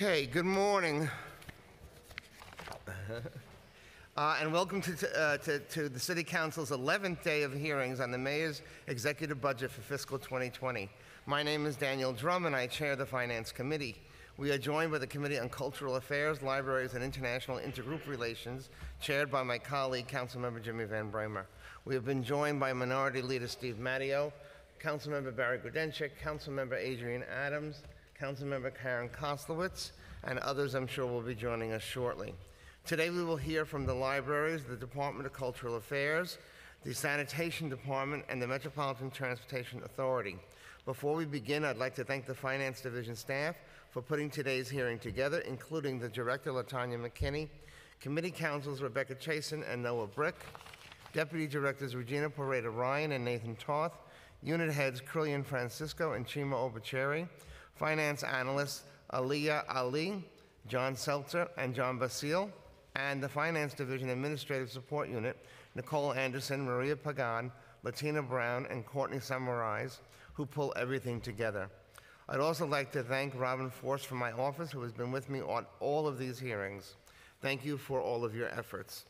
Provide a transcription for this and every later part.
Okay, good morning. Uh, And welcome to, uh, to- to the City Council's 11th day of hearings on the Mayor's executive budget for fiscal 2020. My name is Daniel Dromm, and I chair the Finance Committee. We are joined by the Committee on Cultural Affairs, Libraries, and International Intergroup Relations, chaired by my colleague, Councilmember Jimmy Van Bramer. We have been joined by Minority Leader Steve Matteo, Councilmember Barry Grodenchik, Councilmember Adrienne Adams, Councilmember Karen Koslowitz, and others I'm sure will be joining us shortly. Today, we will hear from the libraries, the Department of Cultural Affairs, the Sanitation Department, and the Metropolitan Transportation Authority. Before we begin, I'd like to thank the Finance Division staff for putting today's hearing together, including the Director Latonya McKinney, Committee Councils Rebecca Chasan and Noah Brick, Deputy Directors Regina Poreda Ryan and Nathan Toth, Unit Heads Crilhien Francisco and Chima Obichere, Finance Analysts Aliyah Ali, John Seltzer, and John Basile, and the Finance Division Administrative Support Unit, Nicole Anderson, Maria Pagan, Latina Brown, and Courtney Summarize, who pull everything together. I'd also like to thank Robin Force from my office, who has been with me on all of these hearings. Thank you for all of your efforts.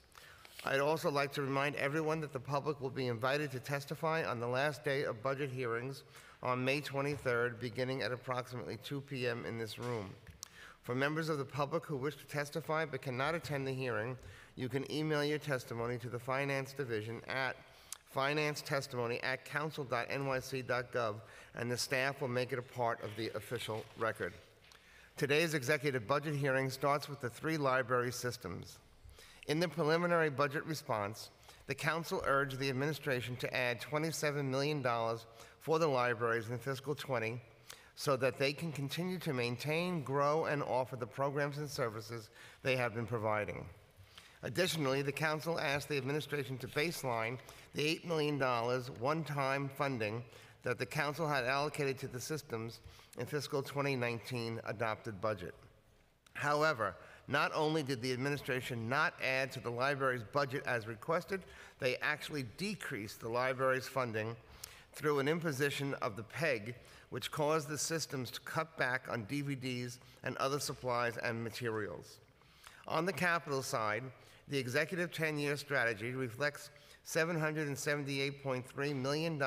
I'd also like to remind everyone that the public will be invited to testify on the last day of budget hearings on May 23rd, beginning at approximately 2 p.m. in this room. For members of the public who wish to testify but cannot attend the hearing, you can email your testimony to the Finance Division at financetestimony@council.nyc.gov, and the staff will make it a part of the official record. Today's executive budget hearing starts with the three library systems. In the preliminary budget response, the council urged the administration to add $27 million for the libraries in fiscal '20 so that they can continue to maintain, grow, and offer the programs and services they have been providing. Additionally, the council asked the administration to baseline the $8 million one-time funding that the council had allocated to the systems in fiscal 2019 adopted budget. However, not only did the administration not add to the library's budget as requested, they actually decreased the library's funding through an imposition of the PEG, which caused the systems to cut back on DVDs and other supplies and materials. On the capital side, the executive 10-year strategy reflects $778.3 million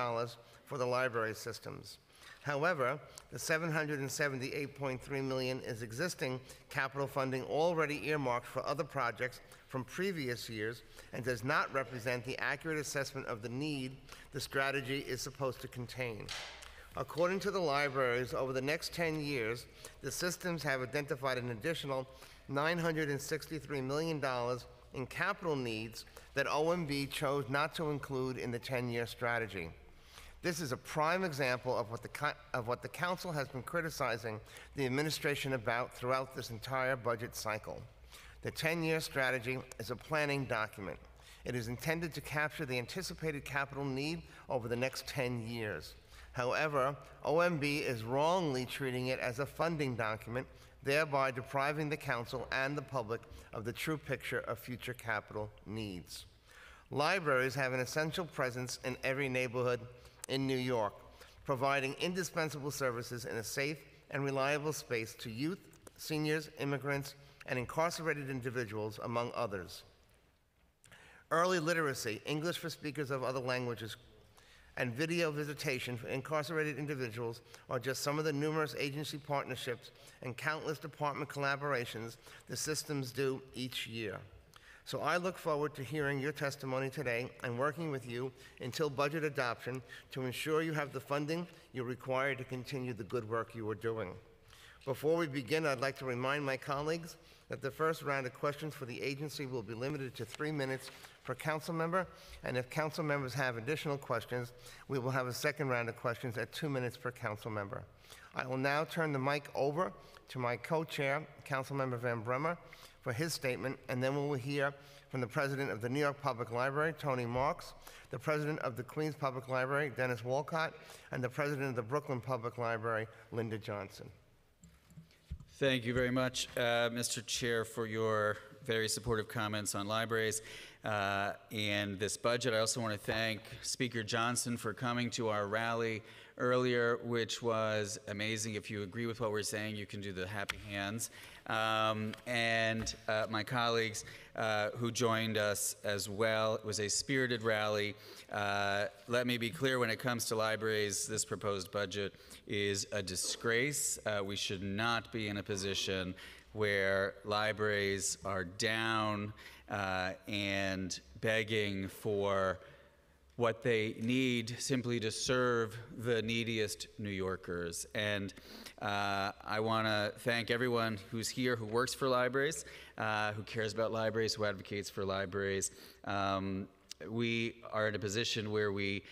for the library systems. However, the 778.3 million is existing capital funding already earmarked for other projects from previous years and does not represent the accurate assessment of the need the strategy is supposed to contain. According to the libraries, over the next 10 years, the systems have identified an additional $963 million in capital needs that OMB chose not to include in the 10-year strategy. This is a prime example of what, the, of what the council has been criticizing the administration about throughout this entire budget cycle. The 10 year strategy is a planning document. It is intended to capture the anticipated capital need over the next 10 years. However, OMB is wrongly treating it as a funding document, thereby depriving the council and the public of the true picture of future capital needs. Libraries have an essential presence in every neighborhood in New York, providing indispensable services in a safe and reliable space to youth, seniors, immigrants, and incarcerated individuals, among others. Early literacy, English for speakers of other languages, and video visitation for incarcerated individuals are just some of the numerous agency partnerships and countless department collaborations the systems do each year. So I look forward to hearing your testimony today and working with you until budget adoption to ensure you have the funding you require to continue the good work you are doing. Before we begin, I'd like to remind my colleagues that the first round of questions for the agency will be limited to three minutes per council member, and if council members have additional questions, we will have a second round of questions at two minutes per council member. I will now turn the mic over to my co-chair, Councilmember Van Bramer, for his statement, and then we will hear from the president of the New York Public Library, Tony Marx, the president of the Queens Public Library, Dennis Walcott, and the president of the Brooklyn Public Library, Linda Johnson. Thank you very much, uh, Mr. Chair, for your very supportive comments on libraries uh, and this budget. I also want to thank Speaker Johnson for coming to our rally earlier, which was amazing. If you agree with what we're saying, you can do the happy hands. Um, and uh, my colleagues uh, who joined us as well. It was a spirited rally. Uh, let me be clear when it comes to libraries, this proposed budget is a disgrace. Uh, we should not be in a position where libraries are down uh, and begging for what they need simply to serve the neediest New Yorkers. And uh, I want to thank everyone who's here who works for libraries, uh, who cares about libraries, who advocates for libraries. Um, we are in a position where we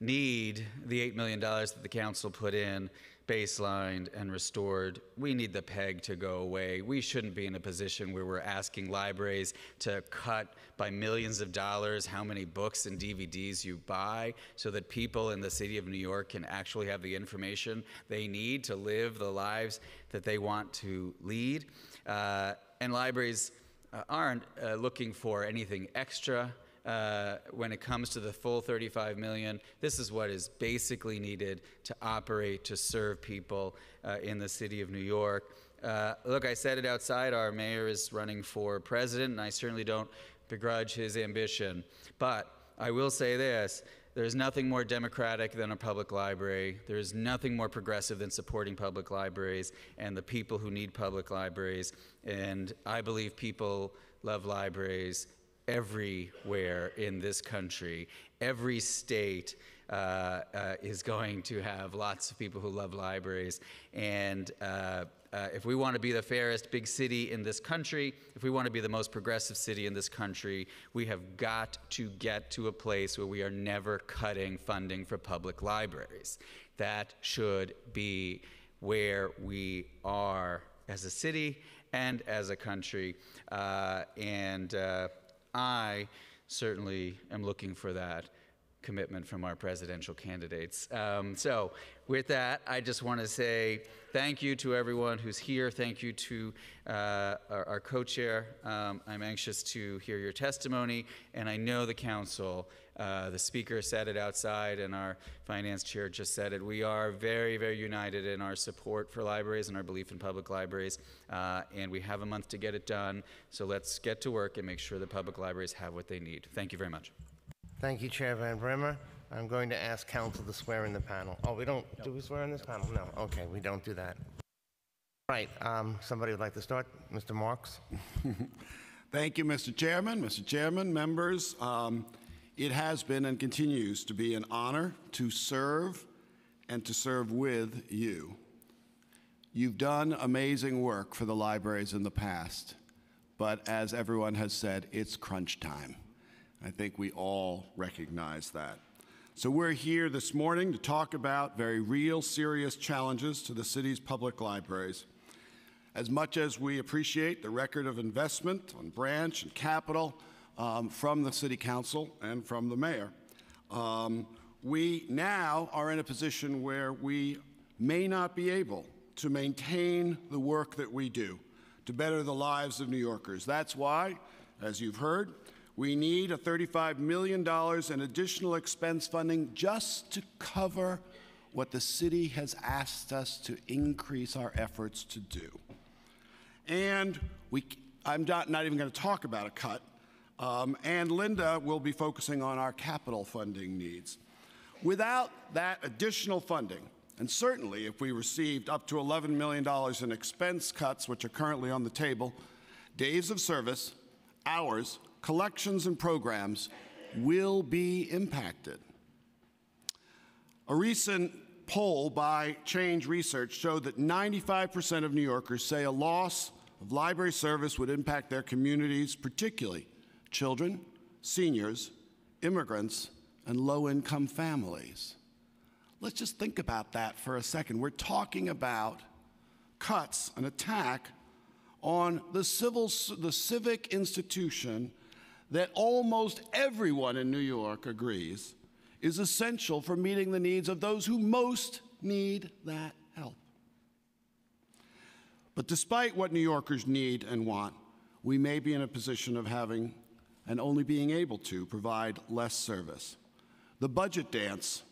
need the $8 million that the council put in baselined and restored. We need the peg to go away. We shouldn't be in a position where we're asking libraries to cut by millions of dollars how many books and DVDs you buy so that people in the city of New York can actually have the information they need to live the lives that they want to lead. Uh, and libraries uh, aren't uh, looking for anything extra uh, when it comes to the full 35 million, this is what is basically needed to operate to serve people uh, in the city of New York. Uh, look, I said it outside. Our mayor is running for president, and I certainly don't begrudge his ambition. But I will say this there's nothing more democratic than a public library. There's nothing more progressive than supporting public libraries and the people who need public libraries. And I believe people love libraries everywhere in this country. Every state uh, uh, is going to have lots of people who love libraries. And uh, uh, if we want to be the fairest big city in this country, if we want to be the most progressive city in this country, we have got to get to a place where we are never cutting funding for public libraries. That should be where we are as a city and as a country. Uh, and uh, I certainly am looking for that commitment from our presidential candidates. Um, so, with that, I just want to say thank you to everyone who's here. Thank you to uh, our, our co chair. Um, I'm anxious to hear your testimony, and I know the council. Uh, the speaker said it outside, and our finance chair just said it. We are very, very united in our support for libraries and our belief in public libraries, uh, and we have a month to get it done. So let's get to work and make sure the public libraries have what they need. Thank you very much. Thank you, Chair Van Bramer. I'm going to ask council to swear in the panel. Oh, we don't, do we swear in this panel? No, okay, we don't do that. Right, um, somebody would like to start? Mr. Marx? Thank you, Mr. Chairman. Mr. Chairman, members, um, it has been and continues to be an honor to serve and to serve with you. You've done amazing work for the libraries in the past, but as everyone has said, it's crunch time. I think we all recognize that. So we're here this morning to talk about very real, serious challenges to the city's public libraries. As much as we appreciate the record of investment on branch and capital um, from the City Council and from the Mayor, um, we now are in a position where we may not be able to maintain the work that we do to better the lives of New Yorkers. That's why, as you've heard, we need a $35 million in additional expense funding just to cover what the city has asked us to increase our efforts to do. And we, I'm not, not even going to talk about a cut. Um, and Linda will be focusing on our capital funding needs. Without that additional funding, and certainly if we received up to $11 million in expense cuts, which are currently on the table, days of service, hours, collections and programs will be impacted. A recent poll by Change Research showed that 95% of New Yorkers say a loss of library service would impact their communities, particularly children, seniors, immigrants, and low income families. Let's just think about that for a second. We're talking about cuts, an attack on the, civil, the civic institution that almost everyone in New York agrees is essential for meeting the needs of those who most need that help. But despite what New Yorkers need and want, we may be in a position of having and only being able to provide less service. The budget dance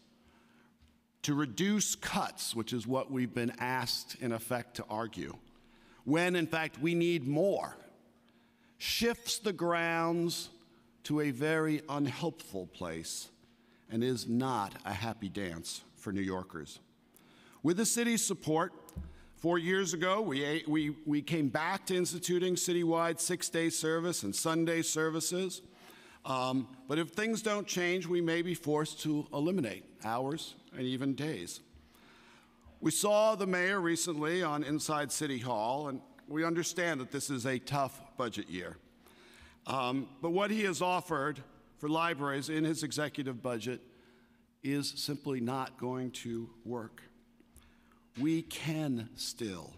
to reduce cuts, which is what we've been asked in effect to argue, when in fact we need more, shifts the grounds to a very unhelpful place and is not a happy dance for New Yorkers. With the city's support, four years ago, we, we, we came back to instituting citywide six day service and Sunday services. Um, but if things don't change, we may be forced to eliminate hours and even days. We saw the mayor recently on Inside City Hall, and we understand that this is a tough budget year. Um, but what he has offered for libraries in his executive budget is simply not going to work. We can still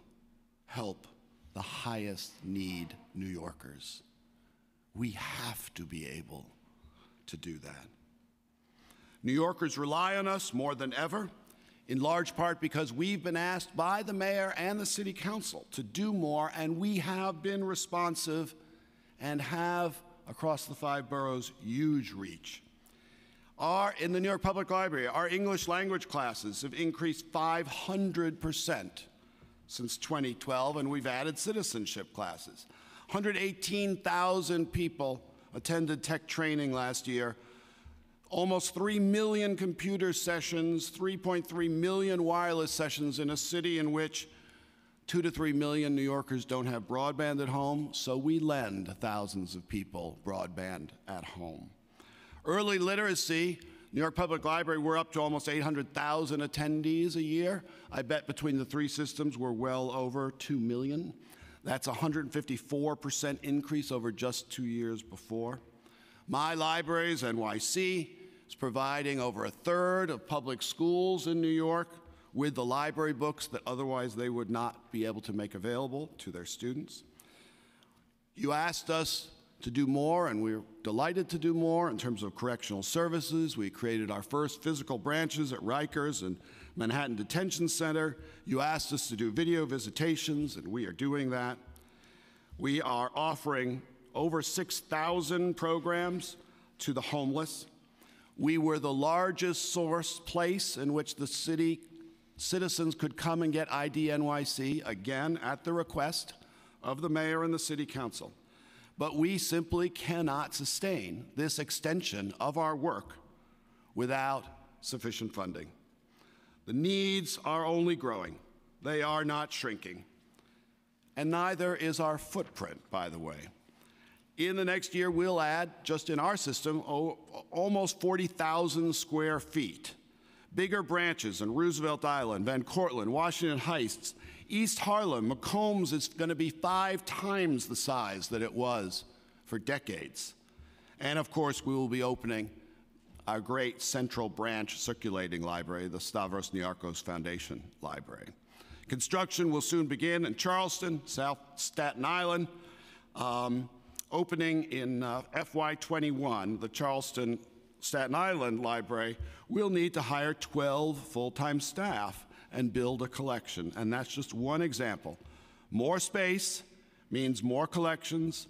help the highest need New Yorkers. We have to be able to do that. New Yorkers rely on us more than ever, in large part because we've been asked by the mayor and the city council to do more, and we have been responsive and have, across the five boroughs, huge reach. Our, in the New York Public Library, our English language classes have increased 500% since 2012, and we've added citizenship classes. 118,000 people attended tech training last year. Almost 3 million computer sessions, 3.3 million wireless sessions in a city in which 2 to 3 million New Yorkers don't have broadband at home, so we lend thousands of people broadband at home. Early literacy, New York Public Library, we're up to almost 800,000 attendees a year. I bet between the three systems, we're well over 2 million. That's a 154% increase over just two years before. My Libraries NYC is providing over a third of public schools in New York with the library books that otherwise they would not be able to make available to their students. You asked us to do more, and we're delighted to do more in terms of correctional services. We created our first physical branches at Rikers and Manhattan Detention Center. You asked us to do video visitations, and we are doing that. We are offering over 6,000 programs to the homeless. We were the largest source place in which the city citizens could come and get ID NYC, again at the request of the mayor and the city council. But we simply cannot sustain this extension of our work without sufficient funding. The needs are only growing, they are not shrinking. And neither is our footprint, by the way. In the next year, we'll add, just in our system, almost 40,000 square feet. Bigger branches in Roosevelt Island, Van Cortlandt, Washington Heights, East Harlem, Macomb's is going to be five times the size that it was for decades. And of course, we will be opening our great central branch circulating library, the Stavros Niarchos Foundation Library. Construction will soon begin in Charleston, South Staten Island. Um, opening in uh, FY21, the Charleston Staten Island Library will need to hire 12 full time staff and build a collection. And that's just one example. More space means more collections,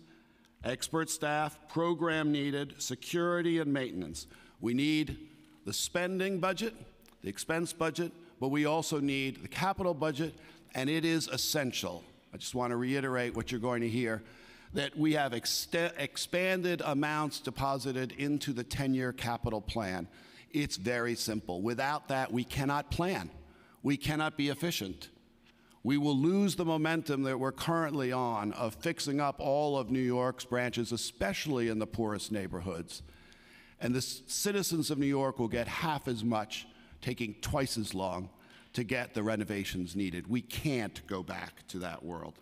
expert staff, program needed, security and maintenance. We need the spending budget, the expense budget, but we also need the capital budget, and it is essential. I just want to reiterate what you're going to hear that we have expanded amounts deposited into the 10 year capital plan. It's very simple. Without that, we cannot plan we cannot be efficient. We will lose the momentum that we're currently on of fixing up all of New York's branches, especially in the poorest neighborhoods. And the citizens of New York will get half as much, taking twice as long to get the renovations needed. We can't go back to that world.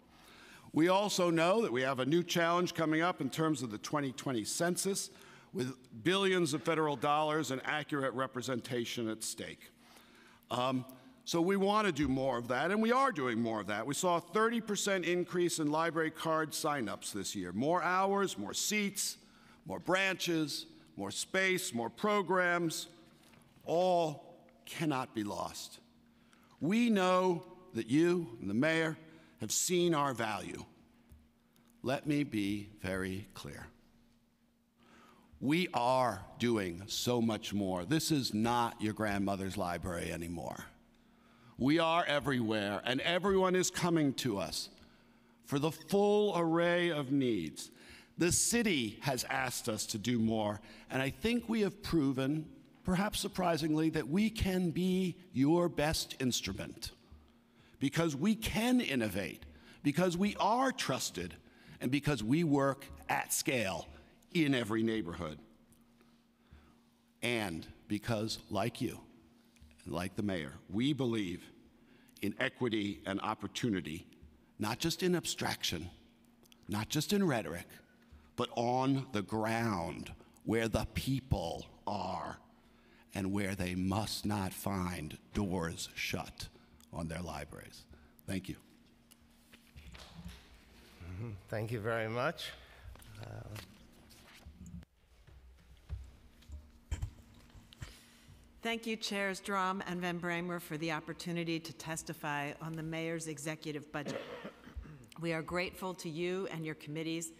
We also know that we have a new challenge coming up in terms of the 2020 census with billions of federal dollars and accurate representation at stake. Um, so we want to do more of that, and we are doing more of that. We saw a 30% increase in library card signups this year. More hours, more seats, more branches, more space, more programs, all cannot be lost. We know that you and the mayor have seen our value. Let me be very clear. We are doing so much more. This is not your grandmother's library anymore. We are everywhere, and everyone is coming to us. for the full array of needs. The city has asked us to do more, and I think we have proven, perhaps surprisingly, that we can be your best instrument because we can innovate, because we are trusted, and because we work at scale in every neighborhood. And because, like you, like the mayor, we believe in equity and opportunity, not just in abstraction, not just in rhetoric, but on the ground where the people are and where they must not find doors shut on their libraries. Thank you. Mm-hmm. Thank you very much. Uh, Thank you, Chairs Dromm and Van Bramer, for the opportunity to testify on the mayor's executive budget. We are grateful to you and your committees,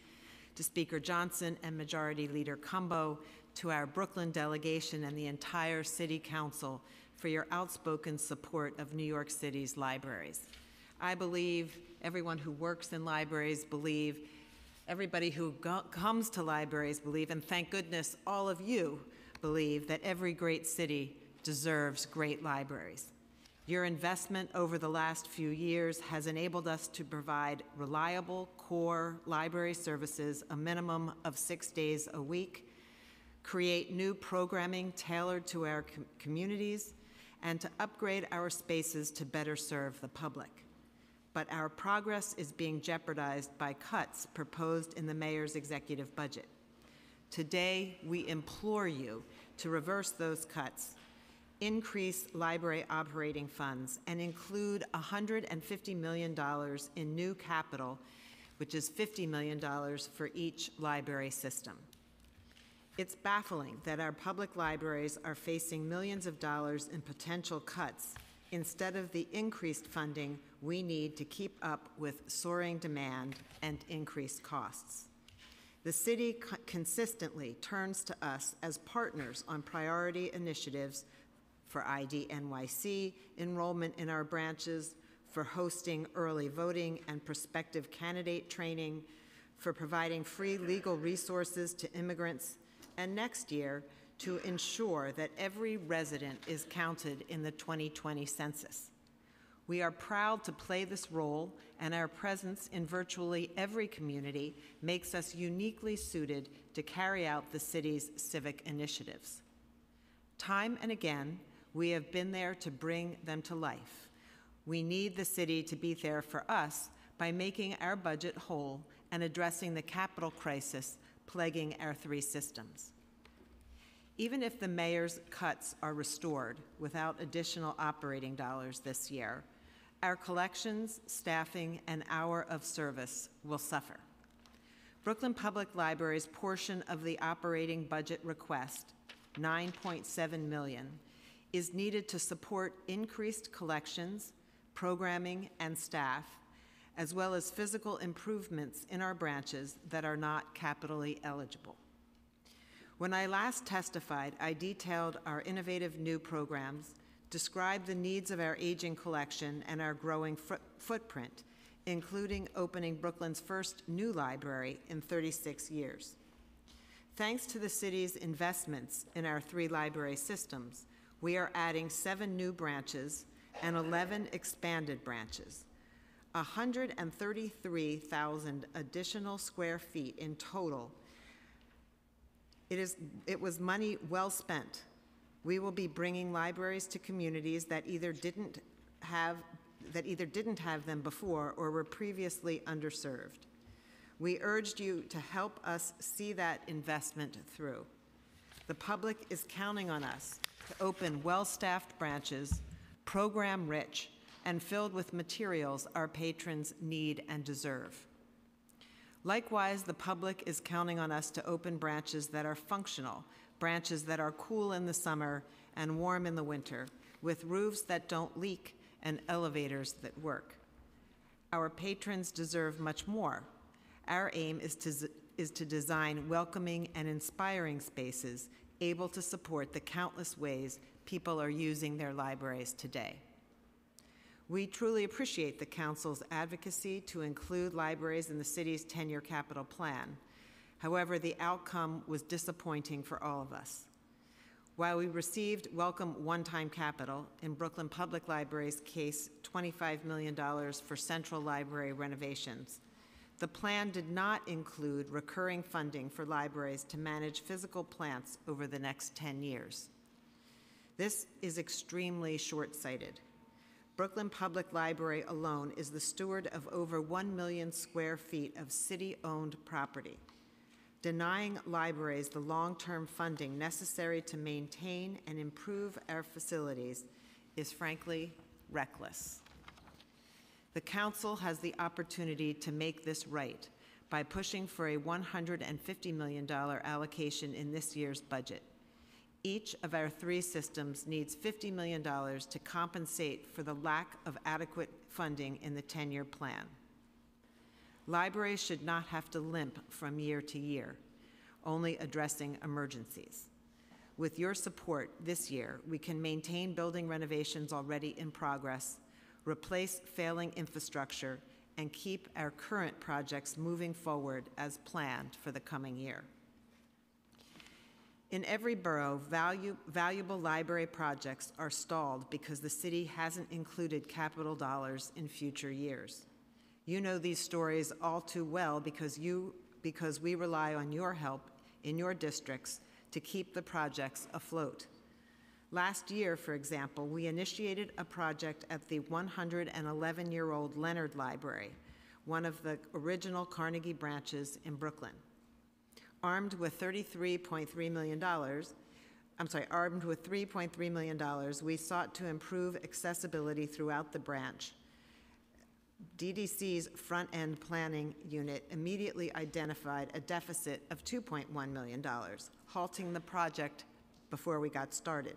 to Speaker Johnson and Majority Leader Cumbo, to our Brooklyn delegation and the entire City Council for your outspoken support of New York City's libraries. I believe everyone who works in libraries believe, everybody who comes to libraries believe, and thank goodness all of you believe that every great city deserves great libraries. Your investment over the last few years has enabled us to provide reliable core library services a minimum of six days a week, create new programming tailored to our com- communities, and to upgrade our spaces to better serve the public. But our progress is being jeopardized by cuts proposed in the mayor's executive budget. Today, we implore you to reverse those cuts, increase library operating funds, and include $150 million in new capital, which is $50 million for each library system. It's baffling that our public libraries are facing millions of dollars in potential cuts instead of the increased funding we need to keep up with soaring demand and increased costs. The city co- consistently turns to us as partners on priority initiatives for IDNYC, enrollment in our branches, for hosting early voting and prospective candidate training, for providing free legal resources to immigrants, and next year, to ensure that every resident is counted in the 2020 census. We are proud to play this role, and our presence in virtually every community makes us uniquely suited to carry out the city's civic initiatives. Time and again, we have been there to bring them to life. We need the city to be there for us by making our budget whole and addressing the capital crisis plaguing our three systems. Even if the mayor's cuts are restored without additional operating dollars this year, our collections, staffing, and hour of service will suffer. Brooklyn Public Library's portion of the operating budget request, 9.7 million, is needed to support increased collections, programming, and staff, as well as physical improvements in our branches that are not capitally eligible. When I last testified, I detailed our innovative new programs, described the needs of our aging collection and our growing foot- footprint, including opening Brooklyn's first new library in 36 years. Thanks to the city's investments in our three library systems, we are adding seven new branches and 11 expanded branches. 133,000 additional square feet in total. It is, it was money well spent. We will be bringing libraries to communities that either didn't have, that either didn't have them before or were previously underserved. We urged you to help us see that investment through. The public is counting on us to open well-staffed branches, program-rich, and filled with materials our patrons need and deserve. Likewise, the public is counting on us to open branches that are functional, branches that are cool in the summer and warm in the winter, with roofs that don't leak and elevators that work. Our patrons deserve much more. Our aim is to, is to design welcoming and inspiring spaces able to support the countless ways people are using their libraries today. We truly appreciate the council's advocacy to include libraries in the city's 10-year capital plan. However, the outcome was disappointing for all of us. While we received welcome one-time capital, in Brooklyn Public Library's case, $25 million for central library renovations, the plan did not include recurring funding for libraries to manage physical plants over the next 10 years. This is extremely short-sighted. Brooklyn Public Library alone is the steward of over 1 million square feet of city-owned property. Denying libraries the long-term funding necessary to maintain and improve our facilities is frankly reckless. The council has the opportunity to make this right by pushing for a $150 million allocation in this year's budget. Each of our three systems needs $50 million to compensate for the lack of adequate funding in the 10-year plan. Libraries should not have to limp from year to year, only addressing emergencies. With your support this year, we can maintain building renovations already in progress, replace failing infrastructure, and keep our current projects moving forward as planned for the coming year. In every borough, value, valuable library projects are stalled because the city hasn't included capital dollars in future years. You know these stories all too well because you because we rely on your help in your districts to keep the projects afloat. Last year, for example, we initiated a project at the 111-year-old Leonard Library, one of the original Carnegie branches in Brooklyn. Armed with $33.3 million, I'm sorry, armed with $3.3 million, we sought to improve accessibility throughout the branch. DDC's front-end planning unit immediately identified a deficit of $2.1 million, halting the project before we got started.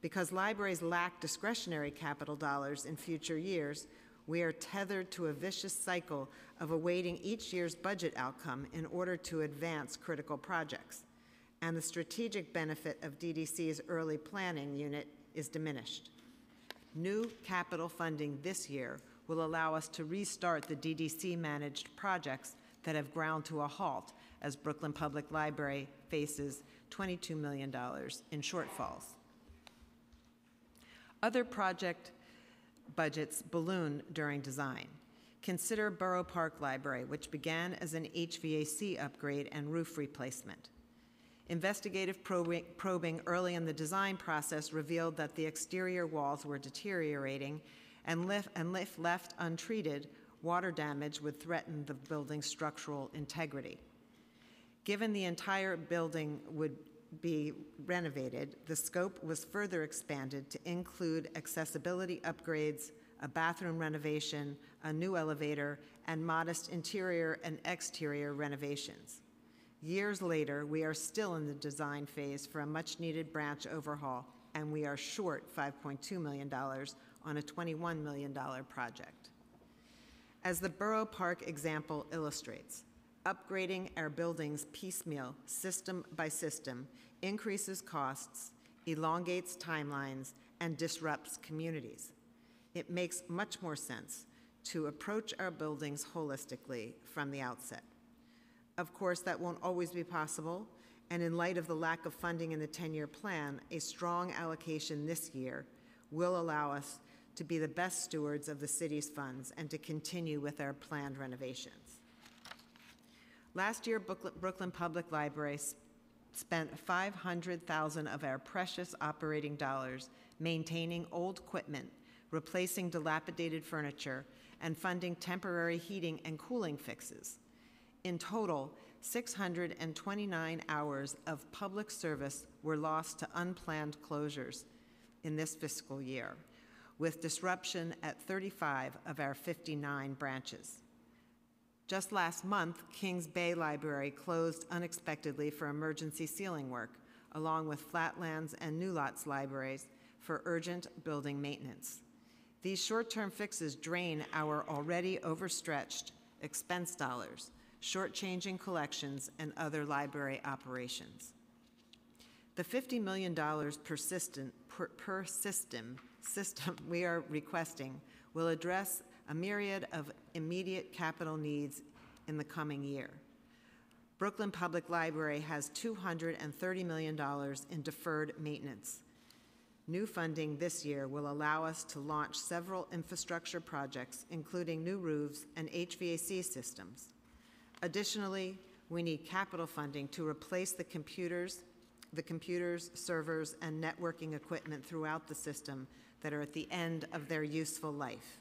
Because libraries lack discretionary capital dollars in future years, we are tethered to a vicious cycle of awaiting each year's budget outcome in order to advance critical projects. And the strategic benefit of DDC's early planning unit is diminished. New capital funding this year will allow us to restart the DDC-managed projects that have ground to a halt as Brooklyn Public Library faces $22 million in shortfalls. Other project budgets balloon during design. Consider Borough Park Library, which began as an HVAC upgrade and roof replacement. Investigative probing, probing early in the design process revealed that the exterior walls were deteriorating and, left, and if left untreated, water damage would threaten the building's structural integrity. Given the entire building would be renovated, the scope was further expanded to include accessibility upgrades, a bathroom renovation, a new elevator, and modest interior and exterior renovations. Years later, we are still in the design phase for a much-needed branch overhaul, and we are short $5.2 million on a $21 million project. As the Borough Park example illustrates, upgrading our buildings piecemeal, system by system, increases costs, elongates timelines, and disrupts communities. It makes much more sense to approach our buildings holistically from the outset. Of course, that won't always be possible, and in light of the lack of funding in the 10-year plan, a strong allocation this year will allow us to be the best stewards of the city's funds and to continue with our planned renovations. Last year, Brooklyn Public Library spent 500,000 of our precious operating dollars maintaining old equipment, replacing dilapidated furniture, and funding temporary heating and cooling fixes. In total, 629 hours of public service were lost to unplanned closures in this fiscal year, with disruption at 35 of our 59 branches. Just last month, Kings Bay Library closed unexpectedly for emergency ceiling work, along with Flatlands and New Lots libraries for urgent building maintenance. These short-term fixes drain our already overstretched expense dollars, shortchanging collections and other library operations. The $50 million persistent per, per system, system we are requesting will address a myriad of immediate capital needs in the coming year. Brooklyn Public Library has $230 million in deferred maintenance. New funding this year will allow us to launch several infrastructure projects, including new roofs and HVAC systems. Additionally, we need capital funding to replace the computers, the computers, servers, and networking equipment throughout the system that are at the end of their useful life.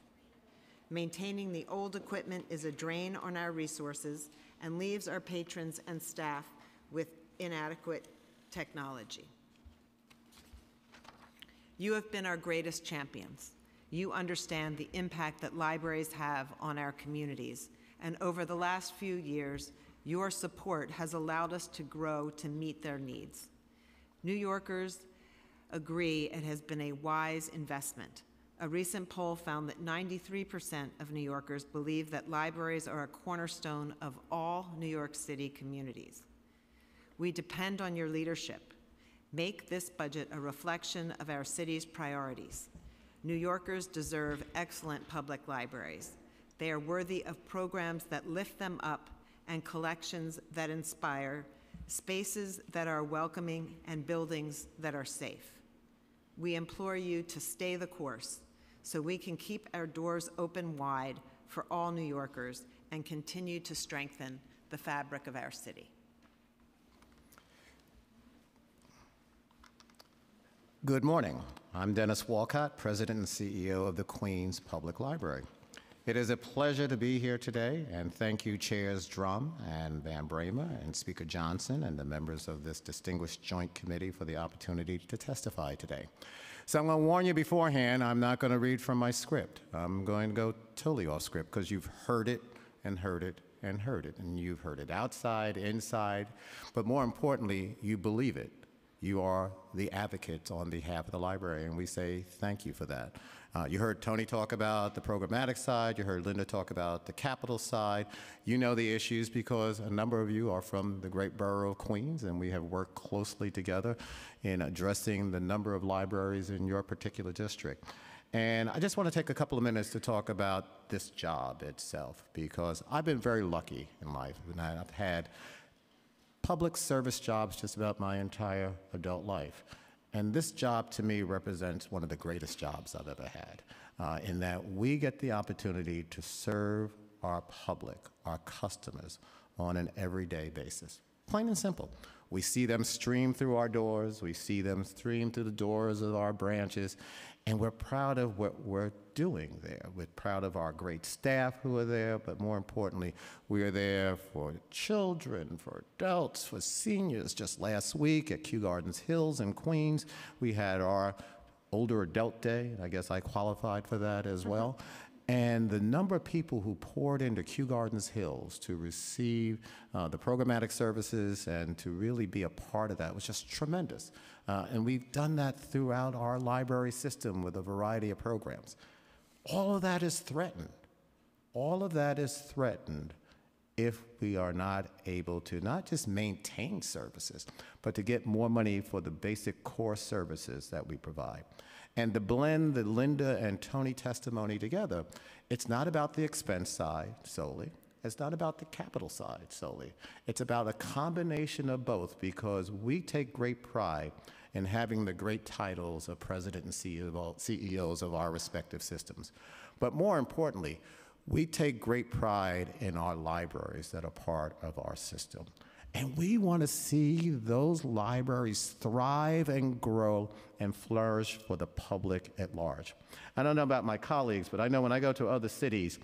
Maintaining the old equipment is a drain on our resources and leaves our patrons and staff with inadequate technology. You have been our greatest champions. You understand the impact that libraries have on our communities, and over the last few years, your support has allowed us to grow to meet their needs. New Yorkers agree it has been a wise investment. A recent poll found that 93% of New Yorkers believe that libraries are a cornerstone of all New York City communities. We depend on your leadership. Make this budget a reflection of our city's priorities. New Yorkers deserve excellent public libraries. They are worthy of programs that lift them up and collections that inspire, spaces that are welcoming, and buildings that are safe. We implore you to stay the course so we can keep our doors open wide for all New Yorkers and continue to strengthen the fabric of our city. Good morning. I'm Dennis Walcott, President and CEO of the Queens Public Library. It is a pleasure to be here today, and thank you, Chairs Dromm and Van Bramer and Speaker Johnson and the members of this distinguished joint committee for the opportunity to testify today. So I'm going to warn you beforehand, I'm not going to read from my script. I'm going to go totally off script because you've heard it and heard it and heard it, and you've heard it outside, inside, but more importantly, you believe it. You are the advocates on behalf of the library, and we say thank you for that. Uh, you heard Tony talk about the programmatic side. You heard Linda talk about the capital side. You know the issues because a number of you are from the great borough of Queens, and we have worked closely together in addressing the number of libraries in your particular district. And I just want to take a couple of minutes to talk about this job itself because I've been very lucky in life, and I've had public service jobs just about my entire adult life. And this job to me represents one of the greatest jobs I've ever had, uh, in that we get the opportunity to serve our public, our customers, on an everyday basis. Plain and simple. We see them stream through our doors, we see them stream through the doors of our branches, and we're proud of what we're doing there. We're proud of our great staff who are there, but more importantly, we are there for children, for adults, for seniors. Just last week at Kew Gardens Hills in Queens, we had our Older Adult Day. I guess I qualified for that as uh-huh. well. And the number of people who poured into Kew Gardens Hills to receive uh, the programmatic services and to really be a part of that was just tremendous. Uh, and we've done that throughout our library system with a variety of programs. All of that is threatened. All of that is threatened if we are not able to not just maintain services, but to get more money for the basic core services that we provide. And to blend the Linda and Tony testimony together, it's not about the expense side solely. It's not about the capital side solely. It's about a combination of both because we take great pride in having the great titles of president and CEOs of our respective systems. But more importantly, we take great pride in our libraries that are part of our system. And we want to see those libraries thrive and grow and flourish for the public at large. I don't know about my colleagues, but I know when I go to other cities,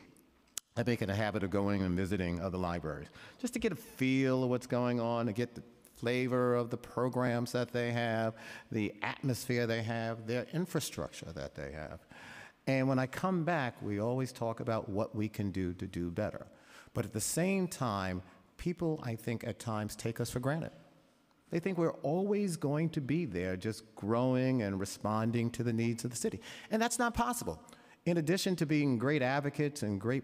I make it a habit of going and visiting other libraries just to get a feel of what's going on, to get the flavor of the programs that they have, the atmosphere they have, their infrastructure that they have. And when I come back, we always talk about what we can do to do better. But at the same time, people, I think, at times take us for granted. They think we're always going to be there, just growing and responding to the needs of the city. And that's not possible. In addition to being great advocates and great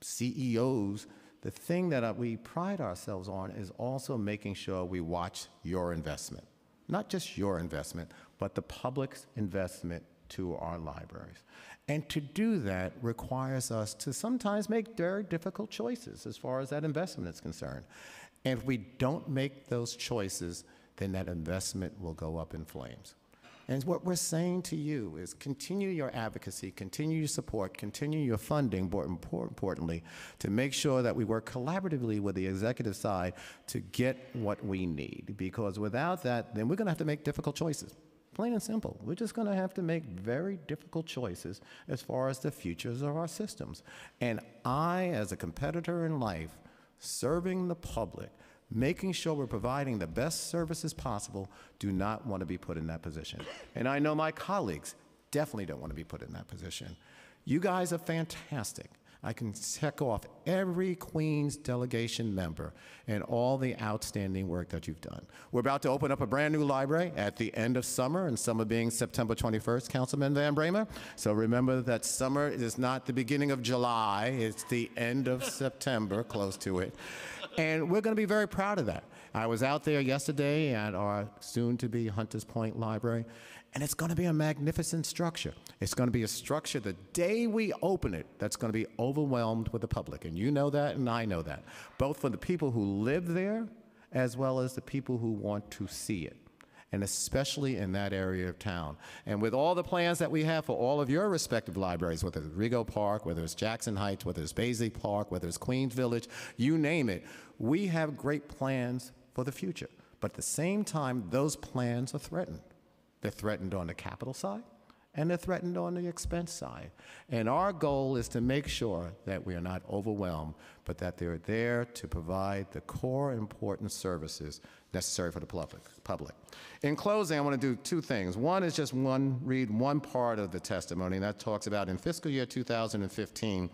CEOs, the thing that uh, we pride ourselves on is also making sure we watch your investment. Not just your investment, but the public's investment to our libraries. And to do that requires us to sometimes make very difficult choices as far as that investment is concerned. And if we don't make those choices, then that investment will go up in flames. And what we're saying to you is continue your advocacy, continue your support, continue your funding, but more importantly, to make sure that we work collaboratively with the executive side to get what we need. Because without that, then we're going to have to make difficult choices. Plain and simple. We're just going to have to make very difficult choices as far as the futures of our systems. And I, as a competitor in life, serving the public, making sure we're providing the best services possible, do not want to be put in that position. And I know my colleagues definitely don't want to be put in that position. You guys are fantastic. I can check off every Queens delegation member and all the outstanding work that you've done. We're about to open up a brand new library at the end of summer, and summer being September 21st, Councilman Van Bramer. So remember that summer is not the beginning of July, it's the end of September, close to it. And we're going to be very proud of that. I was out there yesterday at our soon to be Hunters Point Library, and it's going to be a magnificent structure. It's going to be a structure the day we open it that's going to be overwhelmed with the public. And you know that, and I know that, both for the people who live there as well as the people who want to see it. And especially in that area of town. And with all the plans that we have for all of your respective libraries, whether it's Rego Park, whether it's Jackson Heights, whether it's Baisley Park, whether it's Queens Village, you name it, we have great plans for the future. But at the same time, those plans are threatened. They're threatened on the capital side, and they're threatened on the expense side. And our goal is to make sure that we are not overwhelmed, but that they're there to provide the core important services necessary for the public. public. In closing, I want to do two things. One is just one read one part of the testimony, and that talks about in fiscal year 2015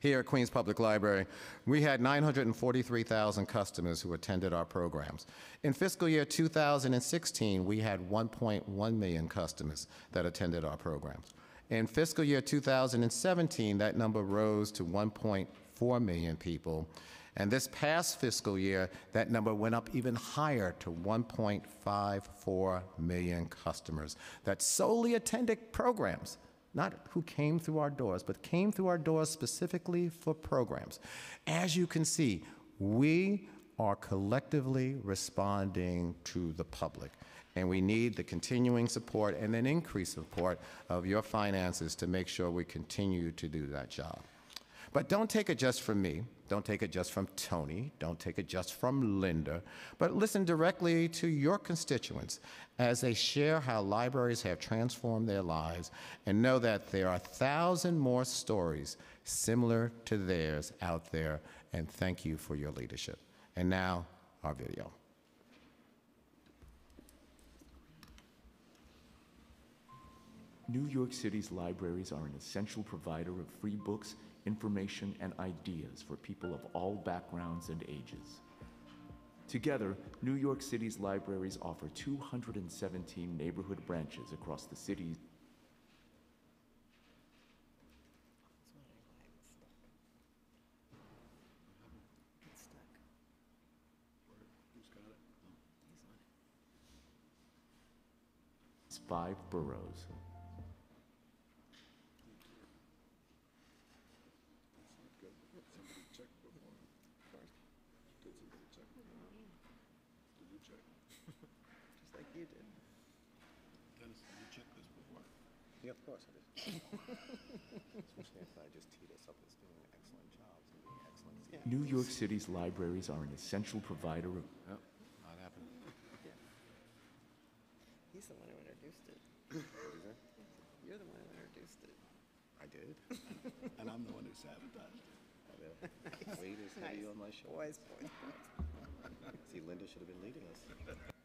here at Queens Public Library, we had 943,000 customers who attended our programs. In fiscal year 2016, we had 1.1 million customers that attended our programs. In fiscal year 2017, that number rose to 1.4 million people. And this past fiscal year, that number went up even higher to 1.54 million customers that solely attended programs not who came through our doors, but came through our doors specifically for programs. As you can see, we are collectively responding to the public. And we need the continuing support and then increased support of your finances to make sure we continue to do that job. But don't take it just from me. Don't take it just from Tony. Don't take it just from Linda. But listen directly to your constituents as they share how libraries have transformed their lives and know that there are a thousand more stories similar to theirs out there. And thank you for your leadership. And now, our video. New York City's libraries are an essential provider of free books information, and ideas for people of all backgrounds and ages. Together, New York City's libraries offer 217 neighborhood branches across the city's five boroughs. Course it is. Especially if I just teed us up as doing an excellent job, so doing excellent. Yeah. New York City's libraries are an essential provider of Yep, not happening. He's the one who introduced it. You're the one who introduced it. I did. And I'm the one who sabotaged it. Weight is heavy on my shoulders. Boys, boys, boys. See, Linda should have been leading us.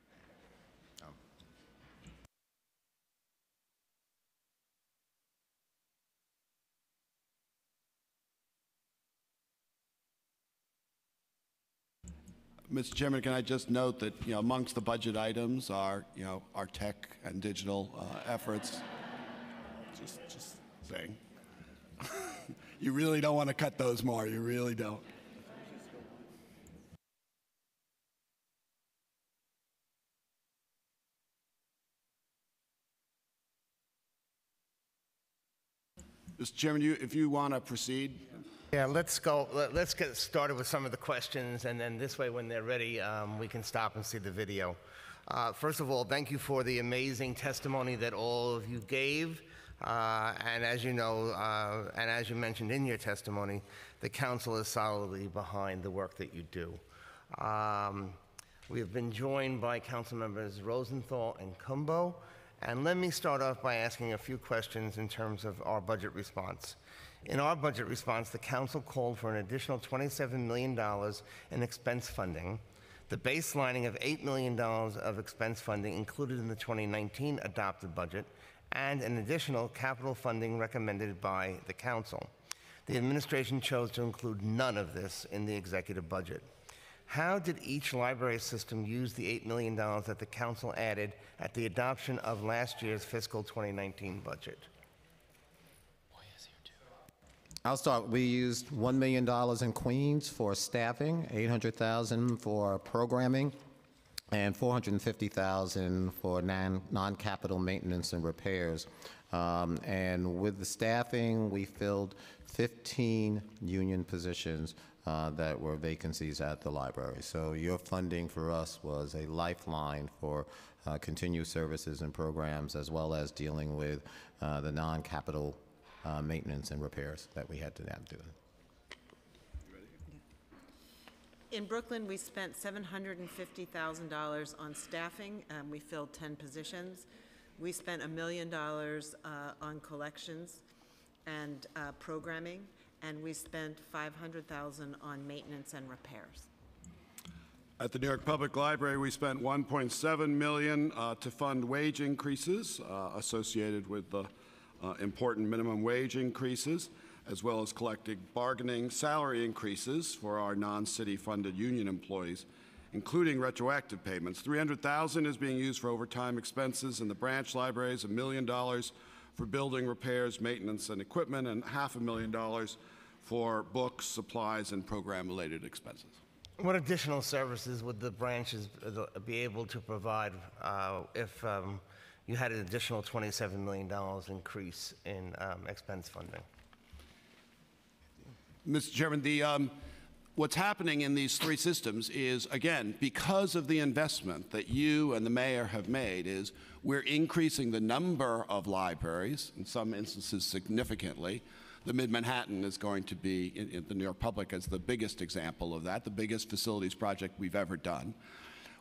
Mr. Chairman, can I just note that you know, amongst the budget items are you know, our tech and digital uh, efforts. just, just saying. you really don't want to cut those more. You really don't. Mr. Chairman, you, if you want to proceed, yeah, let's go, let- let's get started with some of the questions, and then this way, when they're ready, um, we can stop and see the video. Uh, First of all, thank you for the amazing testimony that all of you gave. Uh, And as you know, uh, and as you mentioned in your testimony, the council is solidly behind the work that you do. Um, We have been joined by council members Rosenthal and Cumbo. And let me start off by asking a few questions in terms of our budget response. In our budget response, the council called for an additional $27 million in expense funding. The baselining of $8 million of expense funding included in the 2019 adopted budget, and an additional capital funding recommended by the council. The administration chose to include none of this in the executive budget. How did each library system use the $8 million that the council added at the adoption of last year's fiscal 2019 budget? I'll start. We used $1 million in Queens for staffing, 800,000 for programming, and 450,000 for non- non-capital maintenance and repairs. Um, And with the staffing, we filled 15 union positions uh, that were vacancies at the library. So your funding for us was a lifeline for uh, continued services and programs, as well as dealing with uh, the non-capital uh, maintenance and repairs that we had to have to do. In Brooklyn, we spent $750,000 on staffing. Um, We filled 10 positions. We spent a million dollars uh, on collections and uh, programming, and we spent 500,000 on maintenance and repairs. At the New York Public Library, we spent 1.7 million uh, to fund wage increases uh, associated with the uh, important minimum wage increases, as well as collective bargaining salary increases for our non-city funded union employees, including retroactive payments. 300,000 is being used for overtime expenses in the branch libraries, a million dollars for building repairs, maintenance, and equipment, and half a million dollars for books, supplies, and program-related expenses. What additional services would the branches be able to provide uh, if um, you had an additional $27 million increase in um, expense funding? Mr. Chairman, the, um, what's happening in these three systems is, again, because of the investment that you and the mayor have made, is we're increasing the number of libraries, in some instances significantly. The Mid-Manhattan is going to be, in, in the New York Public, as the biggest example of that, the biggest facilities project we've ever done.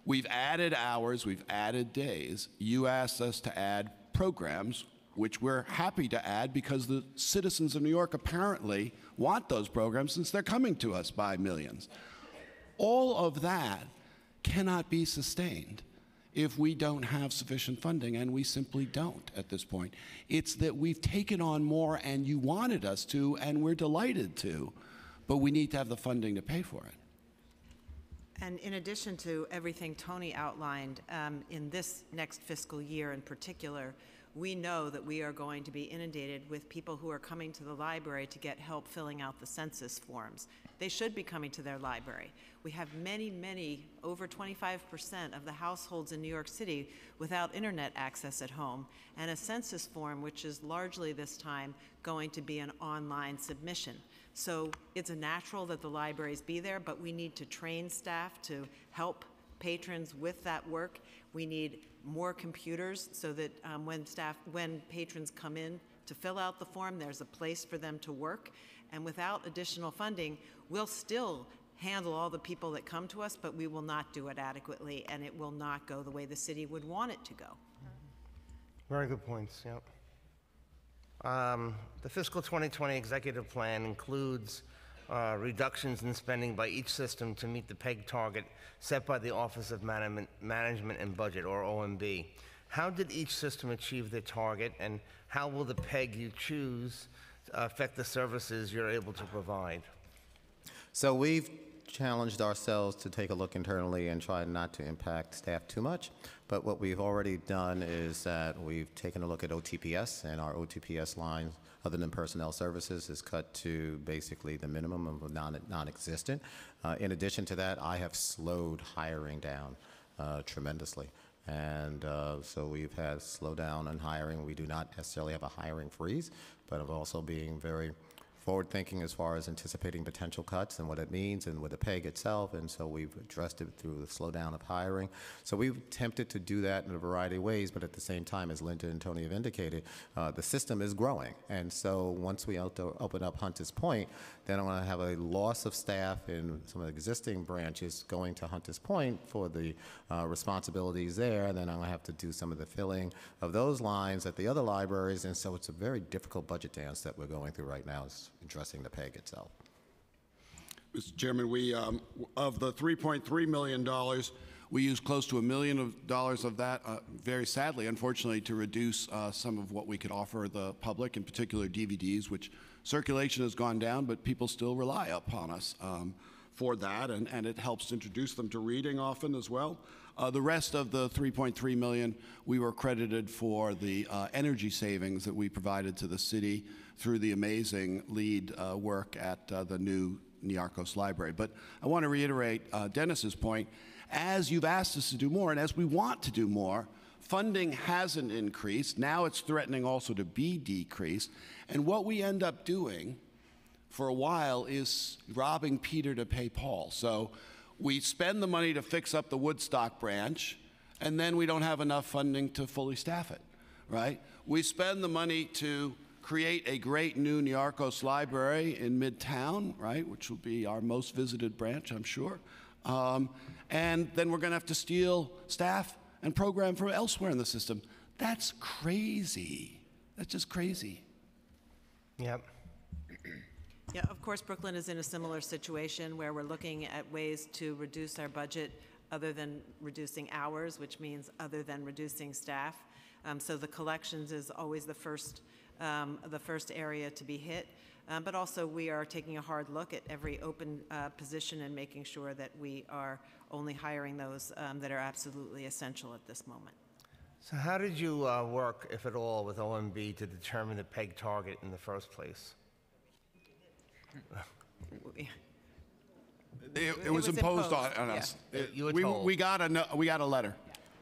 We've added hours, we've added days. You asked us to add programs, which we're happy to add because the citizens of New York apparently want those programs since they're coming to us by millions. All of that cannot be sustained if we don't have sufficient funding, and we simply don't at this point. It's that we've taken on more and you wanted us to, and we're delighted to, but we need to have the funding to pay for it. And in addition to everything Tony outlined, um, in this next fiscal year in particular, we know that we are going to be inundated with people who are coming to the library to get help filling out the census forms. They should be coming to their library. We have many, many, over 25% of the households in New York City without internet access at home, and a census form, which is largely this time going to be an online submission. So it's a natural that the libraries be there, but we need to train staff to help patrons with that work. We need more computers so that um, when staff, when patrons come in to fill out the form, there's a place for them to work. And without additional funding, we'll still handle all the people that come to us, but we will not do it adequately, and it will not go the way the city would want it to go. Very good points, yep. Um, The fiscal 2020 executive plan includes uh, reductions in spending by each system to meet the PEG target set by the Office of Management Management and Budget, or OMB. How did each system achieve their target, and how will the PEG you choose affect the services you're able to provide? So we've challenged ourselves to take a look internally and try not to impact staff too much. But what we've already done is that we've taken a look at OTPS, and our OTPS line, other than personnel services, is cut to basically the minimum of non- non-existent. Uh, In addition to that, I have slowed hiring down uh, tremendously. And uh, so we've had slowdown in hiring. We do not necessarily have a hiring freeze, but of also being very forward-thinking as far as anticipating potential cuts and what it means and with the PEG itself, and so we've addressed it through the slowdown of hiring. So we've attempted to do that in a variety of ways, but at the same time, as Linda and Tony have indicated, uh, the system is growing. And so once we open up Hunters Point, then I'm going to have a loss of staff in some of the existing branches going to Hunters Point for the uh, responsibilities there, and then I'm going to have to do some of the filling of those lines at the other libraries, and so it's a very difficult budget dance that we're going through right now, addressing the PEG itself. Mr. Chairman, we, um, of the $3.3 million, we used close to a million of dollars of that, uh, very sadly, unfortunately, to reduce uh, some of what we could offer the public, in particular DVDs, which circulation has gone down, but people still rely upon us um, for that, and, and it helps introduce them to reading often as well. Uh, the rest of the 3.3 million, we were credited for the uh, energy savings that we provided to the city through the amazing LEED uh, work at uh, the new Niarchos Library. But I want to reiterate uh, Dennis's point. As you've asked us to do more, and as we want to do more, funding hasn't increased. Now it's threatening also to be decreased. And what we end up doing for a while is robbing Peter to pay Paul. So we spend the money to fix up the Woodstock branch, and then we don't have enough funding to fully staff it, right? We spend the money to create a great new Niarchos library in Midtown, right, which will be our most visited branch, I'm sure. Um, and then we're going to have to steal staff and program from elsewhere in the system. That's crazy. That's just crazy. Yep. Yeah, of course, Brooklyn is in a similar situation where we're looking at ways to reduce our budget other than reducing hours, which means other than reducing staff. Um, So the collections is always the first, um, the first area to be hit. Um, But also, we are taking a hard look at every open uh, position and making sure that we are only hiring those um, that are absolutely essential at this moment. So how did you uh, work, if at all, with OMB to determine the PEG target in the first place? It, It it was was imposed on, on yeah. us. You- you were we, told. we got a no, we got a letter.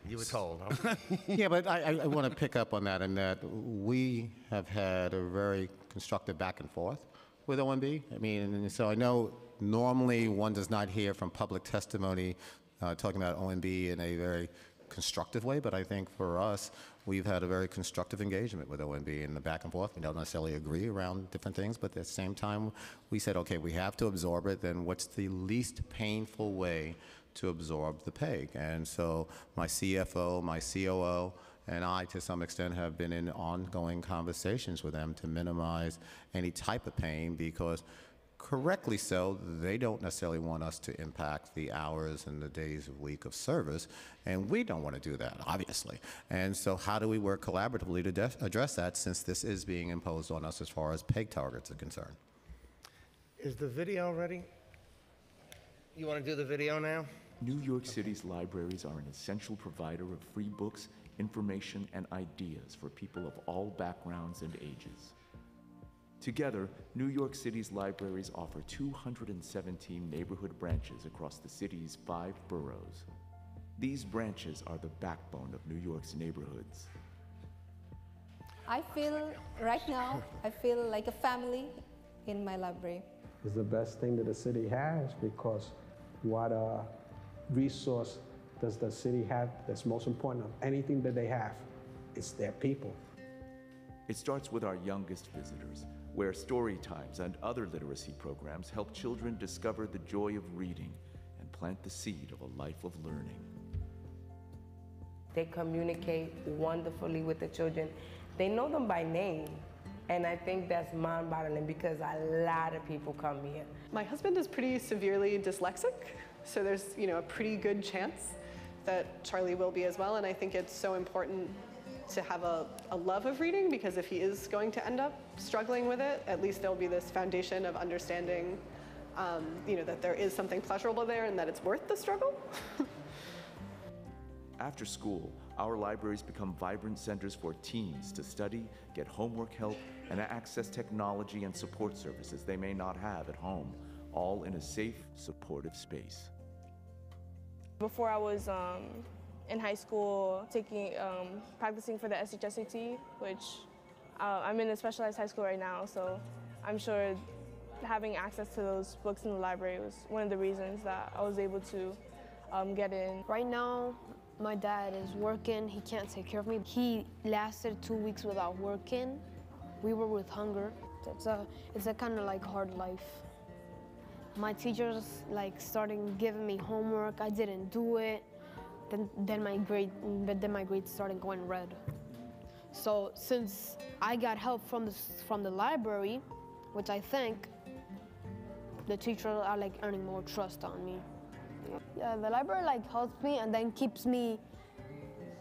You were told, huh? Yeah, but I, I, want to pick up on that in that we have had a very constructive back and forth with OMB. I mean, so I know normally one does not hear from public testimony uh, talking about OMB in a very constructive way, but I think for us, we've had a very constructive engagement with OMB in the back and forth. We don't necessarily agree around different things, but at the same time, we said, okay, we have to absorb it, then what's the least painful way to absorb the PEG? And so my CFO, my COO, and I, to some extent, have been in ongoing conversations with them to minimize any type of pain because correctly so, they don't necessarily want us to impact the hours and the days of week of service, and we don't want to do that, obviously. And so, how do we work collaboratively to address that since this is being imposed on us as far as PEG targets are concerned? Is the video ready? You want to do the video now? New York City's libraries are an essential provider of free books, information, and ideas for people of all backgrounds and ages. Together, New York City's libraries offer 217 neighborhood branches across the city's five boroughs. These branches are the backbone of New York's neighborhoods. I feel right now, I feel like a family in my library. It's the best thing that the city has because what uh, resource does the city have that's most important of anything that they have? It's their people. It starts with our youngest visitors, where story times and other literacy programs help children discover the joy of reading and plant the seed of a life of learning. They communicate wonderfully with the children. They know them by name. And I think that's mind boggling because a lot of people come here. My husband is pretty severely dyslexic, so there's you know a pretty good chance that Charlie will be as well. And I think it's so important to have a, a love of reading because if he is going to end up struggling with it, at least there'll be this foundation of understanding, um, you know, that there is something pleasurable there and that it's worth the struggle. After school, our libraries become vibrant centers for teens to study, get homework help, and access technology and support services they may not have at home, all in a safe, supportive space. Before I was um, in high school taking um, practicing for the SHSAT, which uh, I'm in a specialized high school right now, so I'm sure having access to those books in the library was one of the reasons that I was able to um, get in. Right now, my dad is working. He can't take care of me. He lasted two weeks without working. We were with hunger. It's a, it's a kind of like hard life. My teachers like starting giving me homework. I didn't do it. Then, then my grade, but then my grades started going red. So since I got help from the from the library, which I think the teachers are like earning more trust on me. Yeah, the library like helps me and then keeps me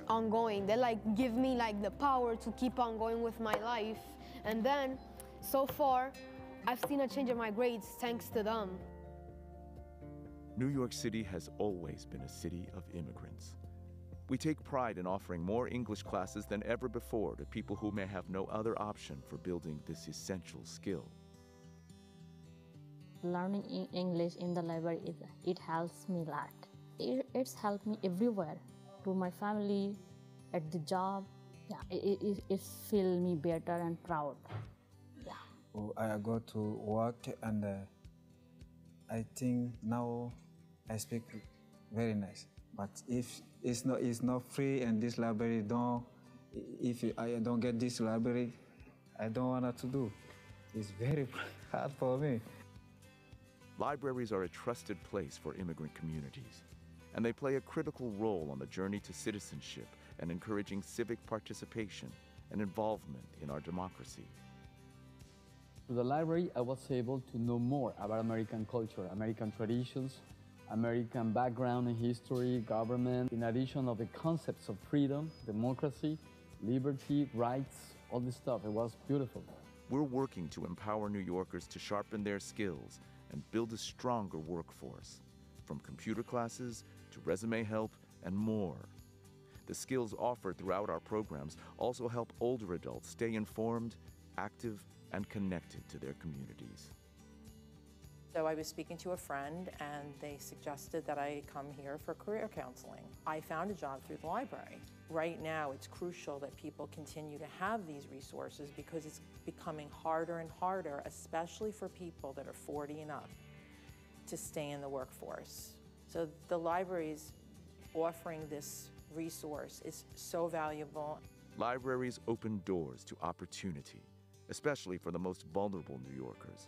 ongoing. They like give me like the power to keep on going with my life. And then so far, I've seen a change in my grades thanks to them. New York City has always been a city of immigrants. We take pride in offering more English classes than ever before to people who may have no other option for building this essential skill. learning English in the library it, it helps me a lot. It, it's helped me everywhere, to my family, at the job. Yeah, it, it, it feel me better and proud. I go to work and uh, I think now I speak very nice. But if it's not it's not free and this library don't, if I don't get this library, I don't want to do. It's very hard for me. Libraries are a trusted place for immigrant communities, and they play a critical role on the journey to citizenship and encouraging civic participation and involvement in our democracy. Through the library, I was able to know more about American culture, American traditions, American background and history, government, in addition of the concepts of freedom, democracy, liberty, rights, all this stuff. It was beautiful. We're working to empower New Yorkers to sharpen their skills and build a stronger workforce, from computer classes to resume help and more. The skills offered throughout our programs also help older adults stay informed, active, and connected to their communities. So I was speaking to a friend and they suggested that I come here for career counseling. I found a job through the library. Right now, it's crucial that people continue to have these resources because it's becoming harder and harder, especially for people that are 40 and up, to stay in the workforce. So the library's offering this resource is so valuable. Libraries open doors to opportunity, especially for the most vulnerable New Yorkers.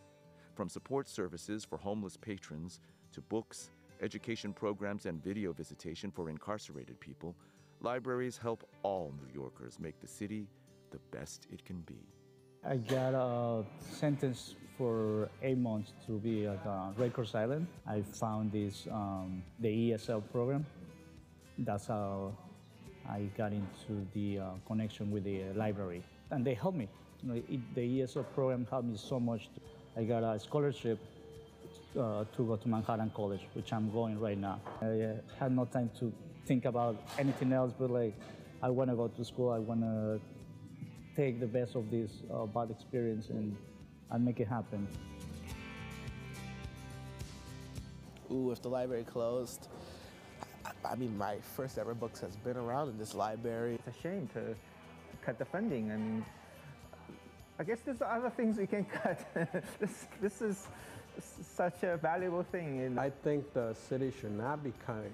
From support services for homeless patrons to books, education programs, and video visitation for incarcerated people, libraries help all New Yorkers make the city the best it can be. I got a sentence for eight months to be at uh, Rikers Island. I found this um, the ESL program. That's how I got into the uh, connection with the library, and they helped me. You know, it, the ESL program helped me so much. I got a scholarship uh, to go to Manhattan College, which I'm going right now. I uh, had no time to think about anything else, but like, I want to go to school. I want to take the best of this uh, bad experience and, and make it happen. Ooh, if the library closed, I, I mean, my first ever books has been around in this library. It's a shame to cut the funding. I mean, I guess there's other things we can cut. this, this is such a valuable thing. And I think the city should not be cutting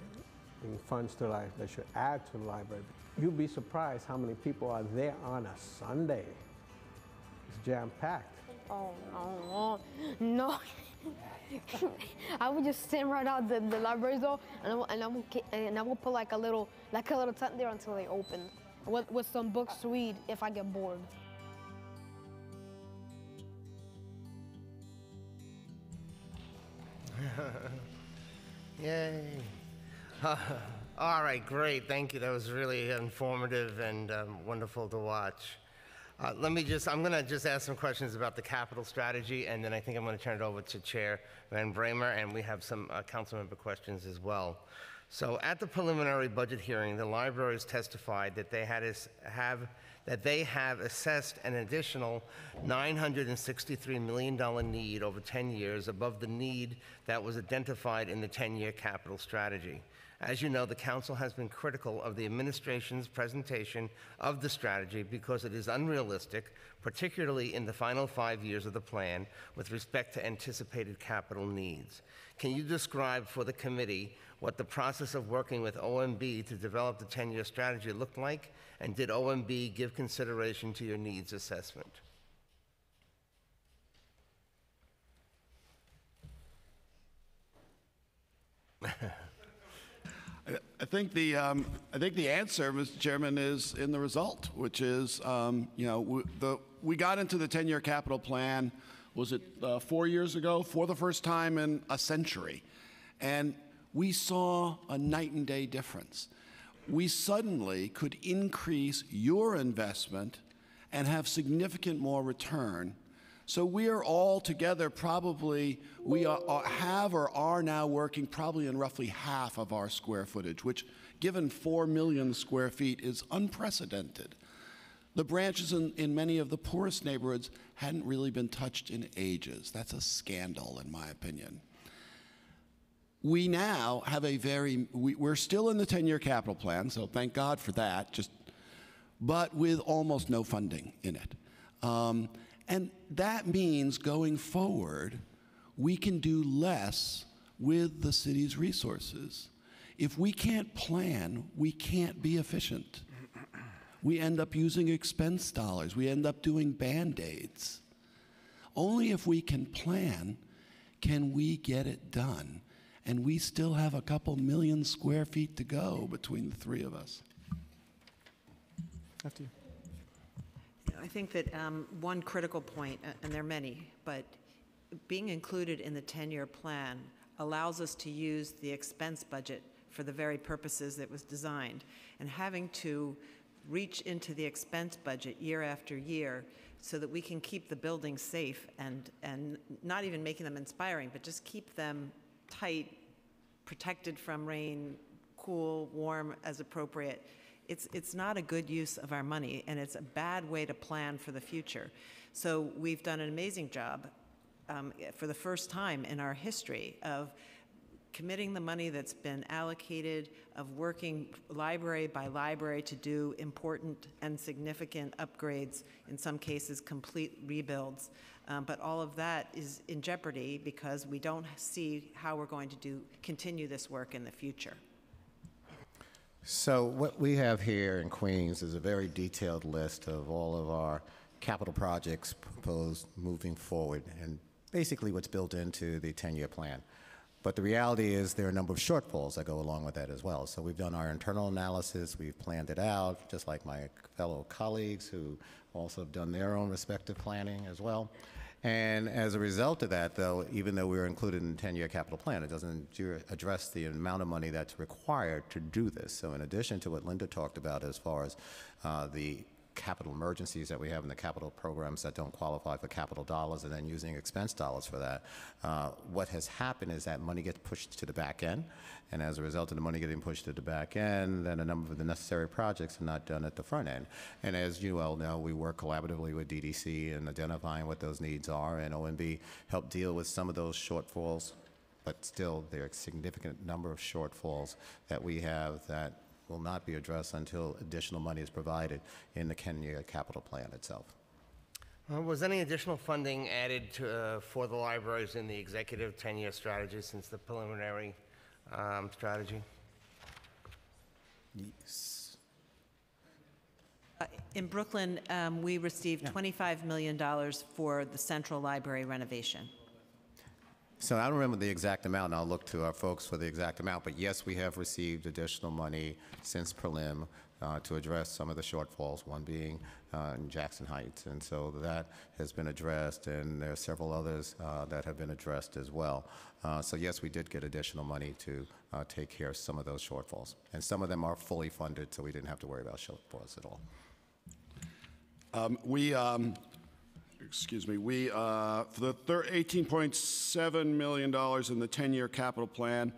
funds to life. They should add to the library. You'd be surprised how many people are there on a Sunday. It's jam-packed. Oh, oh, oh. no, no. I would just stand right out the, the library door, and I, will, and, I will, and I will put like a little like a little tent there until they open, with, with some books to read if I get bored. Yay. all right, great. Thank you. That was really informative and um, wonderful to watch. Uh, let me just, I'm going to just ask some questions about the capital strategy, and then I think I'm going to turn it over to Chair Van Bramer, and we have some uh, council member questions as well. So at the preliminary budget hearing, the libraries testified that they had have that they have assessed an additional $963 million need over 10 years above the need that was identified in the 10-year capital strategy. As you know, the council has been critical of the administration's presentation of the strategy because it is unrealistic, particularly in the final five years of the plan, with respect to anticipated capital needs. Can you describe for the committee what the process of working with OMB to develop the 10-year strategy looked like? And did OMB give consideration to your needs assessment? I think the um, I think the answer, Mr. Chairman, is in the result, which is um, you know we, the we got into the 10-year capital plan. Was it uh, four years ago? For the first time in a century, and we saw a night and day difference. We suddenly could increase your investment and have significant more return so we are all together probably, we are, are, have or are now working probably in roughly half of our square footage, which given 4 million square feet is unprecedented. The branches in, in many of the poorest neighborhoods hadn't really been touched in ages. That's a scandal, in my opinion. We now have a very, we, we're still in the 10 year capital plan, so thank God for that, just, but with almost no funding in it. Um, and that means going forward, we can do less with the city's resources. If we can't plan, we can't be efficient. We end up using expense dollars, we end up doing band aids. Only if we can plan can we get it done. And we still have a couple million square feet to go between the three of us. After you. I think that um, one critical point, and there are many, but being included in the 10-year plan allows us to use the expense budget for the very purposes that was designed. And having to reach into the expense budget year after year so that we can keep the buildings safe and, and not even making them inspiring, but just keep them tight, protected from rain, cool, warm as appropriate, it's, it's not a good use of our money, and it's a bad way to plan for the future. So we've done an amazing job um, for the first time in our history of committing the money that's been allocated, of working library by library to do important and significant upgrades, in some cases complete rebuilds. Um, but all of that is in jeopardy because we don't see how we're going to do continue this work in the future. So what we have here in Queens is a very detailed list of all of our capital projects proposed moving forward and basically what's built into the 10-year plan. But the reality is there are a number of shortfalls that go along with that as well. So we've done our internal analysis, we've planned it out, just like my fellow colleagues who also have done their own respective planning as well. And as a result of that, though, even though we are included in the 10-year capital plan, it doesn't address the amount of money that's required to do this. So in addition to what Linda talked about as far as uh, the capital emergencies that we have in the capital programs that don't qualify for capital dollars and then using expense dollars for that. Uh, what has happened is that money gets pushed to the back end, and as a result of the money getting pushed to the back end, then a number of the necessary projects are not done at the front end. And as you well know, we work collaboratively with DDC in identifying what those needs are, and OMB help deal with some of those shortfalls but still there are a significant number of shortfalls that we have that will not be addressed until additional money is provided in the 10-year capital plan itself. Uh, was any additional funding added to, uh, for the libraries in the executive 10-year strategy since the preliminary um, strategy? Yes. Uh, in Brooklyn, um, we received $25 million for the central library renovation. So I don't remember the exact amount, and I'll look to our folks for the exact amount, but yes, we have received additional money since prelim uh, to address some of the shortfalls, one being uh, in Jackson Heights. And so that has been addressed, and there are several others uh, that have been addressed as well. Uh, so yes, we did get additional money to uh, take care of some of those shortfalls. And some of them are fully funded, so we didn't have to worry about shortfalls at all. Um, we, um, excuse me, we, uh, for the $18.7 million in the 10-year capital plan,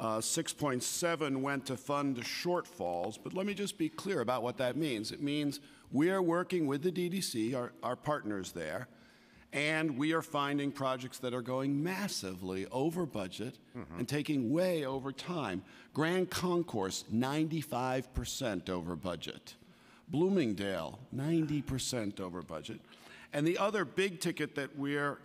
uh, 6.7 went to fund shortfalls, but let me just be clear about what that means. It means we are working with the DDC, our, our partners there, And we are finding projects that are going massively over budget and taking way over time. Grand Concourse, 95% over budget. Bloomingdale, 90% over budget. And the other big ticket that we're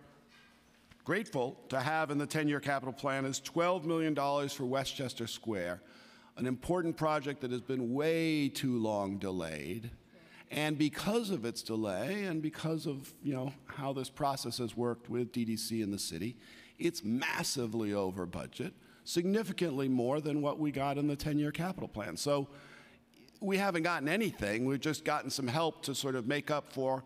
grateful to have in the 10-year capital plan is $12 million for Westchester Square, an important project that has been way too long delayed. And because of its delay and because of, you know, how this process has worked with DDC and the city, it's massively over budget, significantly more than what we got in the 10-year capital plan. So we haven't gotten anything. We've just gotten some help to sort of make up for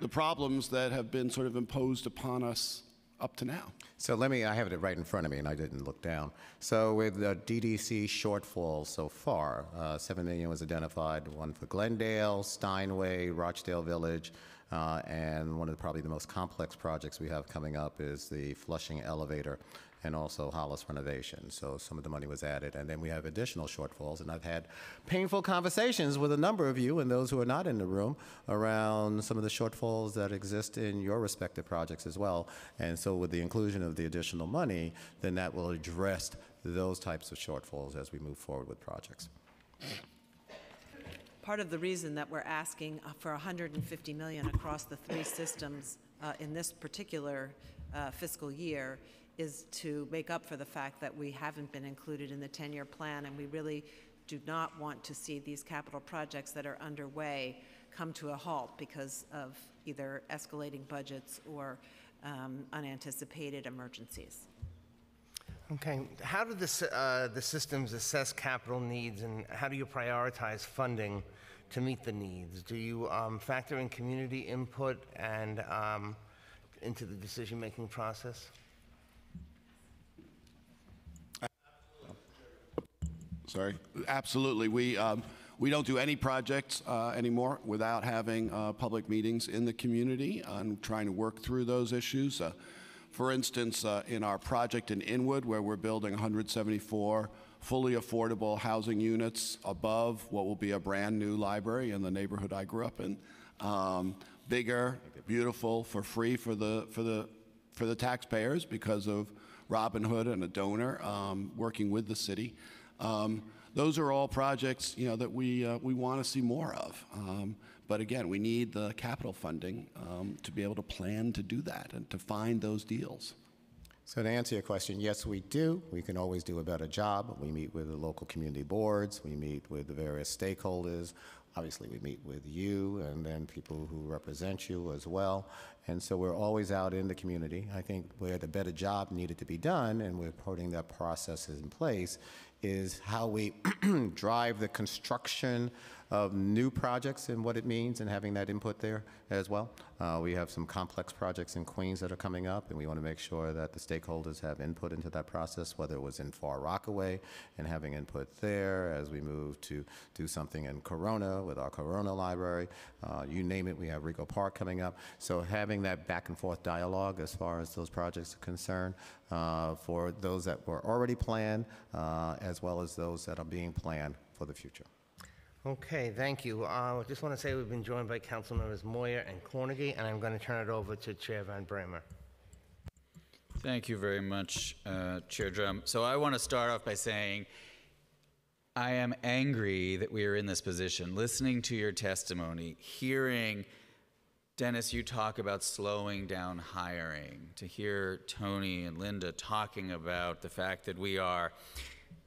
the problems that have been sort of imposed upon us up to now. So let me, I have it right in front of me and I didn't look down. So with the DDC shortfall so far, uh, 7 million was identified, one for Glendale, Steinway, Rochdale Village, uh, and one of the, probably the most complex projects we have coming up is the Flushing Elevator and also Hollis renovation. So some of the money was added. And then we have additional shortfalls. And I've had painful conversations with a number of you and those who are not in the room around some of the shortfalls that exist in your respective projects as well. And so with the inclusion of the additional money, then that will address those types of shortfalls as we move forward with projects. Part of the reason that we're asking uh, for 150 million across the three systems uh, in this particular uh, fiscal year is to make up for the fact that we haven't been included in the 10-year plan, and we really do not want to see these capital projects that are underway come to a halt because of either escalating budgets or um, unanticipated emergencies. Okay, how do the, uh, the systems assess capital needs and how do you prioritize funding to meet the needs? Do you um, factor in community input and um, into the decision-making process? Sorry. Absolutely. We, um, we don't do any projects uh, anymore without having uh, public meetings in the community and trying to work through those issues. Uh, for instance, uh, in our project in Inwood, where we're building 174 fully affordable housing units above what will be a brand new library in the neighborhood I grew up in. Um, bigger, beautiful, for free for the, for the, for the taxpayers because of Robin Hood and a donor um, working with the city. Um, those are all projects, you know, that we, uh, we want to see more of. Um, but again, we need the capital funding um, to be able to plan to do that and to find those deals. So to answer your question, yes, we do. We can always do a better job. We meet with the local community boards. We meet with the various stakeholders. Obviously, we meet with you and then people who represent you as well. And so we're always out in the community. I think where the better job needed to be done, and we're putting that processes in place, is how we drive the construction of new projects and what it means and having that input there as well. Uh, we have some complex projects in Queens that are coming up, and we want to make sure that the stakeholders have input into that process, whether it was in Far Rockaway and having input there as we move to do something in Corona with our Corona Library. Uh, you name it, we have Rego Park coming up. So having that back and forth dialogue as far as those projects are concerned uh, for those that were already planned uh, as well as those that are being planned for the future. Okay, thank you. Uh, I just want to say we've been joined by Council Members Moya and Cornegy, and I'm going to turn it over to Chair Van Bramer. Thank you very much, uh, Chair Dromm. So I want to start off by saying I am angry that we are in this position. Listening to your testimony, hearing Dennis, you talk about slowing down hiring, to hear Tony and Linda talking about the fact that we are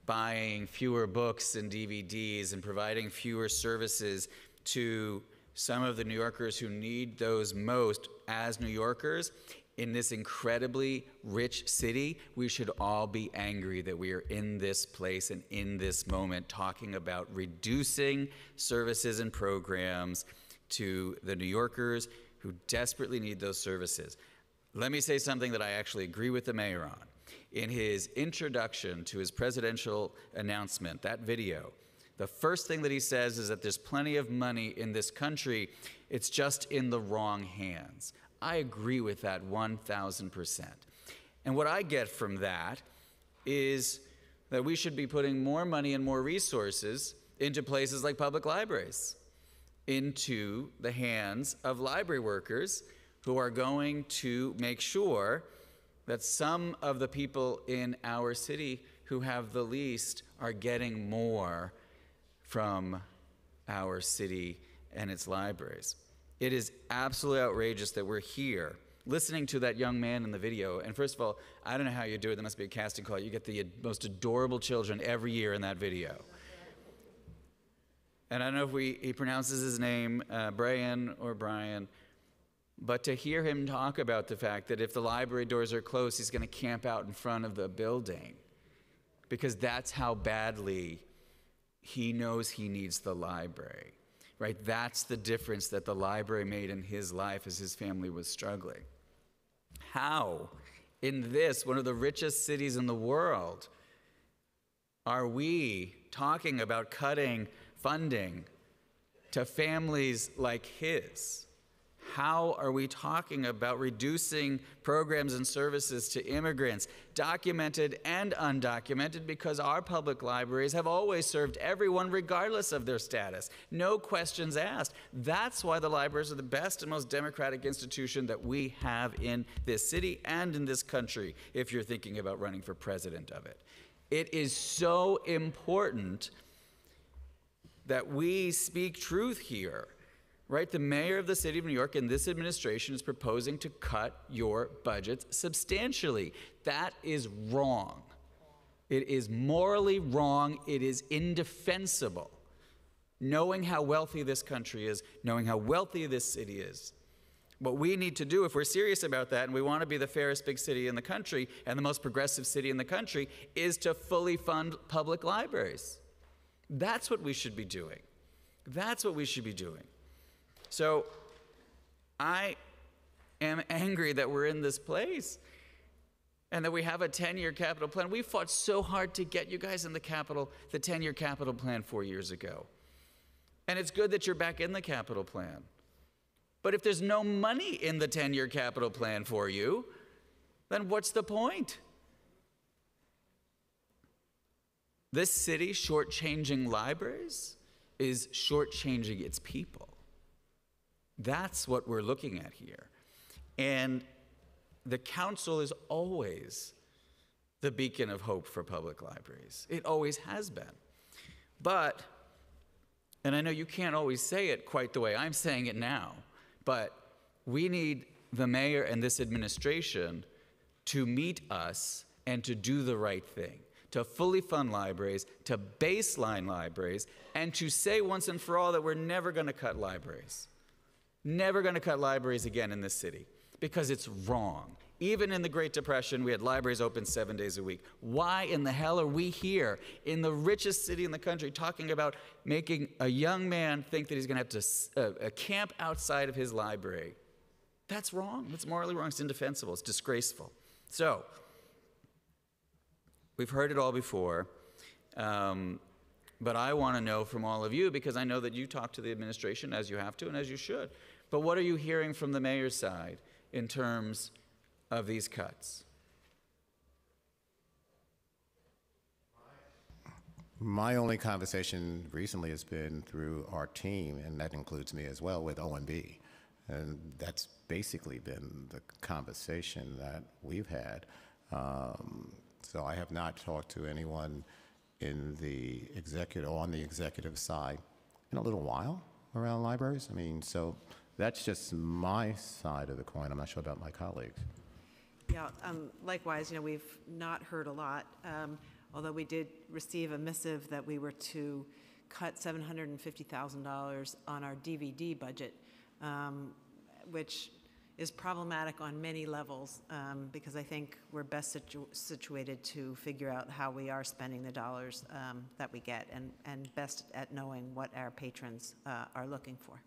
buying fewer books and DVDs and providing fewer services to some of the New Yorkers who need those most as New Yorkers in this incredibly rich city, we should all be angry that we are in this place and in this moment talking about reducing services and programs to the New Yorkers who desperately need those services. Let me say something that I actually agree with the mayor on. In his introduction to his presidential announcement, that video, the first thing that he says is that there's plenty of money in this country, it's just in the wrong hands. I agree with that 1,000%. And what I get from that is that we should be putting more money and more resources into places like public libraries, into the hands of library workers who are going to make sure that some of the people in our city who have the least are getting more from our city and its libraries. It is absolutely outrageous that we're here listening to that young man in the video. And first of all, I don't know how you do it. There must be a casting call. You get the most adorable children every year in that video. And I don't know if we, he pronounces his name uh, Brian or Brian, but to hear him talk about the fact that if the library doors are closed, he's going to camp out in front of the building because that's how badly he knows he needs the library, right? That's the difference that the library made in his life as his family was struggling. How, in this, one of the richest cities in the world, are we talking about cutting funding to families like his? How are we talking about reducing programs and services to immigrants, documented and undocumented, because our public libraries have always served everyone regardless of their status? No questions asked. That's why the libraries are the best and most democratic institution that we have in this city and in this country, if you're thinking about running for president of it. It is so important that we speak truth here right? The mayor of the city of New York and this administration is proposing to cut your budgets substantially. That is wrong. It is morally wrong. It is indefensible. Knowing how wealthy this country is, knowing how wealthy this city is. What we need to do, if we're serious about that and we want to be the fairest big city in the country and the most progressive city in the country, is to fully fund public libraries. That's what we should be doing. That's what we should be doing. So I am angry that we're in this place and that we have a 10 year capital plan. We fought so hard to get you guys in the capital, the 10 year capital plan four years ago. And it's good that you're back in the capital plan. But if there's no money in the 10 year capital plan for you, then what's the point? This city shortchanging libraries is shortchanging its people. That's what we're looking at here. And the council is always the beacon of hope for public libraries. It always has been. But, and I know you can't always say it quite the way I'm saying it now, but we need the mayor and this administration to meet us and to do the right thing, to fully fund libraries, to baseline libraries, and to say once and for all that we're never going to cut libraries. Never going to cut libraries again in this city because it's wrong. Even in the Great Depression, we had libraries open seven days a week. Why in the hell are we here in the richest city in the country talking about making a young man think that he's going to have to uh, uh, camp outside of his library? That's wrong. It's morally wrong. It's indefensible. It's disgraceful. So, we've heard it all before. Um, but I want to know from all of you because I know that you talk to the administration as you have to and as you should. But what are you hearing from the mayor's side in terms of these cuts? My only conversation recently has been through our team, and that includes me as well, with OMB. And that's basically been the conversation that we've had. Um, so I have not talked to anyone in the executive, on the executive side in a little while around libraries. I mean, so that's just my side of the coin. I'm not sure about my colleagues. Yeah, um, likewise, you know, we've not heard a lot, um, although we did receive a missive that we were to cut $750,000 on our DVD budget, um, which is problematic on many levels um, because I think we're best situ situated to figure out how we are spending the dollars um, that we get and, and best at knowing what our patrons uh, are looking for.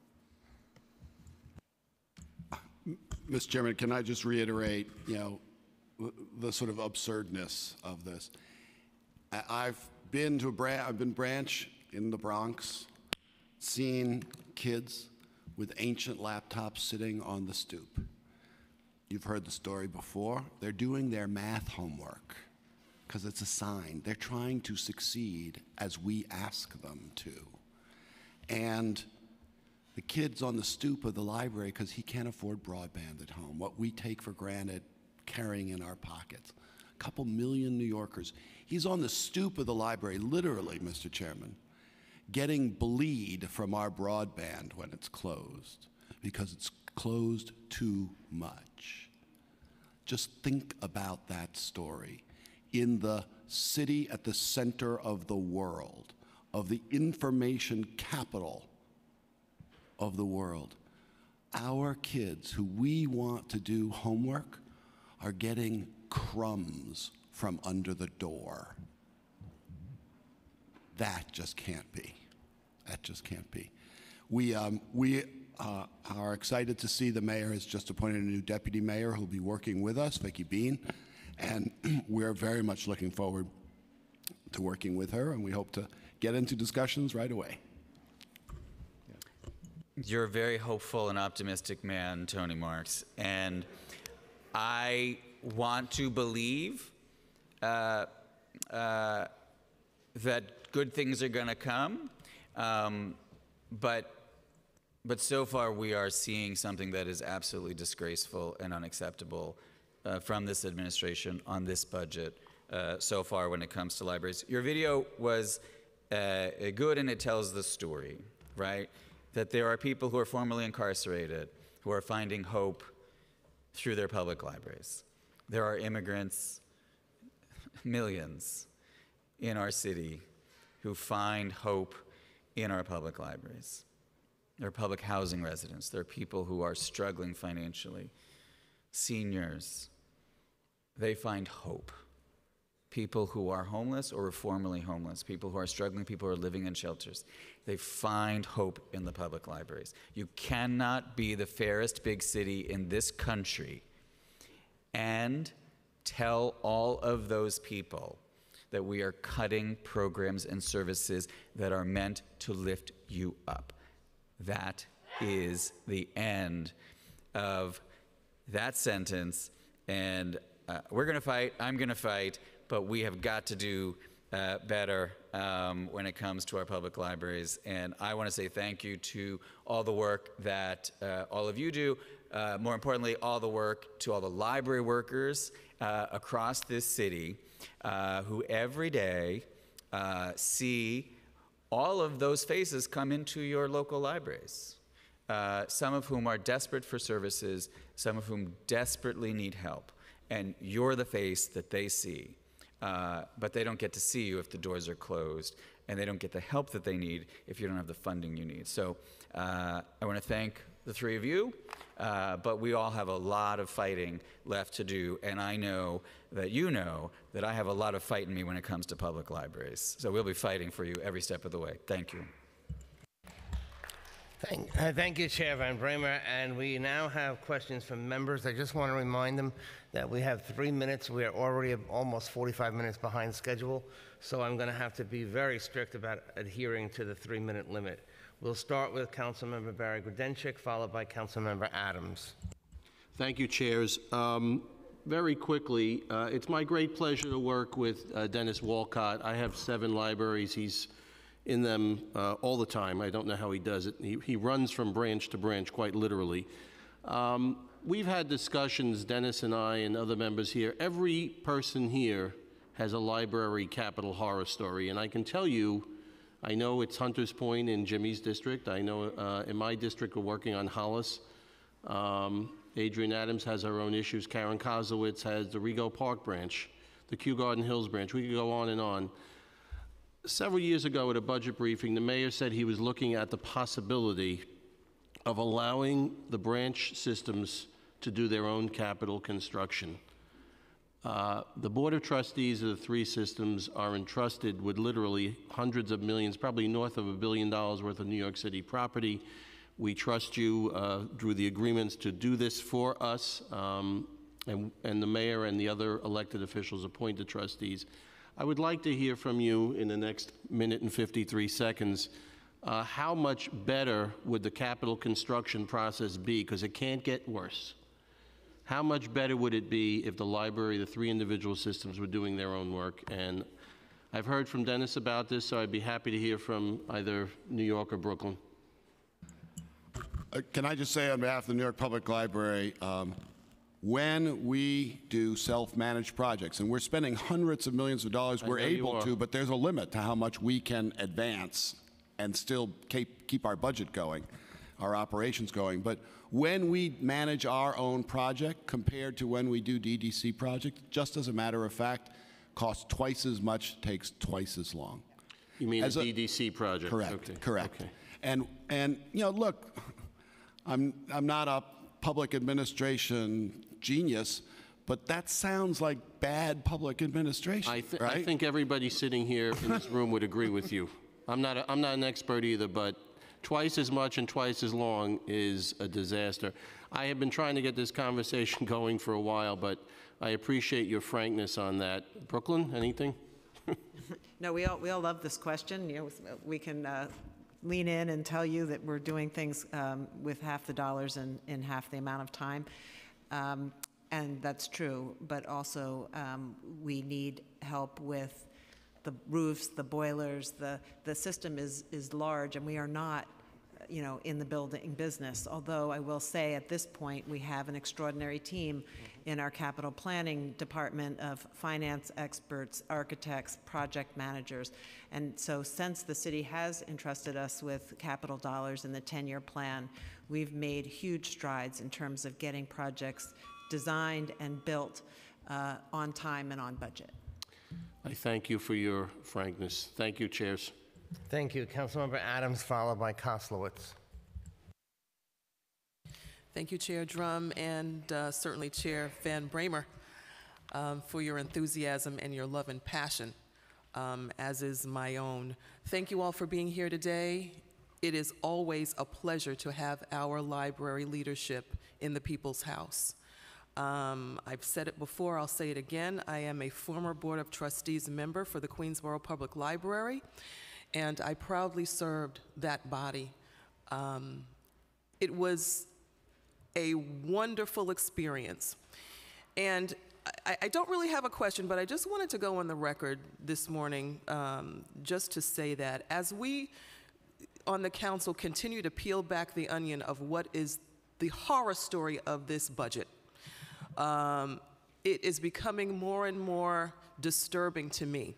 Mr. Chairman, can I just reiterate, you know, the sort of absurdness of this? I've been to a branch, I've been branch in the Bronx, seen kids with ancient laptops sitting on the stoop. You've heard the story before. They're doing their math homework because it's a sign. They're trying to succeed as we ask them to. And the kid's on the stoop of the library because he can't afford broadband at home, what we take for granted carrying in our pockets. A couple million New Yorkers. He's on the stoop of the library, literally, Mr. Chairman, getting bleed from our broadband when it's closed because it's closed too much. Just think about that story. In the city at the center of the world, of the information capital of the world, our kids who we want to do homework are getting crumbs from under the door. That just can't be. That just can't be. We, um, we uh, are excited to see the mayor has just appointed a new deputy mayor who'll be working with us, Vicki Been, and we're very much looking forward to working with her, and we hope to get into discussions right away. You're a very hopeful and optimistic man, Tony Marx, and I want to believe uh, uh, that good things are going to come, um, but but so far we are seeing something that is absolutely disgraceful and unacceptable uh, from this administration on this budget uh, so far when it comes to libraries. Your video was uh, good and it tells the story, right? That there are people who are formerly incarcerated who are finding hope through their public libraries. There are immigrants, millions in our city, who find hope in our public libraries. There are public housing residents. There are people who are struggling financially, seniors. They find hope. People who are homeless or formerly homeless, people who are struggling, people who are living in shelters. They find hope in the public libraries. You cannot be the fairest big city in this country and tell all of those people that we are cutting programs and services that are meant to lift you up. That is the end of that sentence. And uh, we're going to fight, I'm going to fight, but we have got to do uh, better um, when it comes to our public libraries. And I want to say thank you to all the work that uh, all of you do. Uh, more importantly, all the work to all the library workers uh, across this city uh, who every day uh, see all of those faces come into your local libraries. Some of whom are desperate for services, some of whom desperately need help. And you're the face that they see. Uh, but they don't get to see you if the doors are closed, and they don't get the help that they need if you don't have the funding you need. So uh, I want to thank the three of you, uh, but we all have a lot of fighting left to do, and I know that you know that I have a lot of fight in me when it comes to public libraries. So we'll be fighting for you every step of the way. Thank you. Thank, uh, thank you, Chair Van Bramer. And we now have questions from members. I just want to remind them that we have three minutes. We are already almost 45 minutes behind schedule, so I'm going to have to be very strict about adhering to the three-minute limit. We'll start with Councilmember Barry Grodenchik, followed by Councilmember Adams. Thank you, chairs. Um, very quickly, uh, it's my great pleasure to work with uh, Dennis Walcott. I have seven libraries. He's in them uh, all the time. I don't know how he does it. He, he runs from branch to branch, quite literally. Um, we've had discussions, Dennis and I and other members here. Every person here has a library capital horror story, and I can tell you, I know it's Hunters Point in Jimmy's district. I know uh, in my district we're working on Hollis. Um, Adrienne Adams has her own issues. Karen Koslowitz has the Rego Park branch, the Kew Garden Hills branch. We could go on and on. Several years ago at a budget briefing, the mayor said he was looking at the possibility of allowing the branch systems to do their own capital construction. Uh, the Board of Trustees of the three systems are entrusted with literally hundreds of millions, probably north of a billion dollars worth of New York City property. We trust you uh, through the agreements to do this for us, um, and, and the mayor and the other elected officials appoint the trustees. I would like to hear from you in the next minute and 53 seconds. Uh, how much better would the capital construction process be? Because it can't get worse. How much better would it be if the library, the three individual systems, were doing their own work? And I've heard from Dennis about this, so I'd be happy to hear from either New York or Brooklyn. Uh, Can I just say on behalf of the New York Public Library, um, when we do self-managed projects, and we're spending hundreds of millions of dollars, I we're able to, but there's a limit to how much we can advance and still keep, keep our budget going, our operations going. But when we manage our own project compared to when we do DDC project, just as a matter of fact, costs twice as much, takes twice as long. You mean As a- DDC project? Correct, Okay, correct. okay. And, and, you know, look, I'm, I'm not a public administration genius, but that sounds like bad public administration, I, thi- I think everybody sitting here in this room would agree with you. I'm not, a, I'm not an expert either, but twice as much and twice as long is a disaster. I have been trying to get this conversation going for a while, but I appreciate your frankness on that. Brooklyn, anything? No, we all, we all love this question. You know, we can uh, lean in and tell you that we're doing things um, with half the dollars in, in half the amount of time. Um, And that's true, but also um, we need help with the roofs, the boilers, the, the system is, is large, and we are not, you know, in the building business. Although I will say, at this point, we have an extraordinary team in our capital planning department of finance experts, architects, project managers. And so since the city has entrusted us with capital dollars in the 10-year plan, we've made huge strides in terms of getting projects designed and built uh, on time and on budget. I thank you for your frankness. Thank you, chairs. Thank you. Councilmember Adams, followed by Koslowitz. Thank you, Chair Dromm, and uh, certainly Chair Van Bramer, um, for your enthusiasm and your love and passion, um, as is my own. Thank you all for being here today. It is always a pleasure to have our library leadership in the People's House. Um, I've said it before, I'll say it again. I am a former Board of Trustees member for the Queensborough Public Library, and I proudly served that body. Um, it was a wonderful experience. And I, I don't really have a question, but I just wanted to go on the record this morning um, just to say that as we on the council continue to peel back the onion of what is the horror story of this budget, um, it is becoming more and more disturbing to me.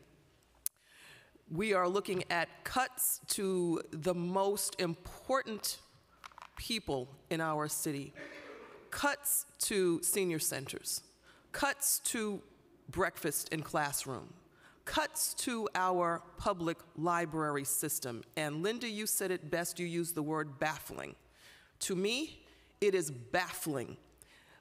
We are looking at cuts to the most important people in our city, cuts to senior centers, cuts to breakfast in classroom, cuts to our public library system. And Linda, you said it best, you used the word baffling. To me, it is baffling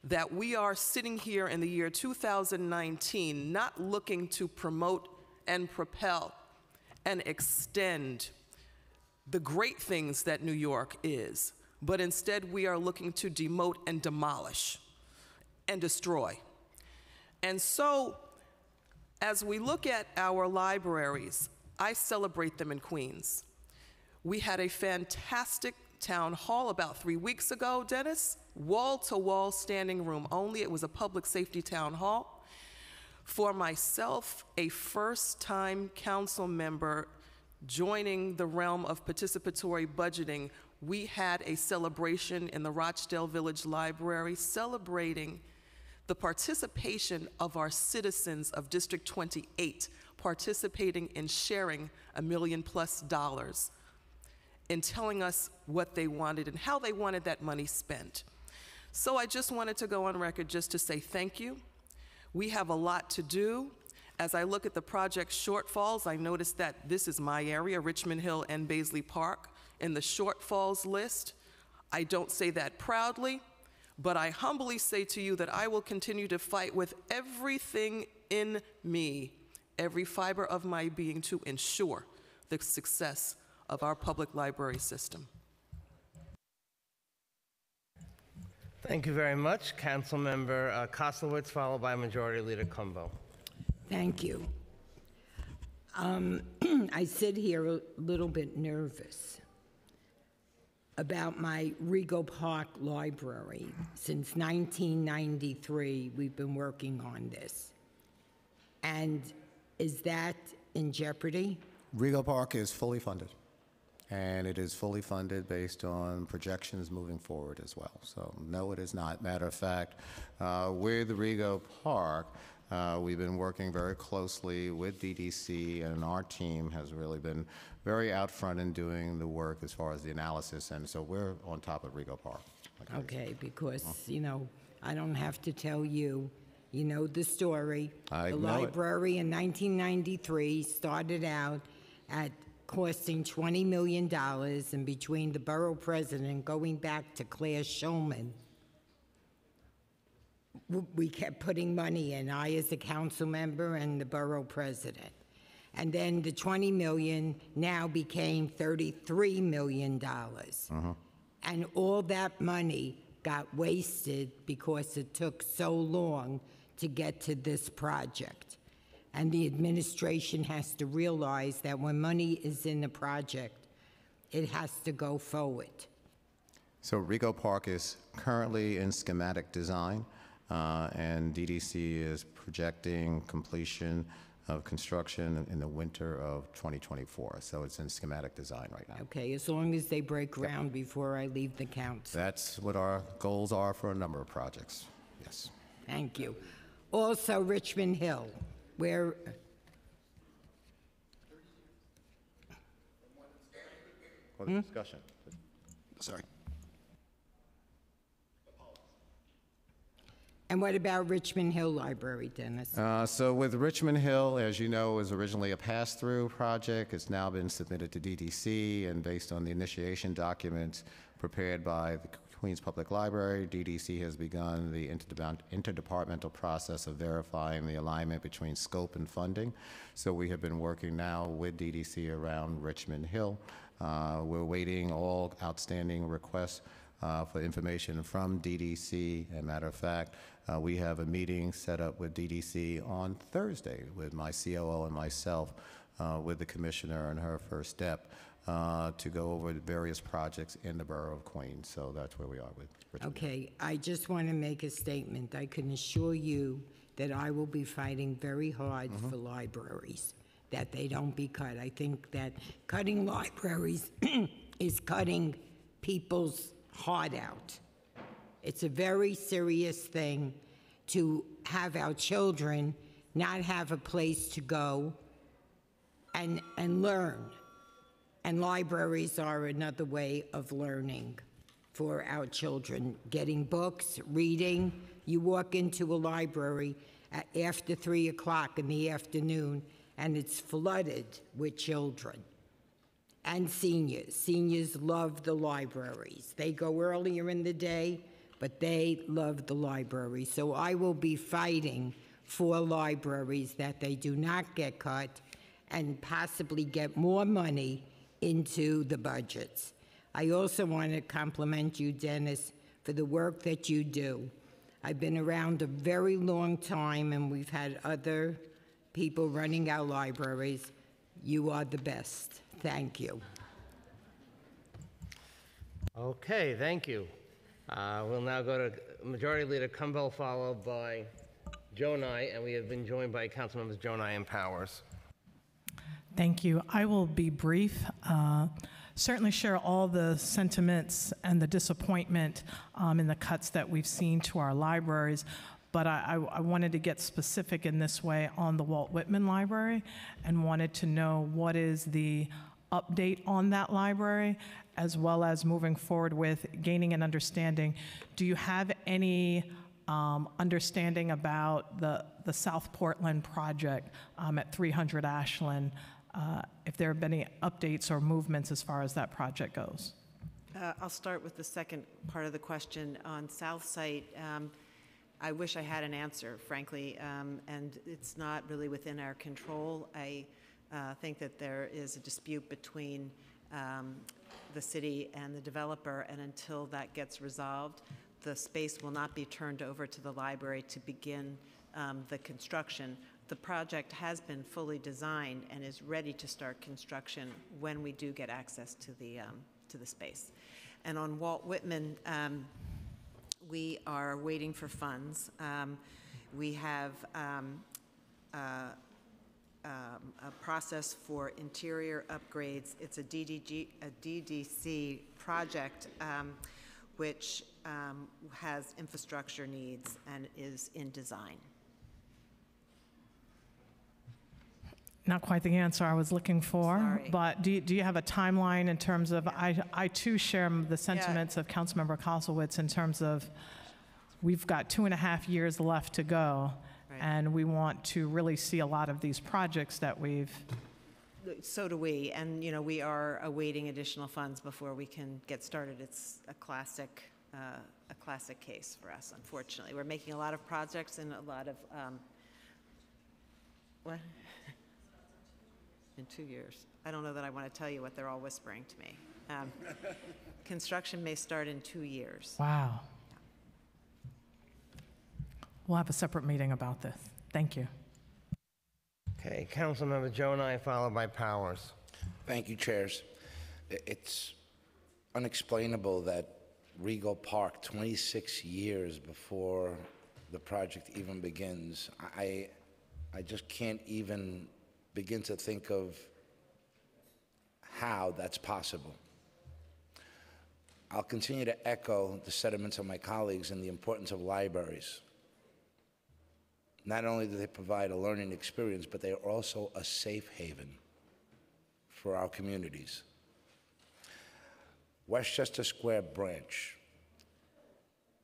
that we are sitting here in the year 2019 not looking to promote and propel and extend the great things that New York is, but instead we are looking to demote and demolish and destroy. And so, as we look at our libraries, I celebrate them in Queens. We had a fantastic town hall about three weeks ago, Dennis, wall to wall standing room only. It was a public safety town hall. For myself, a first time council member joining the realm of participatory budgeting, we had a celebration in the Rochdale Village Library celebrating the participation of our citizens of District 28 participating in sharing a million plus dollars in telling us what they wanted and how they wanted that money spent. So I just wanted to go on record just to say thank you. We have a lot to do. As I look at the project shortfalls, I noticed that this is my area, Richmond Hill and Baisley Park, in the shortfalls list. I don't say that proudly, but I humbly say to you that I will continue to fight with everything in me, every fiber of my being to ensure the success of our public library system. Thank you very much. Councilmember uh, Koslowitz, followed by Majority Leader Cumbo. Thank you. Um, I sit here a little bit nervous about my Rego Park Library. Since 1993, we've been working on this. And is that in jeopardy? Rego Park is fully funded. and it is fully funded based on projections moving forward as well. So, no, it is not. Matter of fact, uh, with Rego Park, uh, we've been working very closely with DDC, and our team has really been very out front in doing the work as far as the analysis, and so we're on top of Rego Park. Okay, because, you know, I don't have to tell you, you know the story. I The know it. library in 1993 started out at costing $20 million, and between the borough president going back to Claire Shulman, w- we kept putting money in, I as a council member and the borough president. And then the 20 million now became 33 million dollars. Uh-huh. And all that money got wasted because it took so long to get to this project. And the administration has to realize that when money is in the project, it has to go forward. So Rego Park is currently in schematic design, uh, and DDC is projecting completion of construction in the winter of 2024. So it's in schematic design right now. Okay, as long as they break ground before I leave the council. That's what our goals are for a number of projects. Yes. Thank you. Also, Richmond Hill, where, For the discussion. Sorry. And what about Richmond Hill Library, Dennis? Uh, So with Richmond Hill, as you know, was originally a pass-through project. It's now been submitted to DDC, and based on the initiation documents prepared by the Queens Public Library, DDC has begun the interdepart- interdepartmental process of verifying the alignment between scope and funding. So we have been working now with DDC around Richmond Hill. Uh, We're waiting all outstanding requests uh, for information from DDC. As a matter of fact, uh, we have a meeting set up with DDC on Thursday with my COO and myself, uh, with the commissioner and her first step, uh, to go over the various projects in the borough of Queens. So that's where we are with Richmond. Okay, I just want to make a statement. I can assure you that I will be fighting very hard for libraries, that they don't be cut. I think that cutting libraries is cutting people's heart out. It's a very serious thing to have our children not have a place to go and, and learn. And libraries are another way of learning for our children, getting books, reading. You walk into a library after 3 o'clock in the afternoon, and it's flooded with children and seniors. Seniors love the libraries. They go earlier in the day, but they love the library. So I will be fighting for libraries that they do not get cut and possibly get more money into the budgets. I also want to compliment you, Dennis, for the work that you do. I've been around a very long time, and we've had other people running our libraries. You are the best. Thank you. Okay, thank you. Uh, We'll now go to Majority Leader Cumbo, followed by Gjonaj, and we have been joined by Councilmembers Gjonaj and Powers. Thank you. I will be brief. Uh, Certainly share all the sentiments and the disappointment um, in the cuts that we've seen to our libraries, but I, I- I wanted to get specific in this way on the Walt Whitman Library and wanted to know what is the update on that library, as well as moving forward with gaining an understanding. Do you have any um, understanding about the, the South Portland project um, at 300 Ashland, uh, if there have been any updates or movements as far as that project goes. Uh, I'll start with the second part of the question. On South Site, um, I wish I had an answer, frankly, um, and it's not really within our control. I uh, think that there is a dispute between um, the city and the developer, and until that gets resolved, the space will not be turned over to the library to begin um, the construction. The project has been fully designed and is ready to start construction when we do get access to the, um, to the space. And on Walt Whitman, um, we are waiting for funds. Um, We have um, uh, um, a process for interior upgrades. It's a DDG, a DDC project, um, which um, has infrastructure needs and is in design. Not quite the answer I was looking for, Sorry. but do you, do you have a timeline in terms of, I, I too share the sentiments of Councilmember Koslowitz in terms of, we've got two and a half years left to go, Right. and we want to really see a lot of these projects that we've, So do we, and, you know, we are awaiting additional funds before we can get started. It's a classic, uh, a classic case for us, unfortunately. We're making a lot of projects and a lot of, um, what? In two years. I don't know that I want to tell you what they're all whispering to me. Um, Construction may start in two years. wow. We'll have a separate meeting about this. Thank you. Okay, Councilmember Gjonaj, followed by Powers. Thank you, chairs. It's unexplainable that Rego Park, 26 years before the project even begins, I, I just can't even begin to think of how that's possible. I'll continue to echo the sentiments of my colleagues and the importance of libraries. Not only do they provide a learning experience, but they are also a safe haven for our communities. Westchester Square branch,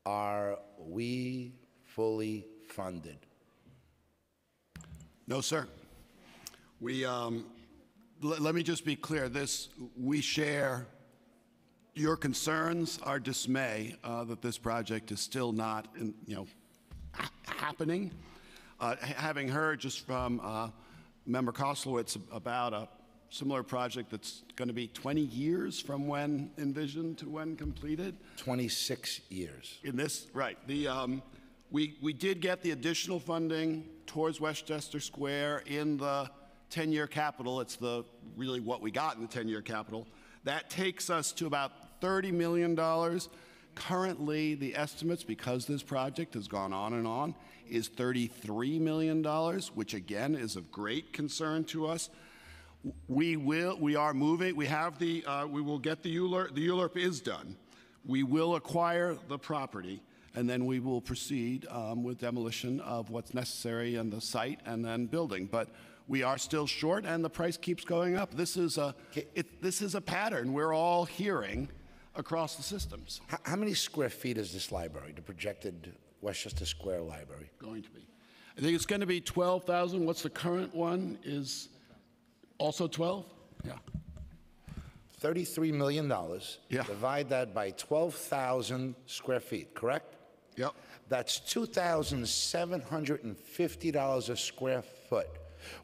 are we fully funded? No, sir. We, um, let, me just be clear, this, we share your concerns, our dismay uh, that this project is still not, in, you know, ha- happening. Uh, having heard just from uh, Member Koslowitz about a similar project that's going to be 20 years from when envisioned to when completed. 26 years. In this, right. The, um, we, we did get the additional funding towards Westchester Square in the 10-year capital. It's the, really what we got in the 10-year capital. That takes us to about $30 million. Currently, the estimates, because this project has gone on and on, is $33 million, which again is of great concern to us. We will, we are moving, we have the, uh, we will get the ULURP, the ULURP is done. We will acquire the property, and then we will proceed um, with demolition of what's necessary in the site and then building. But we are still short, and the price keeps going up. This is a, it, this is a pattern we're all hearing across the systems. How, how many square feet is this library, the projected Westchester Square Library? Going to be. I think it's going to be 12,000. What's the current one is also 12? Yeah. $33 million. Yeah. Divide that by 12,000 square feet, correct? Yep. That's $2,750 a square foot.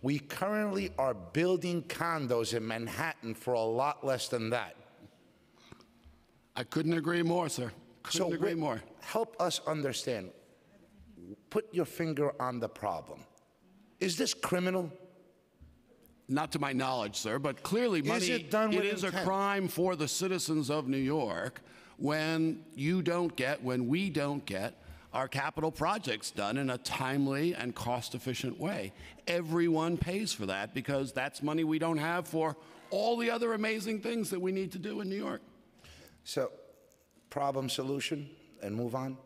We currently are building condos in Manhattan for a lot less than that. I couldn't agree more, sir. Couldn't so agree more. Help us understand. Put your finger on the problem. Is this criminal? Not to my knowledge, sir, but clearly money. Is it done with is a crime for the citizens of New York when you don't get, when we don't get our capital projects done in a timely and cost-efficient way. Everyone pays for that because that's money we don't have for all the other amazing things that we need to do in New York. So, problem solution and move on.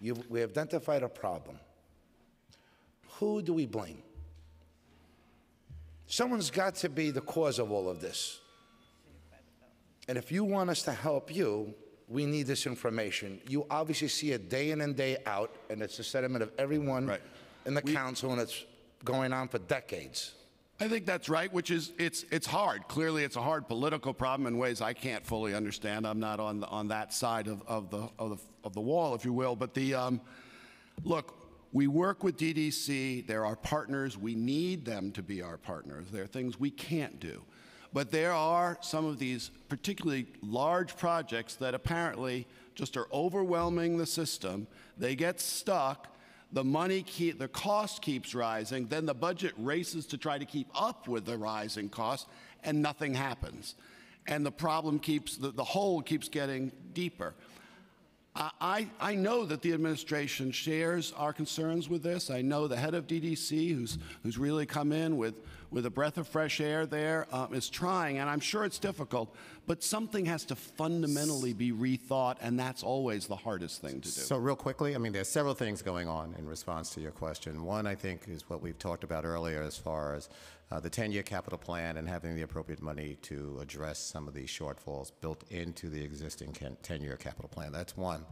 You've, we identified a problem. Who do we blame? Someone's got to be the cause of all of this. And if you want us to help you, we need this information. You obviously see it day in and day out, and it's the sentiment of everyone in the council, and it's going on for decades. I think that's right, which is it's it's hard. Clearly, it's a hard political problem in ways I can't fully understand. I'm not on the, on that side of, of the of the of the wall, if you will. But the um, look, we work with DDC. They're our partners. We need them to be our partners. There are things we can't do, but there are some of these particularly large projects that apparently just are overwhelming the system. They get stuck the money keep, the cost keeps rising, then the budget races to try to keep up with the rising cost, and nothing happens. And the problem keeps, the, the hole keeps getting deeper. I, I I know that the administration shares our concerns with this. I know the head of DDC, who's, who's really come in with, with a breath of fresh air there, um, is trying, and I'm sure it's difficult, but something has to fundamentally be rethought, and that's always the hardest thing to do. So real quickly, I mean, there's several things going on in response to your question. One, I think, is what we've talked about earlier as far as uh, the 10-year capital plan and having the appropriate money to address some of these shortfalls built into the existing 10-year capital plan. That's one.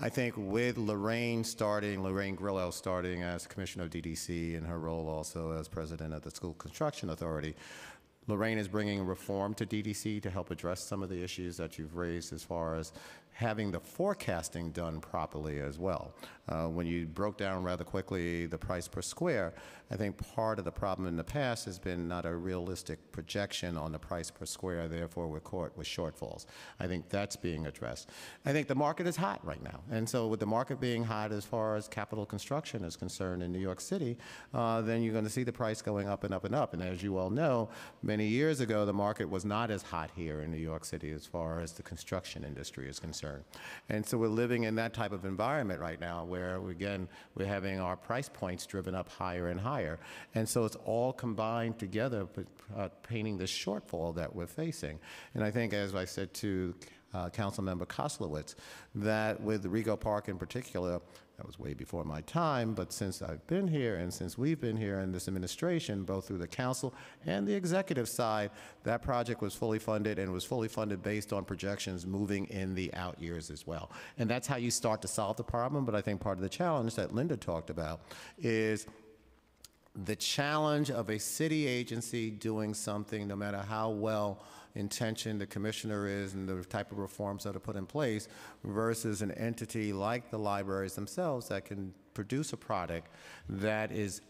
I think with Lorraine starting, Lorraine Grillo starting as Commissioner of DDC and her role also as President of the School Construction Authority, Lorraine is bringing reform to DDC to help address some of the issues that you've raised as far as having the forecasting done properly as well. Uh, when you broke down rather quickly the price per square, I think part of the problem in the past has been not a realistic projection on the price per square, therefore we're caught with shortfalls. I think that's being addressed. I think the market is hot right now. And so with the market being hot as far as capital construction is concerned in New York City, uh, then you're going to see the price going up and up and up. And as you all know, many years ago, the market was not as hot here in New York City as far as the construction industry is concerned. And so we're living in that type of environment right now where, again, we're having our price points driven up higher and higher. And so it's all combined together, uh, painting this shortfall that we're facing. And I think, as I said to uh, Councilmember Koslowitz, that with the Rego Park in particular, that was way before my time, but since I've been here and since we've been here in this administration, both through the council and the executive side, that project was fully funded and was fully funded based on projections moving in the out years as well. And that's how you start to solve the problem, but I think part of the challenge that Linda talked about is the challenge of a city agency doing something, no matter how well intention the commissioner is and the type of reforms that are put in place versus an entity like the libraries themselves that can produce a product that is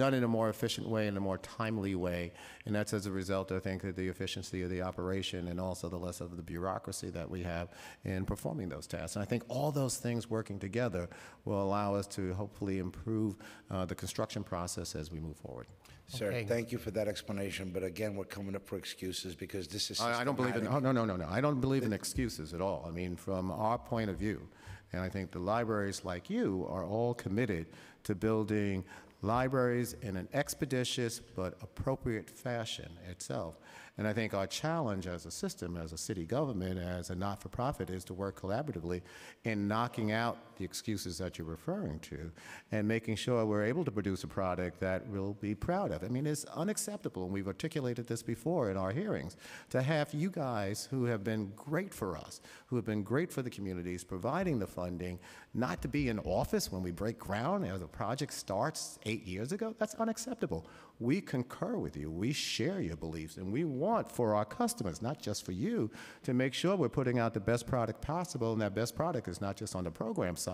done in a more efficient way, in a more timely way. And that's as a result, I think, of the efficiency of the operation and also the less of the bureaucracy that we have in performing those tasks. And I think all those things working together will allow us to hopefully improve uh, the construction process as we move forward. Sir, Okay. thank you for that explanation, but again, we're coming up for excuses because this is I, I don't believe in, systematic. oh, no, no, no, no. I don't believe in excuses at all. I mean, from our point of view, and I think the libraries like you are all committed to building libraries in an expeditious but appropriate fashion itself. And I think our challenge as a system, as a city government, as a not-for-profit, is to work collaboratively in knocking out the excuses that you're referring to and making sure we're able to produce a product that we'll be proud of. I mean, it's unacceptable, and we've articulated this before in our hearings, to have you guys who have been great for us, who have been great for the communities, providing the funding, not to be in office when we break ground as a project starts eight years ago. That's unacceptable. We concur with you. We share your beliefs, and we want for our customers, not just for you, to make sure we're putting out the best product possible. And that best product is not just on the program side,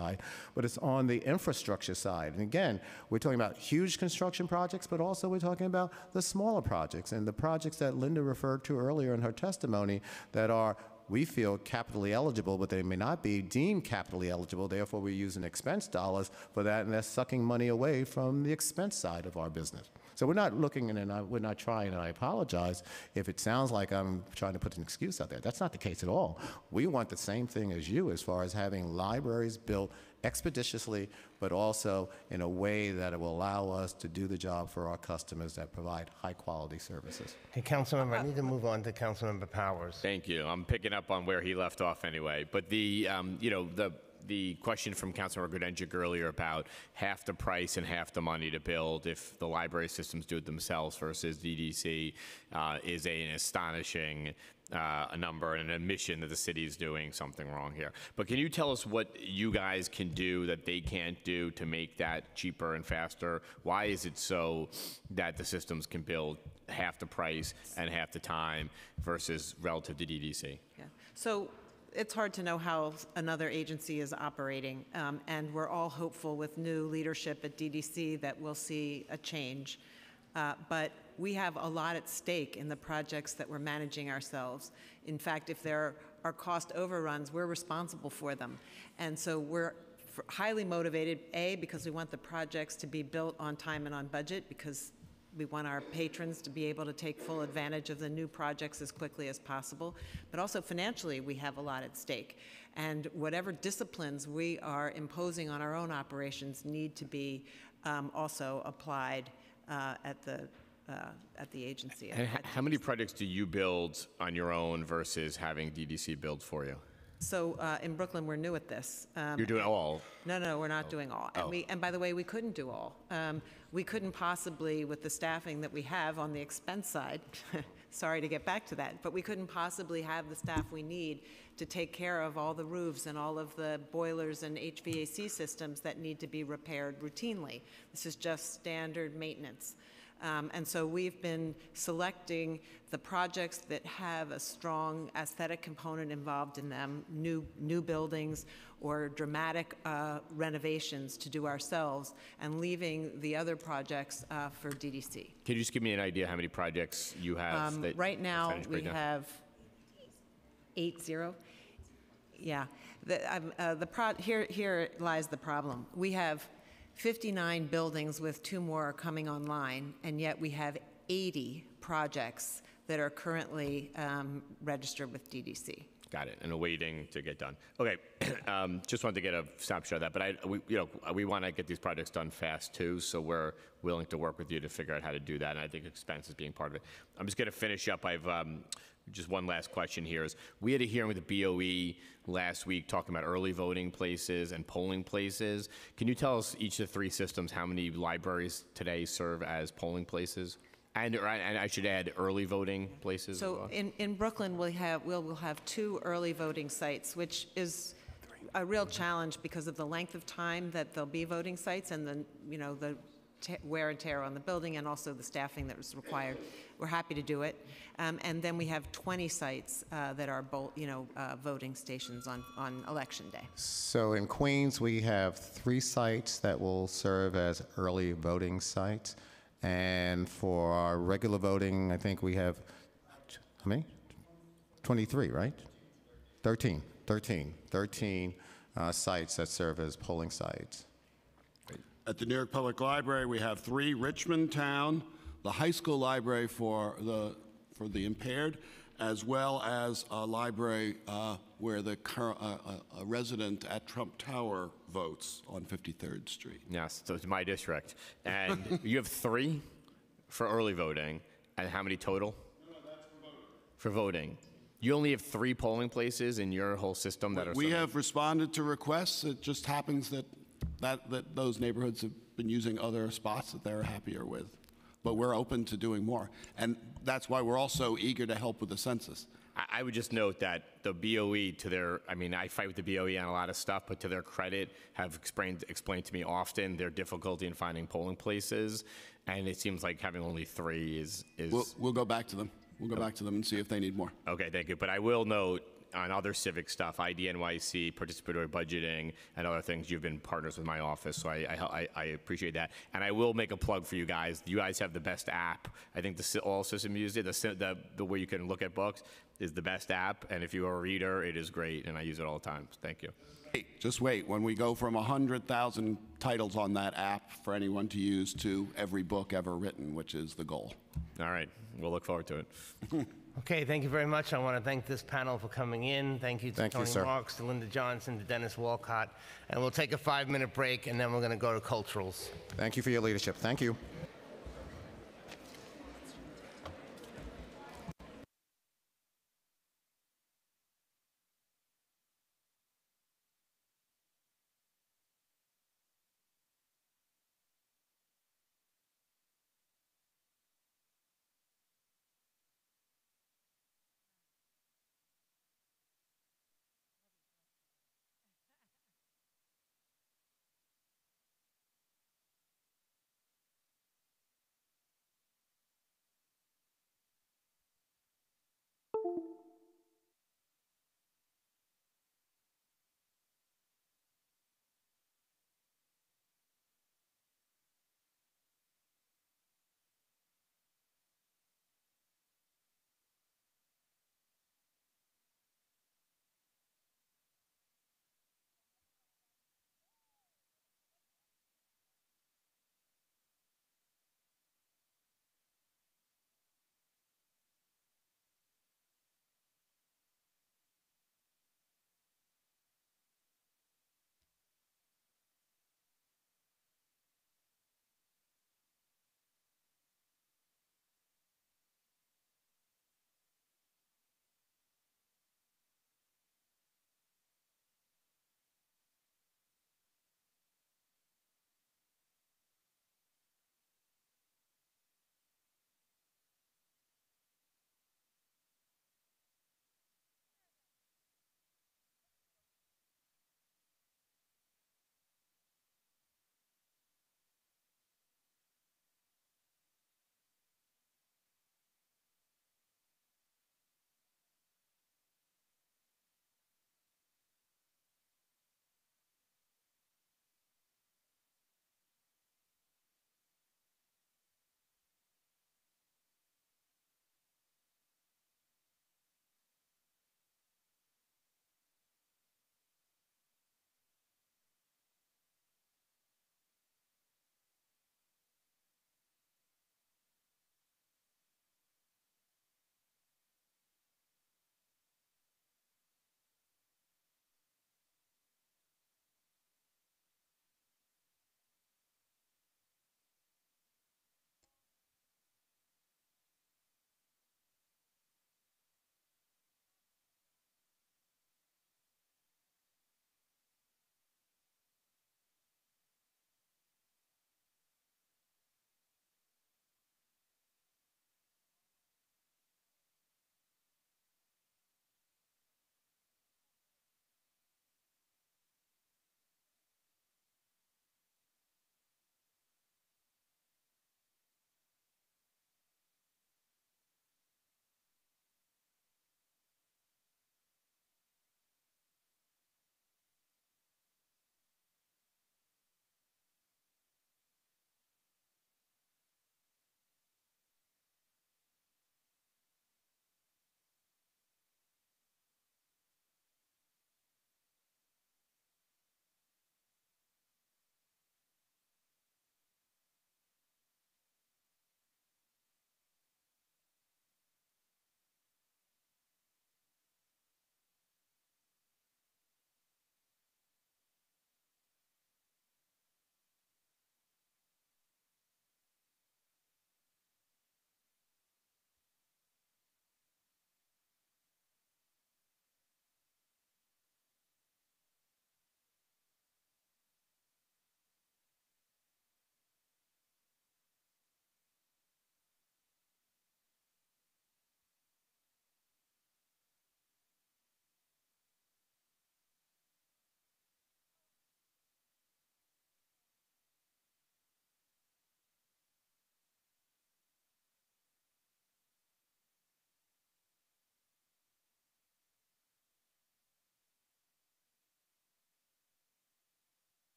but it's on the infrastructure side. And again, we're talking about huge construction projects, but also we're talking about the smaller projects and the projects that Linda referred to earlier in her testimony that are we feel capitally eligible, but they may not be deemed capitally eligible. Therefore, we're using expense dollars for that, and that's sucking money away from the expense side of our business. So we're not looking, and I- we're not trying, and I apologize if it sounds like I'm trying to put an excuse out there. That's not the case at all. We want the same thing as you as far as having libraries built expeditiously, but also in a way that it will allow us to do the job for our customers that provide high-quality services. Hey, Councilmember, I need to move on to Councilmember Powers. Thank you. I'm picking up on where he left off anyway. But the, um, you know, the the question from Councilor Grodenchik earlier about half the price and half the money to build if the library systems do it themselves versus DDC uh, is a, an astonishing uh, a number and an admission that the city is doing something wrong here. But can you tell us what you guys can do that they can't do to make that cheaper and faster? Why is it so that the systems can build half the price and half the time versus relative to DDC? Yeah. So it's hard to know how another agency is operating, um, and we're all hopeful with new leadership at DDC that we'll see a change. Uh, But we have a lot at stake in the projects that we're managing ourselves. In fact, if there are cost overruns, we're responsible for them. And so we're highly motivated, A, because we want the projects to be built on time and on budget, because We want our patrons to be able to take full advantage of the new projects as quickly as possible. But also financially, we have a lot at stake. And whatever disciplines we are imposing on our own operations need to be um, also applied uh, at the, uh, at the agency. H- how many projects do you build on your own versus having DDC build for you? So uh, in Brooklyn, we're new at this. Um, You're doing all. No, no, we're not doing all. And Oh. we, and by the way, we couldn't do all. Um, we couldn't possibly, with the staffing that we have on the expense side, sorry to get back to that, but we couldn't possibly have the staff we need to take care of all the roofs and all of the boilers and HVAC systems that need to be repaired routinely. This is just standard maintenance. Um, And so we've been selecting the projects that have a strong aesthetic component involved in them, new, new buildings or dramatic uh, renovations to do ourselves, and leaving the other projects uh, for DDC. Can you just give me an idea how many projects you have? Um, that- Right now, we breakdown? have eight zero. Yeah, the, um, uh, the pro, here, here lies the problem. We have 59 buildings with two more are coming online, and yet we have 80 projects that are currently um, registered with DDC. Got it, and awaiting to get done. Okay, um, just wanted to get a snapshot of that, but I, we, you know, we want to get these projects done fast too, so we're willing to work with you to figure out how to do that, and I think expense is being part of it. I'm just going to finish up. I've um, just one last question here is we had a hearing with the BOE last week talking about early voting places and polling places. Can you tell us each of the three systems how many libraries today serve as polling places? And, or- and I should add early voting places So well? in, in Brooklyn, we'll have, we'll, we'll have two early voting sites, which is a real challenge because of the length of time that there'll be voting sites and the, you know, the wear and tear on the building and also the staffing that was required. We're happy to do it. Um, and then we have 20 sites uh, that are, you know, uh, voting stations on, on election day. So in Queens, we have three sites that will serve as early voting sites. And for our regular voting, I think we have, how many? 23, right? 13, 13, 13 uh, sites that serve as polling sites. At the New York Public Library, we have three, Richmond Town, the high school library for the, for the impaired, as well as a library uh, where the cur- uh, uh, a resident at Trump Tower votes on 53rd Street. Yes, so it's my district. And you have three for early voting, and how many total? For voting. You only have three polling places in your whole system that are. We have responded to requests. It just happens that, that, that those neighborhoods have been using other spots that they're happier with. But we're open to doing more. And that's why we're also eager to help with the census. I, I would just note that the BOE, to their, I mean, I fight with the BOE on a lot of stuff, but to their credit, have explained, explained to me often their difficulty in finding polling places. And it seems like having only three is, is. We'll, we'll go back to them. We'll go back to them and see if they need more. Okay, thank you. But I will note on other civic stuff, IDNYC, participatory budgeting, and other things, you've been partners with my office, so I, I, I- I appreciate that. And I will make a plug for you guys. You guys have the best app. I think the all system use it. The, the the way you can look at books is the best app, and if you are a reader, it is great, and I use it all the time. Thank you. Hey, just wait. When we go from 100,000 titles on that app for anyone to use to every book ever written, which is the goal. All right, we'll look forward to it. Okay, thank you very much. I want to thank this panel for coming in. Thank you to Thank you, Tony sir. Marx, to Linda Johnson, to Dennis Walcott. And we'll take a five-minute break, and then we're going to go to culturals. Thank you for your leadership. Thank you.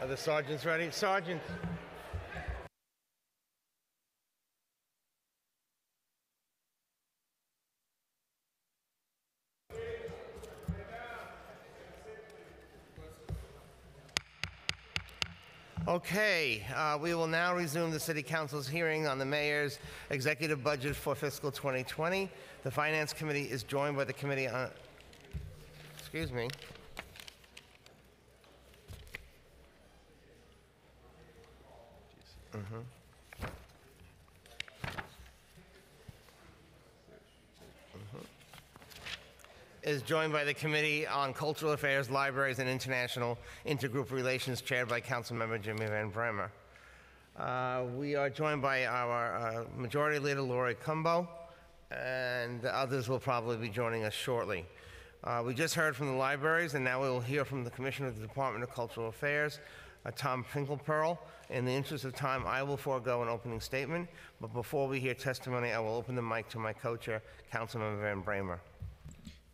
Are the sergeants ready? Sergeant. Okay, uh, we will now resume the City Council's hearing on the mayor's executive budget for fiscal 2020. The Finance Committee is joined by the Committee on, excuse me. Is joined by the Committee on Cultural Affairs, Libraries, and International Intergroup Relations, chaired by Councilmember Jimmy Van Bramer. Uh, We are joined by our uh, Majority Leader Laurie Cumbo, and others will probably be joining us shortly. Uh, We just heard from the libraries, and now we will hear from the Commissioner of the Department of Cultural Affairs, uh, Tom Finkelpearl. In the interest of time, I will forego an opening statement, but before we hear testimony, I will open the mic to my co-chair, Councilmember Van Bramer.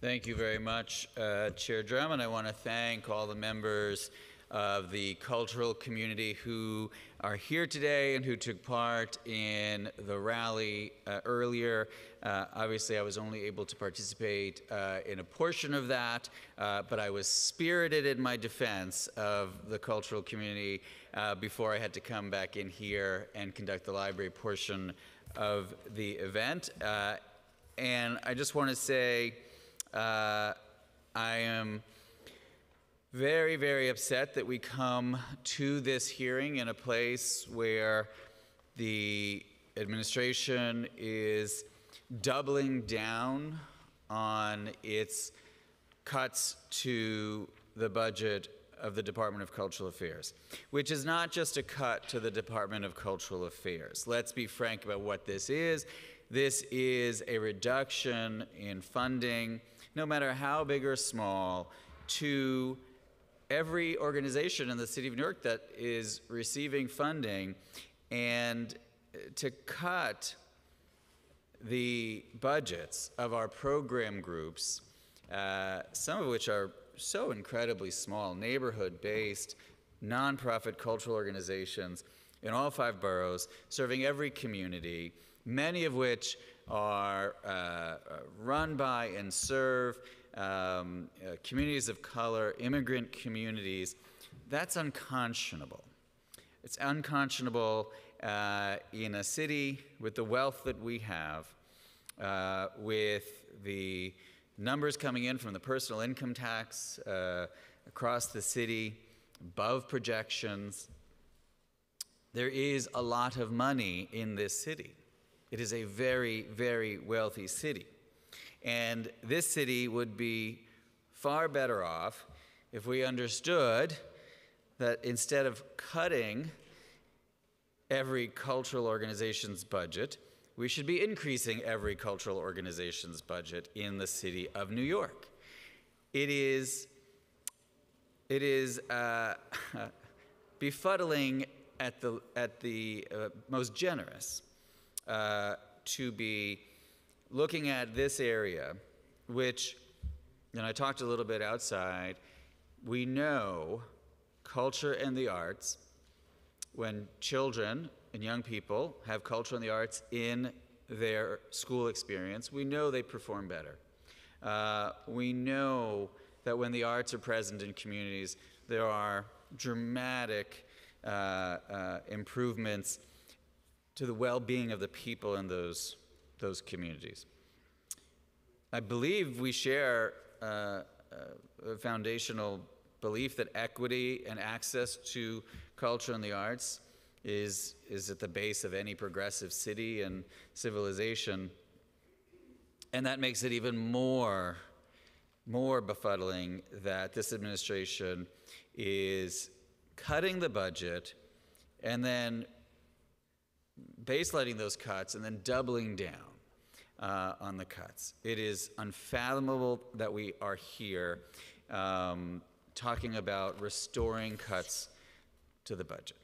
Thank you very much, uh, Chair Dromm. I want to thank all the members of the cultural community who are here today and who took part in the rally uh, earlier. Uh, obviously, I was only able to participate uh, in a portion of that, uh, but I was spirited in my defense of the cultural community uh, before I had to come back in here and conduct the library portion of the event. Uh, and I just want to say, uh, I am very, very upset that we come to this hearing in a place where the administration is doubling down on its cuts to the budget of the Department of Cultural Affairs, which is not just a cut to the Department of Cultural Affairs. Let's be frank about what this is. This is a reduction in funding, no matter how big or small, to every organization in the city of New York that is receiving funding. And to cut the budgets of our program groups, uh, some of which are so incredibly small, neighborhood based, nonprofit cultural organizations in all five boroughs, serving every community, many of which are uh, run by and serve um, uh, communities of color, immigrant communities. That's unconscionable. It's unconscionable uh, in a city with the wealth that we have, uh, with the numbers coming in from the personal income tax uh, across the city, above projections. There is a lot of money in this city. It is a very, very wealthy city. And this city would be far better off if we understood that instead of cutting every cultural organization's budget, we should be increasing every cultural organization's budget in the city of New York. It is, it is uh, befuddling at the, at the uh, most generous uh, to be looking at this area, which, and I talked a little bit outside, we know culture and the arts, when children and young people have culture and the arts in their school experience, we know they perform better. Uh, we know that when the arts are present in communities, there are dramatic uh, uh, improvements to the well-being of the people in those, those communities. I believe we share uh, a foundational belief that equity and access to culture and the arts is, is at the base of any progressive city and civilization. And that makes it even more, more befuddling that this administration is cutting the budget and then baselining those cuts and then doubling down uh, on the cuts. It is unfathomable that we are here um, talking about restoring cuts to the budget.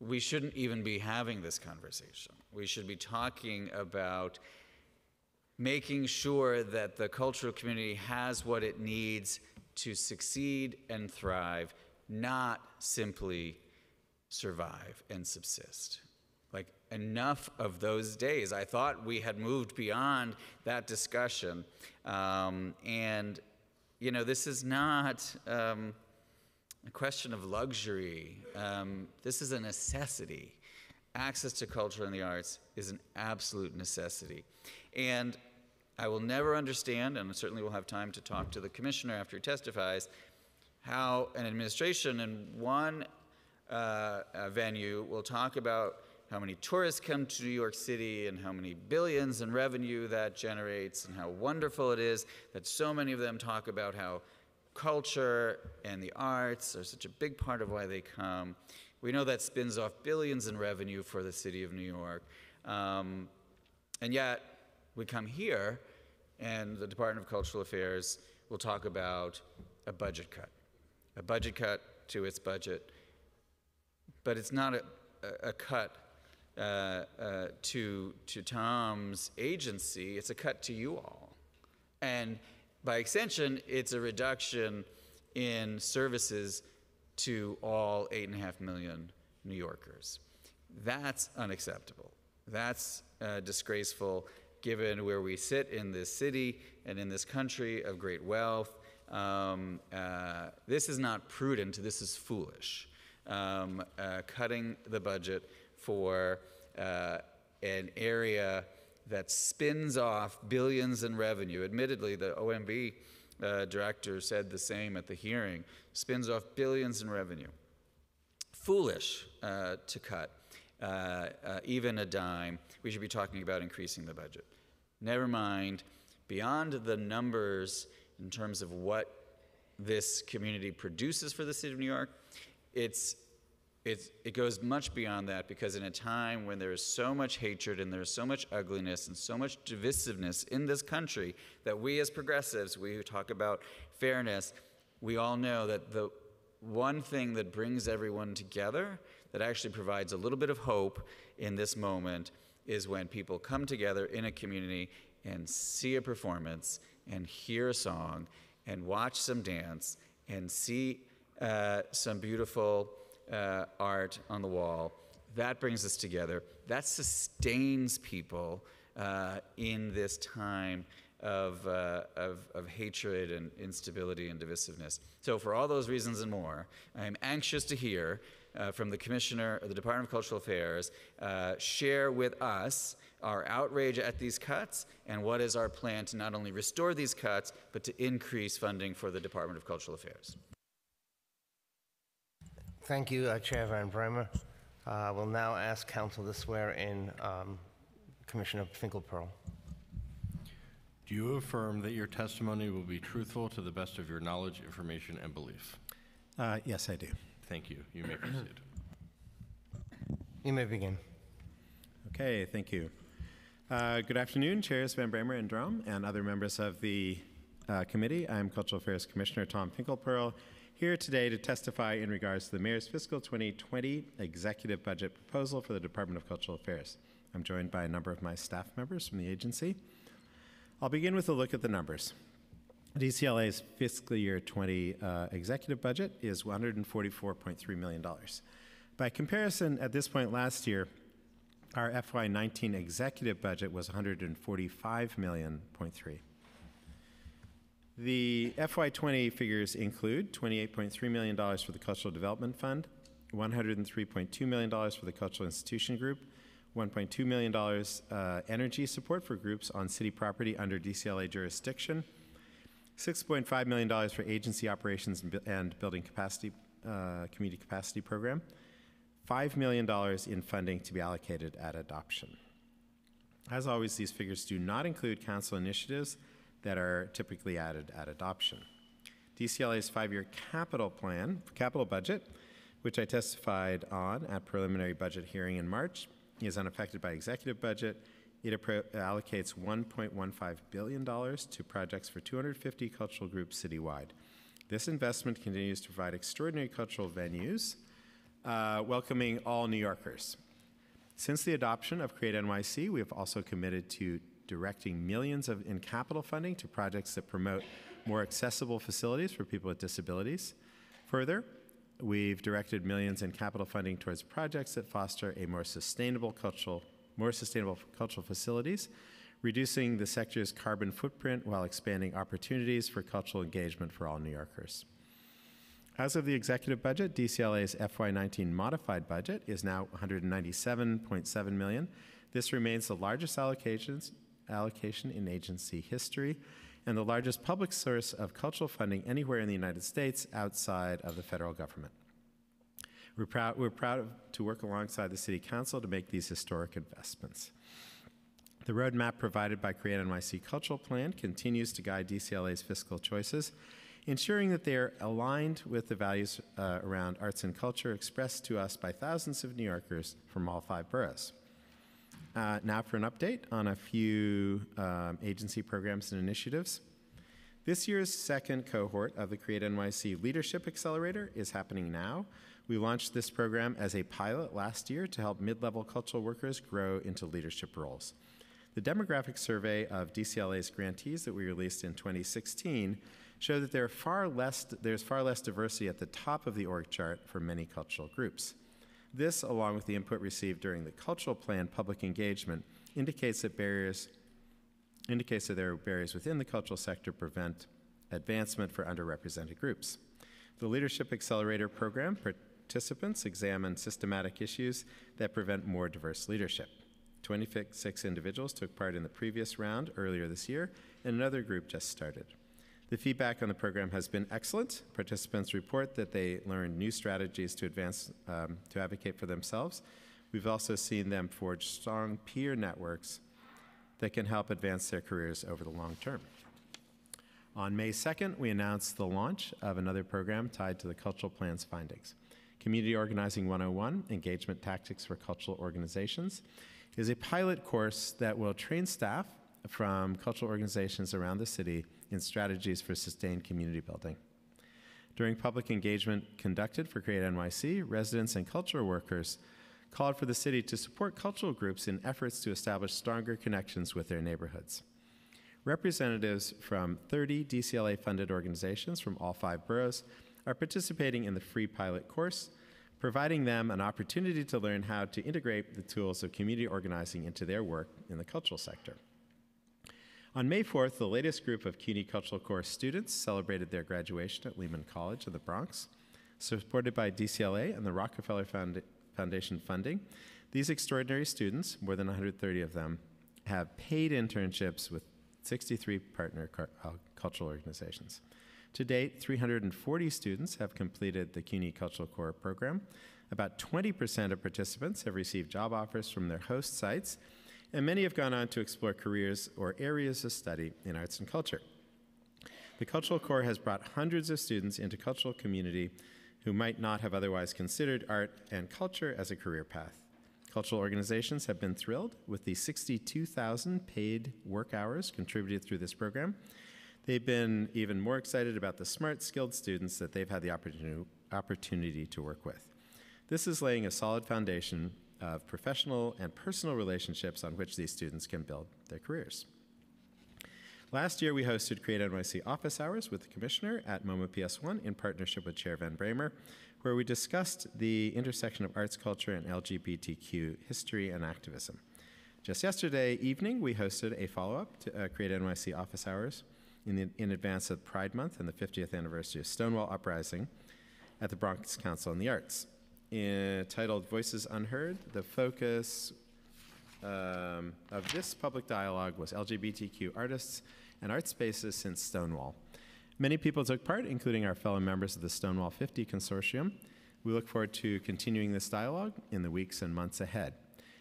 We shouldn't even be having this conversation. We should be talking about making sure that the cultural community has what it needs to succeed and thrive not simply survive and subsist. Like enough of those days. I thought we had moved beyond that discussion. Um, and, you know, this is not um, a question of luxury, um, this is a necessity. Access to culture and the arts is an absolute necessity. And I will never understand, and certainly we'll have time to talk to the commissioner after he testifies, how an administration in one uh, uh, venue will talk about how many tourists come to New York City and how many billions in revenue that generates and how wonderful it is that so many of them talk about how culture and the arts are such a big part of why they come. We know that spins off billions in revenue for the city of New York. Um, and yet, we come here, and the Department of Cultural Affairs will talk about a budget cut, a budget cut to its budget. But it's not a, a, a cut uh, uh, to, to Tom's agency, it's a cut to you all. And by extension, it's a reduction in services to all 8.5 million New Yorkers. That's unacceptable. That's uh, disgraceful given where we sit in this city and in this country of great wealth. Um, uh, this is not prudent, this is foolish. Um, uh, cutting the budget for uh, an area that spins off billions in revenue. Admittedly, the OMB uh, director said the same at the hearing spins off billions in revenue. Foolish uh, to cut uh, uh, even a dime. We should be talking about increasing the budget. Never mind, beyond the numbers in terms of what this community produces for the city of New York, it's it, it goes much beyond that because in a time when there is so much hatred and there's so much ugliness and so much divisiveness in this country that we as progressives, we who talk about fairness, we all know that the one thing that brings everyone together, that actually provides a little bit of hope in this moment, is when people come together in a community and see a performance and hear a song and watch some dance and see uh, some beautiful uh, art on the wall. That brings us together. That sustains people uh, in this time of, uh, of, of, hatred and instability and divisiveness. So, for all those reasons and more, I'm anxious to hear uh, from the Commissioner of the Department of Cultural Affairs uh, share with us our outrage at these cuts and what is our plan to not only restore these cuts, but to increase funding for the Department of Cultural Affairs. Thank you, uh, Chair Van Bramer. Uh, we'll now ask Council to swear in um, Commissioner Finkelpearl. Do you affirm that your testimony will be truthful to the best of your knowledge, information, and belief? Uh, yes, I do. Thank you. You may proceed. You may begin. Okay, thank you. Uh, good afternoon, Chairs Van Bramer and Dromm, and other members of the uh, committee. I'm Cultural Affairs Commissioner Tom Finkelpearl, here today to testify in regards to the Mayor's fiscal 2020 executive budget proposal for the Department of Cultural Affairs. I'm joined by a number of my staff members from the agency. I'll begin with a look at the numbers. DCLA's fiscal year 20 uh, executive budget is $144.3 million. By comparison, at this point last year, our FY19 executive budget was 145 million point three. The FY20 figures include $28.3 million for the Cultural Development Fund, $103.2 million for the Cultural Institution Group, $1.2 million uh, energy support for groups on city property under DCLA jurisdiction, $6.5 million for agency operations and, and building capacity, uh, community capacity program, $5 million in funding to be allocated at adoption. As always, these figures do not include council initiatives that are typically added at adoption. DCLA's five-year capital plan, capital budget, which I testified on at preliminary budget hearing in March, is unaffected by executive budget. It allocates $1.15 billion to projects for 250 cultural groups citywide. This investment continues to provide extraordinary cultural venues, uh, welcoming all New Yorkers. Since the adoption of Create NYC, we have also committed to directing millions of, in capital funding to projects that promote more accessible facilities for people with disabilities. Further, we've directed millions in capital funding towards projects that foster a more sustainable cultural, more sustainable cultural facilities, reducing the sector's carbon footprint while expanding opportunities for cultural engagement for all New Yorkers. As of the executive budget, DCLA's FY19 modified budget is now 197.7 million. This remains the largest allocations, allocation in agency history and the largest public source of cultural funding anywhere in the United States outside of the federal government. We're proud, we're proud to work alongside the City Council to make these historic investments. The roadmap provided by Create NYC Cultural Plan continues to guide DCLA's fiscal choices, ensuring that they are aligned with the values uh, around arts and culture expressed to us by thousands of New Yorkers from all five boroughs. Uh, now for an update on a few um, agency programs and initiatives. This year's second cohort of the Create NYC Leadership Accelerator is happening now. We launched this program as a pilot last year to help mid level cultural workers grow into leadership roles. The demographic survey of DCLA's grantees that we released in 2016 showed that there are far less, there's far less diversity at the top of the org chart for many cultural groups. This, along with the input received during the cultural plan public engagement, indicates that barriers indicates that there are barriers within the cultural sector prevent advancement for underrepresented groups. The Leadership Accelerator program participants examine systematic issues that prevent more diverse leadership. 26 individuals took part in the previous round earlier this year, and another group just started. The feedback on the program has been excellent. Participants report that they learn new strategies to advance, um, to advocate for themselves. We've also seen them forge strong peer networks that can help advance their careers over the long term. On May 2nd, we announced the launch of another program tied to the cultural plan's findings. Community Organizing 101 Engagement Tactics for Cultural Organizations is a pilot course that will train staff from cultural organizations around the city in strategies for sustained community building. During public engagement conducted for Create NYC, residents and cultural workers called for the city to support cultural groups in efforts to establish stronger connections with their neighborhoods. Representatives from 30 DCLA funded organizations from all five boroughs are participating in the free pilot course, providing them an opportunity to learn how to integrate the tools of community organizing into their work in the cultural sector. On May 4th, the latest group of CUNY Cultural Corps students celebrated their graduation at Lehman College in the Bronx. Supported by DCLA and the Rockefeller Found- Foundation funding, these extraordinary students, more than 130 of them, have paid internships with 63 partner uh, cultural organizations. To date, 340 students have completed the CUNY Cultural Corps program. About 20% of participants have received job offers from their host sites, and many have gone on to explore careers or areas of study in arts and culture. The Cultural Corps has brought hundreds of students into cultural community who might not have otherwise considered art and culture as a career path. Cultural organizations have been thrilled with the 62,000 paid work hours contributed through this program. They've been even more excited about the smart, skilled students that they've had the opportunity, opportunity to work with. This is laying a solid foundation of professional and personal relationships on which these students can build their careers. Last year, we hosted Create NYC office hours with the Commissioner at MoMA PS1 in partnership with Chair Van Bramer, where we discussed the intersection of arts, culture, and LGBTQ history and activism. Just yesterday evening, we hosted a follow up to uh, Create NYC office hours in, the, in advance of Pride Month and the 50th anniversary of Stonewall Uprising at the Bronx Council on the Arts titled Voices Unheard. The focus um, of this public dialogue was LGBTQ artists and art spaces since Stonewall. Many people took part, including our fellow members of the Stonewall 50 Consortium. We look forward to continuing this dialogue in the weeks and months ahead.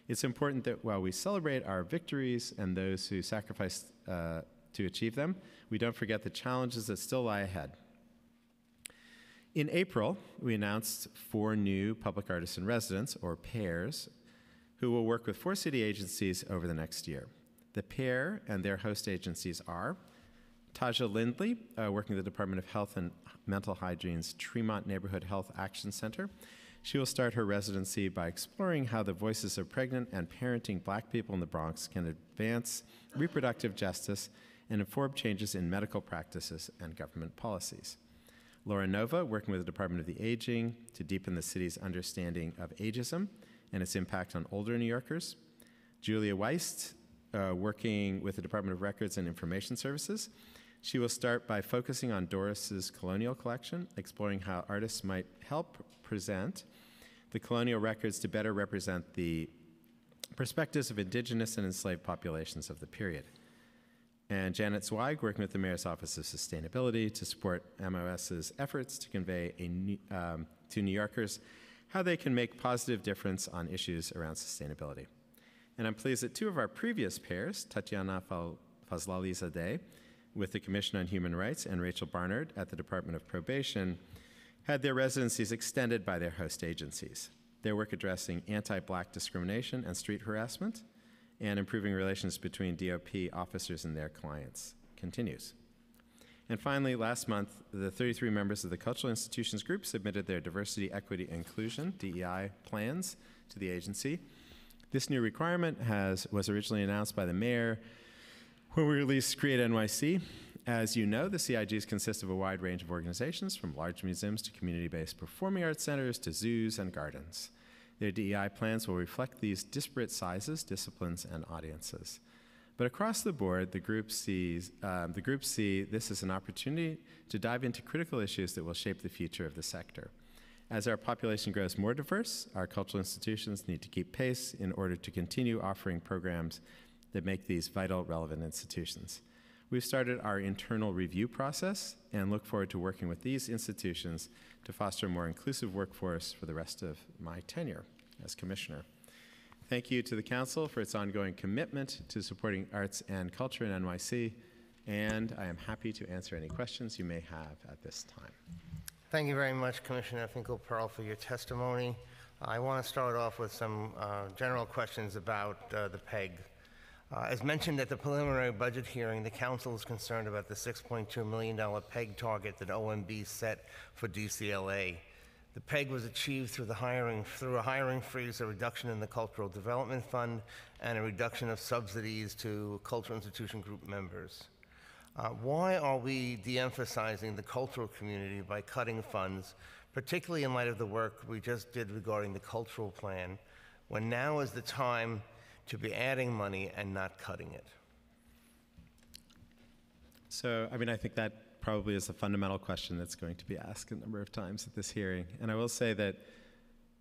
It's important that while we celebrate our victories and those who sacrificed uh, to achieve them, we don't forget the challenges that still lie ahead. In April, we announced four new public artists in residence, or pairs, who will work with four city agencies over the next year. The pair and their host agencies are Taja Lindley, uh, working at the Department of Health and Mental Hygiene's Tremont Neighborhood Health Action Center. She will start her residency by exploring how the voices of pregnant and parenting black people in the Bronx can advance reproductive justice and inform changes in medical practices and government policies. Laura Nova, working with the Department of the Aging to deepen the city's understanding of ageism and its impact on older New Yorkers. Julia Weist, uh, working with the Department of Records and Information Services. She will start by focusing on DORIS's colonial collection, exploring how artists might help present the colonial records to better represent the perspectives of indigenous and enslaved populations of the period. And Janet Zweig, working with the Mayor's Office of Sustainability to support MOS's efforts to convey new- um, to New Yorkers how they can make positive difference on issues around sustainability. And I'm pleased that two of our previous pairs, Tatiana Fazlalizadeh with the Commission on Human Rights and Rachel Barnard at the Department of Probation, had their residencies extended by their host agencies. Their work addressing anti black discrimination and street harassment and improving relations between DOP officers and their clients continues. And finally, last month, the 33 members of the Cultural Institutions Group submitted their diversity, equity, inclusion (DEI) plans to the agency. This new requirement has was originally announced by the mayor when we released Create NYC. As you know, the CIGs consist of a wide range of organizations, from large museums to community-based performing arts centers to zoos and gardens. Their DEI plans will reflect these disparate sizes, disciplines, and audiences. But across the board, the group sees um, the group see this as an opportunity to dive into critical issues that will shape the future of the sector. As our population grows more diverse, our cultural institutions need to keep pace in order to continue offering programs that make these vital, relevant institutions. We've started our internal review process and look forward to working with these institutions to foster a more inclusive workforce for the rest of my tenure as commissioner. Thank you to the Council for its ongoing commitment to supporting arts and culture in NYC, and I am happy to answer any questions you may have at this time. Thank you very much, Commissioner Finkelpearl, for your testimony. I want to start off with some uh, general questions about uh, the PEG. Uh, As mentioned at the preliminary budget hearing, the council is concerned about the $6.2 million PEG target that OMB set for DCLA. The PEG was achieved through the hiring, through a hiring freeze, a reduction in the Cultural Development Fund, and a reduction of subsidies to cultural institution group members. Uh, Why are we de-emphasizing the cultural community by cutting funds, particularly in light of the work we just did regarding the cultural plan, when now is the time to be adding money and not cutting it? So, I mean, I think that probably is a fundamental question that's going to be asked a number of times at this hearing. And I will say that,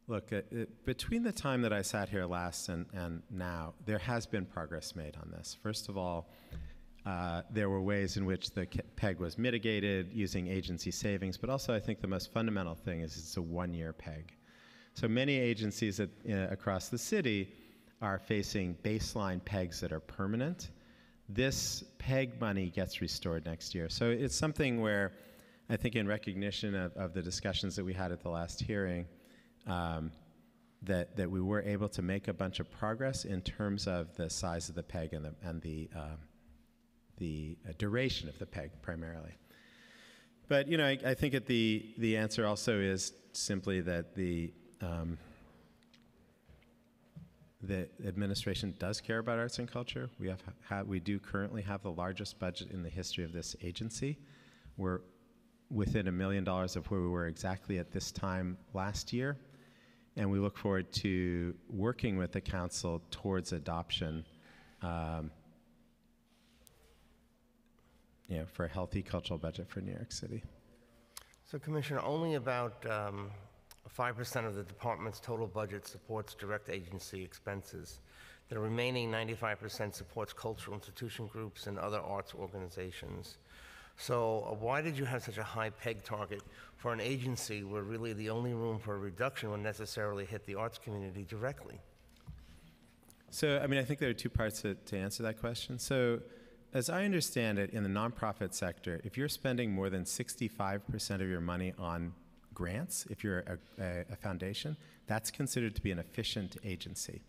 look, uh, uh, between the time that I sat here last and, and now, there has been progress made on this. First of all, uh, there were ways in which the PEG was mitigated using agency savings, but also I think the most fundamental thing is it's a one year PEG. So many agencies at, uh, across the city are facing baseline pegs that are permanent. This PEG money gets restored next year. So it's something where I think, in recognition of, of the discussions that we had at the last hearing, um, that, that we were able to make a bunch of progress in terms of the size of the PEG and the, and the um, the uh, duration of the peg primarily. But you know, I, I think that the the answer also is simply that the um, the administration does care about arts and culture. We have ha- we do currently have the largest budget in the history of this agency. We're within a million dollars of where we were exactly at this time last year, and we look forward to working with the council towards adoption. Um, you know, for a healthy cultural budget for New York City. So Commissioner, only about um, 5% of the department's total budget supports direct agency expenses. The remaining 95% supports cultural institution groups and other arts organizations. So uh, why did you have such a high peg target for an agency where really the only room for a reduction would necessarily hit the arts community directly? So, I mean, I think there are two parts to, to answer that question. So, as I understand it, in the nonprofit sector, if you're spending more than 65% of your money on grants, if you're a, a, a, foundation, that's considered to be an efficient agency.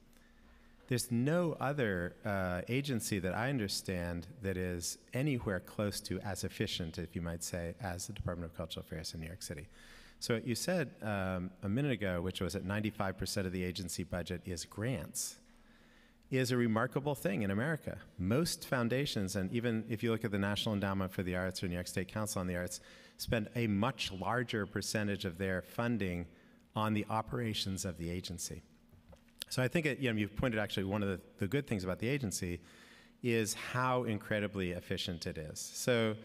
There's no other uh, agency that I understand that is anywhere close to as efficient, if you might say, as the Department of Cultural Affairs in New York City. So, you said um, a minute ago, which was that 95% of the agency budget is grants. is a remarkable thing in America. Most foundations, and even if you look at the National Endowment for the Arts or New York State Council on the Arts, spend a much larger percentage of their funding on the operations of the agency. So I think it, you know, you've pointed actually one of the, the good things about the agency is how incredibly efficient it is. So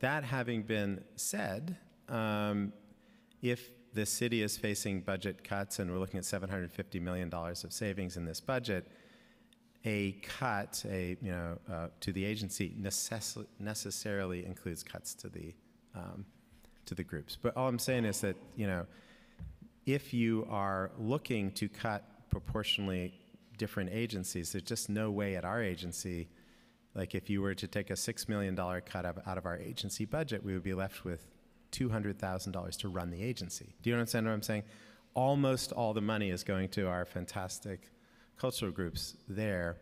that having been said, um, if the city is facing budget cuts and we're looking at $750 million of savings in this budget, a cut, a you know, uh, to the agency necess- necessarily includes cuts to the um, to the groups. But all I'm saying is that you know, if you are looking to cut proportionally different agencies, there's just no way at our agency. Like if you were to take a six million dollar cut out of our agency budget, we would be left with two hundred thousand dollars to run the agency. Do you understand what I'm saying? Almost all the money is going to our fantastic cultural groups there.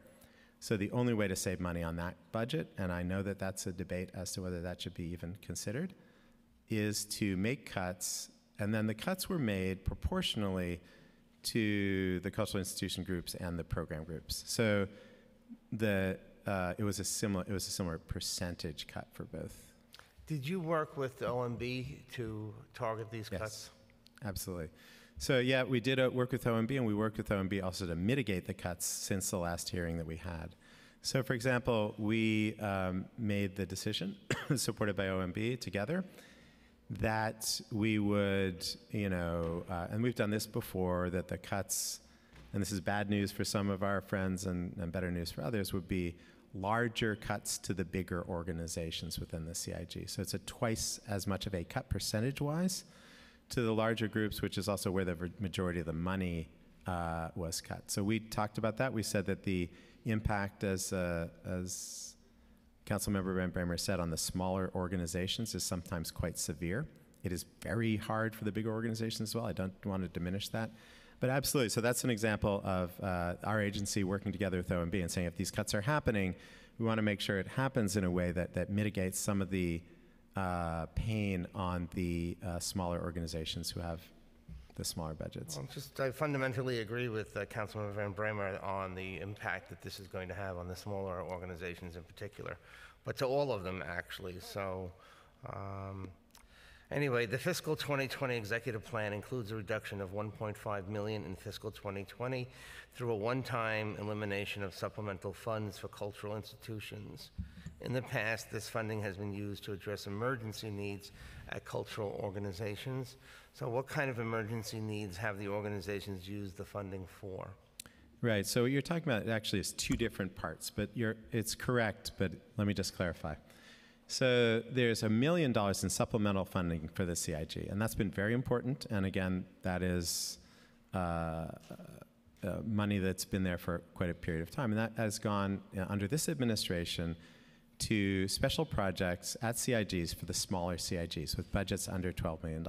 So the only way to save money on that budget, and I know that that's a debate as to whether that should be even considered, is to make cuts, and then the cuts were made proportionally to the cultural institution groups and the program groups. So the uh, it was a similar it was a similar percentage cut for both. Did you work with the OMB to target these Yes. cuts? Absolutely. So yeah, we did uh, work with OMB, and we worked with OMB also to mitigate the cuts since the last hearing that we had. So, for example, we um, made the decision, supported by OMB together, that we would, you know, uh, and we've done this before, that the cuts, and this is bad news for some of our friends and, and better news for others, would be larger cuts to the bigger organizations within the CIG. So it's a twice as much of a cut percentage wise to the larger groups, which is also where the majority of the money uh, was cut. So we talked about that. We said that the impact, as as Councilmember Van Bramer said, on the smaller organizations is sometimes quite severe. It is very hard for the bigger organizations as well. I don't want to diminish that. But absolutely, so that's an example of uh, our agency working together with OMB and saying if these cuts are happening, we want to make sure it happens in a way that, that mitigates some of the uh, pain on the uh, smaller organizations who have the smaller budgets. Well, just, I fundamentally agree with uh, Councilmember Van Bramer on the impact that this is going to have on the smaller organizations in particular, but to all of them, actually. So, um, anyway, the fiscal 2020 executive plan includes a reduction of 1.5 million in fiscal 2020 through a one-time elimination of supplemental funds for cultural institutions. In the past, this funding has been used to address emergency needs at cultural organizations. So what kind of emergency needs have the organizations used the funding for? Right. So what you're talking about actually is two different parts, but it's correct. But let me just clarify. So there's a million dollars in supplemental funding for the CIG, and that's been very important. And again, that is uh, uh, money that's been there for quite a period of time, and that has gone uh, under this administration to special projects at CIGs for the smaller CIGs with budgets under $12 million.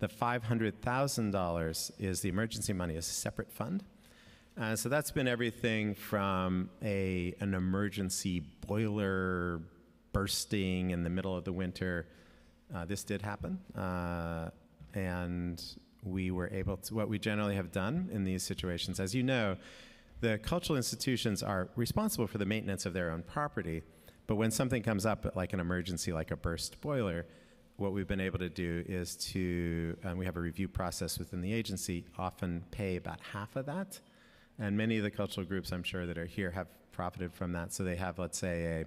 The $500,000 is the emergency money a separate fund. Uh, so that's been everything from a an emergency boiler bursting in the middle of the winter. Uh, this did happen, uh, and we were able to. What we generally have done in these situations, as you know, the cultural institutions are responsible for the maintenance of their own property. But when something comes up, like an emergency, like a burst boiler, what we've been able to do is to, and we have a review process within the agency, often pay about half of that. And many of the cultural groups, I'm sure, that are here have profited from that. So they have, let's say,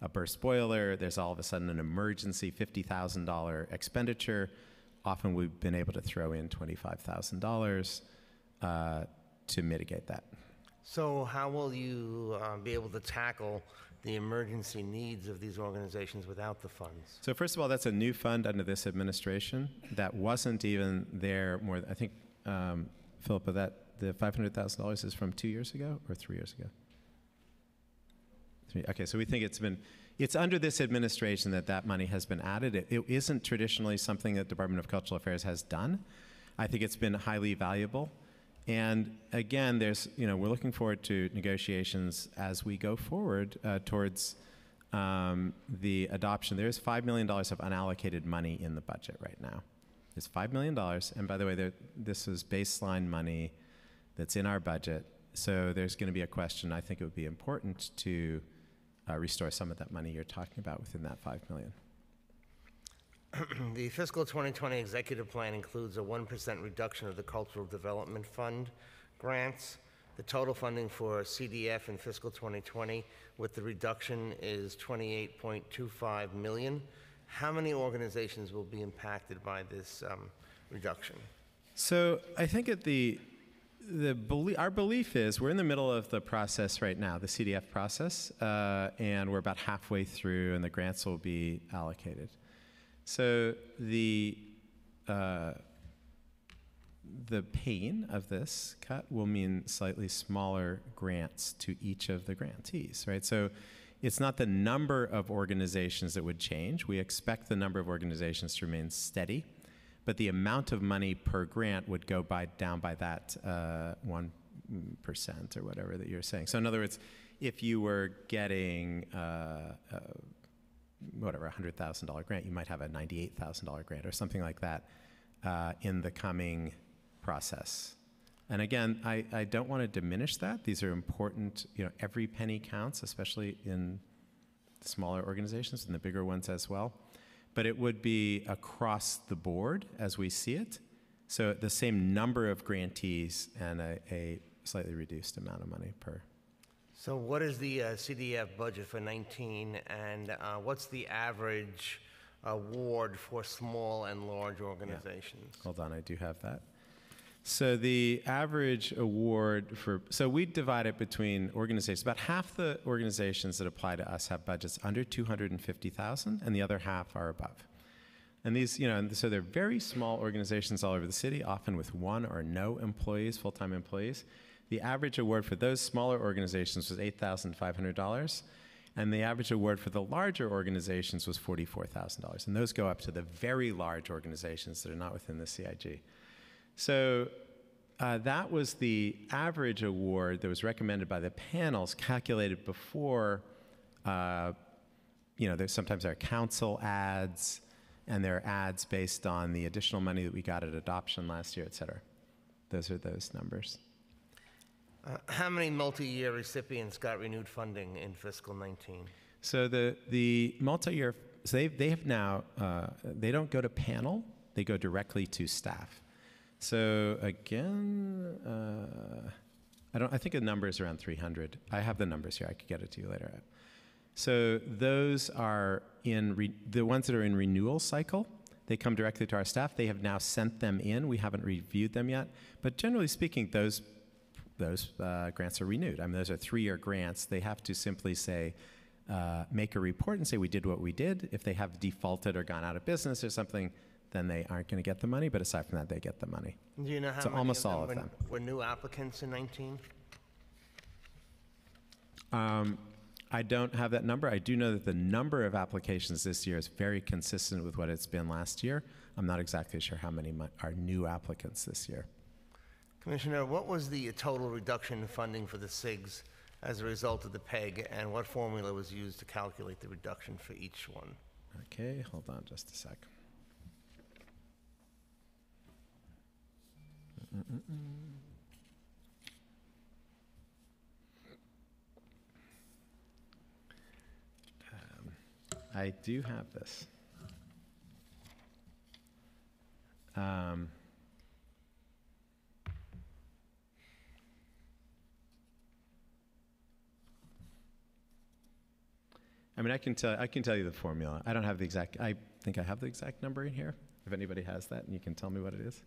a, a burst boiler, there's all of a sudden an emergency $50,000 expenditure. Often we've been able to throw in $25,000 uh, to mitigate that. So how will you uh, be able to tackle the emergency needs of these organizations without the funds? So first of all, that's a new fund under this administration that wasn't even there more. I think, um, Philippa, that the five hundred thousand dollars is from two years ago or three years ago. Three, okay, so we think it's been. It's under this administration that that money has been added. It, it isn't traditionally something that Department of Cultural Affairs has done. I think it's been highly valuable. And again, there's, you know, we're looking forward to negotiations as we go forward uh, towards um, the adoption. There's $5 million of unallocated money in the budget right now. There's $5 million. And by the way, there, this is baseline money that's in our budget So there's going to be a question. I think it would be important to uh, restore some of that money you're talking about within that 5 million. The fiscal 2020 executive plan includes a 1% reduction of the Cultural Development Fund grants. The total funding for CDF in fiscal 2020 with the reduction is 28.25 million. How many organizations will be impacted by this um, reduction? So I think at the the our belief is we're in the middle of the process right now, the CDF process, uh, and we're about halfway through, and the grants will be allocated. So the uh, the pain of this cut will mean slightly smaller grants to each of the grantees, right? So it's not the number of organizations that would change. We expect the number of organizations to remain steady, but the amount of money per grant would go by down by that uh, one percent or whatever that you're saying. So in other words, if you were getting uh, uh, whatever a hundred thousand dollar grant, you might have a ninety-eight thousand dollar grant or something like that uh, in the coming process. And again, I, I don't want to diminish that. These are important, you know, every penny counts, especially in smaller organizations and the bigger ones as well. But it would be across the board as we see it. So the same number of grantees and a, a slightly reduced amount of money per. So what is the uh, CDF budget for 19, and uh, what's the average award for small and large organizations? Hold on, I do have that. So the average award for so we divide it between organizations. About half the organizations that apply to us have budgets under 250,000 and the other half are above. And these, you know, and so they're very small organizations all over the city, often with one or no employees, full-time employees. The average award for those smaller organizations was $8,500, and the average award for the larger organizations was $44,000. And those go up to the very large organizations that are not within the CIG. So uh, that was the average award that was recommended by the panels, calculated before. Uh, you know, there's sometimes there are council ads, and there are ads based on the additional money that we got at adoption last year, et cetera. Those are those numbers. Uh, How many multi-year recipients got renewed funding in fiscal 19? So the the multi-year, so they they have now uh, they don't go to panel, they go directly to staff. So again, uh, I don't. I think the number is around 300. I have the numbers here. I could get it to you later. So those are in re, the ones that are in renewal cycle. They come directly to our staff. They have now sent them in. We haven't reviewed them yet, but generally speaking, those those uh, grants are renewed. I mean, those are three-year grants. They have to simply say, uh, make a report and say we did what we did. If they have defaulted or gone out of business or something, then they aren't going to get the money. But aside from that, they get the money. Do you know how so many almost of them all of were, them. were new applicants in 19? Um, I don't have that number. I do know that the number of applications this year is very consistent with what it's been last year. I'm not exactly sure how many are new applicants this year. Commissioner, what was the total reduction in funding for the CIGs as a result of the PEG, and what formula was used to calculate the reduction for each one? Okay, hold on just a sec. Um, I do have this. Um, I mean, I can tell I can tell you the formula. I don't have the exact. I think I have the exact number in here. If anybody has that, and you can tell me what it is.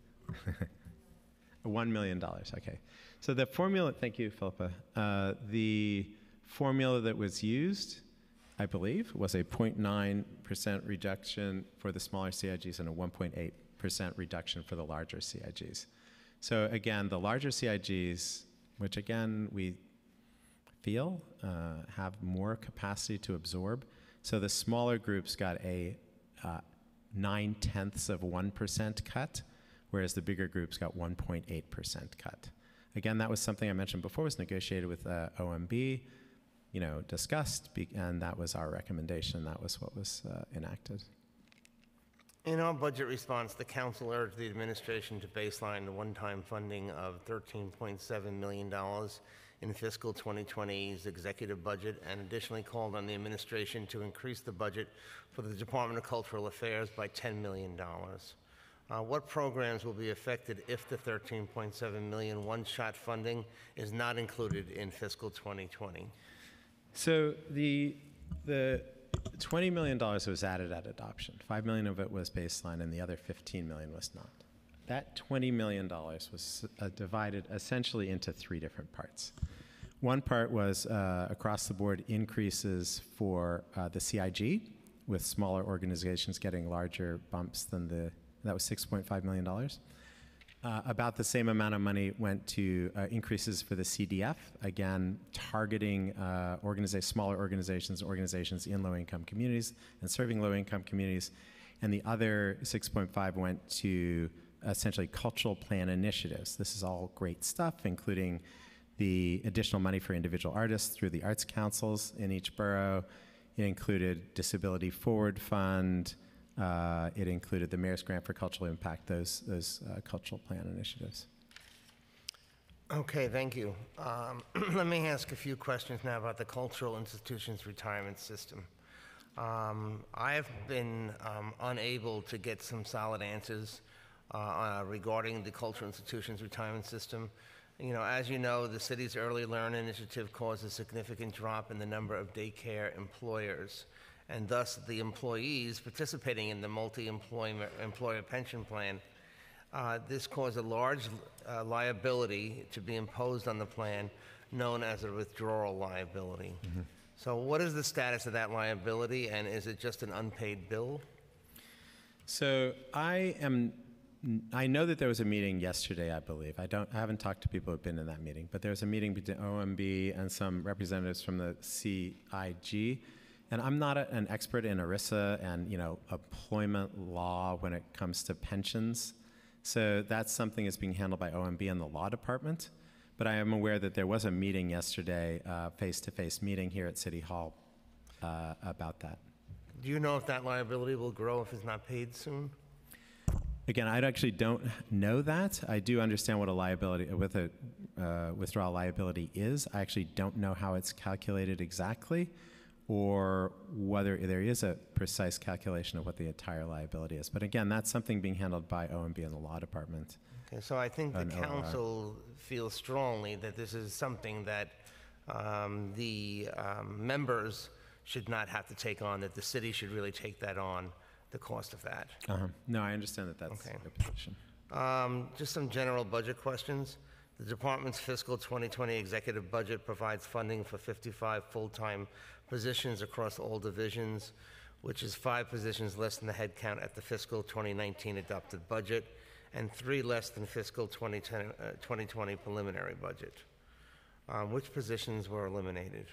One million dollars. Okay. So the formula. Thank you, Philippa. Uh, the formula that was used, I believe, was a 0.9 percent reduction for the smaller CIGs and a 1.8 percent reduction for the larger CIGs. So again, the larger CIGs, which again we feel uh, have more capacity to absorb. So the smaller groups got a uh, nine tenths of 1% cut, whereas the bigger groups got 1.8% cut. Again, that was something I mentioned before was negotiated with uh, OMB, you know, discussed, and that was our recommendation. That was what was uh, enacted. In our budget response, the council urged the administration to baseline the one-time funding of $13.7 million in fiscal 2020's executive budget and additionally called on the administration to increase the budget for the Department of Cultural Affairs by $10 million. Uh, What programs will be affected if the 13.7 million one-shot funding is not included in fiscal 2020? So the the twenty million dollars was added at adoption. Five million of it was baseline, and the other fifteen million was not. That twenty million dollars was uh, divided essentially into three different parts. One part was uh, across the board increases for uh, the CIG, with smaller organizations getting larger bumps than the that was six point five million dollars. Uh, about the same amount of money went to uh, increases for the CDF, again, targeting uh, organiza- smaller organizations, organizations in low income communities and serving low income communities. And the other 6.5 went to essentially cultural plan initiatives. This is all great stuff, including the additional money for individual artists through the arts councils in each borough. It included Disability Forward Fund. Uh, it included the Mayor's Grant for Cultural Impact, those, those uh, cultural plan initiatives. Okay, thank you. Um, Let me ask a few questions now about the cultural institutions retirement system. Um, I have been um, unable to get some solid answers uh, uh, regarding the cultural institutions retirement system. You know, as you know, the city's early learn initiative caused a significant drop in the number of daycare employers, and thus the employees participating in the multi-employer pension plan uh, This caused a large uh, liability to be imposed on the plan, known as a withdrawal liability. So what is the status of that liability, and is it just an unpaid bill? So I am. I know that there was a meeting yesterday. I believe I don't. I haven't talked to people who've been in that meeting, but there was a meeting between OMB and some representatives from the CIG. And I'm not a, an expert in ERISA and you know employment law when it comes to pensions. So that's something that's being handled by OMB and the law department. But I am aware that there was a meeting yesterday, face to face meeting here at City Hall uh, about that. Do you know if that liability will grow if it's not paid soon? Again, I actually don't know that. I do understand what a liability, with a uh, withdrawal liability is. I actually don't know how it's calculated exactly, or whether there is a precise calculation of what the entire liability is. But again, that's something being handled by OMB and the law department. Okay, so I think the council feels strongly that this is something that um, the um, members should not have to take on, that the city should really take that on, the cost of that. Uh-huh. No, I understand that that's Okay. the position. Um, Just some general budget questions. The department's fiscal 2020 executive budget provides funding for 55 full-time positions across all divisions, which is five positions less than the headcount at the fiscal 2019 adopted budget, and three less than fiscal 2010 uh, 2020 preliminary budget. Um, Which positions were eliminated?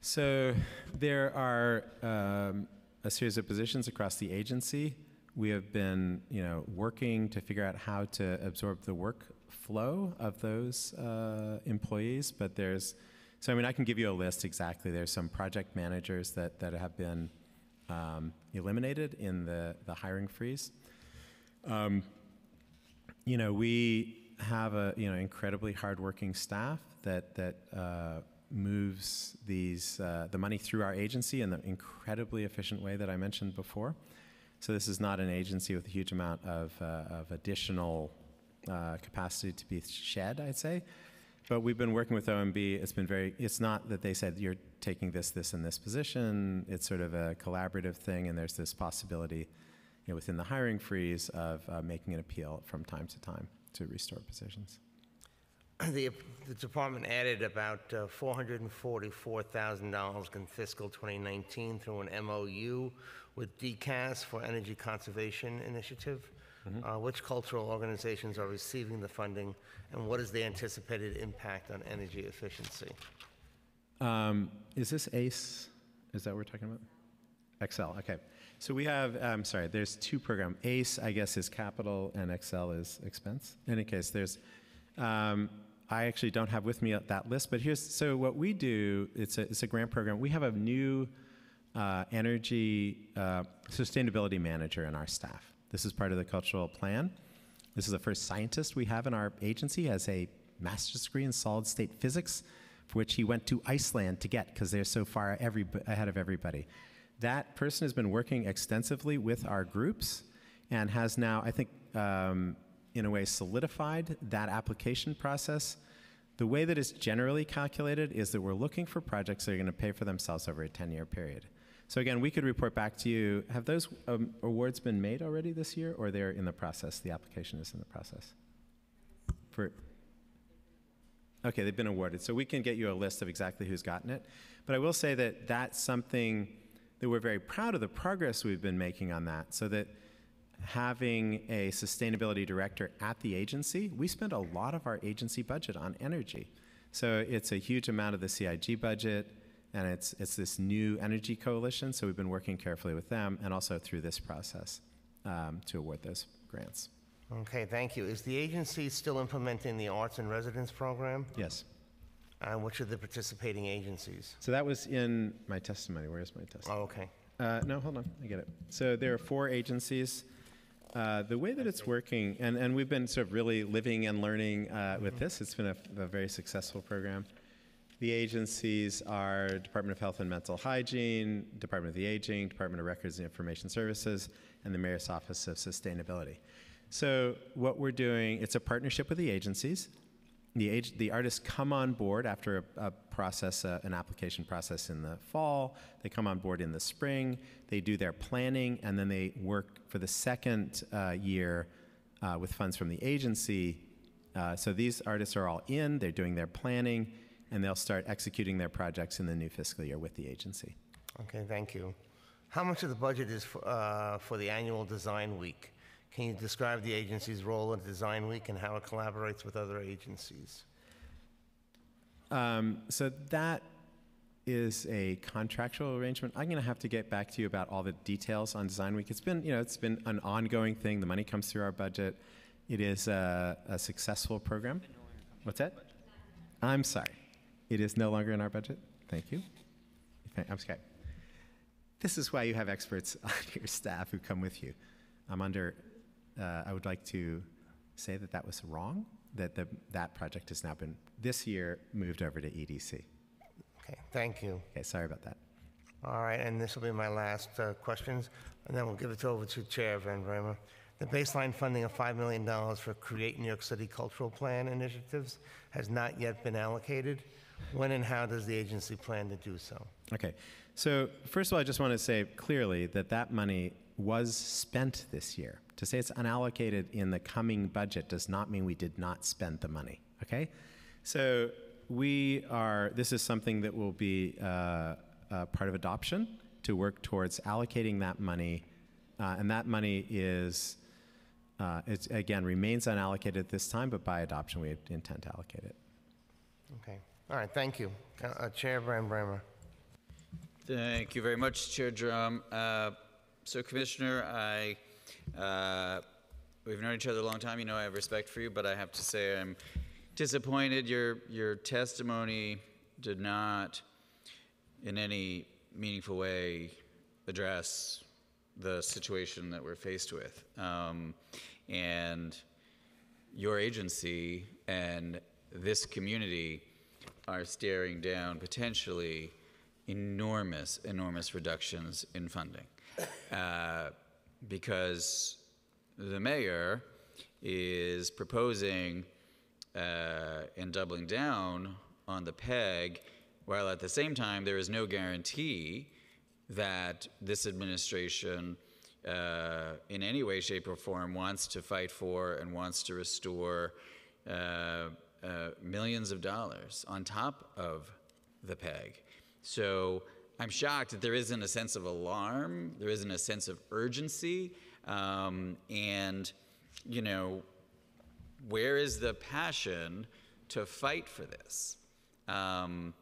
So there are um, a series of positions across the agency. We have been, you know, working to figure out how to absorb the workflow of those uh, employees. But there's, so I mean, I can give you a list exactly. There's some project managers that that have been um, eliminated in the the hiring freeze. Um, you know, we have a you know incredibly hardworking staff that that uh, moves these uh, the money through our agency in the incredibly efficient way that I mentioned before. So this is not an agency with a huge amount of uh, of additional uh, capacity to be shed, I'd say. But we've been working with OMB. It's been very. It's not that they said you're taking this, this, and this position. It's sort of a collaborative thing, and there's this possibility you know, within the hiring freeze of uh, making an appeal from time to time to restore positions. The, the department added about uh, $444,000 in fiscal 2019 through an MOU with DCAS for Energy Conservation Initiative. Uh, Which cultural organizations are receiving the funding, and what is the anticipated impact on energy efficiency? Um, is this ACE? Is that what we're talking about? Excel, okay. So we have, I'm sorry, there's two programs. ACE, I guess, is capital, and Excel is expense. In any case, there's, um, I actually don't have with me that list, but here's, so what we do, it's a, it's a grant program. We have a new uh, energy uh, sustainability manager in our staff. This is part of the cultural plan. This is the first scientist we have in our agency. Has a master's degree in solid state physics, for which he went to Iceland to get because they're so far every, ahead of everybody. That person has been working extensively with our groups and has now, I think, um, in a way, solidified that application process. The way that it's generally calculated is that we're looking for projects that are going to pay for themselves over a 10 year period. So, again, we could report back to you have those um, awards been made already this year, or they're in the process? The application is in the process? For Okay, they've been awarded. So we can get you a list of exactly who's gotten it. But I will say that that's something that we're very proud of the progress we've been making on that. So that having a sustainability director at the agency, we spend a lot of our agency budget on energy. So it's a huge amount of the CIG budget, and it's, it's this new energy coalition. So we've been working carefully with them and also through this process um, to award those grants. Okay, thank you. Is the agency still implementing the Arts and Residence Program? Yes. And which are the participating agencies? So that was in my testimony. Where's my testimony? Oh, okay. Uh, no, hold on. I get it. So there are four agencies. Uh, the way that it's working, and, and we've been sort of really living and learning uh, with this, it's been a, a, very successful program. The agencies are Department of Health and Mental Hygiene, Department of the Aging, Department of Records and Information Services, and the Mayor's Office of Sustainability. So what we're doing, it's a partnership with the agencies. The, age, the artists come on board after a, a process, uh, an application process in the fall. They come on board in the spring. They do their planning, and then they work for the second uh, year uh, with funds from the agency. Uh, so these artists are all in. They're doing their planning, and they'll start executing their projects in the new fiscal year with the agency. Okay, thank you. How much of the budget is for, uh, for the annual design week? Can you describe the agency's role in Design Week and how it collaborates with other agencies? Um, so that is a contractual arrangement. I'm going to have to get back to you about all the details on Design Week. It's been, you know, it's been an ongoing thing. The money comes through our budget. It is a, a successful program. What's that? I'm sorry. It is no longer in our budget. Thank you. I'm sorry. This is why you have experts on your staff who come with you. I'm under uh, I would like to say that that was wrong, that the, that project has now been, this year, moved over to EDC. Okay, thank you. Okay, sorry about that. All right, and this will be my last uh, questions, and then we'll give it over to Chair Van Bramer. The baseline funding of $5 million for Create New York City Cultural Plan initiatives has not yet been allocated. When and how does the agency plan to do so? Okay, so first of all, I just want to say clearly that that money was spent this year. To say it's unallocated in the coming budget does not mean we did not spend the money, okay? So we are, this is something that will be uh, uh, part of adoption to work towards allocating that money. Uh, and that money is, uh, it again, remains unallocated at this time, but by adoption we intend to allocate it. Okay. All right, thank you. Uh, Chair Van Bramer. Thank you very much, Chair Dromm. Uh, so, Commissioner, I uh, we've known each other a long time. You know I have respect for you, but I have to say I'm disappointed. Your your testimony did not, in any meaningful way, address the situation that we're faced with, um, and your agency and this community are staring down potentially enormous, enormous reductions in funding. Uh, because the mayor is proposing uh, and doubling down on the PEG, while at the same time there is no guarantee that this administration, uh, in any way, shape, or form, wants to fight for and wants to restore uh, uh millions of dollars on top of the PEG. So I'm shocked that there isn't a sense of alarm, there isn't a sense of urgency, um, and, you know, where is the passion to fight for this? Um,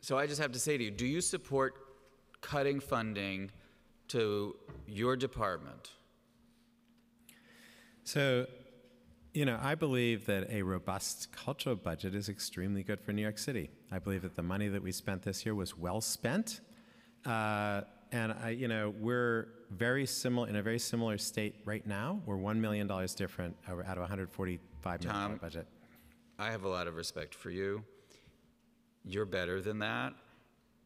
so I just have to say to you, do you support cutting funding to your department? So you know, I believe that a robust cultural budget is extremely good for New York City. I believe that the money that we spent this year was well spent. Uh, and I, you know, we're very similar in a very similar state right now. We're one million dollars different over- out of a hundred forty-five million dollar Tom, budget. I have a lot of respect for you. You're better than that.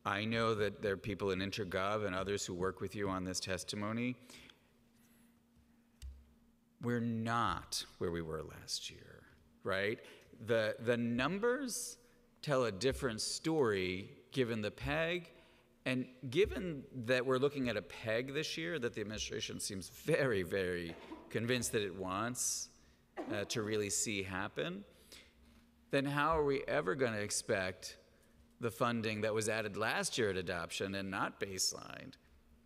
I know that there are people in Intergov and others who work with you on this testimony. We're not where we were last year, right? The, the numbers tell a different story given the PEG. And given that we're looking at a PEG this year that the administration seems very, very convinced that it wants uh, to really see happen, then how are we ever going to expect the funding that was added last year at adoption and not baselined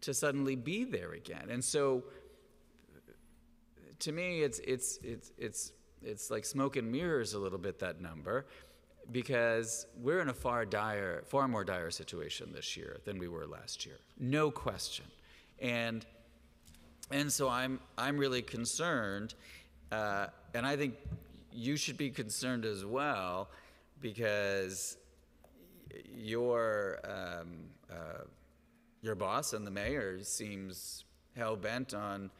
to suddenly be there again? And so, to me, it's it's it's it's it's like smoke and mirrors a little bit that number, because we're in a far dire, far more dire situation this year than we were last year, no question, and and so I'm I'm really concerned, uh, and I think you should be concerned as well, because your um, uh, your boss and the mayor seems hell bent on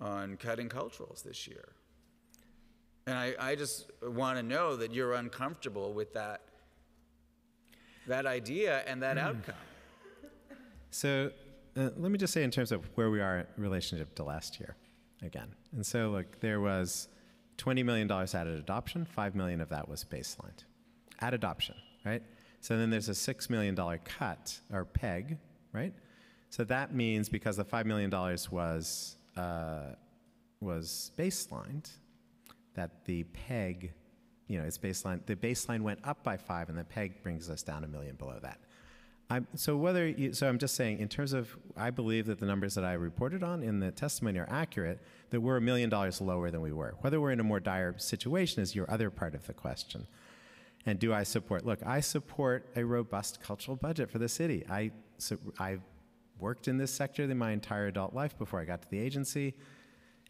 on cutting culturals this year, and I, I just want to know that you're uncomfortable with that that idea and that outcome. So uh, let me just say in terms of where we are in relationship to last year, again. And so look, there was $20 million added adoption, 5 million of that was baselined at adoption, right? So then there's a $6 million cut or peg, right? So that means because the $5 million was, uh, was baselined, that the peg, you know, it's baseline, the baseline went up by five and the peg brings us down a million below that. I'm, so whether you, so I'm just saying in terms of I believe that the numbers that I reported on in the testimony are accurate that we're a million dollars lower than we were. Whether we're in a more dire situation is your other part of the question. And do I support? Look, I support a robust cultural budget for the city. I so I worked in this sector my entire adult life before I got to the agency,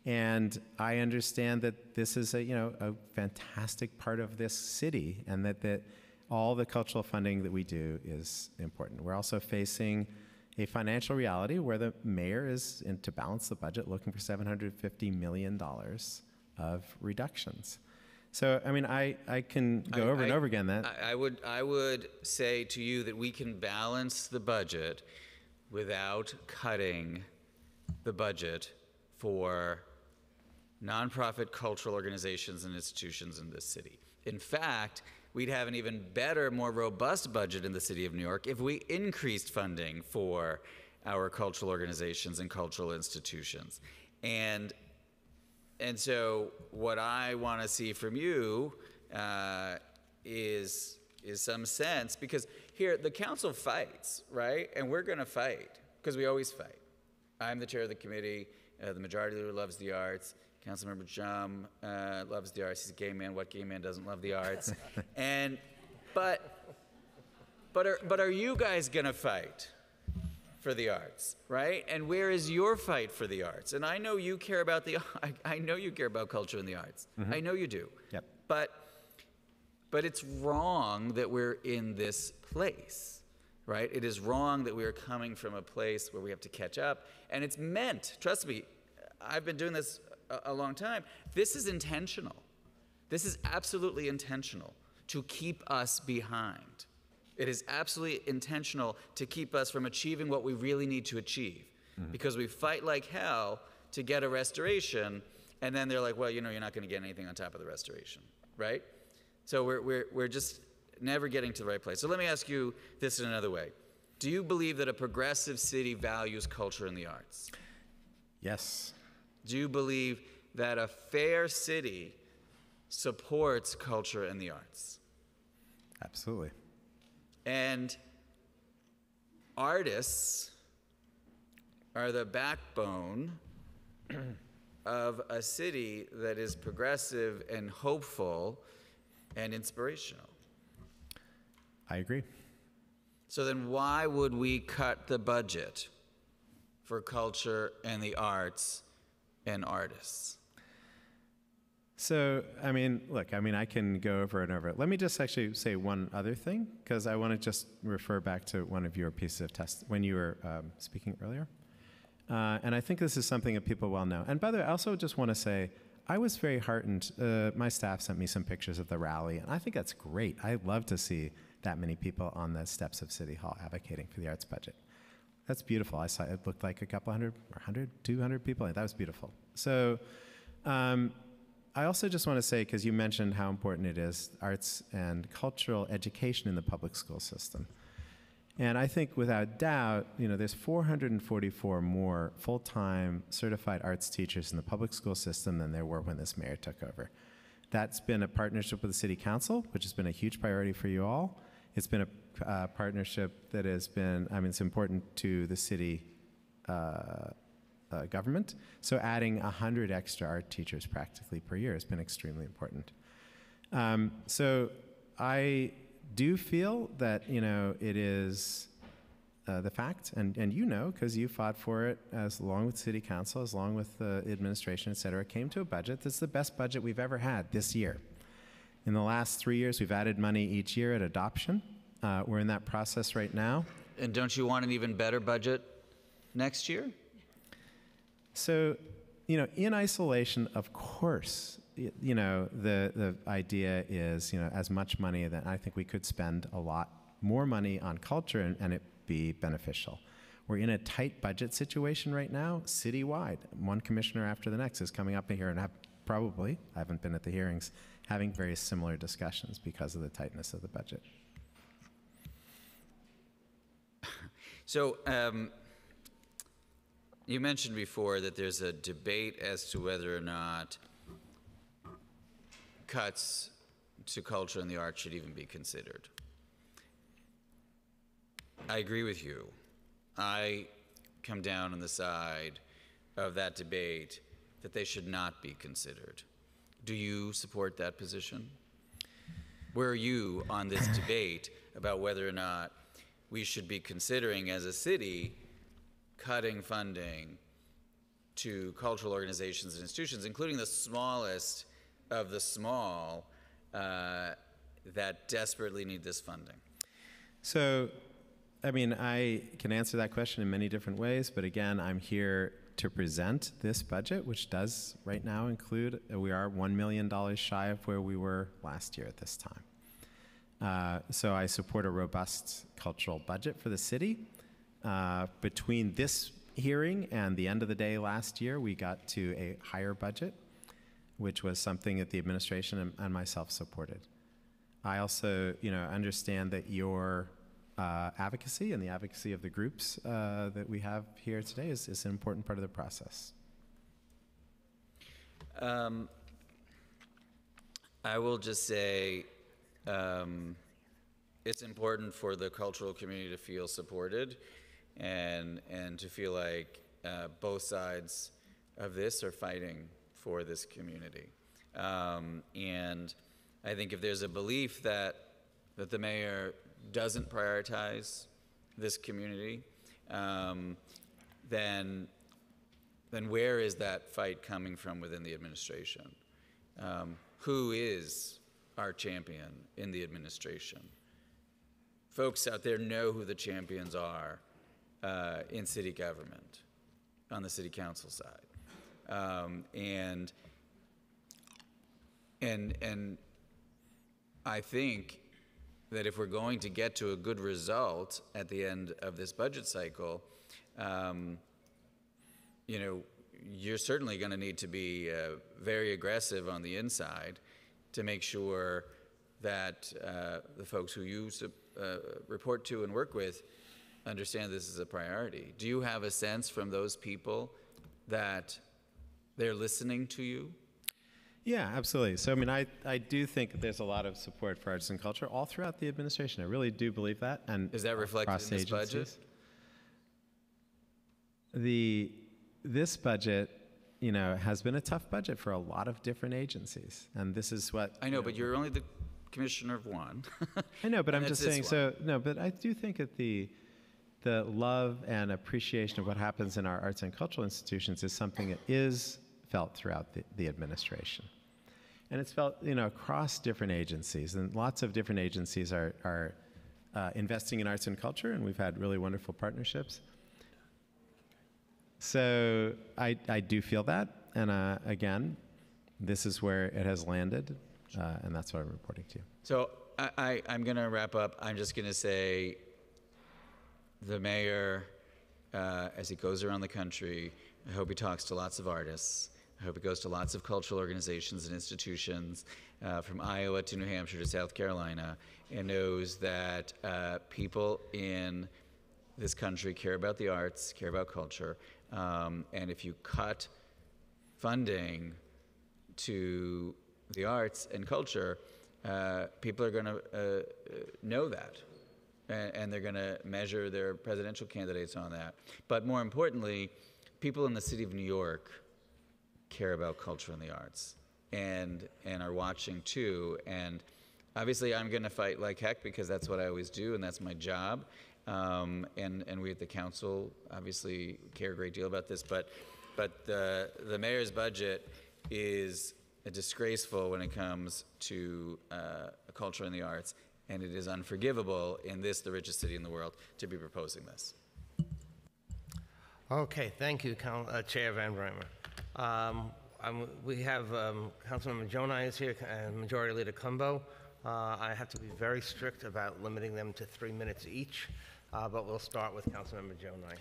and I understand that this is a you know a fantastic part of this city, and that that all the cultural funding that we do is important. We're also facing a financial reality where the mayor is, in, to balance the budget, looking for $750 million of reductions. So, I mean, I, I can go I- over and over again that. I, I would I would say to you that we can balance the budget without cutting the budget for nonprofit cultural organizations and institutions in this city. In fact, we'd have an even better, more robust budget in the city of New York if we increased funding for our cultural organizations and cultural institutions. And and so, what I want to see from you uh, is is some sense because here the council fights, right? And we're going to fight because we always fight. I'm the chair of the committee. Uh, the majority leader loves the arts. Councilmember Dromm uh, loves the arts. He's a gay man. What gay man doesn't love the arts? and but but are but are you guys going to fight? for the arts, right? And where is your fight for the arts? And I know you care about the I, I know you care about culture and the arts. Mhm. I know you do. Yep. But but it's wrong that we're in this place. Right? It is wrong that we are coming from a place where we have to catch up. And it's meant, trust me, I've been doing this a, a long time. This is intentional. This is absolutely intentional to keep us behind. It is absolutely intentional to keep us from achieving what we really need to achieve. Mm-hmm. Because we fight like hell to get a restoration, and then they're like, well, you know, you're not going to get anything on top of the restoration, right? So we're, we're, we're just never getting to the right place. So let me ask you this in another way Do you believe that a progressive city values culture and the arts? Yes. Do you believe that a fair city supports culture and the arts? Absolutely. And artists are the backbone of a city that is progressive and hopeful and inspirational. I agree. So then, why would we cut the budget for culture and the arts and artists? So, I mean, look, I mean, I can go over and over. Let me just actually say one other thing, because I want to just refer back to one of your pieces of test when you were um, speaking earlier. Uh, and I think this is something that people well know. And by the way, I also just want to say, I was very heartened. Uh, my staff sent me some pictures of the rally, and I think that's great. I love to see that many people on the steps of City Hall advocating for the arts budget. That's beautiful. I saw it looked like a couple hundred or 100, 200 people. That was beautiful. So, um, I also just want to say, because you mentioned how important it is, arts and cultural education in the public school system. And I think without doubt, you know, there's 444 more full-time certified arts teachers in the public school system than there were when this mayor took over. That's been a partnership with the city council, which has been a huge priority for you all. It's been a uh, partnership that has been, I mean, it's important to the city uh, uh, government. So adding 100 extra art teachers practically per year has been extremely important. Um, so I do feel that, you know, it is uh, the fact, and, and you know, because you fought for it as along with city council, as long with the administration, et cetera, came to a budget that's the best budget we've ever had this year. In the last three years, we've added money each year at adoption. Uh, we're in that process right now. And don't you want an even better budget next year? So, you know, in isolation, of course, you know, the, the idea is, you know, as much money that I think we could spend a lot more money on culture and, and it be beneficial. We're in a tight budget situation right now, citywide. One commissioner after the next is coming up here and have probably, I haven't been at the hearings, having very similar discussions because of the tightness of the budget. So, um, you mentioned before that there's a debate as to whether or not cuts to culture and the arts should even be considered. I agree with you. I come down on the side of that debate that they should not be considered. Do you support that position? Where are you on this debate about whether or not we should be considering as a city cutting funding to cultural organizations and institutions, including the smallest of the small uh, that desperately need this funding? So, I mean, I can answer that question in many different ways, but again, I'm here to present this budget, which does right now include, we are $1 million shy of where we were last year at this time. Uh, so I support a robust cultural budget for the city. Uh, between this hearing and the end of the day last year, we got to a higher budget, which was something that the administration and, and myself supported. I also, you know, understand that your uh, advocacy and the advocacy of the groups uh, that we have here today is, is an important part of the process. Um, I will just say um, it's important for the cultural community to feel supported and, and to feel like uh, both sides of this are fighting for this community. Um, and I think if there's a belief that, that the mayor doesn't prioritize this community, um, then, then where is that fight coming from within the administration? Um, who is our champion in the administration? Folks out there know who the champions are uh, in city government, on the city council side. Um, and, and, and I think that if we're going to get to a good result at the end of this budget cycle, um, you know, you're certainly going to need to be uh, very aggressive on the inside to make sure that uh, the folks who you uh, report to and work with understand this is a priority. Do you have a sense from those people that they're listening to you? Yeah, absolutely. So, I mean, I, I do think there's a lot of support for arts and culture all throughout the administration. I really do believe that. And Is that reflected in this budget? The this budget, you know, has been a tough budget for a lot of different agencies, and this is what I know, but you're only the commissioner of one. I know, but I'm just saying. So no, but I do think that the the love and appreciation of what happens in our arts and cultural institutions is something that is felt throughout the, the administration. And it's felt, you know, across different agencies, and lots of different agencies are, are uh, investing in arts and culture, and we've had really wonderful partnerships. So I, I do feel that, and uh, again, this is where it has landed, uh, and that's what I'm reporting to you. So I, I, I'm going to wrap up. I'm just going to say the mayor, uh, as he goes around the country, I hope he talks to lots of artists. I hope he goes to lots of cultural organizations and institutions uh, from Iowa to New Hampshire to South Carolina and knows that uh, people in this country care about the arts, care about culture. Um, and if you cut funding to the arts and culture, uh, people are going to uh, know that. And, and they're going to measure their presidential candidates on that. But more importantly, people in the city of New York care about culture and the arts and, and are watching too. And obviously, I'm going to fight like heck because that's what I always do and that's my job. Um, and, and we at the council obviously care a great deal about this. But, but the, the mayor's budget is disgraceful when it comes to uh, culture and the arts, and it is unforgivable in this, the richest city in the world, to be proposing this. Okay, thank you, uh, Chair Van Bramer. Um, We have um, Councilmember Gjonaj is here, and Majority Leader Cumbo. Uh, I have to be very strict about limiting them to three minutes each, uh, but we'll start with Councilmember Gjonaj.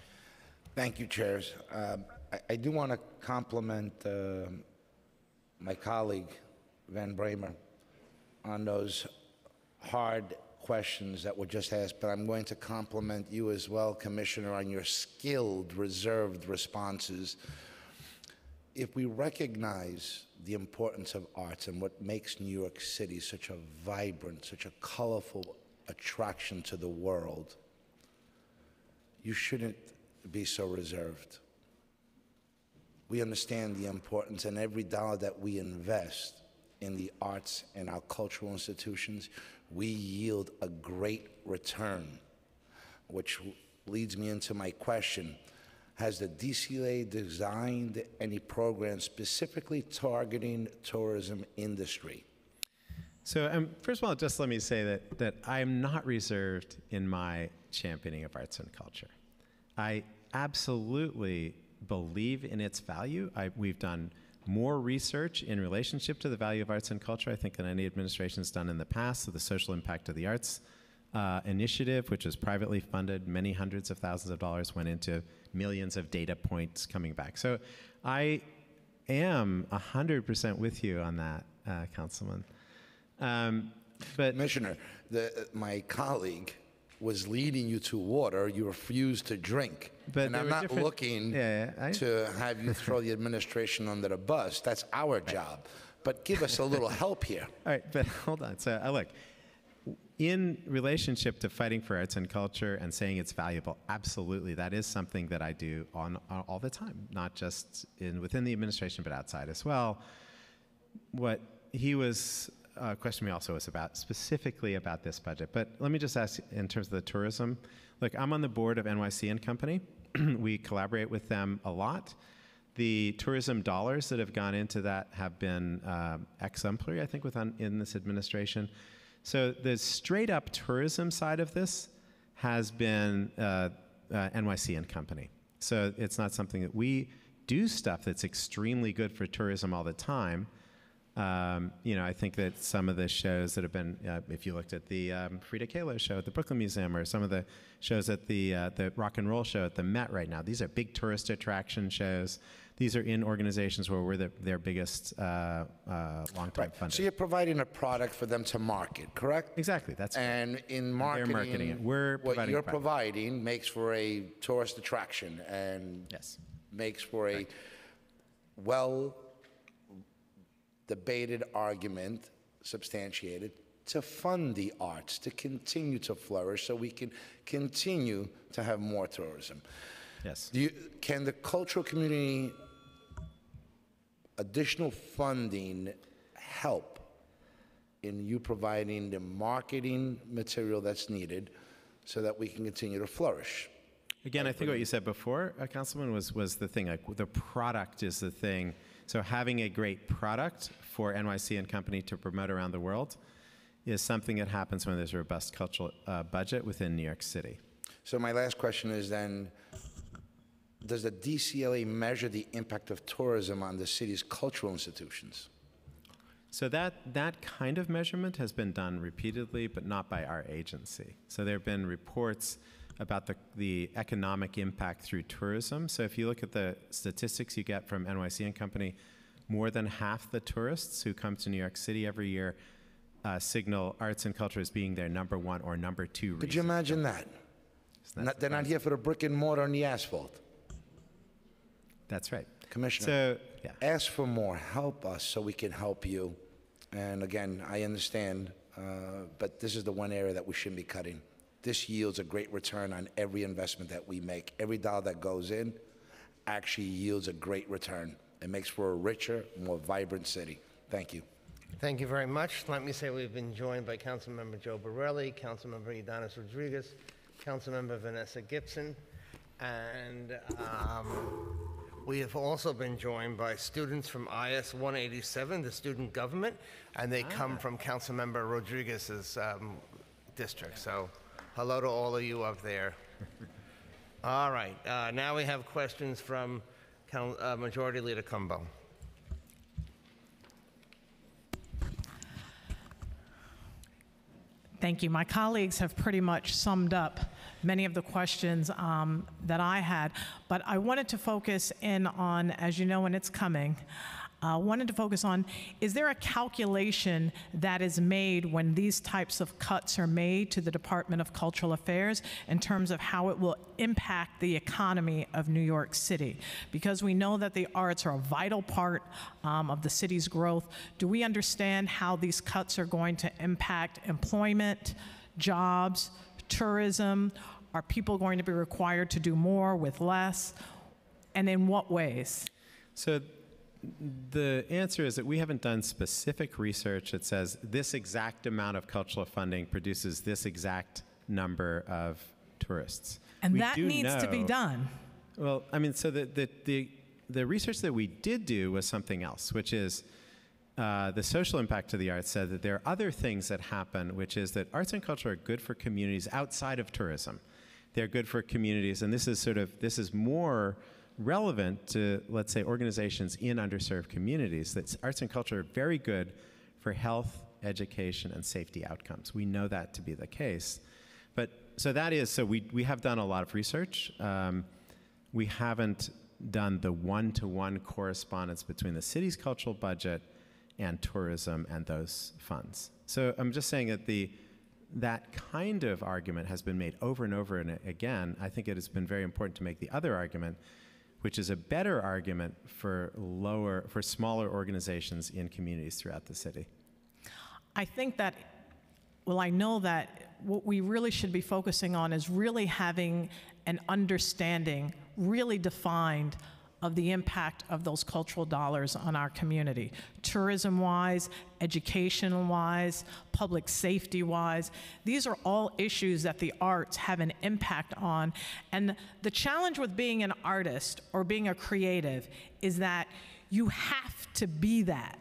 Thank you, chairs. Um, I- I do want to compliment um, my colleague, Van Bramer, on those hard questions that were just asked, but I'm going to compliment you as well, Commissioner, on your skilled, reserved responses. If we recognize the importance of arts and what makes New York City such a vibrant, such a colorful attraction to the world, you shouldn't be so reserved. We understand the importance, and every dollar that we invest in the arts and our cultural institutions, we yield a great return, which leads me into my question. Has the DCA designed any programs specifically targeting tourism industry? So, um, first of all, just let me say that, that I'm not reserved in my championing of arts and culture. I absolutely believe in its value. I, we've done more research in relationship to the value of arts and culture, I think, than any administration has done in the past. So, the social impact of the arts uh, initiative, which was privately funded, many hundreds of thousands of dollars went into millions of data points coming back. So, I am 100% with you on that, uh, Councilman. Um, but Commissioner, the, my colleague was leading you to water. You refused to drink. But and I'm not different- looking Yeah, yeah, I- to have you throw the administration under the bus. That's our job. But give us a little help here. All right, but hold on. So, uh, look, in relationship to fighting for arts and culture and saying it's valuable, absolutely, that is something that I do on, on all the time, not just in within the administration, but outside as well. What he was uh, questioning me also was about specifically about this budget. But let me just ask in terms of the tourism. Look, I'm on the board of NYC and Company. we collaborate with them a lot. The tourism dollars that have gone into that have been um, exemplary, I think, within in this administration. So the straight up tourism side of this has been uh, uh, NYC and Company. So it's not something that we do stuff that's extremely good for tourism all the time. Um, you know, I think that some of the shows that have been, uh, if you looked at the um, Frida Kahlo show at the Brooklyn Museum, or some of the shows at the uh, the Rock and Roll show at the Met right now, these are big tourist attraction shows. These are in organizations where we're the, their biggest uh, uh, long-term funder. So you're providing a product for them to market, correct? Exactly. That's and in They're marketing, marketing it. We're what providing you're providing makes for a tourist attraction and yes. makes for a well debated argument, substantiated, to fund the arts to continue to flourish so we can continue to have more tourism. Yes. Do you, can the cultural community additional funding help in you providing the marketing material that's needed so that we can continue to flourish? Again, I think what you said before, uh, Councilman, was was the thing. Like the product is the thing So having a great product for NYC and Company to promote around the world is something that happens when there's a robust cultural uh, budget within New York City. So my last question is then, does the DCLA measure the impact of tourism on the city's cultural institutions? So that, that kind of measurement has been done repeatedly, but not by our agency. So there have been reports about the, the economic impact through tourism. So if you look at the statistics you get from NYC and Company, more than half the tourists who come to New York City every year uh, signal arts and culture as being their number one or number two Could you imagine that? Not- They're not here for the brick and mortar and the asphalt. That's right. Commissioner, So, yeah. ask for more, help us so we can help you. And again, I understand, uh, but this is the one area that we shouldn't be cutting. This yields a great return on every investment that we make. Every dollar that goes in actually yields a great return. It makes for a richer, more vibrant city. Thank you. Thank you very much. Let me say we've been joined by Councilmember Joe Borelli, Councilmember Ydanis Rodriguez, Councilmember Vanessa Gibson, and um, we have also been joined by students from IS 187, the student government, and they come from Councilmember Rodriguez's um, district. So hello to all of you up there. All right, uh, now we have questions from Coun- uh, Majority Leader Cumbo. Thank you. My colleagues have pretty much summed up many of the questions um, that I had, but I wanted to focus in on, as you know, and it's coming, uh, wanted to focus on is there a calculation that is made when these types of cuts are made to the Department of Cultural Affairs in terms of how it will impact the economy of New York City? Because we know that the arts are a vital part um, of the city's growth. Do we understand how these cuts are going to impact employment, jobs, tourism? Are people going to be required to do more with less? And in what ways? So the answer is that we haven't done specific research that says this exact amount of cultural funding produces this exact number of tourists. And We that needs to be done. Well, I mean, so the, the, the, the research that we did do was something else, which is uh, the social impact of the arts said that there are other things that happen, which is that arts and culture are good for communities outside of tourism. They're good for communities, and this is sort of this is more relevant to let's say organizations in underserved communities. That arts and culture are very good for health, education, and safety outcomes. We know that to be the case. But so that is so we we have done a lot of research. Um, we haven't done the one-to-one correspondence between the city's cultural budget and tourism and those funds. So I'm just saying that the that kind of argument has been made over and over and again. I think it has been very important to make the other argument, which is a better argument for lower for smaller organizations in communities throughout the city. I think that, well, I know that what we really should be focusing on is really having an understanding, really defined, of the impact of those cultural dollars on our community, tourism wise, educational wise, public safety wise. These are all issues that the arts have an impact on. And the challenge with being an artist or being a creative is that you have to be that.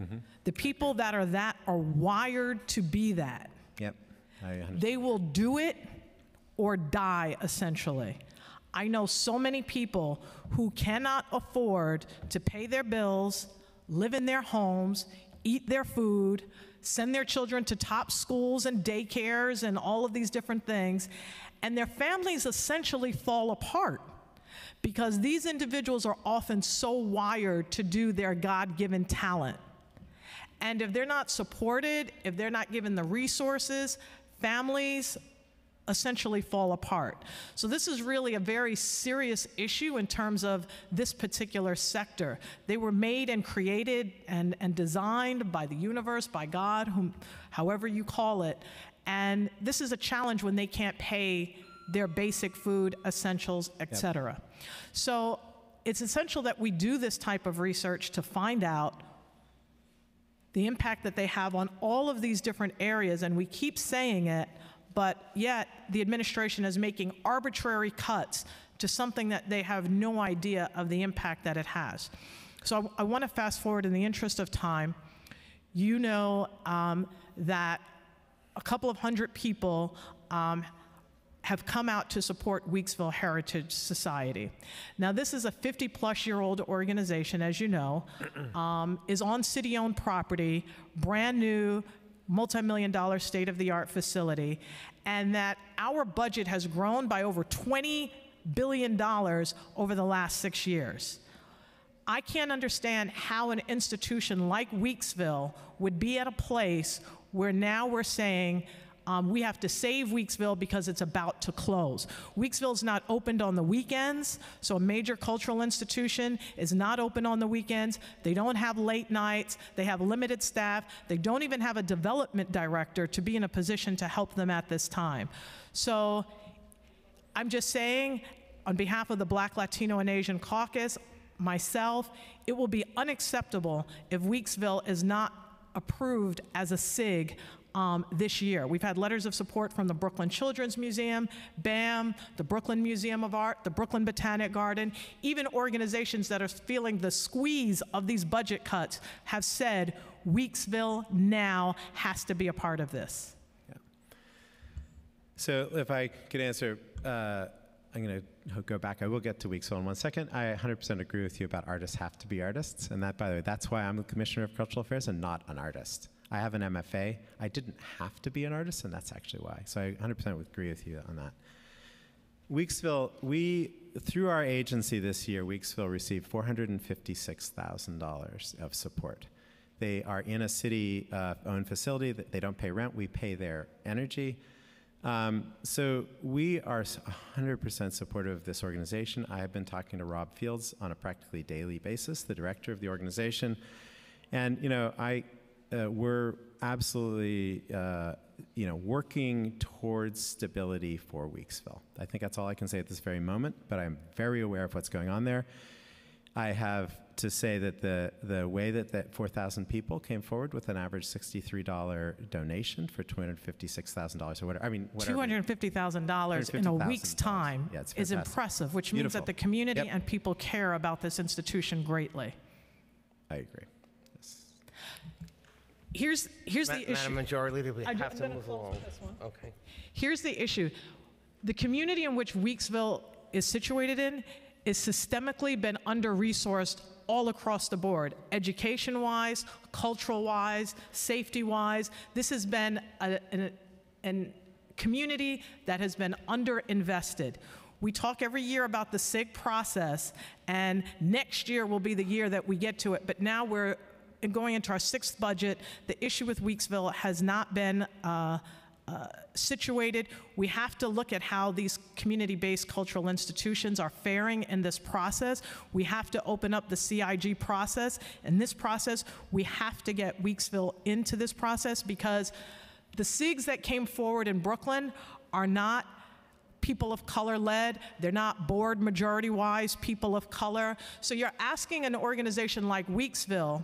Mm-hmm. The people that are that are wired to be that. Yep. They will do it or die, essentially. I know so many people who cannot afford to pay their bills, live in their homes, eat their food, send their children to top schools and daycares and all of these different things, and their families essentially fall apart because these individuals are often so wired to do their God given talent. And if they're not supported, if they're not given the resources, families essentially fall apart. So this is really a very serious issue in terms of this particular sector. They were made and created and, and designed by the universe, by God, whom, however you call it. And this is a challenge when they can't pay their basic food, essentials, et cetera. So it's essential that we do this type of research to find out the impact that they have on all of these different areas, and we keep saying it, but yet the administration is making arbitrary cuts to something that they have no idea of the impact that it has. So I, I want to fast forward in the interest of time. You know um, that a couple of hundred people um, have come out to support Weeksville Heritage Society. Now, this is a 50 plus year old organization, as you know, um, is on city owned property, brand new, multi million dollar state of the art facility, and that our budget has grown by over $20 billion over the last six years. I can't understand how an institution like Weeksville would be at a place where now we're saying um, we have to save Weeksville because it's about to close. Weeksville's not opened on the weekends, so a major cultural institution is not open on the weekends. They don't have late nights, they have limited staff, they don't even have a development director to be in a position to help them at this time. So I'm just saying, on behalf of the Black, Latino, and Asian Caucus, myself, it will be unacceptable if Weeksville is not approved as a CIG um, this year. We've had letters of support from the Brooklyn Children's Museum, BAM, the Brooklyn Museum of Art, the Brooklyn Botanic Garden, even organizations that are feeling the squeeze of these budget cuts have said Weeksville now has to be a part of this. Yeah. So if I could answer, uh, I'm going to go back. I will get to Weeksville in one second. I 100% agree with you about artists have to be artists. And that, by the way, that's why I'm the Commissioner of Cultural Affairs and not an artist. I have an MFA. I didn't have to be an artist, and that's actually why. So I 100% agree with you on that. Weeksville, we, through our agency this year, Weeksville received $456,000 of support. They are in a city uh, owned facility that they don't pay rent, we pay their energy. Um, so we are 100% supportive of this organization. I have been talking to Rob Fields on a practically daily basis, the director of the organization. And, you know, I, uh, we're absolutely, uh, you know, working towards stability for Weeksville. I think that's all I can say at this very moment, but I'm very aware of what's going on there. I have to say that the, the way that that 4,000 people came forward with an average $63 donation for $256,000 or whatever, I mean, whatever. $250,000 in a week's time Yeah, is impressive, which means that the community Yep. and people care about this institution greatly. I agree. Here's, here's Ma- the issue. Madam Majority Leader, we I ju- have I'm to gonna move close along. with this one. Okay. Here's the issue. The community in which Weeksville is situated in is systemically been under-resourced all across the board, education-wise, cultural-wise, safety-wise. This has been a, an, an community that has been underinvested. We talk every year about the CIG process, and next year will be the year that we get to it. But now we're going into our sixth budget. The issue with Weeksville has not been uh, uh, situated. We have to look at how these community-based cultural institutions are faring in this process. We have to open up the CIG process. In this process, we have to get Weeksville into this process because the CIGs that came forward in Brooklyn are not people of color led. They're not board majority wise people of color. So you're asking an organization like Weeksville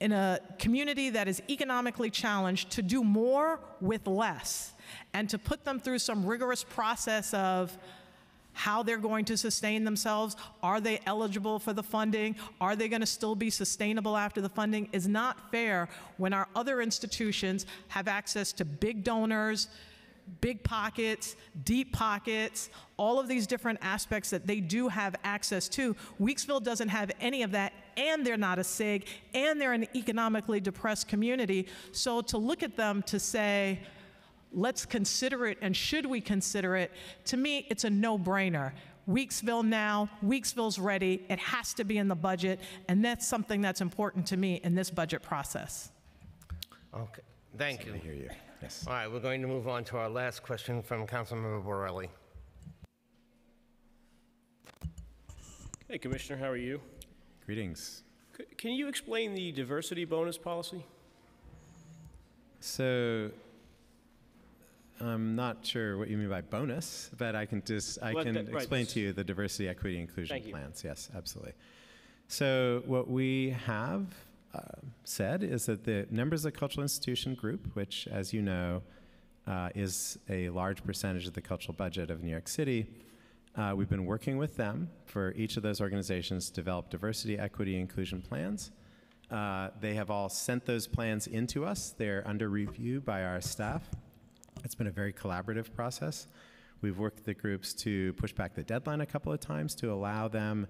in a community that is economically challenged to do more with less and to put them through some rigorous process of how they're going to sustain themselves. Are they eligible for the funding? Are they going to still be sustainable after the funding? Is not fair when our other institutions have access to big donors, big pockets, deep pockets, all of these different aspects that they do have access to. Weeksville doesn't have any of that, and they're not a CIG, and they're an economically depressed community. So to look at them to say, let's consider it, and should we consider it, to me, it's a no brainer. Weeksville now, Weeksville's ready, it has to be in the budget, and that's something that's important to me in this budget process. Okay, thank you. I hear you. Yes. All right, we're going to move on to our last question from Councilmember Borelli. Hey, Commissioner, how are you? Greetings. C- Can you explain the diversity bonus policy? So I'm not sure what you mean by bonus, but I can just I Well, can that- right, explain to you the diversity, equity, inclusion plans. Yes, absolutely. So what we have said is that the members of the cultural institution group, which, as you know, uh, is a large percentage of the cultural budget of New York City, Uh, we've been working with them for each of those organizations to develop diversity, equity, inclusion plans. Uh, they have all sent those plans into us. They're under review by our staff. It's been a very collaborative process. We've worked with the groups to push back the deadline a couple of times to allow them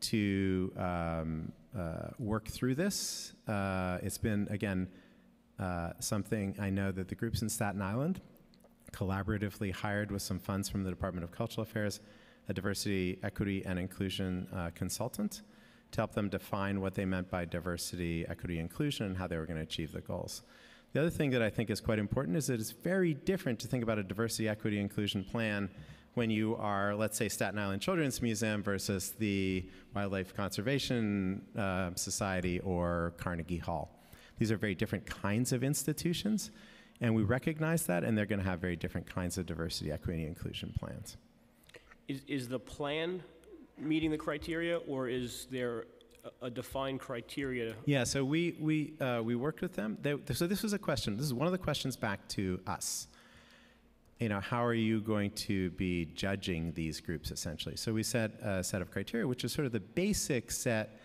to um, uh, work through this. Uh, it's been, again, uh, something I know that the groups in Staten Island collaboratively hired with some funds from the Department of Cultural Affairs a diversity, equity, and inclusion uh, consultant to help them define what they meant by diversity, equity, inclusion, and how they were going to achieve the goals. The other thing that I think is quite important is that it's very different to think about a diversity, equity, inclusion plan when you are, let's say, Staten Island Children's Museum versus the Wildlife Conservation uh, Society or Carnegie Hall. These are very different kinds of institutions, and we recognize that, and they're going to have very different kinds of diversity, equity, and inclusion plans. Is, is the plan meeting the criteria, or is there a, a defined criteria? Yeah, so we, we, uh, we worked with them. They, so this was a question. This is one of the questions back to us. You know, how are you going to be judging these groups essentially? So we set a set of criteria, which is sort of the basic set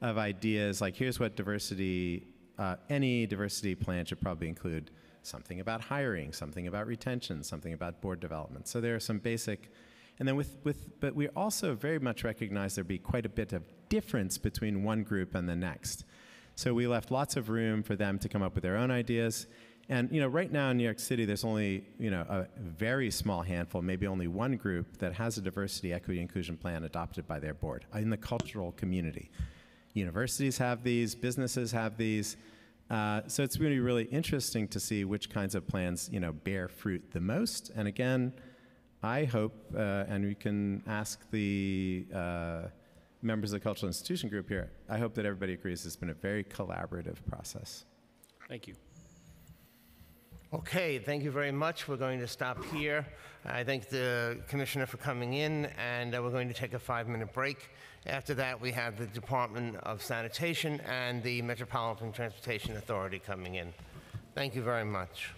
of ideas. Like, here's what diversity, uh, any diversity plan should probably include something about hiring, something about retention, something about board development. So there are some basic and then with, with, but we also very much recognize there'd be quite a bit of difference between one group and the next. So we left lots of room for them to come up with their own ideas. And you know, right now in New York City, there's only you know a very small handful, maybe only one group that has a diversity, equity, inclusion plan adopted by their board in the cultural community. Universities have these, businesses have these. Uh, so it's going to be really interesting to see which kinds of plans you know bear fruit the most. And again, I hope, uh, and we can ask the uh, members of the Cultural Institution Group here, I hope that everybody agrees it's been a very collaborative process. Thank you. Okay, thank you very much. We're going to stop here. I thank the Commissioner for coming in, and uh, we're going to take a five-minute break. After that, we have the Department of Sanitation and the Metropolitan Transportation Authority coming in. Thank you very much.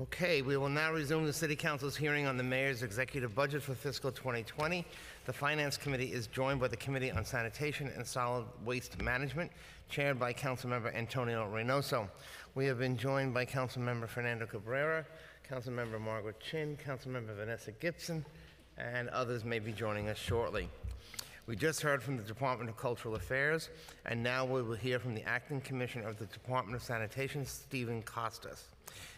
Okay, we will now resume the City Council's hearing on the mayor's executive budget for fiscal 2020. The Finance Committee is joined by the Committee on Sanitation and Solid Waste Management, chaired by Councilmember Antonio Reynoso. We have been joined by Councilmember Fernando Cabrera, Councilmember Margaret Chin, Councilmember Vanessa Gibson, and others may be joining us shortly. We just heard from the Department of Cultural Affairs, and now we will hear from the Acting Commissioner of the Department of Sanitation, Stephen Costas.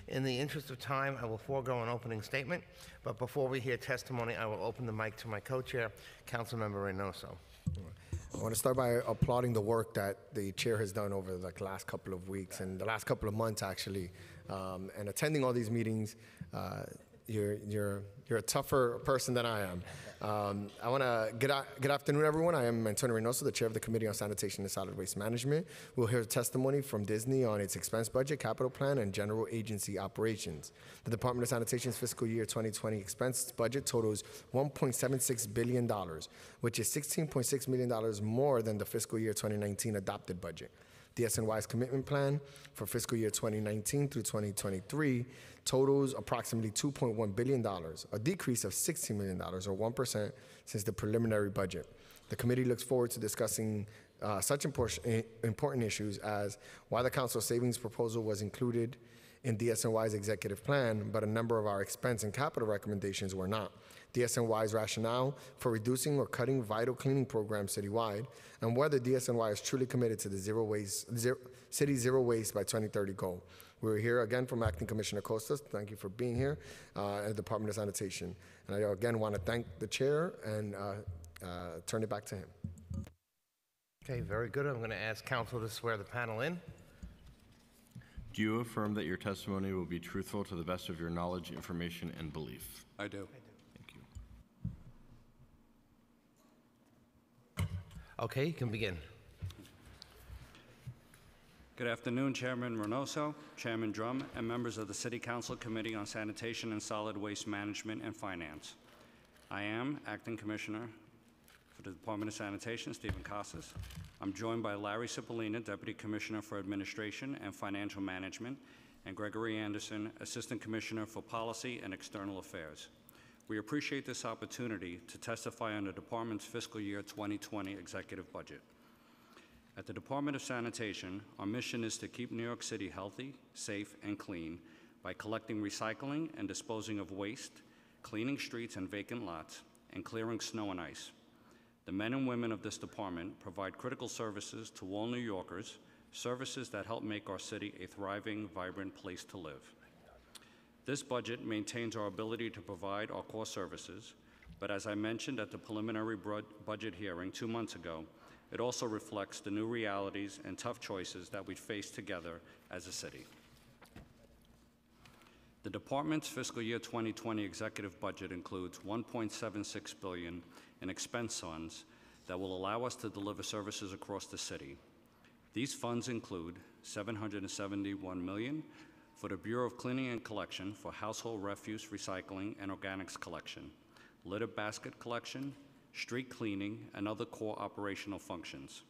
In the interest of time, I will forego an opening statement, but before we hear testimony, I will open the mic to my co-chair, Councilmember Reynoso. I want to start by applauding the work that the chair has done over the last couple of weeks and the last couple of months, actually, um, and attending all these meetings. Uh, you're, you're, you're a tougher person than I am. Um, I want to good, good afternoon, everyone. I am Antonio Reynoso, the chair of the Committee on Sanitation and Solid Waste Management. We'll hear testimony from DSNY on its expense budget, capital plan, and general agency operations. The Department of Sanitation's fiscal year 2020 expense budget totals $1.76 billion, which is $16.6 million more than the fiscal year 2019 adopted budget. DSNY's commitment plan for fiscal year 2019 through 2023 totals approximately $2.1 billion, a decrease of $16 million, or 1% since the preliminary budget. The committee looks forward to discussing uh, such important issues as why the council savings proposal was included in DSNY's executive plan, but a number of our expense and capital recommendations were not. DSNY's rationale for reducing or cutting vital cleaning programs citywide, and whether DSNY is truly committed to the zero waste, zero, city zero waste by 2030 goal. We're here again from Acting Commissioner Costas. Thank you for being here uh, at the Department of Sanitation. And I again want to thank the chair and uh, uh, turn it back to him. Okay, very good. I'm going to ask council to swear the panel in. Do you affirm that your testimony will be truthful to the best of your knowledge, information, and belief? I do. Thank you. Okay, you can begin. Good afternoon, Chairman Reynoso, Chairman Dromm, and members of the City Council Committee on Sanitation and Solid Waste Management and Finance. I am Acting Commissioner for the Department of Sanitation, Stephen Costas. I'm joined by Larry Cipollina, Deputy Commissioner for Administration and Financial Management, and Gregory Anderson, Assistant Commissioner for Policy and External Affairs. We appreciate this opportunity to testify on the department's fiscal year 2020 executive budget. At the Department of Sanitation, our mission is to keep New York City healthy, safe, and clean by collecting, recycling, and disposing of waste, cleaning streets and vacant lots, and clearing snow and ice. The men and women of this department provide critical services to all New Yorkers, services that help make our city a thriving, vibrant place to live. This budget maintains our ability to provide our core services, but as I mentioned at the preliminary budget hearing two months ago, it also reflects the new realities and tough choices that we face together as a city. The department's fiscal year 2020 executive budget includes 1.76 billion in expense funds that will allow us to deliver services across the city. These funds include 771 million for the Bureau of Cleaning and Collection for household refuse recycling and organics collection, litter basket collection, street cleaning, and other core operational functions.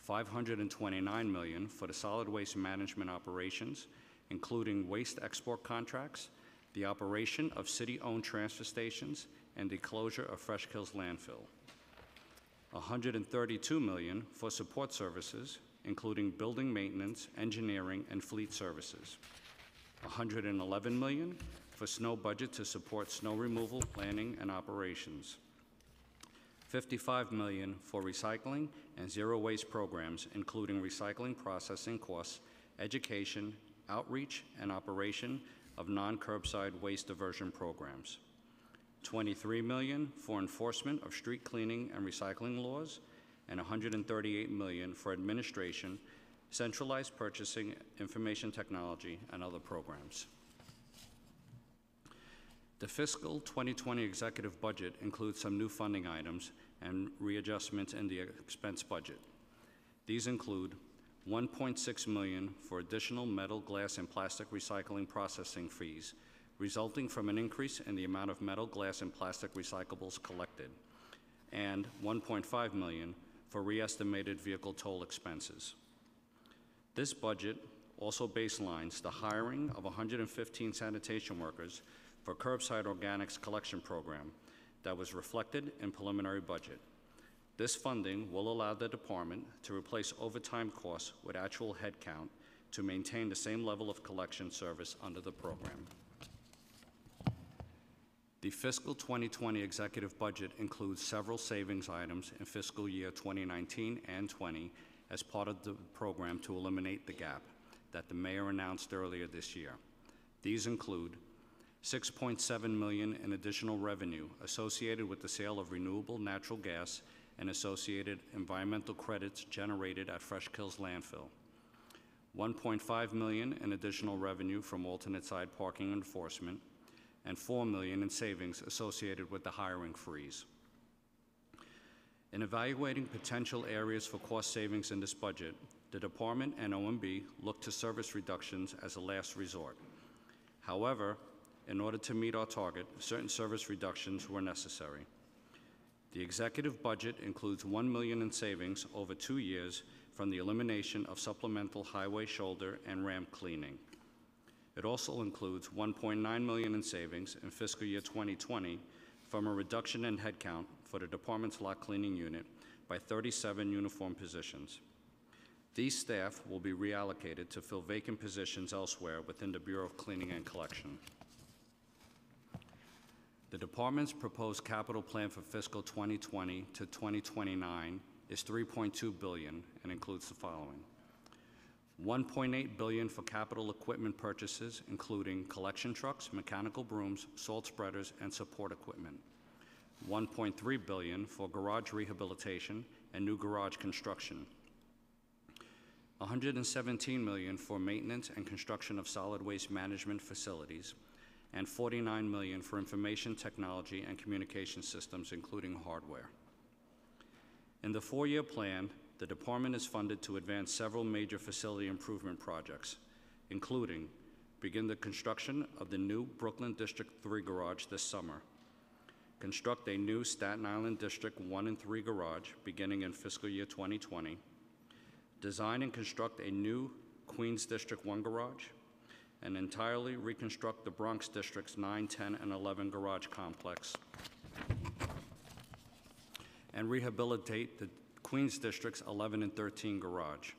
529 million for the solid waste management operations, including waste export contracts, the operation of city-owned transfer stations, and the closure of Fresh Kills landfill. 132 million for support services, including building maintenance, engineering, and fleet services. 111 million for snow budget to support snow removal, planning, and operations. 55 million for recycling and zero waste programs, including recycling processing costs, education, outreach, and operation of non-curbside waste diversion programs. 23 million for enforcement of street cleaning and recycling laws, and 138 million for administration, centralized purchasing, information technology, and other programs. The fiscal 2020 executive budget includes some new funding items and readjustments in the expense budget. These include 1.6 million for additional metal, glass, and plastic recycling processing fees, resulting from an increase in the amount of metal, glass, and plastic recyclables collected, and 1.5 million for re-estimated vehicle toll expenses. This budget also baselines the hiring of 115 sanitation workers for curbside organics collection program that was reflected in preliminary budget. This funding will allow the department to replace overtime costs with actual headcount to maintain the same level of collection service under the program. The fiscal 2020 executive budget includes several savings items in fiscal year 2019 and 20 as part of the program to eliminate the gap that the mayor announced earlier this year. These include 6.7 million in additional revenue associated with the sale of renewable natural gas and associated environmental credits generated at Fresh Kills landfill. 1.5 million in additional revenue from alternate side parking enforcement, and 4 million in savings associated with the hiring freeze. In evaluating potential areas for cost savings in this budget, the department and OMB look to service reductions as a last resort. However, in order to meet our target, certain service reductions were necessary. The executive budget includes 1 million in savings over 2 years from the elimination of supplemental highway shoulder and ramp cleaning. It also includes 1.9 million in savings in fiscal year 2020 from a reduction in headcount for the department's lot cleaning unit by 37 uniform positions. These staff will be reallocated to fill vacant positions elsewhere within the Bureau of Cleaning and Collection. The department's proposed capital plan for fiscal 2020 to 2029 is 3.2 billion and includes the following. 1.8 billion for capital equipment purchases, including collection trucks, mechanical brooms, salt spreaders, and support equipment. 1.3 billion for garage rehabilitation and new garage construction. 117 million for maintenance and construction of solid waste management facilities, and 49 million for information technology and communication systems, including hardware. In the four-year plan, the department is funded to advance several major facility improvement projects, including begin the construction of the new Brooklyn District 3 garage this summer, construct a new Staten Island District 1 and 3 garage beginning in fiscal year 2020, design and construct a new Queens District 1 garage, and entirely reconstruct the Bronx District's 9, 10, and 11 garage complex, and rehabilitate the Queens District's 11 and 13 garage,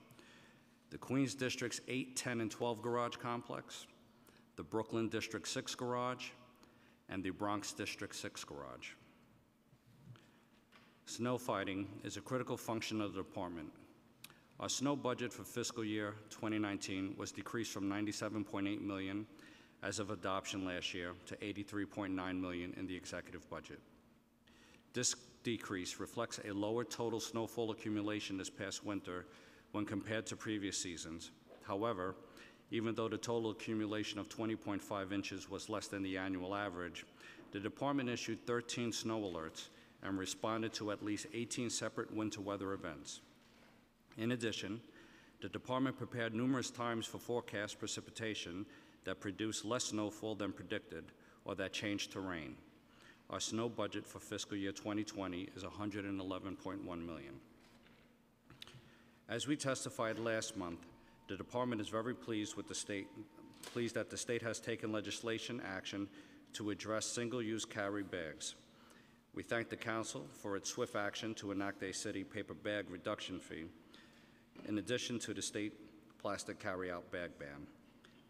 the Queens District's 8, 10, and 12 garage complex, the Brooklyn District 6 garage, and the Bronx District 6 garage. Snow fighting is a critical function of the department. Our snow budget for fiscal year 2019 was decreased from 97.8 million as of adoption last year to 83.9 million in the executive budget. This decrease reflects a lower total snowfall accumulation this past winter when compared to previous seasons. However, even though the total accumulation of 20.5 inches was less than the annual average, the department issued 13 snow alerts and responded to at least 18 separate winter weather events. In addition, the department prepared numerous times for forecast precipitation that produced less snowfall than predicted or that changed to rain. Our snow budget for fiscal year 2020 is 111.1 million. As we testified last month, the department is very pleased with the state, pleased that the state has taken legislation action to address single-use carry bags. We thank the council for its swift action to enact a city paper bag reduction fee, in addition to the state plastic carry-out bag ban.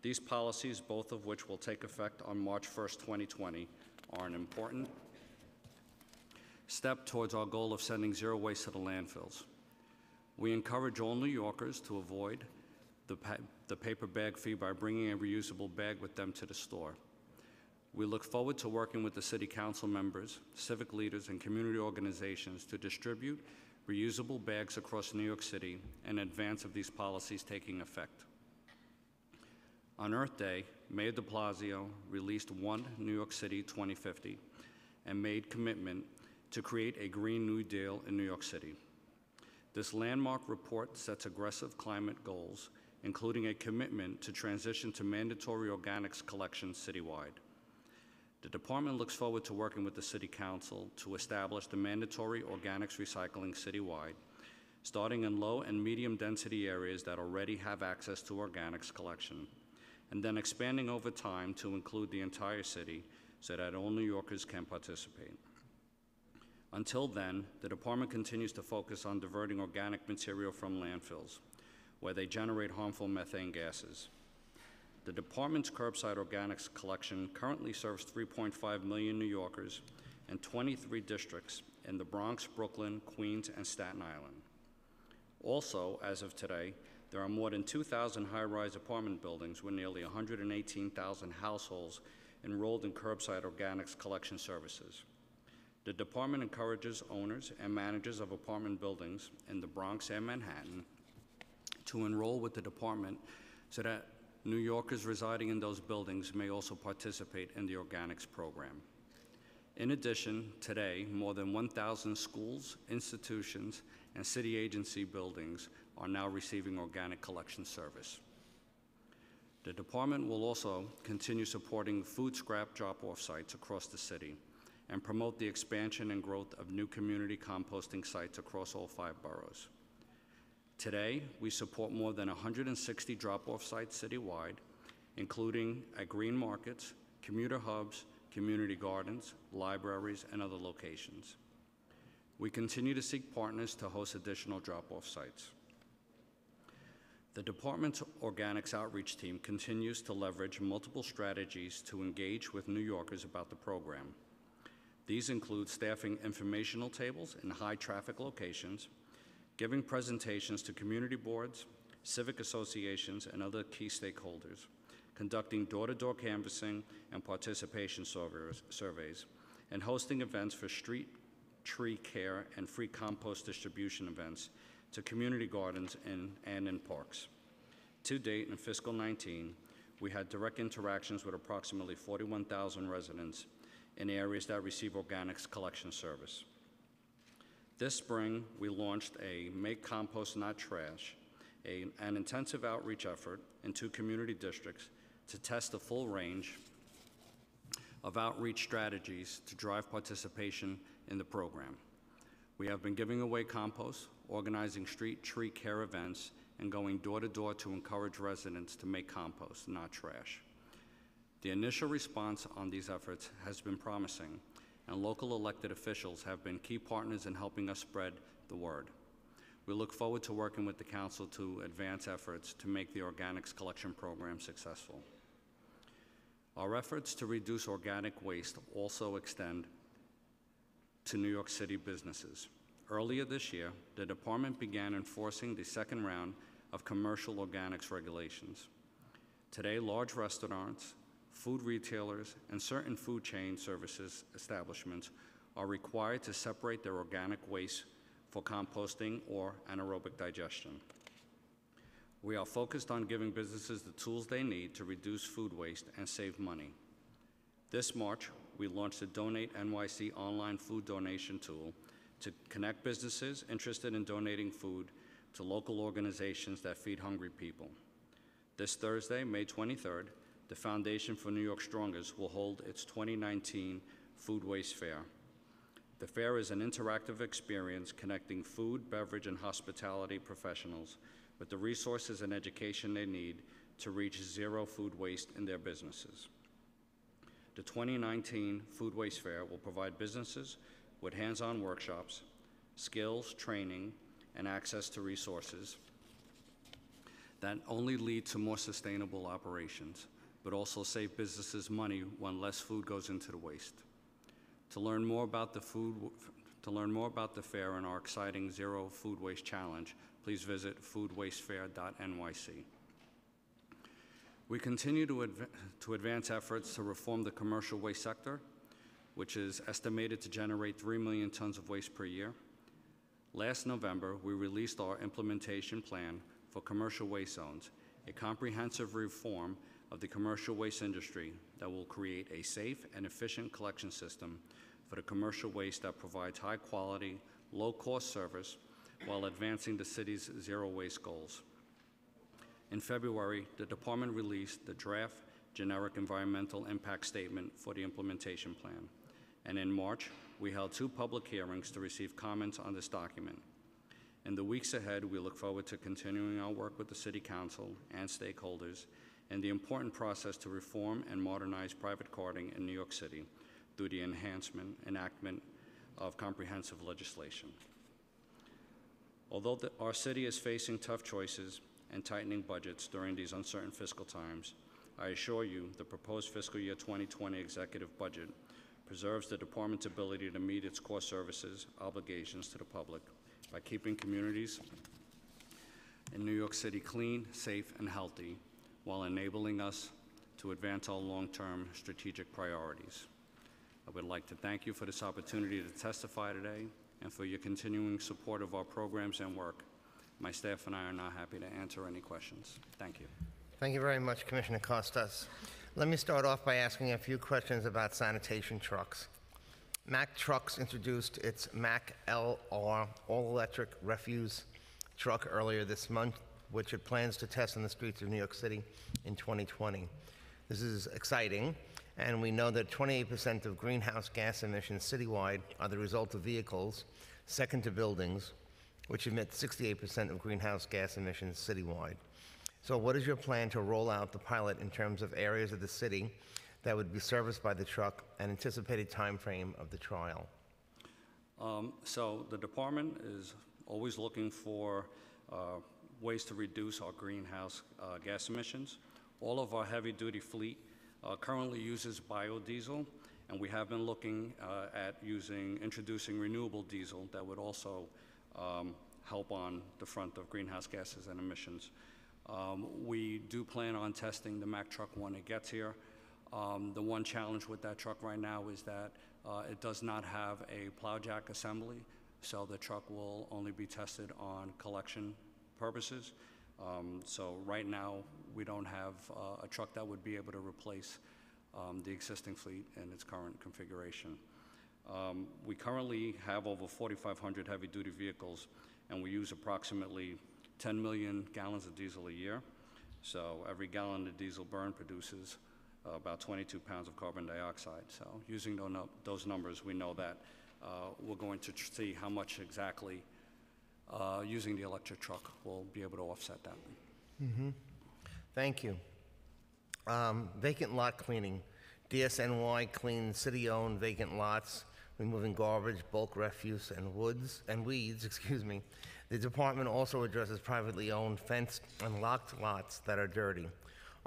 These policies, both of which will take effect on March 1st, 2020, are an important step towards our goal of sending zero waste to the landfills. We encourage all New Yorkers to avoid the, pa the paper bag fee by bringing a reusable bag with them to the store. We look forward to working with the City Council members, civic leaders, and community organizations to distribute reusable bags across New York City in advance of these policies taking effect. On Earth Day, Mayor de Blasio released One New York City 2050 and made commitment to create a Green New Deal in New York City. This landmark report sets aggressive climate goals, including a commitment to transition to mandatory organics collection citywide. The department looks forward to working with the City Council to establish the mandatory organics recycling citywide, starting in low and medium density areas that already have access to organics collection, and then expanding over time to include the entire city so that all New Yorkers can participate. Until then, the department continues to focus on diverting organic material from landfills, where they generate harmful methane gases. The department's curbside organics collection currently serves 3.5 million New Yorkers and 23 districts in the Bronx, Brooklyn, Queens, and Staten Island. Also, as of today, there are more than 2,000 high-rise apartment buildings with nearly 118,000 households enrolled in curbside organics collection services. The department encourages owners and managers of apartment buildings in the Bronx and Manhattan to enroll with the department so that New Yorkers residing in those buildings may also participate in the organics program. In addition, today, more than 1,000 schools, institutions, and city agency buildings are now receiving organic collection service. The department will also continue supporting food scrap drop-off sites across the city and promote the expansion and growth of new community composting sites across all five boroughs. Today, we support more than 160 drop-off sites citywide, including at green markets, commuter hubs, community gardens, libraries, and other locations. We continue to seek partners to host additional drop-off sites. The department's organics outreach team continues to leverage multiple strategies to engage with New Yorkers about the program. These include staffing informational tables in high-traffic locations, giving presentations to community boards, civic associations, and other key stakeholders, conducting door-to-door canvassing and participation surveys, and hosting events for street tree care and free compost distribution events to community gardens in, and in parks. To date, in fiscal 19, we had direct interactions with approximately 41,000 residents in areas that receive organics collection service. This spring, we launched a Make Compost Not Trash, a, an intensive outreach effort in two community districts to test the full range of outreach strategies to drive participation in the program. We have been giving away compost, organizing street tree care events, and going door to door to encourage residents to make compost, not trash. The initial response on these efforts has been promising, and local elected officials have been key partners in helping us spread the word. We look forward to working with the Council to advance efforts to make the organics collection program successful. Our efforts to reduce organic waste also extend to New York City businesses. Earlier this year, the department began enforcing the second round of commercial organics regulations. Today, large restaurants, food retailers, and certain food chain services establishments are required to separate their organic waste for composting or anaerobic digestion. We are focused on giving businesses the tools they need to reduce food waste and save money. This March, we launched the Donate NYC online food donation tool to connect businesses interested in donating food to local organizations that feed hungry people. This Thursday, May 23rd, the Foundation for New York Strongest will hold its 2019 Food Waste Fair. The fair is an interactive experience connecting food, beverage, and hospitality professionals with the resources and education they need to reach zero food waste in their businesses. The 2019 Food Waste Fair will provide businesses with hands-on workshops, skills, training, and access to resources that only lead to more sustainable operations, but also save businesses money when less food goes into the waste. To learn more about the food, to learn more about the fair and our exciting Zero Food Waste Challenge, please visit foodwastefair.nyc. We continue to, adv to advance efforts to reform the commercial waste sector, which is estimated to generate 3 million tons of waste per year. Last November, we released our implementation plan for commercial waste zones, a comprehensive reform of the commercial waste industry that will create a safe and efficient collection system for the commercial waste that provides high quality, low cost service while advancing the city's zero waste goals. In February, the department released the draft generic environmental impact statement for the implementation plan. And in March, we held two public hearings to receive comments on this document. In the weeks ahead, we look forward to continuing our work with the City Council and stakeholders in the important process to reform and modernize private carting in New York City through the enhancement, enactment of comprehensive legislation. Although the- our city is facing tough choices and tightening budgets during these uncertain fiscal times, I assure you the proposed fiscal year 2020 executive budget preserves the department's ability to meet its core services obligations to the public by keeping communities in New York City clean, safe, and healthy while enabling us to advance our long-term strategic priorities. I would like to thank you for this opportunity to testify today and for your continuing support of our programs and work. My staff and I are now happy to answer any questions. Thank you. Thank you very much, Commissioner Costas. Let me start off by asking a few questions about sanitation trucks. Mack Trucks introduced its Mack LR all-electric refuse truck earlier this month, which it plans to test on the streets of New York City in 2020. This is exciting, and we know that 28% of greenhouse gas emissions citywide are the result of vehicles, second to buildings, which emit 68% of greenhouse gas emissions citywide. So what is your plan to roll out the pilot in terms of areas of the city that would be serviced by the truck and anticipated time frame of the trial? Um, So the department is always looking for uh, ways to reduce our greenhouse uh, gas emissions. All of our heavy-duty fleet uh, currently uses biodiesel, and we have been looking uh, at using, introducing renewable diesel that would also um, help on the front of greenhouse gases and emissions. Um, We do plan on testing the Mack truck when it gets here. Um, The one challenge with that truck right now is that uh, it does not have a plow jack assembly, so the truck will only be tested on collection purposes. Um, So right now, we don't have uh, a truck that would be able to replace um, the existing fleet in its current configuration. Um, We currently have over 4,500 heavy-duty vehicles, and we use approximately 10 million gallons of diesel a year. So every gallon of diesel burn produces uh, about 22 pounds of carbon dioxide. So using those numbers, we know that uh, we're going to see how much exactly uh, using the electric truck will be able to offset that. Mm-hmm. Thank you. Um, Vacant lot cleaning. DSNY cleans city-owned vacant lots, removing garbage, bulk refuse, and woods, and weeds, excuse me. The department also addresses privately owned fenced and locked lots that are dirty.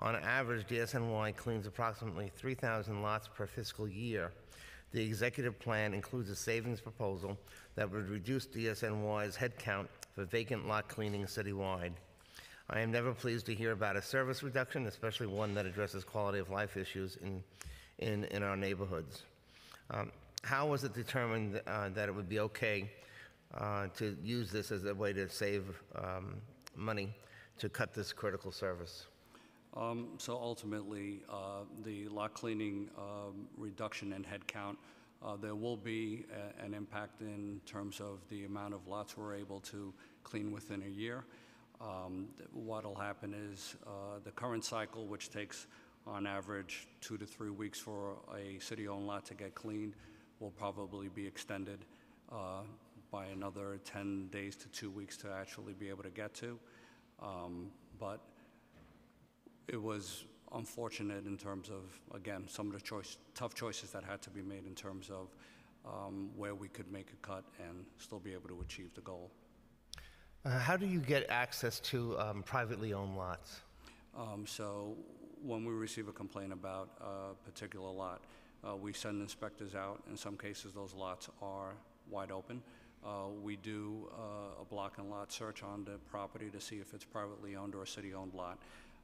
On average, DSNY cleans approximately 3,000 lots per fiscal year. The executive plan includes a savings proposal that would reduce DSNY's headcount for vacant lot cleaning citywide. I am never pleased to hear about a service reduction, especially one that addresses quality of life issues in, in, in our neighborhoods. Um, how was it determined uh, that it would be okay uh, to use this as a way to save um, money to cut this critical service? Um, So ultimately, uh, the lot cleaning um, reduction in headcount, uh, there will be a- an impact in terms of the amount of lots we're able to clean within a year. Um, What'll happen is, uh, the current cycle, which takes on average two to three weeks for a city-owned lot to get cleaned, will probably be extended uh, by another 10 days to two weeks to actually be able to get to. Um, But it was unfortunate in terms of, again, some of the choice, tough choices that had to be made in terms of um, where we could make a cut and still be able to achieve the goal. Uh, how do you get access to um, privately owned lots? Um, So when we receive a complaint about a particular lot, uh, we send inspectors out. In some cases, those lots are wide open. Uh, We do uh, a block and lot search on the property to see if it's privately owned or a city-owned lot,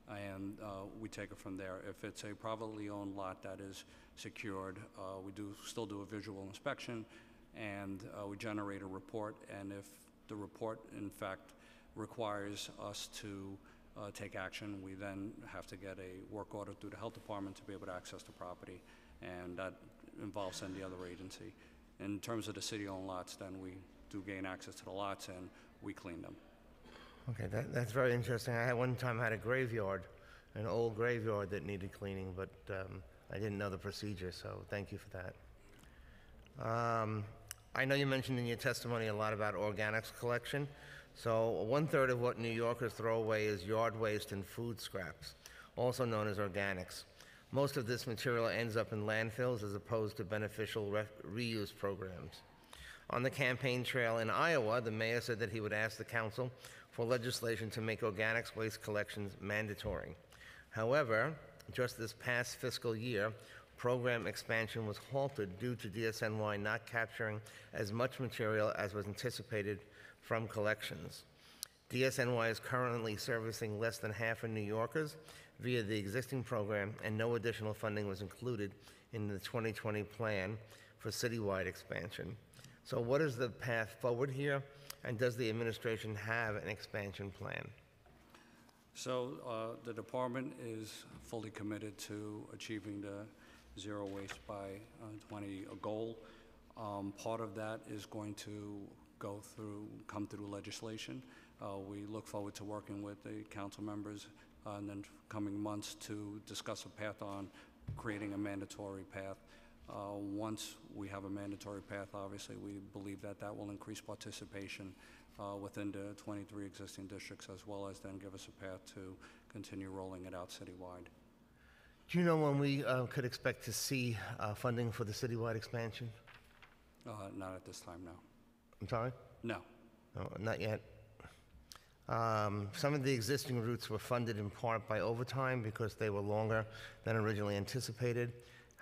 and uh, we take it from there. If it's a privately owned lot that is secured, uh, we do, still do a visual inspection, and uh, we generate a report, and if the report, in fact, requires us to uh, take action, we then have to get a work order through the health department to be able to access the property, and that involves then the other agency. In terms of the city-owned lots, then we do gain access to the lots and we clean them. Okay, that, that's very interesting. I had one time had a graveyard, an old graveyard that needed cleaning, but um, I didn't know the procedure, so thank you for that. Um, I know you mentioned in your testimony a lot about organics collection. So one-third of what New Yorkers throw away is yard waste and food scraps, also known as organics. Most of this material ends up in landfills as opposed to beneficial re- reuse programs. On the campaign trail in Iowa, the mayor said that he would ask the council for legislation to make organics waste collections mandatory. However, just this past fiscal year, program expansion was halted due to DSNY not capturing as much material as was anticipated from collections. DSNY is currently servicing less than half of New Yorkers via the existing program, and no additional funding was included in the 2020 plan for citywide expansion. So what is the path forward here, and does the administration have an expansion plan? So uh, the department is fully committed to achieving the zero waste by uh, 20 goal. Um, Part of that is going to go through, come through legislation. Uh, We look forward to working with the council members uh, in the coming months to discuss a path on creating a mandatory path. Uh, Once we have a mandatory path, obviously, we believe that that will increase participation uh, within the 23 existing districts, as well as then give us a path to continue rolling it out citywide. Do you know when we uh, could expect to see uh, funding for the citywide expansion? Uh, Not at this time, no. I'm sorry? No. No, not yet. Um, Some of the existing routes were funded in part by overtime because they were longer than originally anticipated.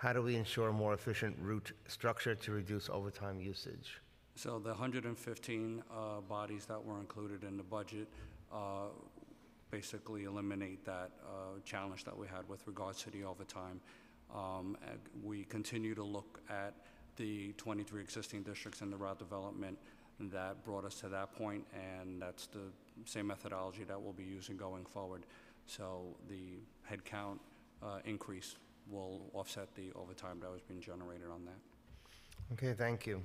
How do we ensure more efficient route structure to reduce overtime usage? So the 115 uh, bodies that were included in the budget uh, basically eliminate that uh, challenge that we had with regards to the overtime. Um, We continue to look at the 23 existing districts in the route development that brought us to that point, and that's the same methodology that we'll be using going forward. So the headcount uh, increase will offset the overtime that was being generated on that. Okay, thank you.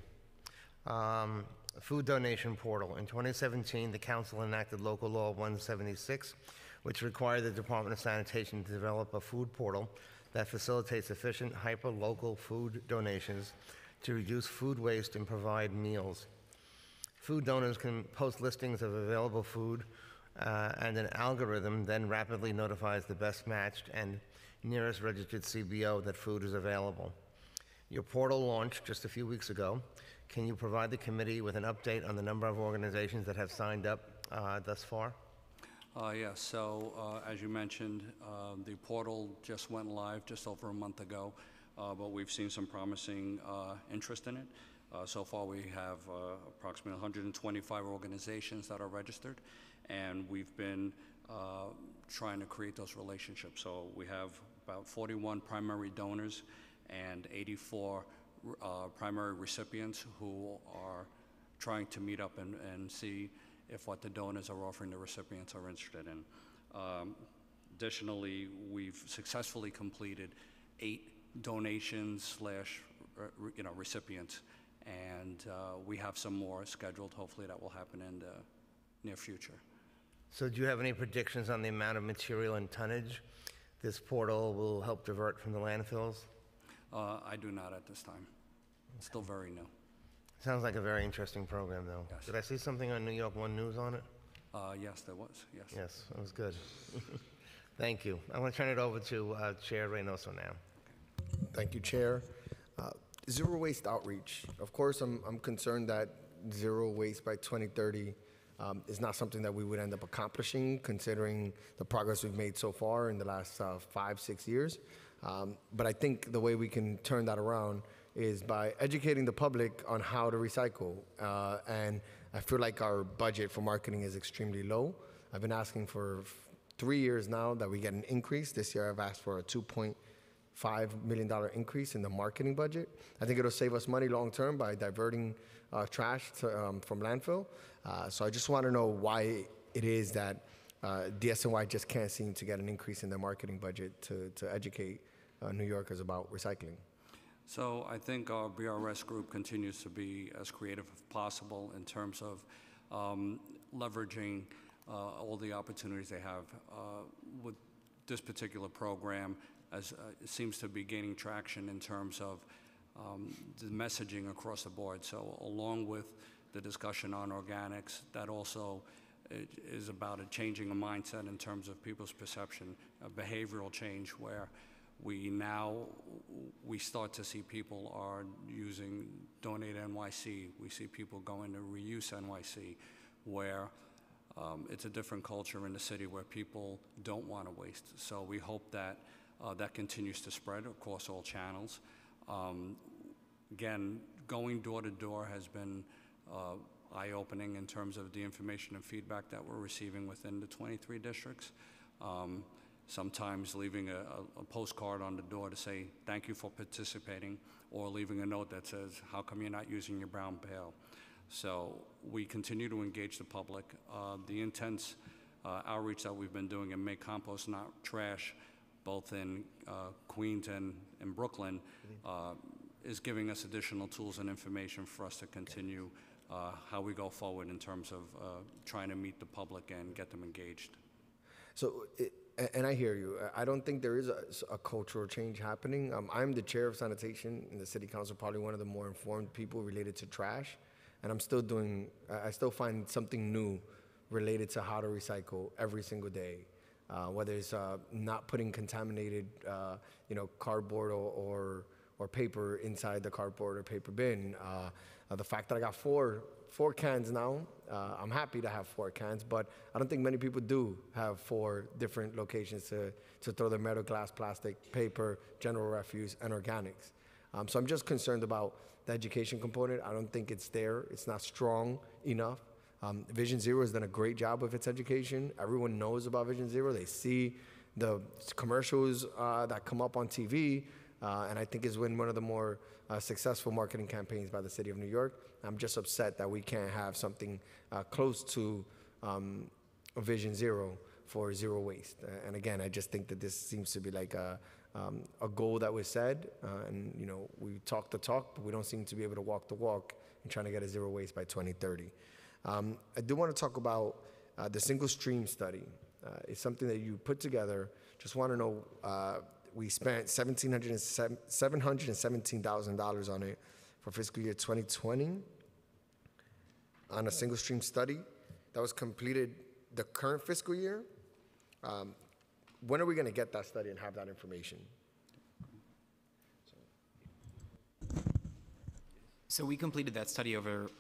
Um, Food donation portal. In 2017, the council enacted Local Law 176, which required the Department of Sanitation to develop a food portal that facilitates efficient, hyper-local food donations to reduce food waste and provide meals. Food donors can post listings of available food, uh, and an algorithm then rapidly notifies the best matched and nearest registered CBO that food is available. Your portal launched just a few weeks ago. Can you provide the committee with an update on the number of organizations that have signed up uh, thus far? Uh, Yes, so uh, as you mentioned, um, the portal just went live just over a month ago, uh, but we've seen some promising uh, interest in it. Uh, So far, we have approximately 125 organizations that are registered, and we've been trying to create those relationships. So we have about 41 primary donors and 84 uh, primary recipients who are trying to meet up and, and see if what the donors are offering the recipients are interested in. Um, Additionally, we've successfully completed eight donations slash, uh, you know, recipients, and uh, we have some more scheduled. Hopefully, that will happen in the near future. So do you have any predictions on the amount of material and tonnage this portal will help divert from the landfills? Uh, I do not at this time. It's still very new. Sounds like a very interesting program, though. Yes. Did I see something on New York One News on it? Uh, Yes, there was, yes. Yes, that was good. Thank you. I want to turn it over to uh, Chair Reynoso now. Thank you, Chair. Uh, Zero waste outreach. Of course, I'm, I'm concerned that zero waste by 2030 um, is not something that we would end up accomplishing, considering the progress we've made so far in the last uh, five, six years. Um, But I think the way we can turn that around is by educating the public on how to recycle. Uh, And I feel like our budget for marketing is extremely low. I've been asking for three years now that we get an increase. This year, I've asked for a $2.5 million increase in the marketing budget. I think it'll save us money long-term by diverting uh, trash to, um, from landfill. Uh, So I just want to know why it is that uh, DSNY just can't seem to get an increase in their marketing budget to, to educate uh, New Yorkers about recycling. So I think our BRS group continues to be as creative as possible in terms of um, leveraging uh, all the opportunities they have. Uh, With this particular program, as uh, seems to be gaining traction in terms of um, the messaging across the board. So along with the discussion on organics. That also is about a changing a mindset in terms of people's perception, a behavioral change where we now, we start to see people are using Donate NYC. We see people going to Reuse NYC, where um, it's a different culture in the city where people don't want to waste. So we hope that uh, that continues to spread across all channels. Um, Again, going door to door has been uh, eye-opening in terms of the information and feedback that we're receiving within the 23 districts. Um, Sometimes leaving a, a- a postcard on the door to say, thank you for participating, or leaving a note that says, how come you're not using your brown pail? So we continue to engage the public. Uh, The intense uh, outreach that we've been doing in Make Compost Not Trash, both in uh, Queens and in Brooklyn, uh, is giving us additional tools and information for us to continue uh, how we go forward in terms of uh, trying to meet the public and get them engaged. So, it, and I hear you. I don't think there is a, a cultural change happening. Um, I'm the chair of sanitation in the city council, probably one of the more informed people related to trash, and I'm still doing. I still find something new related to how to recycle every single day. Uh, whether it's uh, not putting contaminated, uh, you know, cardboard or, or or paper inside the cardboard or paper bin. Uh, uh, the fact that I got four four cans now, I'm happy to have four cans, but I don't think many people do have four different locations to, to throw their metal, glass, plastic, paper, general refuse, and organics. Um, so I'm just concerned about the education component. I don't think it's there. It's not strong enough. Um, Vision Zero has done a great job with its education. Everyone knows about Vision Zero. They see the commercials uh, that come up on TV, uh, and I think it's been one of the more uh, successful marketing campaigns by the city of New York. I'm just upset that we can't have something uh, close to um, Vision Zero for zero waste. And again, I just think that this seems to be like a, um, a goal that was said, uh, and you know, we talk the talk, but we don't seem to be able to walk the walk in trying to get a zero waste by 2030. Um, I do want to talk about uh, the single stream study. Uh, it's something that you put together. Just want to know, uh, we spent $1,717 $717,000 on it for fiscal year 2020 on a single stream study that was completed the current fiscal year. Um, when are we going to get that study and have that information? So we completed that study over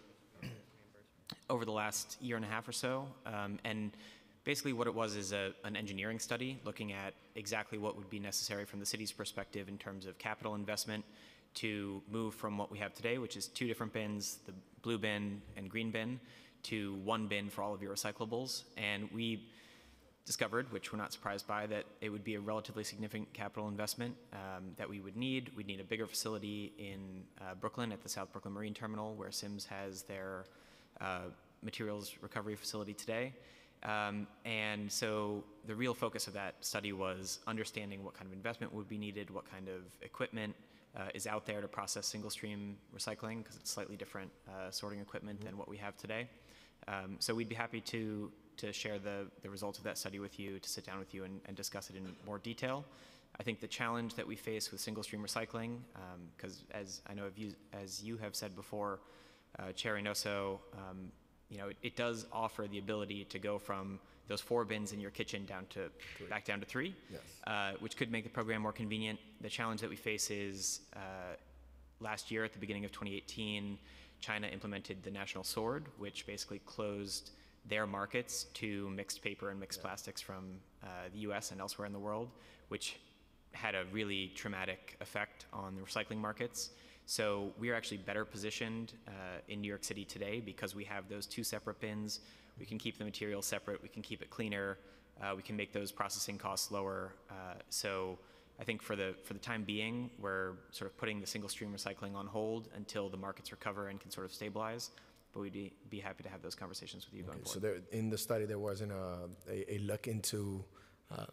over the last year and a half or so, um, and basically what it was is a, an engineering study looking at exactly what would be necessary from the city's perspective in terms of capital investment to move from what we have today, which is two different bins, the blue bin and green bin, to one bin for all of your recyclables. And we discovered, which we're not surprised by, that it would be a relatively significant capital investment um, that we would need. We'd need a bigger facility in uh, Brooklyn at the South Brooklyn Marine Terminal, where Sims has their materials recovery facility today. Um, and so the real focus of that study was understanding what kind of investment would be needed, what kind of equipment uh, is out there to process single stream recycling, because it's slightly different uh, sorting equipment than what we have today. Um, so we'd be happy to to share the, the results of that study with you, to sit down with you and, and discuss it in more detail. I think the challenge that we face with single stream recycling, because as I know as you have said before, uh, Chair Reynoso, um, you know, it, it does offer the ability to go from those four bins in your kitchen down to back down to three, Yes. uh, which could make the program more convenient. The challenge that we face is uh, last year at the beginning of 2018, China implemented the national sword, which basically closed their markets to mixed paper and mixed plastics from uh, the US and elsewhere in the world, which had a really traumatic effect on the recycling markets. So we are actually better positioned uh, in New York City today because we have those two separate bins. We can keep the material separate, we can keep it cleaner, uh, we can make those processing costs lower. Uh, so I think for the for the time being, we're sort of putting the single stream recycling on hold until the markets recover and can sort of stabilize. But we'd be, be happy to have those conversations with you going forward. so there, in the study, there wasn't a, a, a look into uh,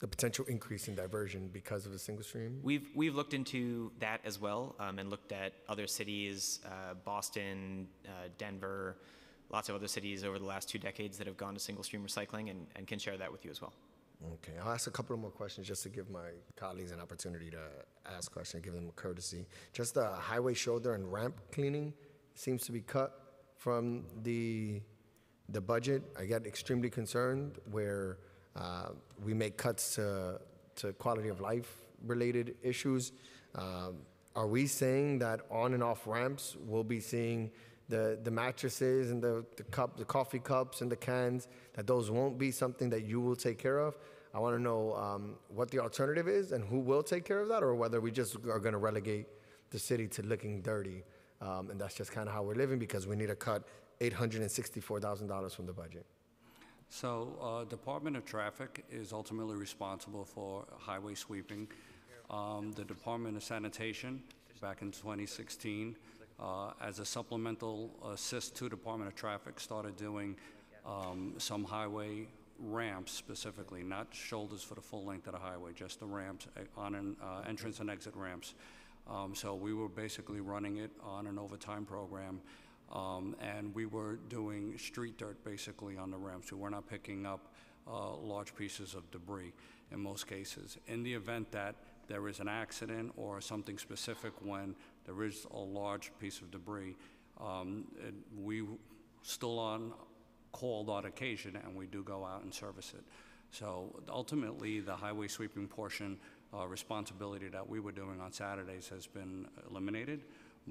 the potential increase in diversion because of the single stream? We've we've looked into that as well, um, and looked at other cities, uh, Boston, uh, Denver, lots of other cities over the last two decades that have gone to single stream recycling, and, and can share that with you as well. Okay, I'll ask a couple more questions just to give my colleagues an opportunity to ask questions, give them a courtesy. Just the highway shoulder and ramp cleaning seems to be cut from the, the budget. I get extremely concerned where uh, we make cuts to, to quality of life related issues. Um, Are we saying that on and off ramps, we'll be seeing the, the mattresses and the, the cup, the coffee cups and the cans, that those won't be something that you will take care of? I want to know um, what the alternative is and who will take care of that, or whether we just are going to relegate the city to looking dirty. Um, and that's just kind of how we're living because we need to cut $864,000 from the budget. So, uh, Department of Traffic is ultimately responsible for highway sweeping. Um, The Department of Sanitation, back in 2016, uh, as a supplemental assist to Department of Traffic, started doing um, some highway ramps specifically, not shoulders for the full length of the highway, just the ramps, eh, on and, uh, entrance and exit ramps. Um, So we were basically running it on an overtime program, um, and we were doing street dirt basically on the ramps. We were not picking up uh, large pieces of debris in most cases. In the event that there is an accident or something specific when there is a large piece of debris, um, it- we still on called on occasion, and we do go out and service it. So ultimately, the highway sweeping portion uh, responsibility that we were doing on Saturdays has been eliminated,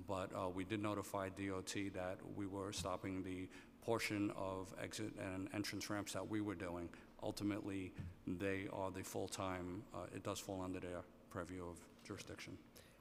but uh, we did notify DOT that we were stopping the portion of exit and entrance ramps that we were doing. Ultimately, they are the full-time, uh, it does fall under their purview of jurisdiction.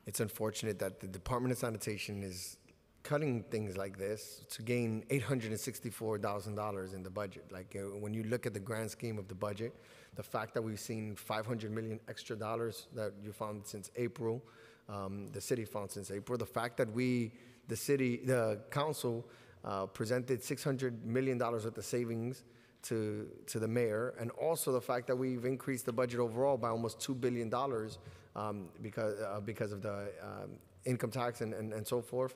It's unfortunate that the Department of Sanitation is cutting things like this to gain $864,000 in the budget. Like uh, when you look at the grand scheme of the budget, the fact that we've seen 500 million extra dollars that you found since April, um, the city found since April, the fact that we, the city, the council uh, presented 600 million dollars worth of savings to to the mayor, and also the fact that we've increased the budget overall by almost two billion dollars um, because uh, because of the um, income tax and, and, and so forth.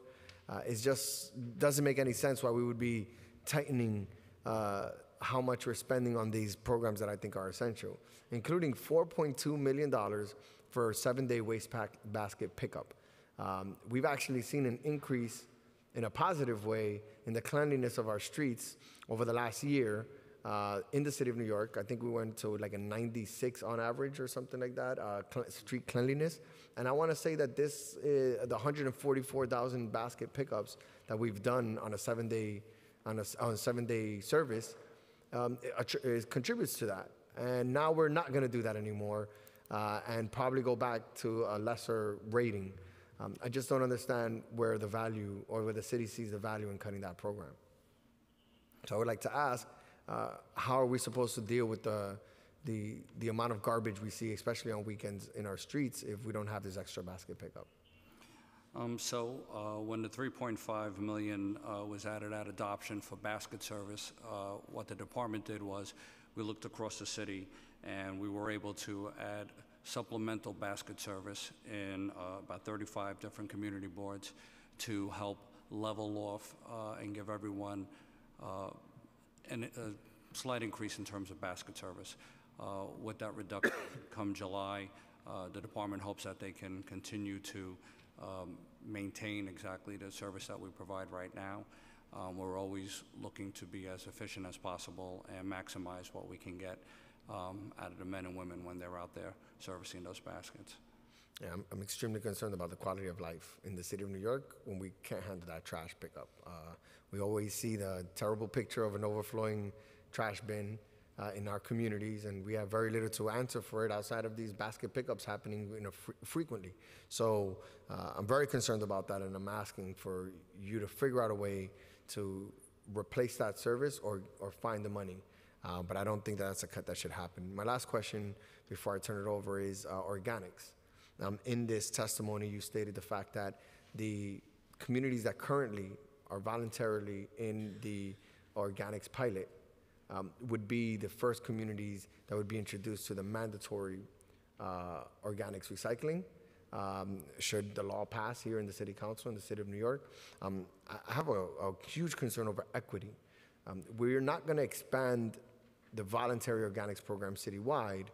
Uh, it just doesn't make any sense why we would be tightening uh, how much we're spending on these programs that I think are essential, including $4.2 million for seven-day waste pack basket pickup. Um, we've actually seen an increase in a positive way in the cleanliness of our streets over the last year uh, in the city of New York. I think we went to like a 96 on average or something like that, uh, cl- street cleanliness. And I want to say that this, uh, the 144,000 basket pickups that we've done on a seven day, on a, on a seven day service, um, it, it contributes to that. And now we're not going to do that anymore and probably go back to a lesser rating. Um, I just don't understand where the value or where the city sees the value in cutting that program. So I would like to ask, uh, how are we supposed to deal with the, the, the amount of garbage we see, especially on weekends in our streets, if we don't have this extra basket pickup? Um, So uh, when the 3.5 million uh, was added at adoption for basket service, uh, what the department did was, we looked across the city, and we were able to add supplemental basket service in uh, about 35 different community boards to help level off uh, and give everyone uh, an- a slight increase in terms of basket service. Uh, With that reduction come July, uh, the department hopes that they can continue to um, maintain exactly the service that we provide right now. Um, We're always looking to be as efficient as possible and maximize what we can get um, out of the men and women when they're out there servicing those baskets. Yeah, I'm, I'm extremely concerned about the quality of life in the city of New York when we can't handle that trash pickup. Uh, we always see the terrible picture of an overflowing trash bin uh, in our communities, and we have very little to answer for it outside of these basket pickups happening you know, fre- frequently. So uh, I'm very concerned about that, and I'm asking for you to figure out a way to replace that service or, or find the money. Uh, but I don't think that that's a cut that should happen. My last question before I turn it over is uh, organics. Um, in this testimony, you stated the fact that the communities that currently are voluntarily in the organics pilot um, would be the first communities that would be introduced to the mandatory uh, organics recycling. Um, should the law pass here in the city council in the city of New York, um, I I have a, a huge concern over equity. Um, we're not going to expand the voluntary organics program citywide,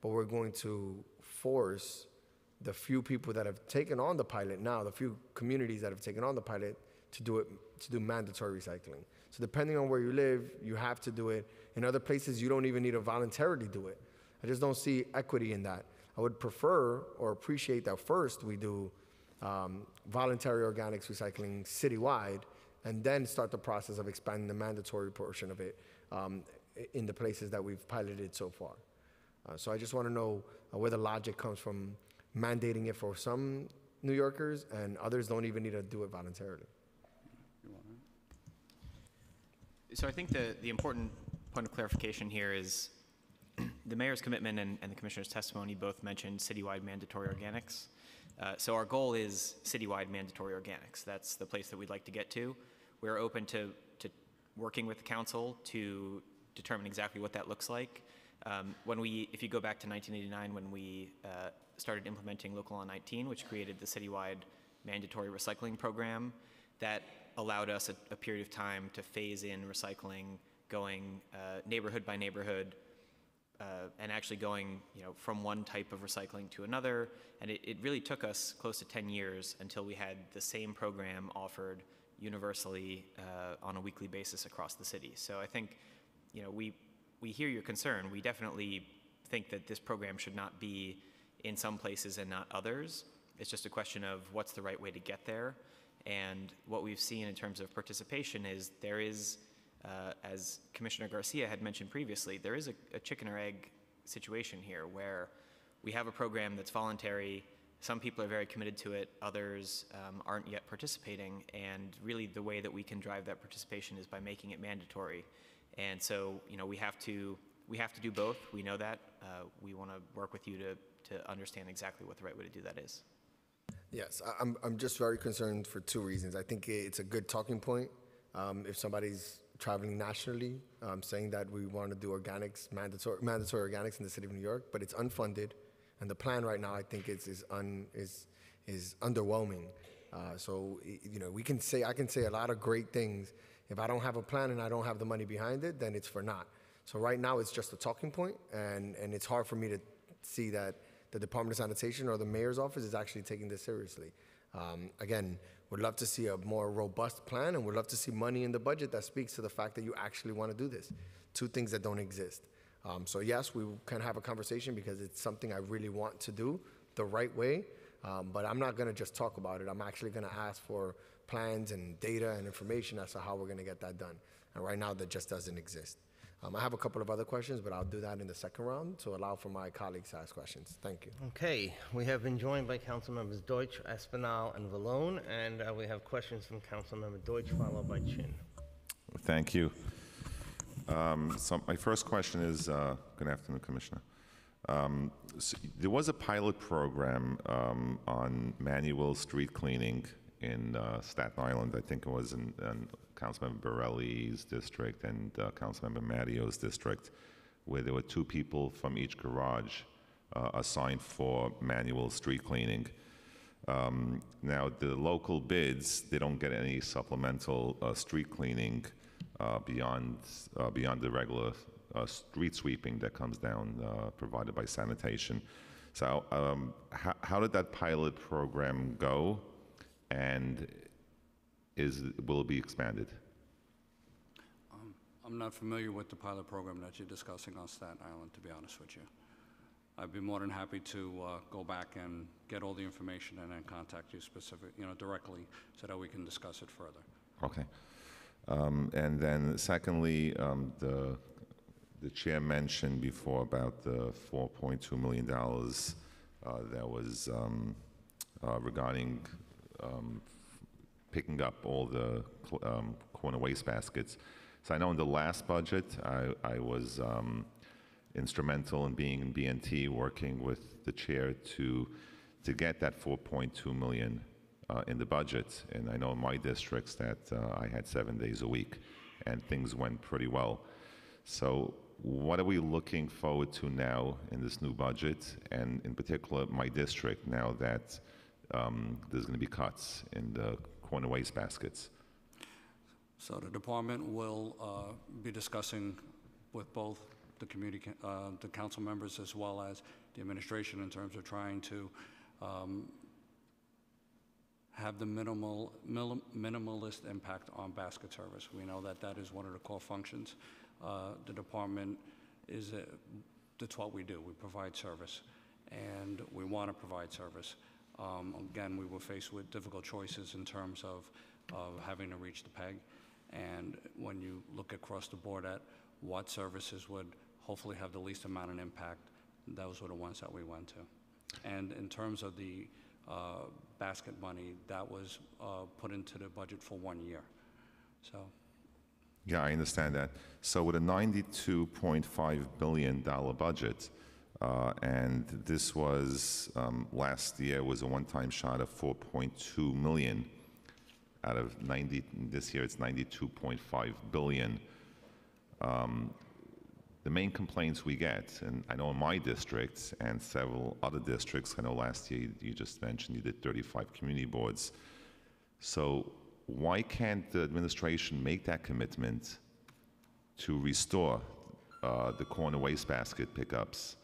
but we're going to force the few people that have taken on the pilot now, the few communities that have taken on the pilot, to do it to do mandatory recycling. So depending on where you live, you have to do it. In other places, you don't even need to voluntarily do it. I just don't see equity in that. I would prefer or appreciate that first we do um, voluntary organics recycling citywide, and then start the process of expanding the mandatory portion of it um, in the places that we've piloted so far. Uh, so I just want to know uh, where the logic comes from mandating it for some New Yorkers and others don't even need to do it voluntarily. So I think the, the important point of clarification here is the mayor's commitment and, and the commissioner's testimony both mentioned citywide mandatory organics. Uh, so our goal is citywide mandatory organics. That's the place that we'd like to get to. We're open to, to working with the council to determine exactly what that looks like. Um, when we, if you go back to 1989, when we uh, started implementing Local Law 19, which created the citywide mandatory recycling program, that allowed us a, a period of time to phase in recycling, going uh, neighborhood by neighborhood, uh, and actually going, you know, from one type of recycling to another. And it, it really took us close to 10 years until we had the same program offered universally uh, on a weekly basis across the city. So I think, you know, we we hear your concern. We definitely think that this program should not be in some places and not others. It's just a question of what's the right way to get there. And what we've seen in terms of participation is there is, uh, as Commissioner Garcia had mentioned previously, there is a, a chicken or egg situation here where we have a program that's voluntary. Some people are very committed to it, others um, aren't yet participating. And really, the way that we can drive that participation is by making it mandatory. And so, you know, we have to we have to do both. We know that. Uh, we want to work with you to to understand exactly what the right way to do that is. Yes, I'm, I'm just very concerned for two reasons. I think it's a good talking point um, if somebody's traveling nationally um, saying that we want to do organics, mandatory, mandatory organics in the city of New York, but it's unfunded. And the plan right now, I think, is, is, un, is, is underwhelming. Uh, so, you know, we can say, I can say a lot of great things. If I don't have a plan and I don't have the money behind it, then it's for naught. So right now, it's just a talking point, and, and it's hard for me to see that the Department of Sanitation or the mayor's office is actually taking this seriously. Um, again, would love to see a more robust plan, and would love to see money in the budget that speaks to the fact that you actually want to do this. Two things that don't exist. Um, so yes, we can have a conversation because it's something I really want to do the right way. Um, but I'm not going to just talk about it. I'm actually going to ask for plans and data and information as to how we're going to get that done. And right now, that just doesn't exist. Um, I have a couple of other questions, but I'll do that in the second round to allow for my colleagues to ask questions. Thank you. Okay, we have been joined by council members Deutsch, Espinal, and Vallone, and uh, we have questions from council member Deutsch, followed by Chin. Thank you. Um, So my first question is, uh, good afternoon, Commissioner. Um, s- There was a pilot program um, on manual street cleaning in uh, Staten Island. I think it was in in Councilmember Borelli's district and uh, Councilmember Matteo's district, where there were two people from each garage uh, assigned for manual street cleaning. Um, Now, the local BIDs, they don't get any supplemental uh, street cleaning uh, beyond, uh, beyond the regular street sweeping that comes down, provided by sanitation. So um, how, how did that pilot program go? And is, will it be expanded? Um, I'm not familiar with the pilot program that you're discussing on Staten Island, to be honest with you. I'd be more than happy to uh, go back and get all the information and then contact you specific, you know, directly, so that we can discuss it further. Okay. Um, And then secondly, um, the, the chair mentioned before about the $4.2 million uh, that was um, uh, regarding um, picking up all the um, corner waste baskets. So I know in the last budget, I, I was um, instrumental in being in BNT, working with the chair to, to get that 4.2 million uh, in the budget. And I know in my districts that uh, I had seven days a week, and things went pretty well. So what are we looking forward to now in this new budget, and in particular my district now that um, there's going to be cuts in the corner waste baskets? So the department will uh, be discussing with both the community, uh, the council members as well as the administration in terms of trying to um, have the minimal, minimalist impact on basket service. We know that that is one of the core functions. Uh, The department is, a- that's what we do, we provide service, and we want to provide service. Um, Again, we were faced with difficult choices in terms of, having to reach the PEG, and when you look across the board at what services would hopefully have the least amount of impact, those were the ones that we went to. And in terms of the uh, basket money, that was uh, put into the budget for one year. So, Yeah, I understand that. So with a $92.5 billion budget, uh, and this was, um, last year was a one-time shot of 4.2 million out of 90, this year it's 92.5 billion. Um, The main complaints we get, and I know in my district and several other districts, I know last year you just mentioned you did 35 community boards. So why can't the administration make that commitment to restore uh, the corner wastebasket pickups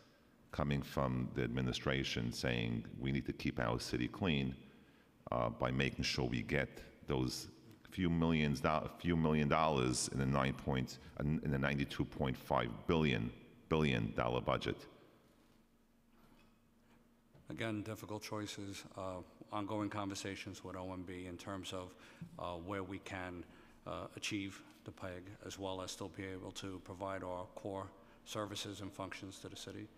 coming from the administration saying we need to keep our city clean uh, by making sure we get those few millions, do- few million dollars in the nine point, in the 92.5 billion, billion dollar budget? again, difficult choices, uh, ongoing conversations with OMB in terms of uh, where we can uh, achieve the PEG, as well as still be able to provide our core services and functions to the city.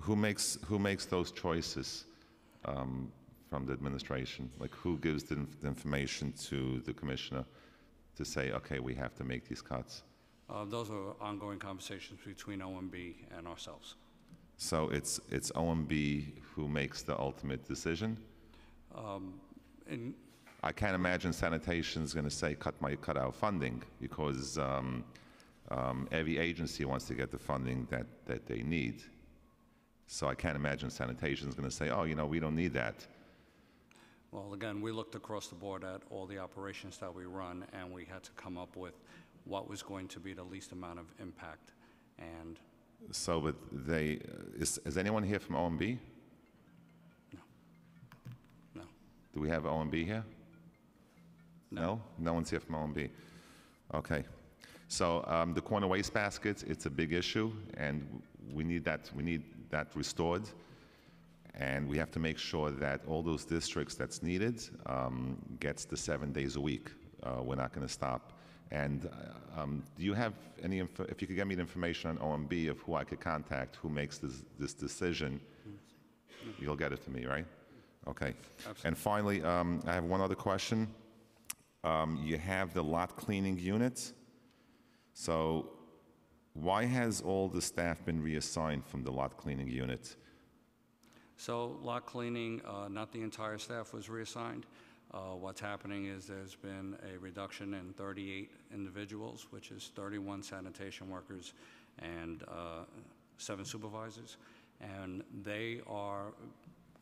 Who makes, who makes those choices um, from the administration? Like, who gives the inf- the information to the commissioner to say, okay, we have to make these cuts? Uh, Those are ongoing conversations between OMB and ourselves. So it's, it's OMB who makes the ultimate decision? Um, In I can't imagine sanitation is going to say, cut my, cut our funding, because um, um, every agency wants to get the funding that, that they need. So I can't imagine sanitation is going to say, oh, you know, we don't need that. Well, again, we looked across the board at all the operations that we run, and we had to come up with what was going to be the least amount of impact. And So, but they, is, is anyone here from OMB? No. No. Do we have OMB here? No? No one's here from OMB. Okay. So um, the corner waste baskets, it's a big issue, and we need that, we need that restored. And we have to make sure that all those districts that's needed um, gets the seven days a week. Uh, we're not going to stop. And uh, um, do you have any, info, if you could get me the information on OMB of who I could contact, who makes this, this decision, you'll get it to me, right? Okay. Absolutely. And finally, um, I have one other question. Um, you have the lot cleaning units. So why has all the staff been reassigned from the lot cleaning unit? So lot cleaning, uh, not the entire staff was reassigned. Uh, What's happening is there's been a reduction in 38 individuals, which is 31 sanitation workers and uh, seven supervisors. And they are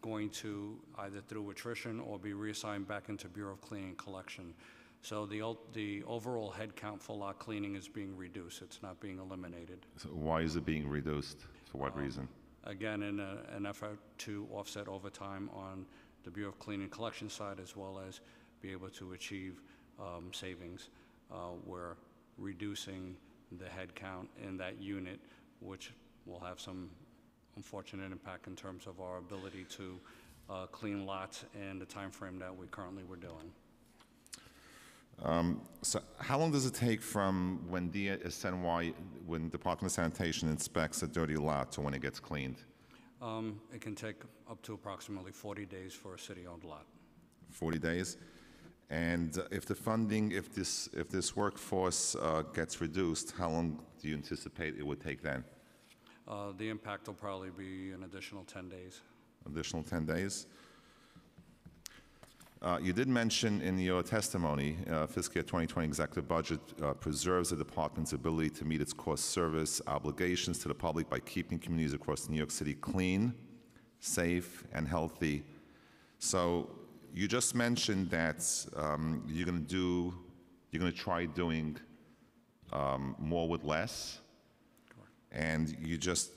going to, either through attrition or be reassigned back into Bureau of Cleaning Collection. So the, ul- the overall headcount for lot cleaning is being reduced. It's not being eliminated. So why is it being reduced? For what reason? again, in a- an effort to offset overtime on the Bureau of Cleaning and Collection side, as well as be able to achieve um, savings. Uh, We're reducing the headcount in that unit, which will have some unfortunate impact in terms of our ability to uh, clean lots in the time frame that we currently were doing. Um, so how long does it take from when DSNY, when Department of Sanitation inspects a dirty lot to when it gets cleaned? Um, It can take up to approximately 40 days for a city-owned lot. 40 days? And uh, if the funding, if this, if this workforce uh, gets reduced, how long do you anticipate it would take then? Uh, The impact will probably be an additional 10 days. Additional 10 days? Uh, You did mention in your testimony, uh, fiscal year 2020 executive budget uh, preserves the department's ability to meet its core service obligations to the public by keeping communities across New York City clean, safe, and healthy. So you just mentioned that um, you're going to do, you're going to try doing um, more with less. And you just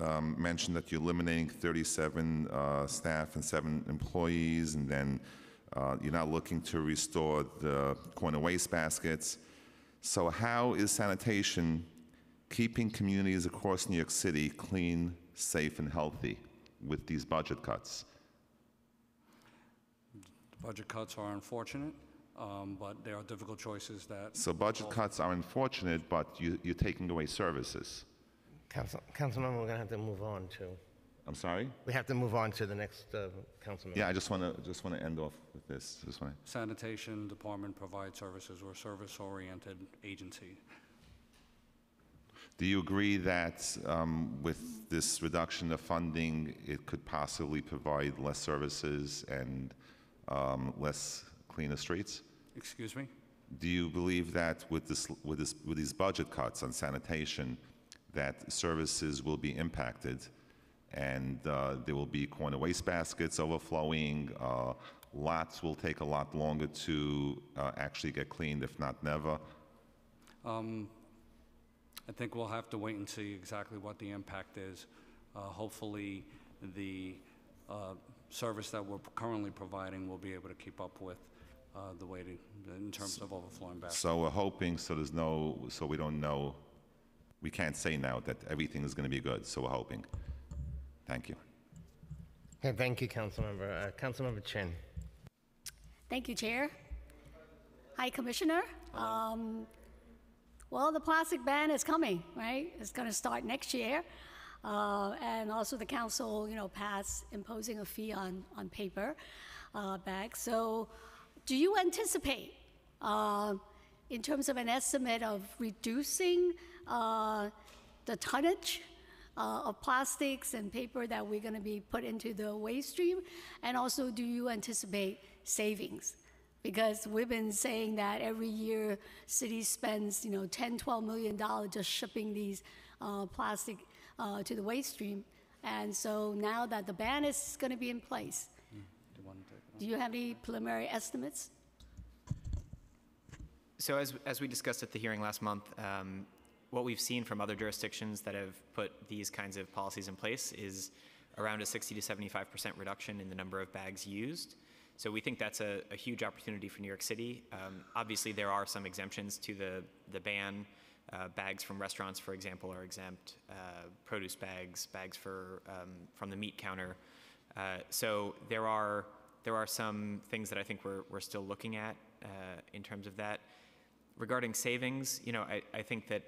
um, mentioned that you're eliminating 37 uh, staff and seven employees, and then Uh, You're not looking to restore the corner waste baskets. So how is sanitation keeping communities across New York City clean, safe, and healthy with these budget cuts? Budget cuts are unfortunate, um, but there are difficult choices that. So budget cuts are unfortunate, but you, you're taking away services. Council, Councilmember, we're going to have to move on to, I'm sorry? we have to move on to the next uh, councilman. Yeah, I just want to, just want to end off with this. Just want. Sanitation Department provides services. We're service-oriented agency. Do you agree that um, with this reduction of funding, it could possibly provide less services and um, less cleaner streets? Excuse me? Do you believe that with this, with this, with these budget cuts on sanitation, that services will be impacted, and uh, there will be corner waste baskets overflowing? Uh, lots will take a lot longer to uh, actually get cleaned, if not never. Um, I think we'll have to wait and see exactly what the impact is. Uh, Hopefully, the uh, service that we're currently providing will be able to keep up with uh, the way to, in terms of overflowing baskets. So we're hoping, so there's no, so we don't know, we can't say now that everything is going to be good, so we're hoping. Thank you. Okay, thank you, Councilmember. Uh, Councilmember Chin. Thank you, Chair. Hi, Commissioner. Um, well, the plastic ban is coming, right? It's going to start next year. Uh, and also the council, you know, passed imposing a fee on, on paper uh, bags. So do you anticipate, uh, in terms of an estimate of reducing uh, the tonnage uh, of plastics and paper that we're going to be put into the waste stream? And also, do you anticipate savings? Because we've been saying that every year city spends, you know, 10, 12 million dollars just shipping these uh, plastic uh, to the waste stream. And so now that the ban is going to be in place, do you have any preliminary estimates? So as, as we discussed at the hearing last month, um, what we've seen from other jurisdictions that have put these kinds of policies in place is around a 60 to 75% reduction in the number of bags used. So we think that's a, a huge opportunity for New York City. Um, obviously, there are some exemptions to the, the ban. Uh, bags from restaurants, for example, are exempt. Uh, produce bags, bags for um, from the meat counter. Uh, so there are there are some things that I think we're we're still looking at uh, in terms of that. Regarding savings, you know, I, I think that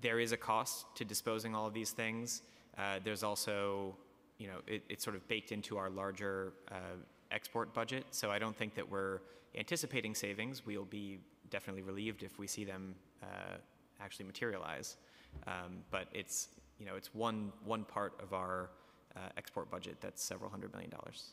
there is a cost to disposing all of these things. Uh, there's also, you know, it, it's sort of baked into our larger uh, export budget. So I don't think that we're anticipating savings. We'll be definitely relieved if we see them uh, actually materialize. Um, but it's, you know, it's one, one part of our uh, export budget that's several hundred million dollars.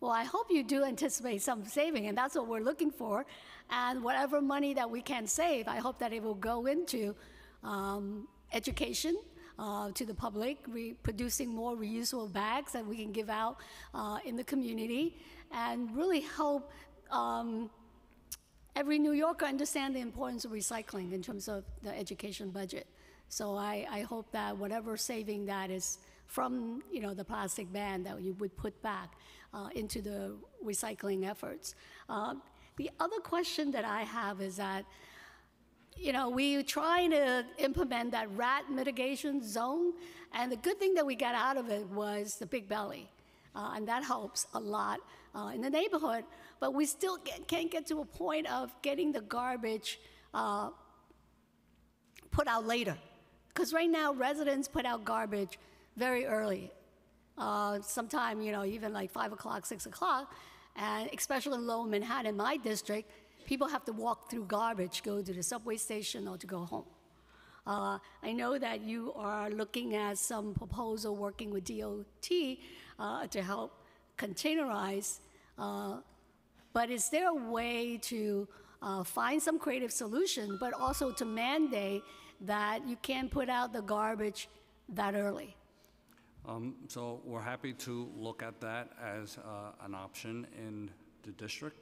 Well, I hope you do anticipate some saving, and that's what we're looking for. And whatever money that we can save, I hope that it will go into um, education uh, to the public, re- producing more reusable bags that we can give out uh, in the community, and really help um, every New Yorker understand the importance of recycling in terms of the education budget. So I, I hope that whatever saving that is from you know the plastic ban that you would put back uh, into the recycling efforts. Uh, the other question that I have is that you know, we trying to implement that rat mitigation zone, and the good thing that we got out of it was the big belly, uh, and that helps a lot uh, in the neighborhood. But we still get, can't get to a point of getting the garbage uh, put out later, because right now residents put out garbage very early, uh, sometime you know even like five o'clock, six o'clock, and especially in Lower Manhattan, in my district people have to walk through garbage, go to the subway station, or to go home. Uh, I know that you are looking at some proposal working with DOT uh, to help containerize, uh, but is there a way to uh, find some creative solution, but also to mandate that you can't put out the garbage that early? Um, So we're happy to look at that as uh, an option in the district.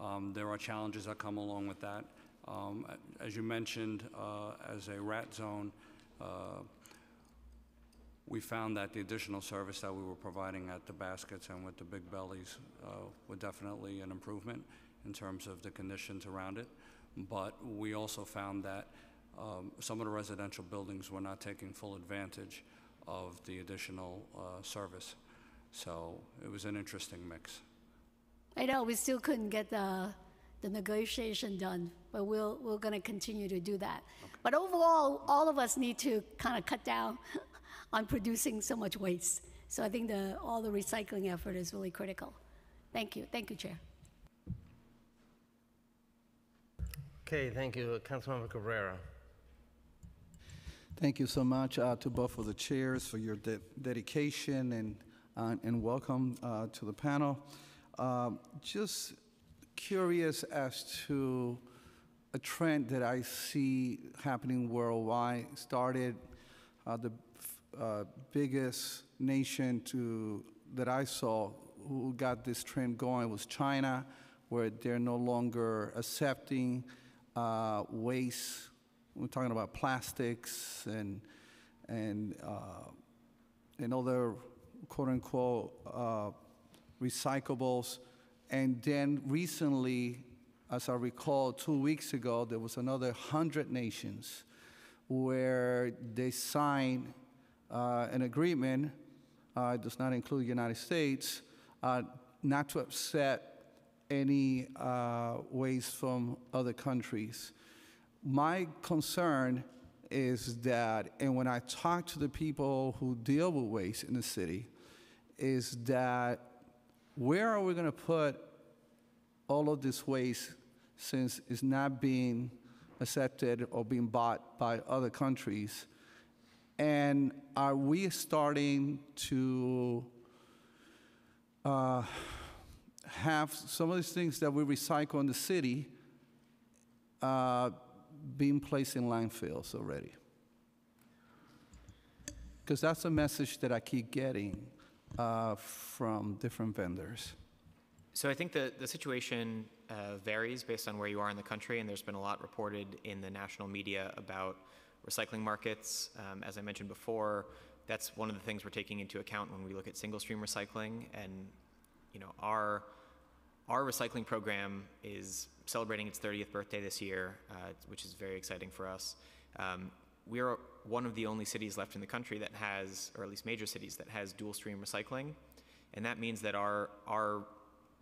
Um, There are challenges that come along with that. Um, As you mentioned, uh, as a rat zone, uh, we found that the additional service that we were providing at the baskets and with the big bellies uh, were definitely an improvement in terms of the conditions around it. But we also found that um, some of the residential buildings were not taking full advantage of the additional uh, service. So it was an interesting mix. I know, we still couldn't get the, the negotiation done, but we'll, we're going to continue to do that. But overall, all of us need to kind of cut down on producing so much waste. So I think the, all the recycling effort is really critical. Thank you. Thank you, Chair. Okay, thank you. Councilmember Cabrera. Thank you so much uh, to both of the chairs for your de- dedication and, uh, and welcome uh, to the panel. Um, just curious as to a trend that I see happening worldwide. Started uh, the uh, biggest nation to that I saw who got this trend going was China, where they're no longer accepting uh, waste. We're talking about plastics and and uh, and other quote unquote uh, recyclables. And then recently, as I recall, two weeks ago, there was another hundred nations where they signed uh, an agreement. Uh, it does not include the United States, uh, not to upset any uh, waste from other countries. My concern is that, and when I talk to the people who deal with waste in the city, is that where are we going to put all of this waste since it's not being accepted or being bought by other countries? And are we starting to uh, have some of these things that we recycle in the city uh, being placed in landfills already? Because that's a message that I keep getting uh, from different vendors. So I think the, the situation uh, varies based on where you are in the country, and there's been a lot reported in the national media about recycling markets. Um, as I mentioned before, that's one of the things we're taking into account when we look at single stream recycling. And you know, our our recycling program is celebrating its 30th birthday this year, uh, which is very exciting for us. Um, we are one of the only cities left in the country that has, or at least major cities that has dual stream recycling, and that means that our our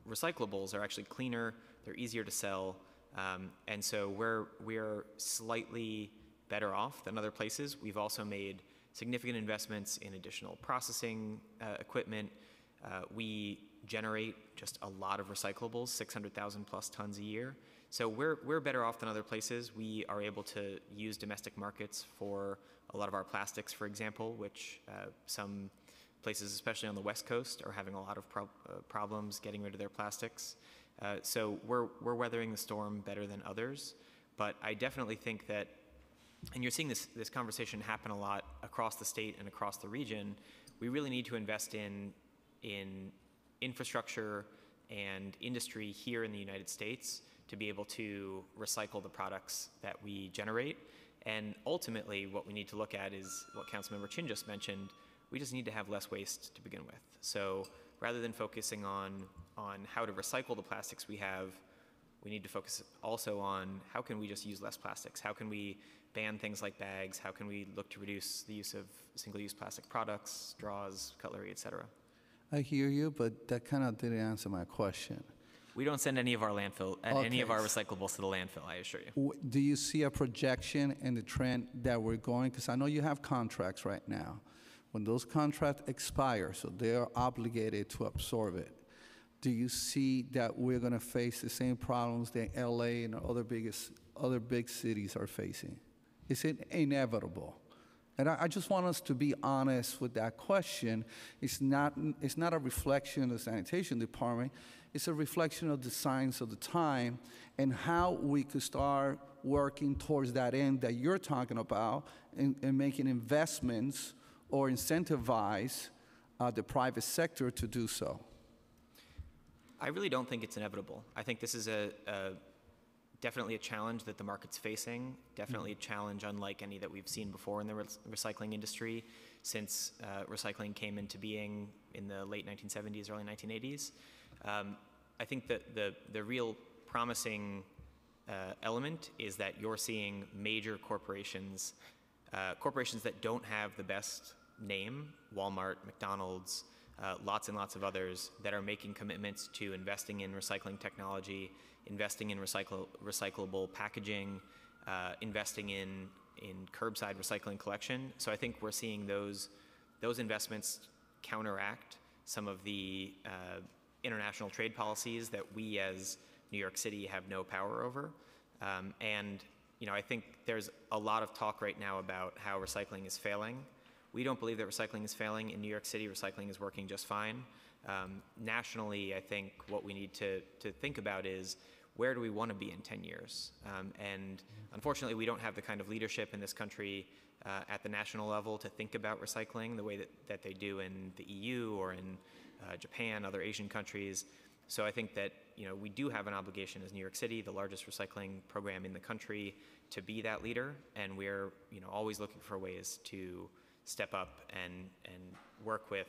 recyclables are actually cleaner, they're easier to sell, um, and so we're we're slightly better off than other places. We've also made significant investments in additional processing uh, equipment. Uh, we generate just a lot of recyclables, 600,000 plus tons a year. So we're, we're better off than other places. We are able to use domestic markets for a lot of our plastics, for example, which uh, some places, especially on the West Coast, are having a lot of pro- uh, problems getting rid of their plastics. Uh, so we're, we're weathering the storm better than others. But I definitely think that and you're seeing this, this conversation happen a lot across the state and across the region, we really need to invest in, in infrastructure and industry here in the United States to be able to recycle the products that we generate. And ultimately, what we need to look at is what Councilmember Chin just mentioned. We just need to have less waste to begin with. So rather than focusing on, on how to recycle the plastics we have, we need to focus also on how can we just use less plastics? How can we ban things like bags? How can we look to reduce the use of single-use plastic products, straws, cutlery, et cetera? I hear you, but that kind of didn't answer my question. We don't send any of our landfill, uh, any of our recyclables to the landfill, I assure you. Do you see a projection in the trend that we're going? Because I know you have contracts right now. When those contracts expire, so they are obligated to absorb it, do you see that we're going to face the same problems that LA and other biggest, other big cities are facing? Is it inevitable? And I, I just want us to be honest with that question. It's not, it's not a reflection of the sanitation department. It's a reflection of the science of the time and how we could start working towards that end that you're talking about and, and making investments or incentivize uh, the private sector to do so. I really don't think it's inevitable. I think this is a, a definitely a challenge that the market's facing. Definitely a challenge unlike any that we've seen before in the re- recycling industry. since uh, recycling came into being in the late 1970s, early 1980s. Um, I think that the, the real promising uh, element is that you're seeing major corporations, uh, corporations that don't have the best name, Walmart, McDonald's, uh, lots and lots of others that are making commitments to investing in recycling technology, investing in recycle, recyclable packaging, uh, investing in, in curbside recycling collection. So I think we're seeing those, those investments counteract some of the uh, international trade policies that we as New York City have no power over. Um, and you know, I think there's a lot of talk right now about how recycling is failing. We don't believe that recycling is failing. In New York City, recycling is working just fine. Um, nationally, I think what we need to, to think about is where do we want to be in 10 years? Um, and unfortunately, we don't have the kind of leadership in this country uh, at the national level to think about recycling the way that, that they do in the EU or in uh, Japan, other Asian countries. So I think that you know we do have an obligation as New York City, the largest recycling program in the country, to be that leader, and we're you know always looking for ways to step up and and work with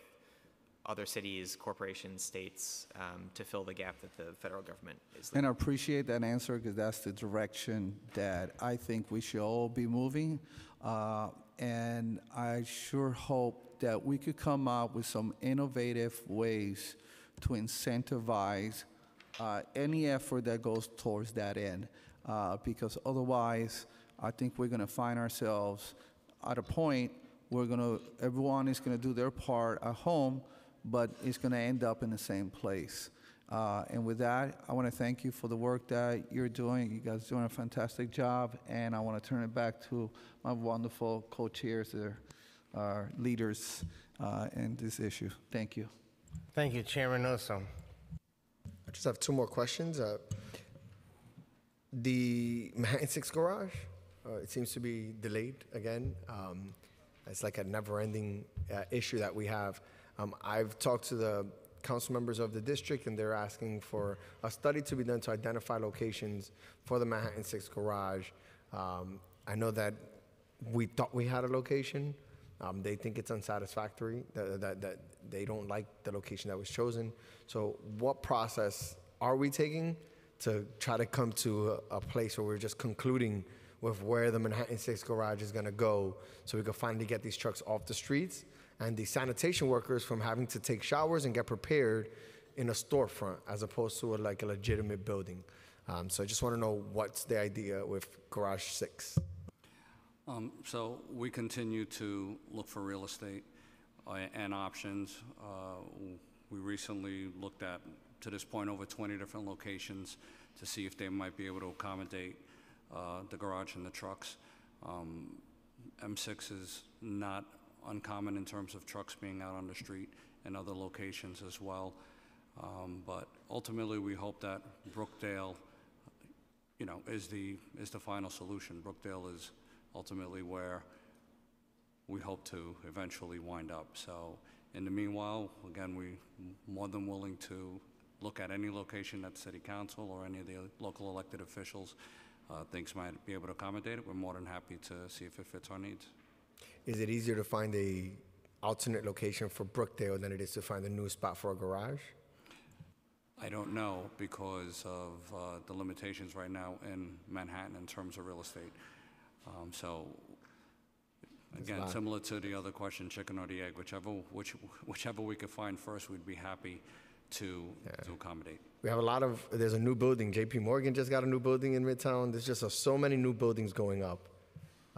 other cities, corporations, states um, to fill the gap that the federal government is. And I appreciate that answer because that's the direction that I think we should all be moving. Uh, and I sure hope that we could come up with some innovative ways to incentivize uh, any effort that goes towards that end. Uh, because otherwise, I think we're going to find ourselves at a point where going to everyone is going to do their part at home, but it's going to end up in the same place. Uh, and with that, I want to thank you for the work that you're doing. You guys are doing a fantastic job, and I want to turn it back to my wonderful co-chairs, that are leaders uh, in this issue. Thank you. Thank you, Chairman Oso. I just have two more questions. Uh, the Manhattan Six garage, uh, it seems to be delayed again. Um, it's like a never-ending uh, issue that we have. Um, I've talked to the council members of the district, and they're asking for a study to be done to identify locations for the Manhattan Six garage. Um, I know that we thought we had a location. Um, they think it's unsatisfactory, that, that, that they don't like the location that was chosen. So what process are we taking to try to come to a, a place where we're just concluding with where the Manhattan Six garage is gonna go so we can finally get these trucks off the streets and the sanitation workers from having to take showers and get prepared in a storefront as opposed to a, like a legitimate building. Um, so I just want to know what's the idea with Garage 6? Um, So we continue to look for real estate uh, and options. Uh, We recently looked at, to this point, over 20 different locations to see if they might be able to accommodate uh, the garage and the trucks. Um, M6 is not uncommon in terms of trucks being out on the street and other locations as well. Um, But ultimately, we hope that Brookdale, you know, is the, is the final solution. Brookdale is ultimately where we hope to eventually wind up. So in the meanwhile, again, we're more than willing to look at any location that city council or any of the local elected officials uh, thinks might be able to accommodate it. We're more than happy to see if it fits our needs. Is it easier to find a alternate location for Brookdale than it is to find a new spot for a garage? I don't know because of uh, the limitations right now in Manhattan in terms of real estate. Um, So, again, lot. similar to the other question, chicken or the egg, whichever, which, whichever we could find first, we'd be happy to, to accommodate. We have a lot of, there's a new building. JP Morgan just got a new building in Midtown. There's just uh, so many new buildings going up.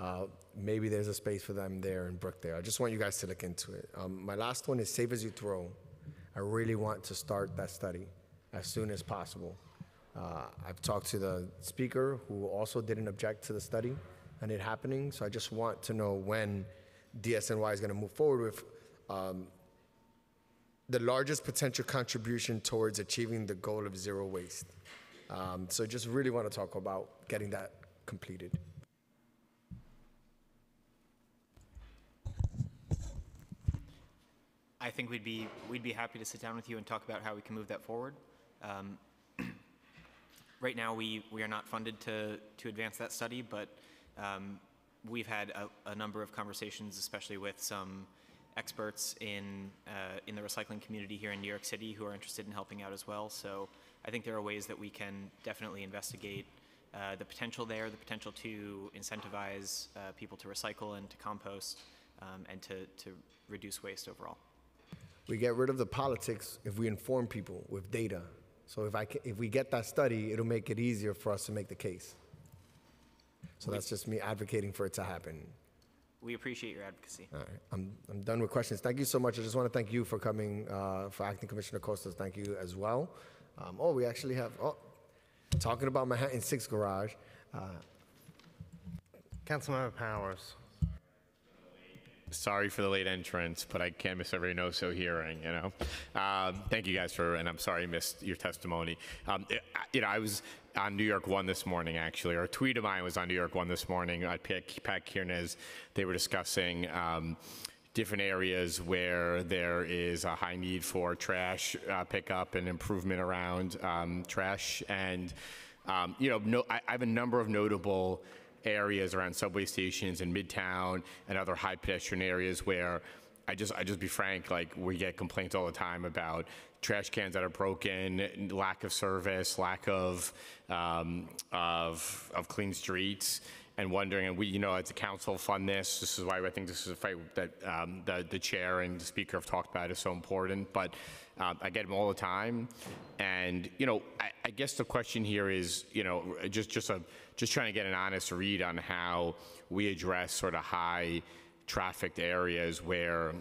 Uh, maybe there's a space for them there in Brookdale. I just want you guys to look into it. Um, my last one is Save As You Throw. I really want to start that study as soon as possible. Uh, I've talked to the speaker who also didn't object to the study and it happening. So I just want to know when DSNY is going to move forward with um, the largest potential contribution towards achieving the goal of zero waste. Um, so just really want to talk about getting that completed. I think we'd be, we'd be happy to sit down with you and talk about how we can move that forward. Um, Right now, we, we are not funded to, to advance that study, but um, we've had a, a number of conversations, especially with some experts in, uh, in the recycling community here in New York City who are interested in helping out as well. So I think there are ways that we can definitely investigate uh, the potential there, the potential to incentivize uh, people to recycle and to compost um, and to, to reduce waste overall. We get rid of the politics if we inform people with data. So if I ca- if we get that study, it'll make it easier for us to make the case. So that's just me advocating for it to happen. We appreciate your advocacy. All right, I'm, I'm done with questions. Thank you so much. I just want to thank you for coming, uh, for Acting Commissioner Costas. Thank you as well. Um, oh, we actually have, oh, talking about Manhattan Six Garage. Uh, Councilmember Powers. Sorry for the late entrance, but I can't miss every no-so hearing, you know? Um, Thank you guys for, and I'm sorry I missed your testimony. Um, it- I- You know, I was on New York One this morning, actually, or a tweet of mine was on New York One this morning at Pat Pat Kiernan's. They were discussing um, different areas where there is a high need for trash uh, pickup and improvement around um, trash. And, um, you know, no, I I have a number of notable areas around subway stations in Midtown and other high pedestrian areas where I just, I just be frank, like we get complaints all the time about trash cans that are broken, lack of service, lack of, um, of, of clean streets, and wondering, and we, you know, as a council fund this. This is why I think this is a fight that um, the, the chair and the speaker have talked about is so important. But um, I get them all the time, and you know, I, I guess the question here is, you know, just just a just trying to get an honest read on how we address sort of high trafficked areas where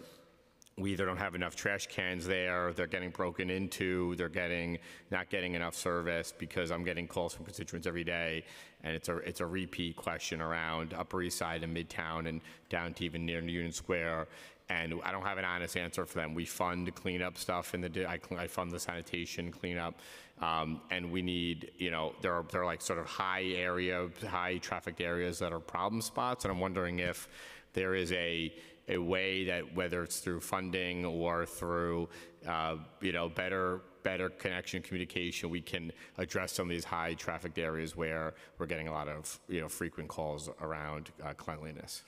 we either don't have enough trash cans there, they're getting broken into, they're getting, not getting enough service, because I'm getting calls from constituents every day, and it's a, it's a repeat question around Upper East Side and Midtown and down to even near Union Square, and I don't have an honest answer for them. We fund cleanup stuff in the, I, I fund the sanitation cleanup, um, and we need, you know, there are, there are like sort of high area, high trafficked areas that are problem spots, and I'm wondering if there is a, a way that whether it's through funding or through, uh, you know, better, better connection communication, we can address some of these high trafficked areas where we're getting a lot of, you know, frequent calls around uh, cleanliness.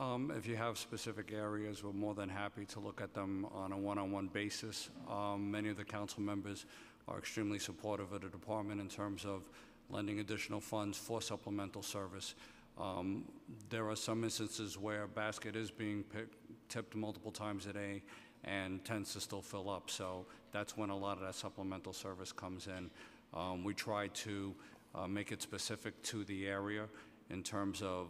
Um, If you have specific areas, we're more than happy to look at them on a one-on-one basis. Um, Many of the council members are extremely supportive of the department in terms of lending additional funds for supplemental service. Um, There are some instances where a basket is being pick- tipped multiple times a day and tends to still fill up, so that's when a lot of that supplemental service comes in. Um, We try to uh, make it specific to the area in terms of,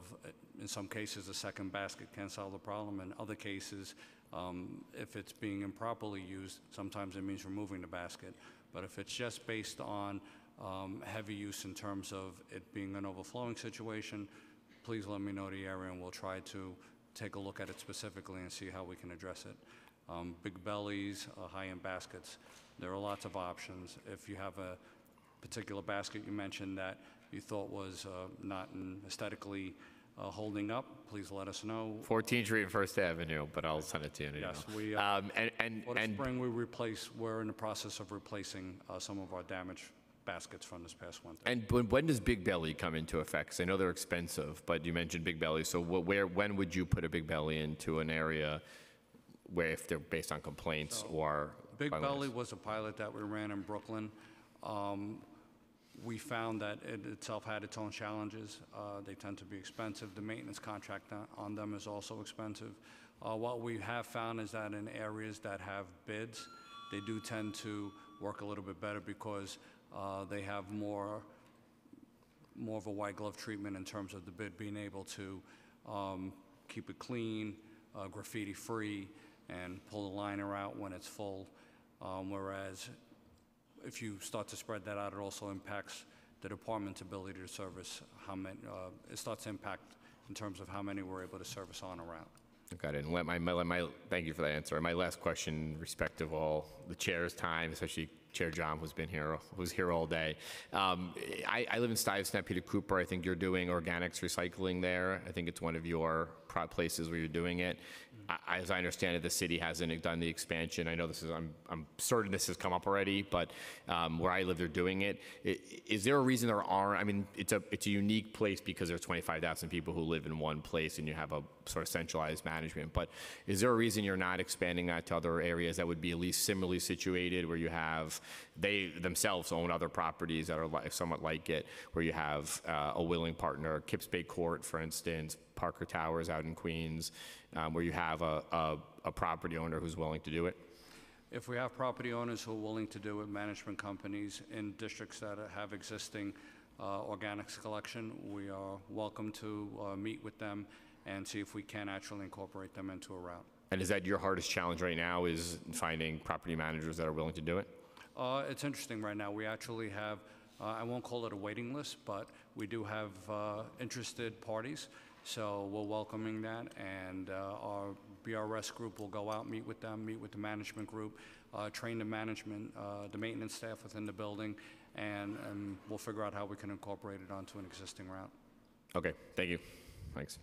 in some cases, a second basket can solve the problem. In other cases, um, if it's being improperly used, sometimes it means removing the basket. But if it's just based on um, heavy use in terms of it being an overflowing situation, please let me know the area and we'll try to take a look at it specifically and see how we can address it. Um, Big bellies, uh, high-end baskets, there are lots of options. If you have a particular basket you mentioned that you thought was uh, not aesthetically uh, holding up, please let us know. 14th Street and First Avenue, but I'll send it to you in an Yes, email. we, uh, Um, And, and, For the and spring, we replace, we're in the process of replacing uh, some of our damaged baskets from this past winter. And when, when does Big Belly come into effect? 'Cause I know they're expensive, but you mentioned Big Belly. So wh- where, when would you put a Big Belly into an area where if they're based on complaints or? Big? Belly was a pilot that we ran in Brooklyn. Um, We found that it itself had its own challenges. Uh, They tend to be expensive. The maintenance contract on- them is also expensive. Uh, What we have found is that in areas that have BIDs, they do tend to work a little bit better because uh, they have more, more of a white glove treatment in terms of the BID being able to um, keep it clean, uh, graffiti-free, and pull the liner out when it's full. Um, Whereas if you start to spread that out, it also impacts the department's ability to service how many, uh, it starts to impact in terms of how many we're able to service on a route. Got it. And let my, my, my, thank you for that answer. My last question, respect of all the chair's time, especially Chair John, who's been here, who's here all day. Um, I, I live in Stuyvesant, Peter Cooper. I think you're doing organics recycling there. I think it's one of your places where you're doing it. I- as I understand it, the city hasn't done the expansion. I know this is, I'm, I'm certain this has come up already, but um, where I live, they're doing it. There a reason there aren't, I mean, it's a, it's a unique place because there's 25,000 people who live in one place and you have a sort of centralized management, but is there a reason you're not expanding that to other areas that would be at least similarly situated, where you have, they themselves own other properties that are somewhat like it, where you have uh, a willing partner, Kips Bay Court, for instance, Parker Towers out in Queens, um, where you have a, a, a property owner who's willing to do it? If we have property owners who are willing to do it, management companies in districts that have existing uh, organics collection, we are welcome to uh, meet with them and see if we can actually incorporate them into a route. And is that your hardest challenge right now, is finding property managers that are willing to do it? Uh, It's interesting right now. We actually have, uh, I won't call it a waiting list, but we do have uh, interested parties. So we're welcoming that, and uh, our BRS group will go out, meet with them, meet with the management group, uh, train the management, uh, the maintenance staff within the building, and and we'll figure out how we can incorporate it onto an existing route. Okay, thank you. Thanks.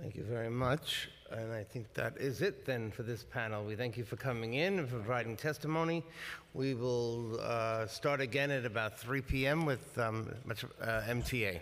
Thank you very much. And I think that is it then for this panel. We thank you for coming in and for providing testimony. We will uh, start again at about 3 p.m. with um, uh, MTA.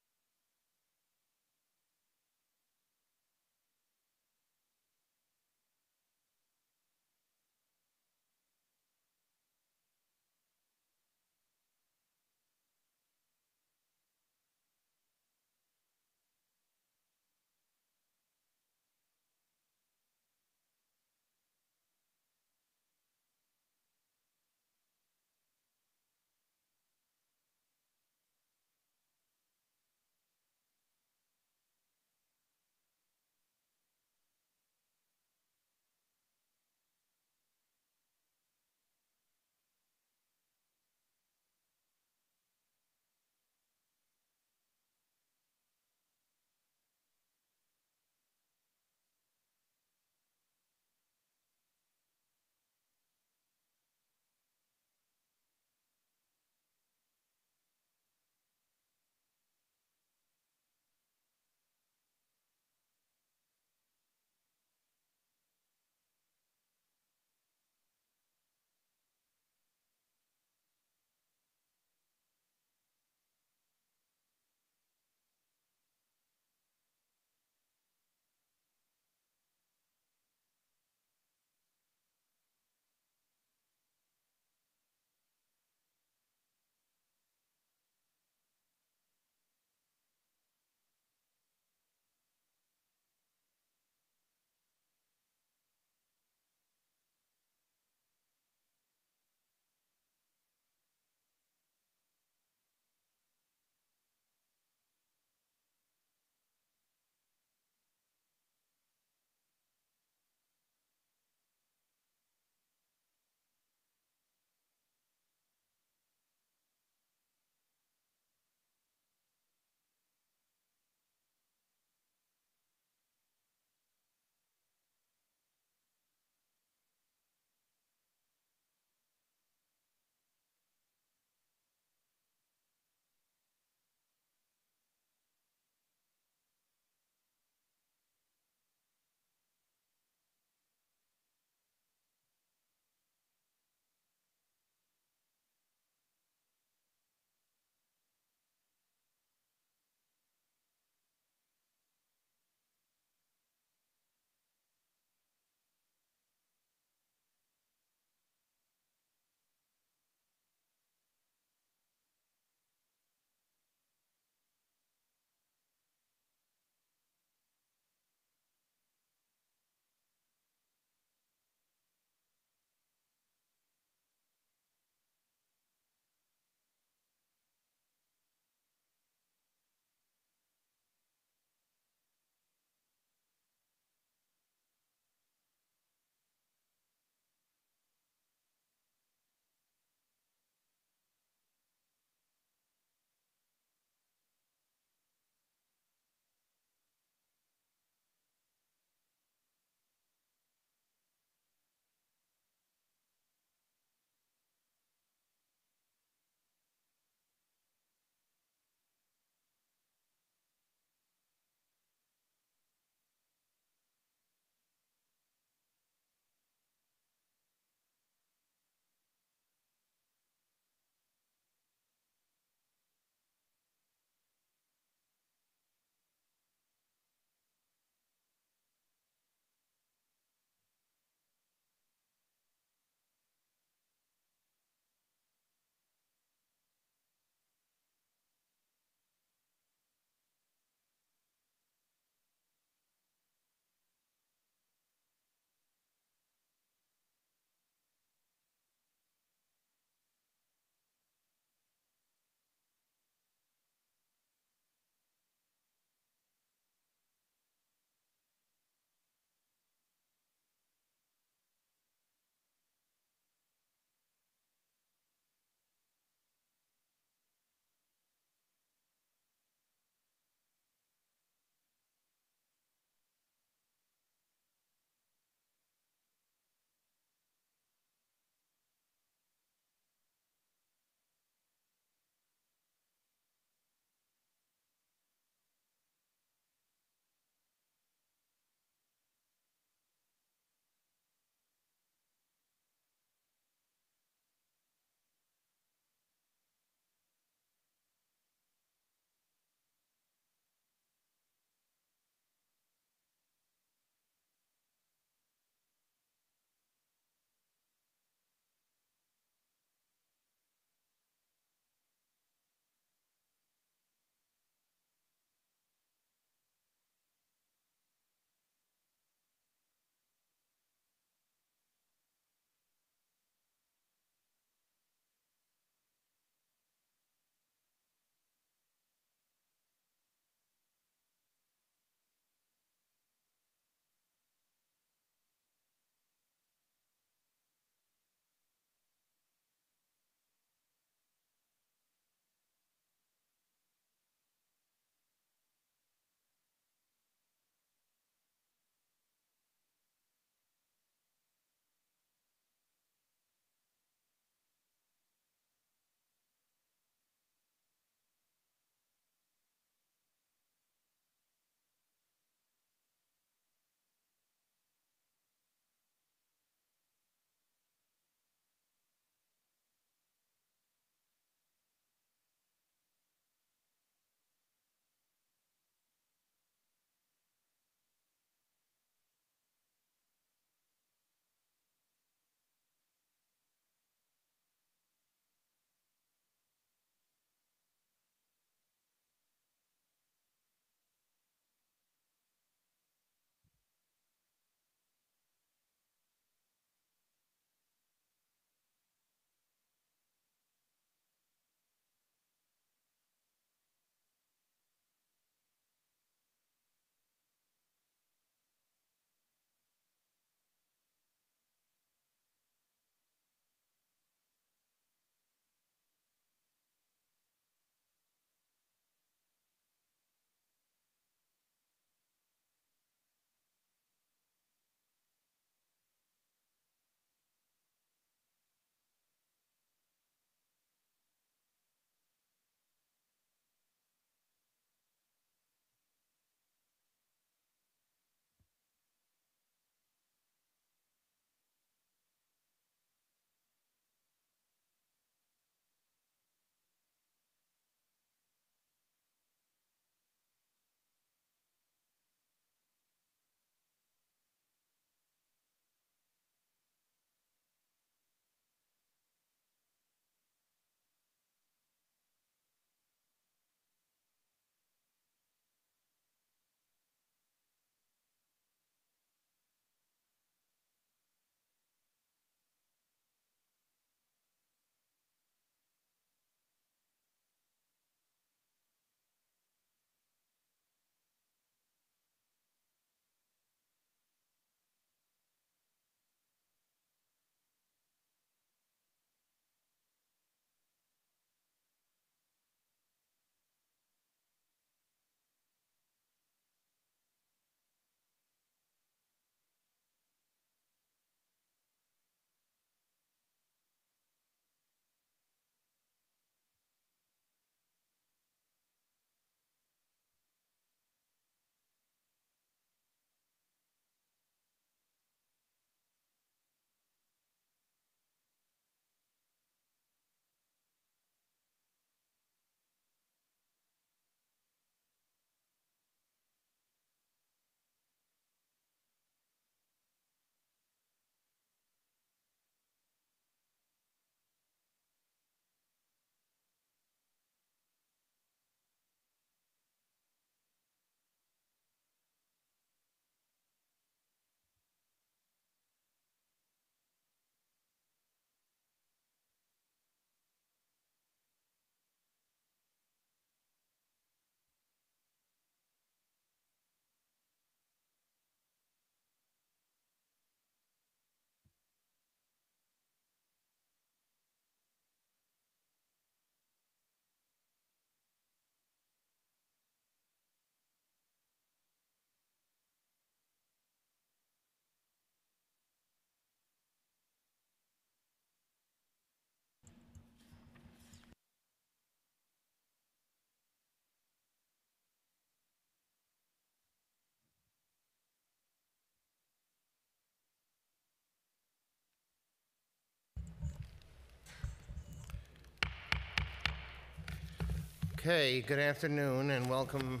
Okay, good afternoon and welcome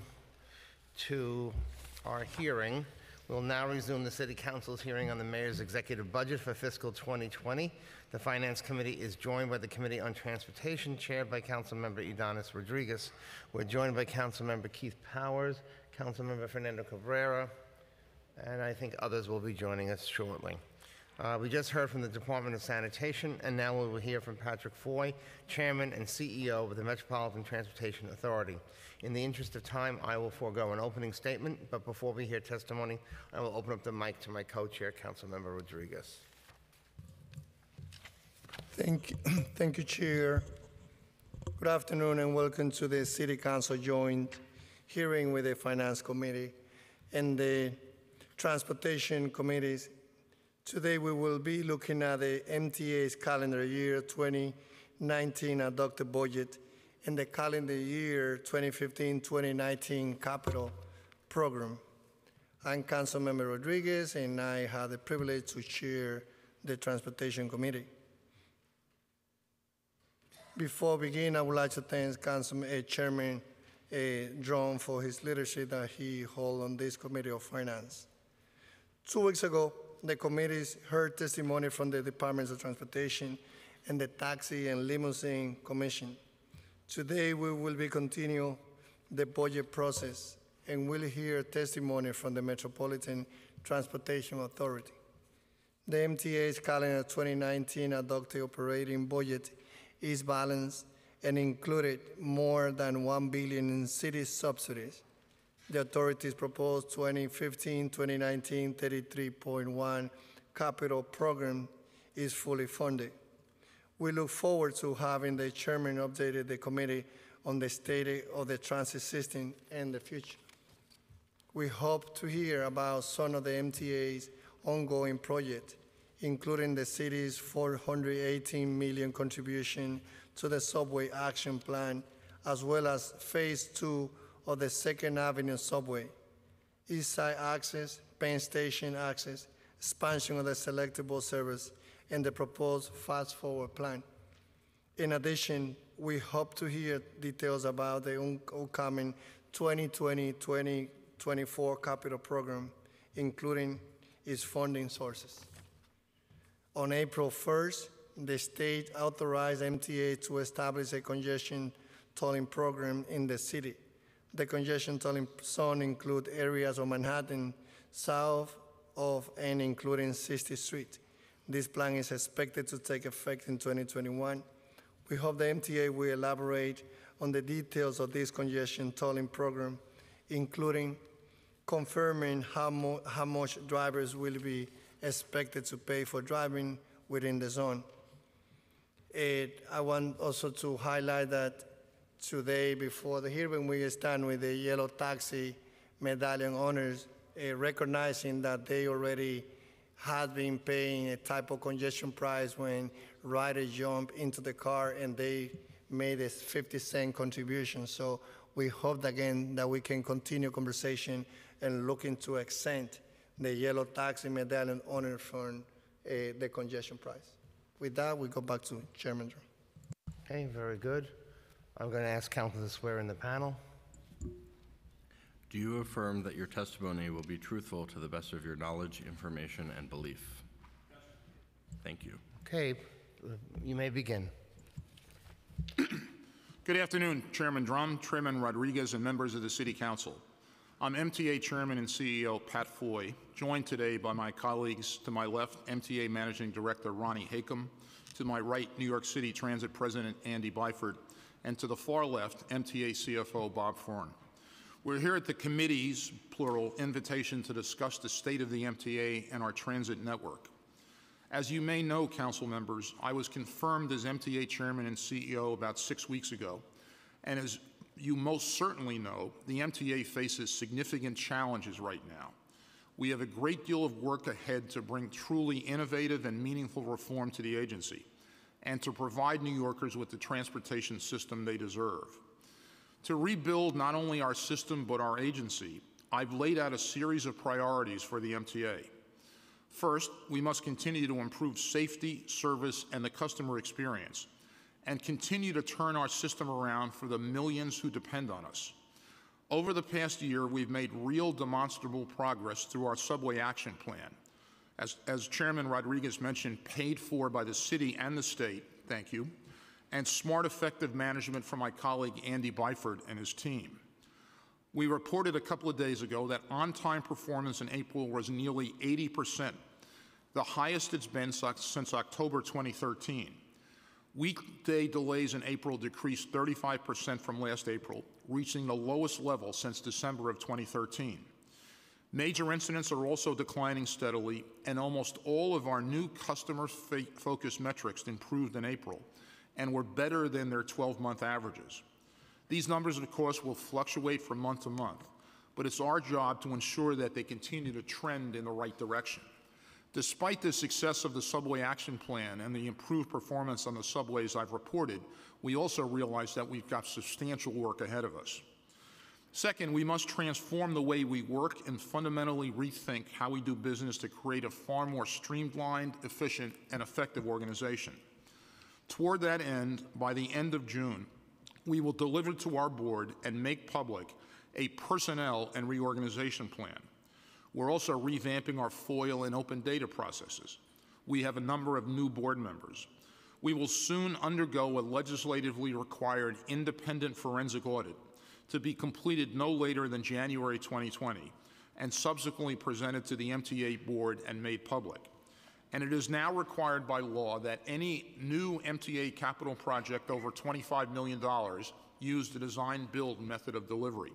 to our hearing. We'll now resume the City Council's hearing on the Mayor's executive budget for fiscal 2020. The Finance Committee is joined by the Committee on Transportation, chaired by Councilmember Ydanis Rodriguez. We're joined by Councilmember Keith Powers, Councilmember Fernando Cabrera, and I think others will be joining us shortly. Uh, we just heard from the Department of Sanitation, and now we will hear from Patrick Foye, Chairman and CEO of the Metropolitan Transportation Authority. In the interest of time, I will forego an opening statement, but before we hear testimony, I will open up the mic to my co-chair, Councilmember Rodriguez. Thank, thank you, Chair. Good afternoon and welcome to the City Council joint hearing with the Finance Committee and the Transportation Committees. Today we will be looking at the MTA's calendar year 2019 adopted budget and the calendar year 2015-2019 capital program. I'm Councilmember Rodriguez and I have the privilege to chair the Transportation Committee. Before we begin, I would like to thank Council uh, Chairman uh, for his leadership that he held on this Committee of Finance. Two weeks ago, the committees heard testimony from the Departments of Transportation and the Taxi and Limousine Commission. Today, we will be continue the budget process and will hear testimony from the Metropolitan Transportation Authority. The MTA's calendar 2019 adopted operating budget is balanced and included more than 1 billion in city subsidies. The authorities proposed 2015-2019 33.1 capital program is fully funded. We look forward to having the chairman update the committee on the state of the transit system and the future. We hope to hear about some of the MTA's ongoing projects including the city's 418 million contribution to the subway action plan, as well as phase two of the Second Avenue subway, East Side access, Penn Station access, expansion of the Select Bus Service, and the proposed fast forward plan. In addition, we hope to hear details about the upcoming 2020-2024 capital program, including its funding sources. On April 1st, the state authorized MTA to establish a congestion tolling program in the city. The congestion tolling zone include areas of Manhattan south of and including 60th Street. This plan is expected to take effect in 2021. We hope the MTA will elaborate on the details of this congestion tolling program, including confirming how, mo how much drivers will be expected to pay for driving within the zone. It, I want also to highlight that today, before the hearing, we stand with the Yellow Taxi medallion owners, uh, recognizing that they already had been paying a type of congestion price when riders jump into the car and they made a 50 cent contribution. So we hope again that we can continue conversation and look into extent the yellow taxi medallion owner from uh, the congestion price. With that, we go back to Chairman Dromm. Okay, very good. I'm going to ask council to swear in the panel. Do you affirm that your testimony will be truthful to the best of your knowledge, information, and belief? Thank you. Okay, you may begin. Good afternoon, Chairman Dromm, Chairman Rodriguez, and members of the City Council. I'm MTA Chairman and CEO Pat Foye, joined today by my colleagues to my left, MTA Managing Director Ronnie Hakim, to my right, New York City Transit President Andy Byford, and to the far left, MTA CFO Bob Foran. We're here at the committee's, plural, invitation to discuss the state of the MTA and our transit network. As you may know, council members, I was confirmed as MTA Chairman and CEO about six weeks ago, and as you most certainly know, the MTA faces significant challenges right now. We have a great deal of work ahead to bring truly innovative and meaningful reform to the agency and to provide New Yorkers with the transportation system they deserve. To rebuild not only our system but our agency, I've laid out a series of priorities for the MTA. First, we must continue to improve safety, service, and the customer experience and continue to turn our system around for the millions who depend on us. Over the past year, we've made real demonstrable progress through our subway action plan. As, as Chairman Rodriguez mentioned, paid for by the city and the state, thank you, and smart, effective management from my colleague Andy Byford and his team. We reported a couple of days ago that on time performance in April was nearly 80%, the highest it's been since October 2013. Weekday delays in April decreased 35% from last April, reaching the lowest level since December of 2013. Major incidents are also declining steadily, and almost all of our new customer focused metrics improved in April and were better than their 12 month averages. These numbers, of course, will fluctuate from month to month, but it's our job to ensure that they continue to trend in the right direction. Despite the success of the Subway Action Plan and the improved performance on the subways I've reported, we also realize that we've got substantial work ahead of us. Second, we must transform the way we work and fundamentally rethink how we do business to create a far more streamlined, efficient, and effective organization. Toward that end, by the end of June, we will deliver to our board and make public a personnel and reorganization plan. We're also revamping our FOIL and open data processes. We have a number of new board members. We will soon undergo a legislatively required independent forensic audit to be completed no later than January 2020 and subsequently presented to the MTA board and made public. And it is now required by law that any new MTA capital project over $25 million use the design build method of delivery.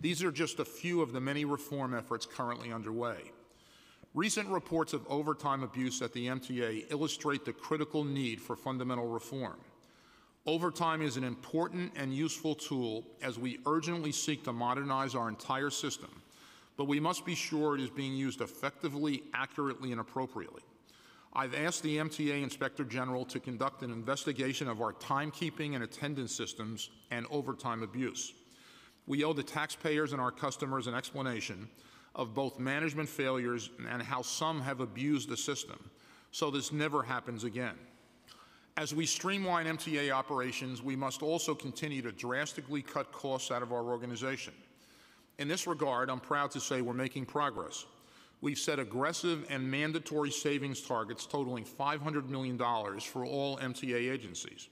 These are just a few of the many reform efforts currently underway. Recent reports of overtime abuse at the MTA illustrate the critical need for fundamental reform. Overtime is an important and useful tool as we urgently seek to modernize our entire system, but we must be sure it is being used effectively, accurately, and appropriately. I've asked the MTA Inspector General to conduct an investigation of our timekeeping and attendance systems and overtime abuse. We owe the taxpayers and our customers an explanation of both management failures and how some have abused the system, so this never happens again. As we streamline MTA operations, we must also continue to drastically cut costs out of our organization. In this regard, I'm proud to say we're making progress. We've set aggressive and mandatory savings targets totaling $500 million for all MTA agencies.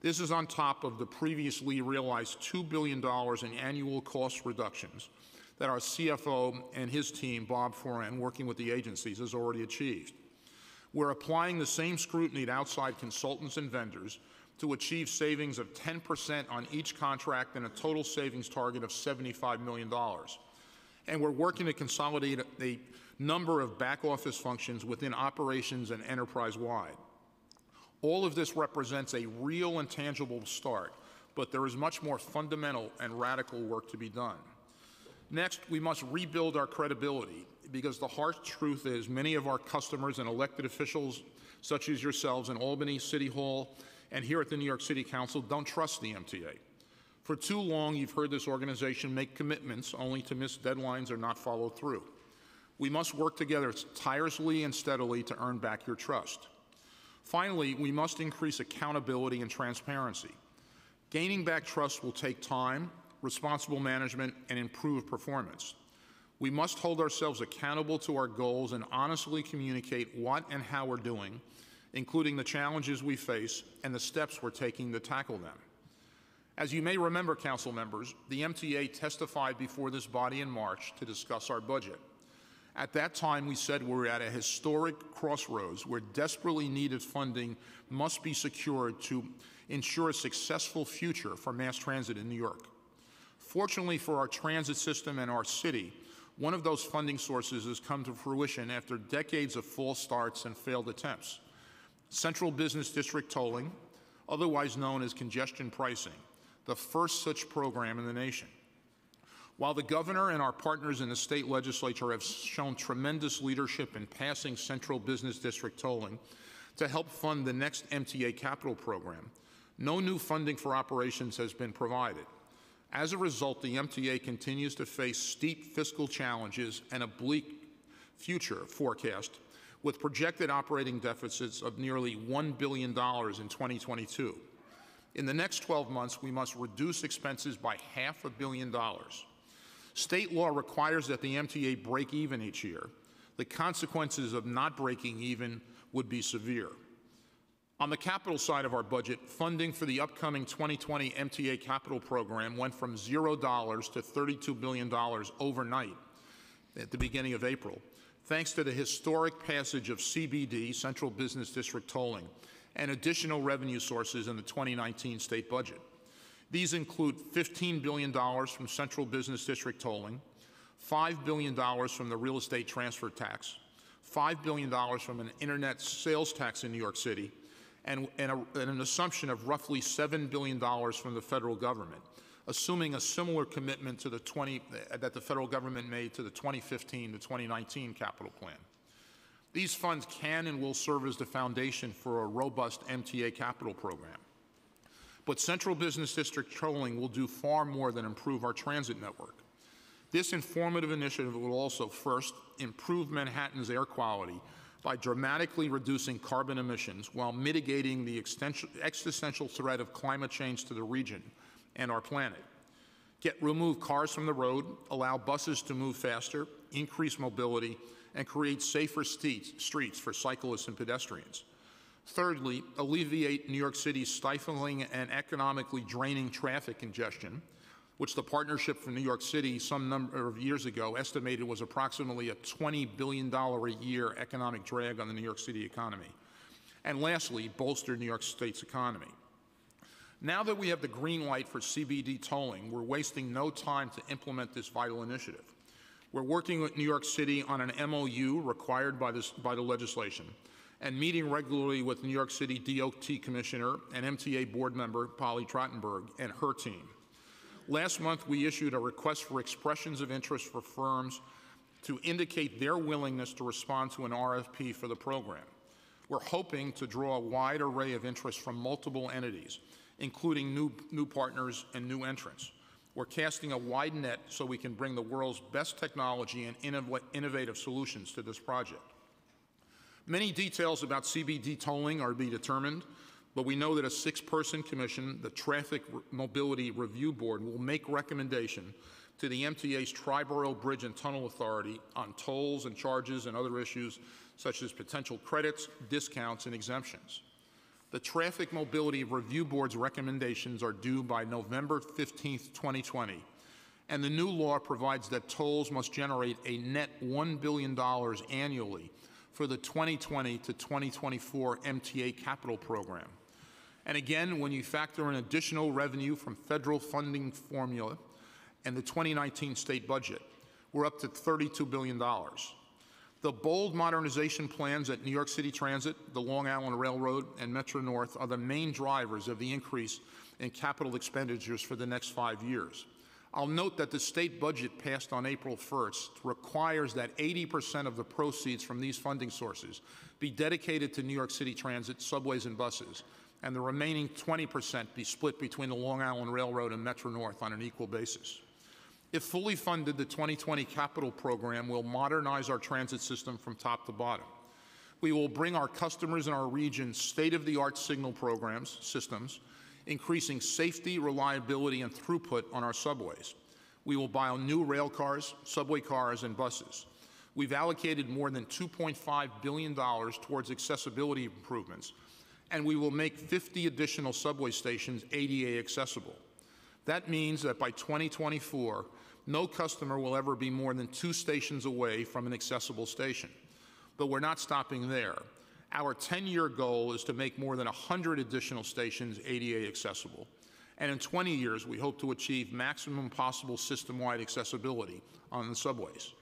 This is on top of the previously realized $2 billion in annual cost reductions that our CFO and his team, Bob Foran, working with the agencies, has already achieved. We're applying the same scrutiny to outside consultants and vendors to achieve savings of 10% on each contract and a total savings target of $75 million. And we're working to consolidate a number of back office functions within operations and enterprise wide. All of this represents a real and tangible start, but there is much more fundamental and radical work to be done. Next, we must rebuild our credibility because the harsh truth is many of our customers and elected officials, such as yourselves in Albany City Hall and here at the New York City Council, don't trust the MTA. For too long, you've heard this organization make commitments only to miss deadlines or not follow through. We must work together tirelessly and steadily to earn back your trust. Finally, we must increase accountability and transparency. Gaining back trust will take time, responsible management, and improved performance. We must hold ourselves accountable to our goals and honestly communicate what and how we're doing, including the challenges we face and the steps we're taking to tackle them. As you may remember, Council members, the MTA testified before this body in March to discuss our budget. At that time, we said we're at a historic crossroads where desperately needed funding must be secured to ensure a successful future for mass transit in New York. Fortunately for our transit system and our city, one of those funding sources has come to fruition after decades of false starts and failed attempts. Central Business District tolling, otherwise known as congestion pricing, the first such program in the nation. While the governor and our partners in the state legislature have shown tremendous leadership in passing Central Business District tolling to help fund the next MTA capital program, no new funding for operations has been provided. As a result, the MTA continues to face steep fiscal challenges and a bleak future forecast with projected operating deficits of nearly $1 billion in 2022. In the next 12 months, we must reduce expenses by half a billion dollars. State law requires that the MTA break even each year. The consequences of not breaking even would be severe. On the capital side of our budget, funding for the upcoming 2020 MTA capital program went from $0 to $32 billion overnight at the beginning of April, thanks to the historic passage of CBD, Central Business District tolling, and additional revenue sources in the 2019 state budget. These include $15 billion from Central Business District tolling, $5 billion from the real estate transfer tax, $5 billion from an internet sales tax in New York City, and, and, a, and an assumption of roughly $7 billion from the federal government, assuming a similar commitment to the 20, that the federal government made to the 2015 to 2019 capital plan. These funds can and will serve as the foundation for a robust MTA capital program. But Central Business District tolling will do far more than improve our transit network. This informative initiative will also, first, improve Manhattan's air quality by dramatically reducing carbon emissions while mitigating the existential threat of climate change to the region and our planet. Get remove cars from the road, allow buses to move faster, increase mobility, and create safer streets for cyclists and pedestrians. Thirdly, alleviate New York City's stifling and economically draining traffic congestion, which the Partnership for New York City some number of years ago estimated was approximately a $20 billion a year economic drag on the New York City economy. And lastly, bolster New York State's economy. Now that we have the green light for CBD tolling, we're wasting no time to implement this vital initiative. We're working with New York City on an MOU required by, this, by the legislation and meeting regularly with New York City DOT Commissioner and MTA board member Polly Trottenberg and her team. Last month, we issued a request for expressions of interest for firms to indicate their willingness to respond to an RFP for the program. We're hoping to draw a wide array of interest from multiple entities, including new, new partners and new entrants. We're casting a wide net so we can bring the world's best technology and innov innovative solutions to this project. Many details about CBD tolling are to be determined, but we know that a six-person commission, the Traffic Mobility Review Board, will make recommendation to the MTA's Triborough Bridge and Tunnel Authority on tolls and charges and other issues such as potential credits, discounts, and exemptions. The Traffic Mobility Review Board's recommendations are due by November 15, 2020, and the new law provides that tolls must generate a net $1 billion annually for the 2020 to 2024 MTA capital program. And again, when you factor in additional revenue from federal funding formula and the 2019 state budget, we're up to $32 billion. The bold modernization plans at New York City Transit, the Long Island Railroad, and Metro North are the main drivers of the increase in capital expenditures for the next five years. I'll note that the state budget passed on April 1st requires that 80% of the proceeds from these funding sources be dedicated to New York City Transit, subways, and buses, and the remaining 20% be split between the Long Island Railroad and Metro North on an equal basis. If fully funded, the 2020 capital program will modernize our transit system from top to bottom. We will bring our customers in our region state-of-the-art signal programs, systems, increasing safety, reliability, and throughput on our subways. We will buy new rail cars, subway cars, and buses. We've allocated more than $2.5 billion towards accessibility improvements, and we will make 50 additional subway stations ADA accessible. That means that by 2024, no customer will ever be more than two stations away from an accessible station. But we're not stopping there. Our 10-year goal is to make more than 100 additional stations ADA accessible. And in 20 years, we hope to achieve maximum possible system-wide accessibility on the subways.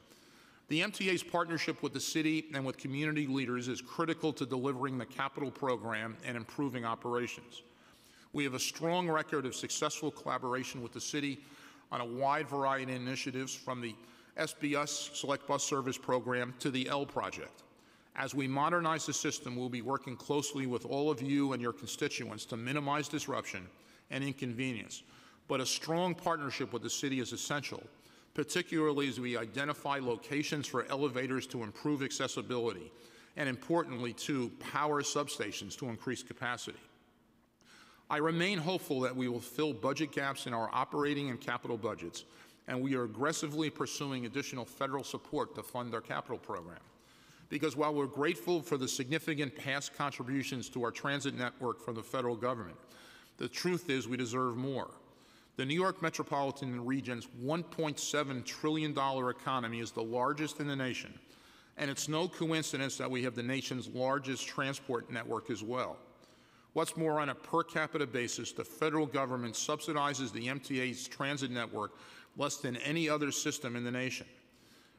The MTA's partnership with the city and with community leaders is critical to delivering the capital program and improving operations. We have a strong record of successful collaboration with the city on a wide variety of initiatives from the SBS Select Bus Service Program to the L Project. As we modernize the system, we'll be working closely with all of you and your constituents to minimize disruption and inconvenience. But a strong partnership with the city is essential, particularly as we identify locations for elevators to improve accessibility, and importantly, to power substations to increase capacity. I remain hopeful that we will fill budget gaps in our operating and capital budgets, and we are aggressively pursuing additional federal support to fund our capital program. Because while we're grateful for the significant past contributions to our transit network from the federal government, the truth is we deserve more. The New York metropolitan region's $1.7 trillion economy is the largest in the nation, and it's no coincidence that we have the nation's largest transport network as well. What's more, on a per capita basis, the federal government subsidizes the MTA's transit network less than any other system in the nation.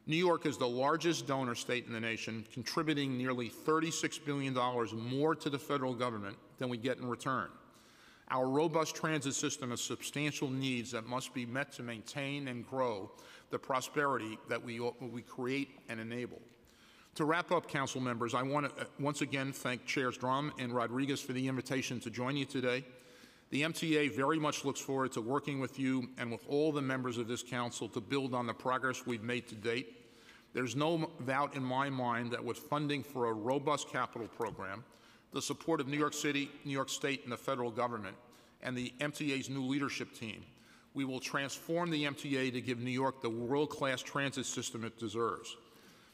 New York is the largest donor state in the nation, contributing nearly $36 billion more to the federal government than we get in return. Our robust transit system has substantial needs that must be met to maintain and grow the prosperity that we, we create and enable. To wrap up, council members, I want to uh, once again thank Chairs Dromm and Rodriguez for the invitation to join you today. The MTA very much looks forward to working with you and with all the members of this council to build on the progress we've made to date. There's no doubt in my mind that with funding for a robust capital program, the support of New York City, New York State, and the federal government, and the MTA's new leadership team, we will transform the MTA to give New York the world-class transit system it deserves.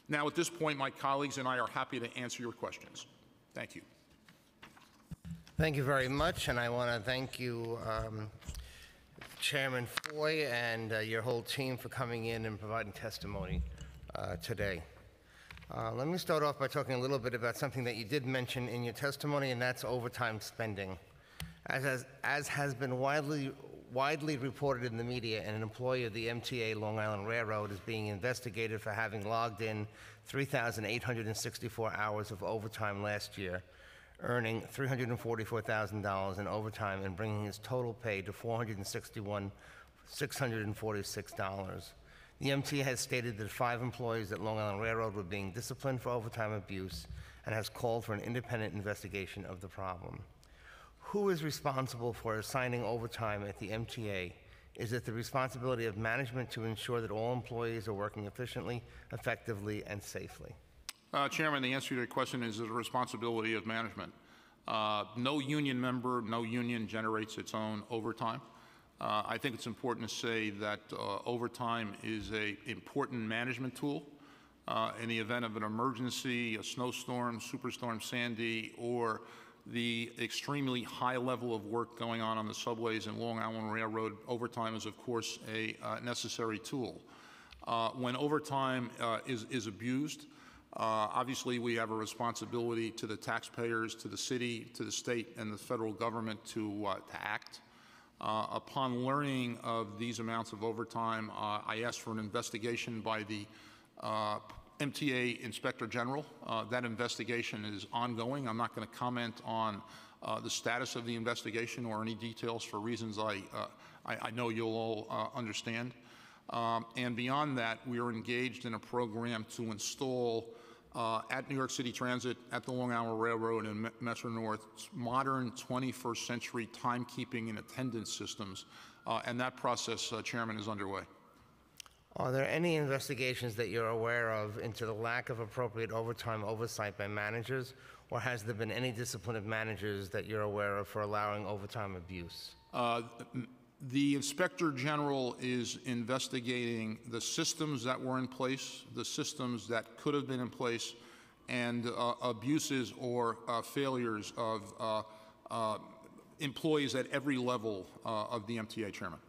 Now, at this point, my colleagues and I are happy to answer your questions. Thank you. Thank you very much, and I want to thank you, um, Chairman Foye, and uh, your whole team for coming in and providing testimony uh, today. Uh, let me start off by talking a little bit about something that you did mention in your testimony, and that's overtime spending. As has, as has been widely, widely reported in the media, and an employee of the MTA Long Island Railroad is being investigated for having logged in 3,864 hours of overtime last year, earning $344,000 in overtime and bringing his total pay to $461,646. The MTA has stated that five employees at Long Island Railroad were being disciplined for overtime abuse and has called for an independent investigation of the problem. Who is responsible for assigning overtime at the MTA? Is it the responsibility of management to ensure that all employees are working efficiently, effectively, and safely? Uh, Chairman, the answer to your question is the responsibility of management. Uh, no union member, no union generates its own overtime. Uh, I think it's important to say that uh, overtime is a important management tool. Uh, in the event of an emergency, a snowstorm, superstorm Sandy, or the extremely high level of work going on on the subways and Long Island Railroad, overtime is of course a uh, necessary tool. Uh, when overtime uh, is, is abused, obviously we have a responsibility to the taxpayers, to the city, to the state, and the federal government to, to act. Uh, upon learning of these amounts of overtime, uh, I asked for an investigation by the uh, MTA Inspector General. Uh, that investigation is ongoing. I'm not going to comment on uh, the status of the investigation or any details for reasons I, uh, I, I, know you'll all understand. Um, and beyond that, we are engaged in a program to install uh, at New York City Transit, at the Long Island Railroad, and Metro North, modern 21st century timekeeping and attendance systems. Uh, and that process, uh, Chairman, is underway. Are there any investigations that you're aware of into the lack of appropriate overtime oversight by managers, or has there been any discipline of managers that you're aware of for allowing overtime abuse? Uh, the Inspector General is investigating the systems that were in place, the systems that could have been in place, and uh, abuses or uh, failures of uh, uh employees at every level uh, of the MTA chairman.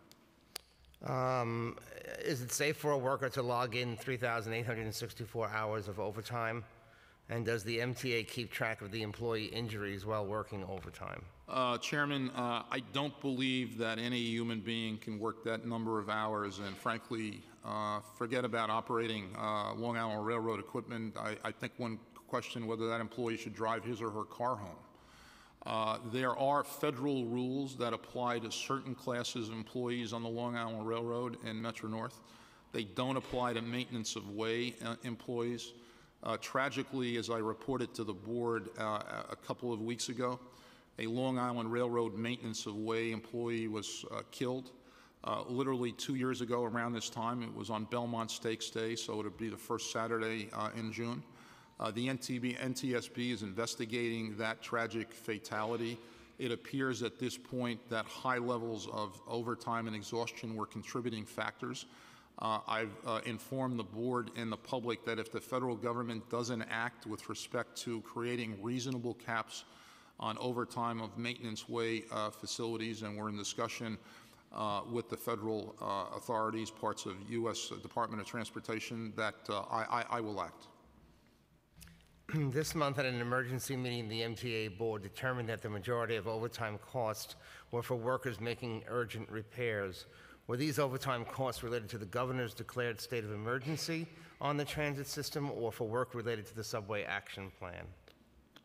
Um, is it safe for a worker to log in 3,864 hours of overtime? And does the MTA keep track of the employee injuries while working overtime? Uh, Chairman, uh, I don't believe that any human being can work that number of hours, and frankly, uh, forget about operating uh, Long Island Railroad equipment. I, I, think one question whether that employee should drive his or her car home. Uh, there are federal rules that apply to certain classes of employees on the Long Island Railroad and Metro North. They don't apply to maintenance of way uh, employees. Uh, tragically, as I reported to the board uh, a couple of weeks ago, a Long Island Railroad maintenance of way employee was uh, killed. Uh, literally two years ago around this time, it was on Belmont Stakes Day, so it would be the first Saturday uh, in June. Uh, the NTB, NTSB is investigating that tragic fatality It appears at this point that high levels of overtime and exhaustion were contributing factors. Uh, I've uh, informed the board and the public that if the federal government doesn't act with respect to creating reasonable caps on overtime of maintenance way uh, facilities, and we're in discussion uh, with the federal uh, authorities, parts of U.S. Department of Transportation, that uh, I, I, I will act. This month, at an emergency meeting, the MTA board determined that the majority of overtime costs were for workers making urgent repairs. Were these overtime costs related to the governor's declared state of emergency on the transit system or for work related to the subway action plan?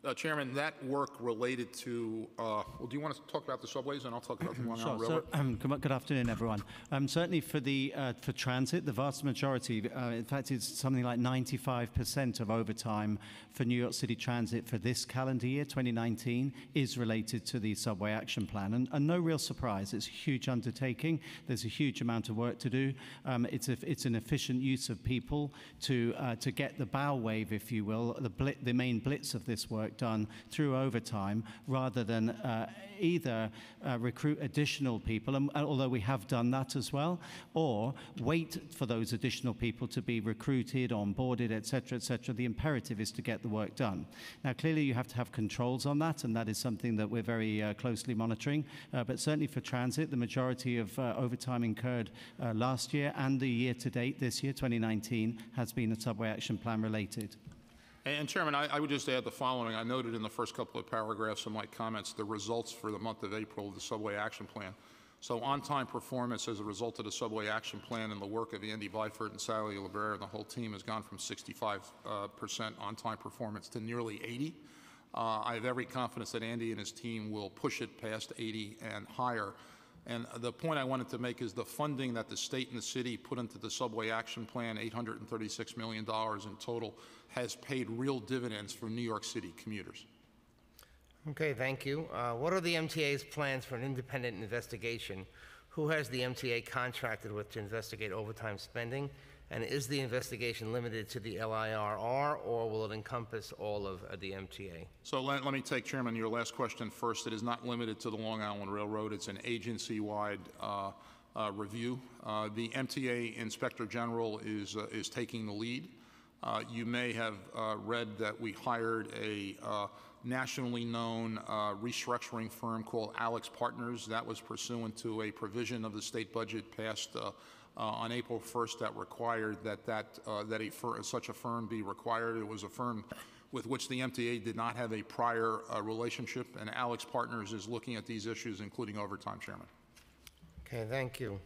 Uh, Chairman, that work related to, uh, well, do you want to talk about the subways, and I'll talk about the Long Island Sure. Railroad? So, um, good good afternoon, everyone. Um, certainly for the uh, for transit, the vast majority, uh, in fact, it's something like 95% of overtime for New York City Transit for this calendar year, 2019, is related to the subway action plan, and, and no real surprise. It's a huge undertaking. There's a huge amount of work to do. Um, it's a, it's an efficient use of people to uh, to get the bow wave, if you will, the blit, the main blitz of this work done through overtime, rather than uh, either uh, recruit additional people, and, and although we have done that as well, or wait for those additional people to be recruited, onboarded, etc., etc. The imperative is to get the work done. Now, clearly, you have to have controls on that, and that is something that we're very uh, closely monitoring. Uh, but certainly for transit, the majority of uh, overtime incurred uh, last year and the year to date, this year, 2019, has been a subway action plan related. And Chairman, I, I would just add the following. I noted in the first couple of paragraphs of my comments the results for the month of April of the Subway Action Plan. So on-time performance as a result of the Subway Action Plan and the work of Andy Byford and Sally Librera and the whole team has gone from 65% uh, on-time performance to nearly 80. Uh, I have every confidence that Andy and his team will push it past 80 and higher. And the point I wanted to make is the funding that the state and the city put into the Subway Action Plan, $836 million in total, has paid real dividends for New York City commuters. Okay, thank you. Uh, What are the MTA's plans for an independent investigation? Who has the MTA contracted with to investigate overtime spending? And is the investigation limited to the LIRR, or will it encompass all of uh, the MTA? So let, let me take, Chairman, your last question first. It is not limited to the Long Island Railroad. It's an agency-wide uh, uh, review. Uh, the MTA Inspector General is, uh, is taking the lead. Uh, you may have read that we hired a nationally known restructuring firm called AlixPartners. That was pursuant to a provision of the state budget passed on April 1st that required that, that, uh, that a fir- such a firm be required. It was a firm with which the MTA did not have a prior uh, relationship, and AlixPartners is looking at these issues, including overtime, Chairman. Okay, thank you.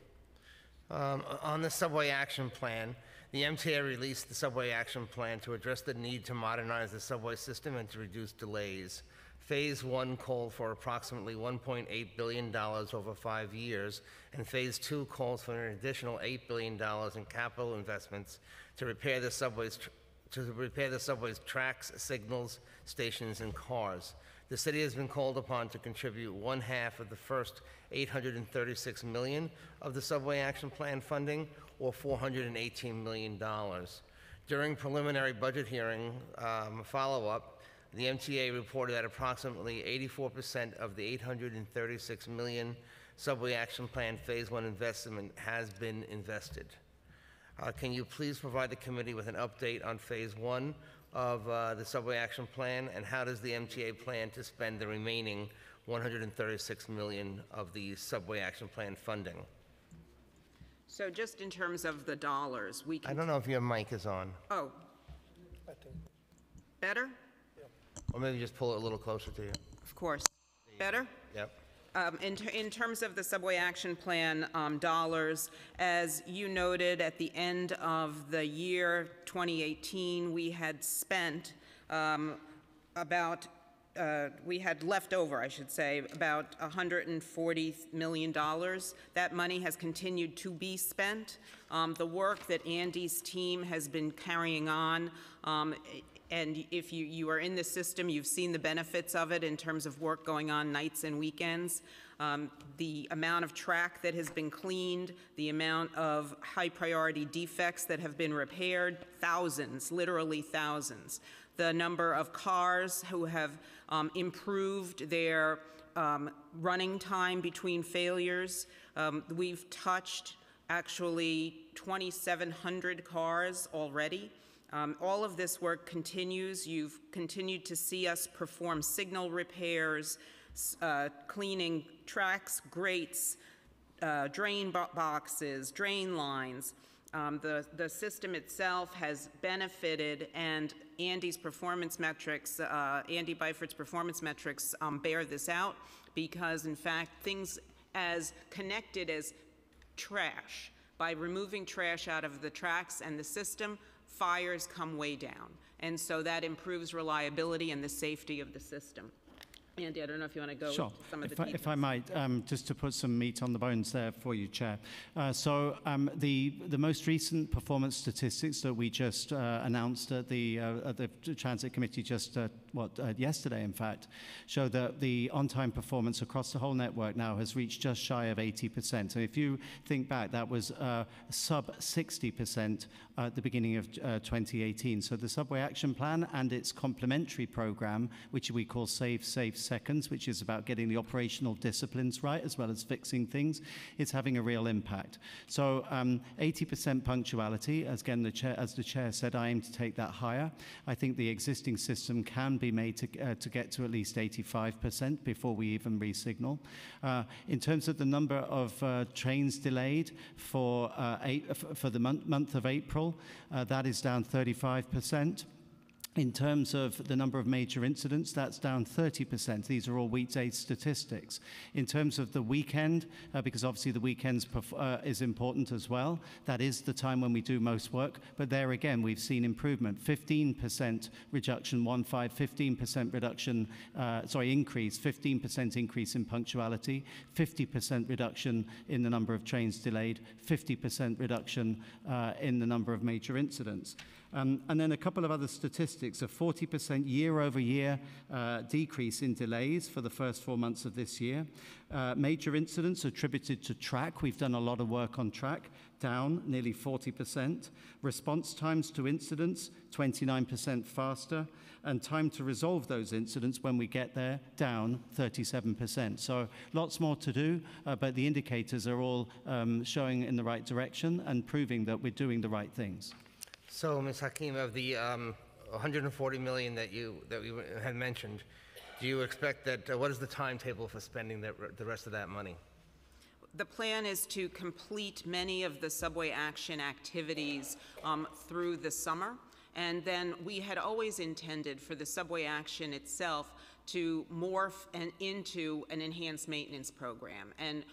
Um, On the Subway Action Plan, the MTA released the Subway Action Plan to address the need to modernize the subway system and to reduce delays. Phase one called for approximately $1.8 billion over five years, and Phase two calls for an additional $8 billion in capital investments to repair the subway's, tr- to repair the subway's tracks, signals, stations, and cars. The city has been called upon to contribute one half of the first 836 million of the Subway Action Plan funding, or 418 million dollars. During preliminary budget hearing um, follow-up, the MTA reported that approximately 84% of the 836 million Subway Action Plan Phase One investment has been invested. Uh, Can you please provide the committee with an update on Phase One of uh, the Subway Action Plan? And how does the MTA plan to spend the remaining 136 million of the Subway Action Plan funding? So just in terms of the dollars, we can I can, don't know if your mic is on, oh. Better? Or maybe just pull it a little closer to you. Of course. Better? Yep. Um, In ter- in terms of the Subway Action Plan um, dollars, as you noted, at the end of the year 2018, we had spent um, about, uh, we had left over, I should say, about $140 million. That money has continued to be spent. Um, The work that Andy's team has been carrying on um, and if you, you are in the system, you've seen the benefits of it in terms of work going on nights and weekends. Um, the amount of track that has been cleaned, the amount of high priority defects that have been repaired, thousands, literally thousands. The number of cars who have um, improved their um, running time between failures. Um, We've touched actually 2,700 cars already. Um, All of this work continues. You've continued to see us perform signal repairs, uh, cleaning tracks, grates, uh, drain bo- boxes, drain lines. Um, The, the system itself has benefited, and Andy's performance metrics, uh, Andy Byford's performance metrics um, bear this out, because in fact, things as connected as trash, by removing trash out of the tracks and the system, fires come way down. And so that improves reliability and the safety of the system. Andy, I don't know if you want to go Sure. some of the If I, if I might, um, just to put some meat on the bones there for you, Chair. Uh, so um, the the most recent performance statistics that we just uh, announced at the uh, at the Transit Committee just what uh, yesterday, in fact, show that the on-time performance across the whole network now has reached just shy of 80%. And if you think back, that was uh, sub 60% at the beginning of uh, 2018. So the Subway Action Plan and its complementary program, which we call Save Safe Seconds, which is about getting the operational disciplines right as well as fixing things, is having a real impact. So um, 80% punctuality, as again, the chair, as the chair said, I aim to take that higher. I think the existing system can be made to, uh, to get to at least 85% before we even re-signal. Uh, in terms of the number of uh, trains delayed for, eight, for the month, month of April, that is down 35%. In terms of the number of major incidents, that's down 30%. These are all weekday statistics. In terms of the weekend, uh, because obviously the weekends uh, is important as well, that is the time when we do most work. But there again, we've seen improvement 15% reduction, 1 5, 15% reduction, uh, sorry, increase, 15% increase in punctuality, 50% reduction in the number of trains delayed, 50% reduction uh, in the number of major incidents. Um, and then a couple of other statistics a 40% year over year uh, decrease in delays for the first four months of this year. Uh, major incidents attributed to track. We've done a lot of work on track, down nearly 40%. Response times to incidents, 29% faster. And time to resolve those incidents when we get there, down 37%. So lots more to do, uh, but the indicators are all um, showing in the right direction and proving that we're doing the right things. So, Ms. Hakim, of the um, 140 million that you, that we had mentioned, do you expect that, uh, what is the timetable for spending the the rest of that money? The plan is to complete many of the subway action activities um, through the summer. And then we had always intended for the subway action itself to morph and into an enhanced maintenance program. And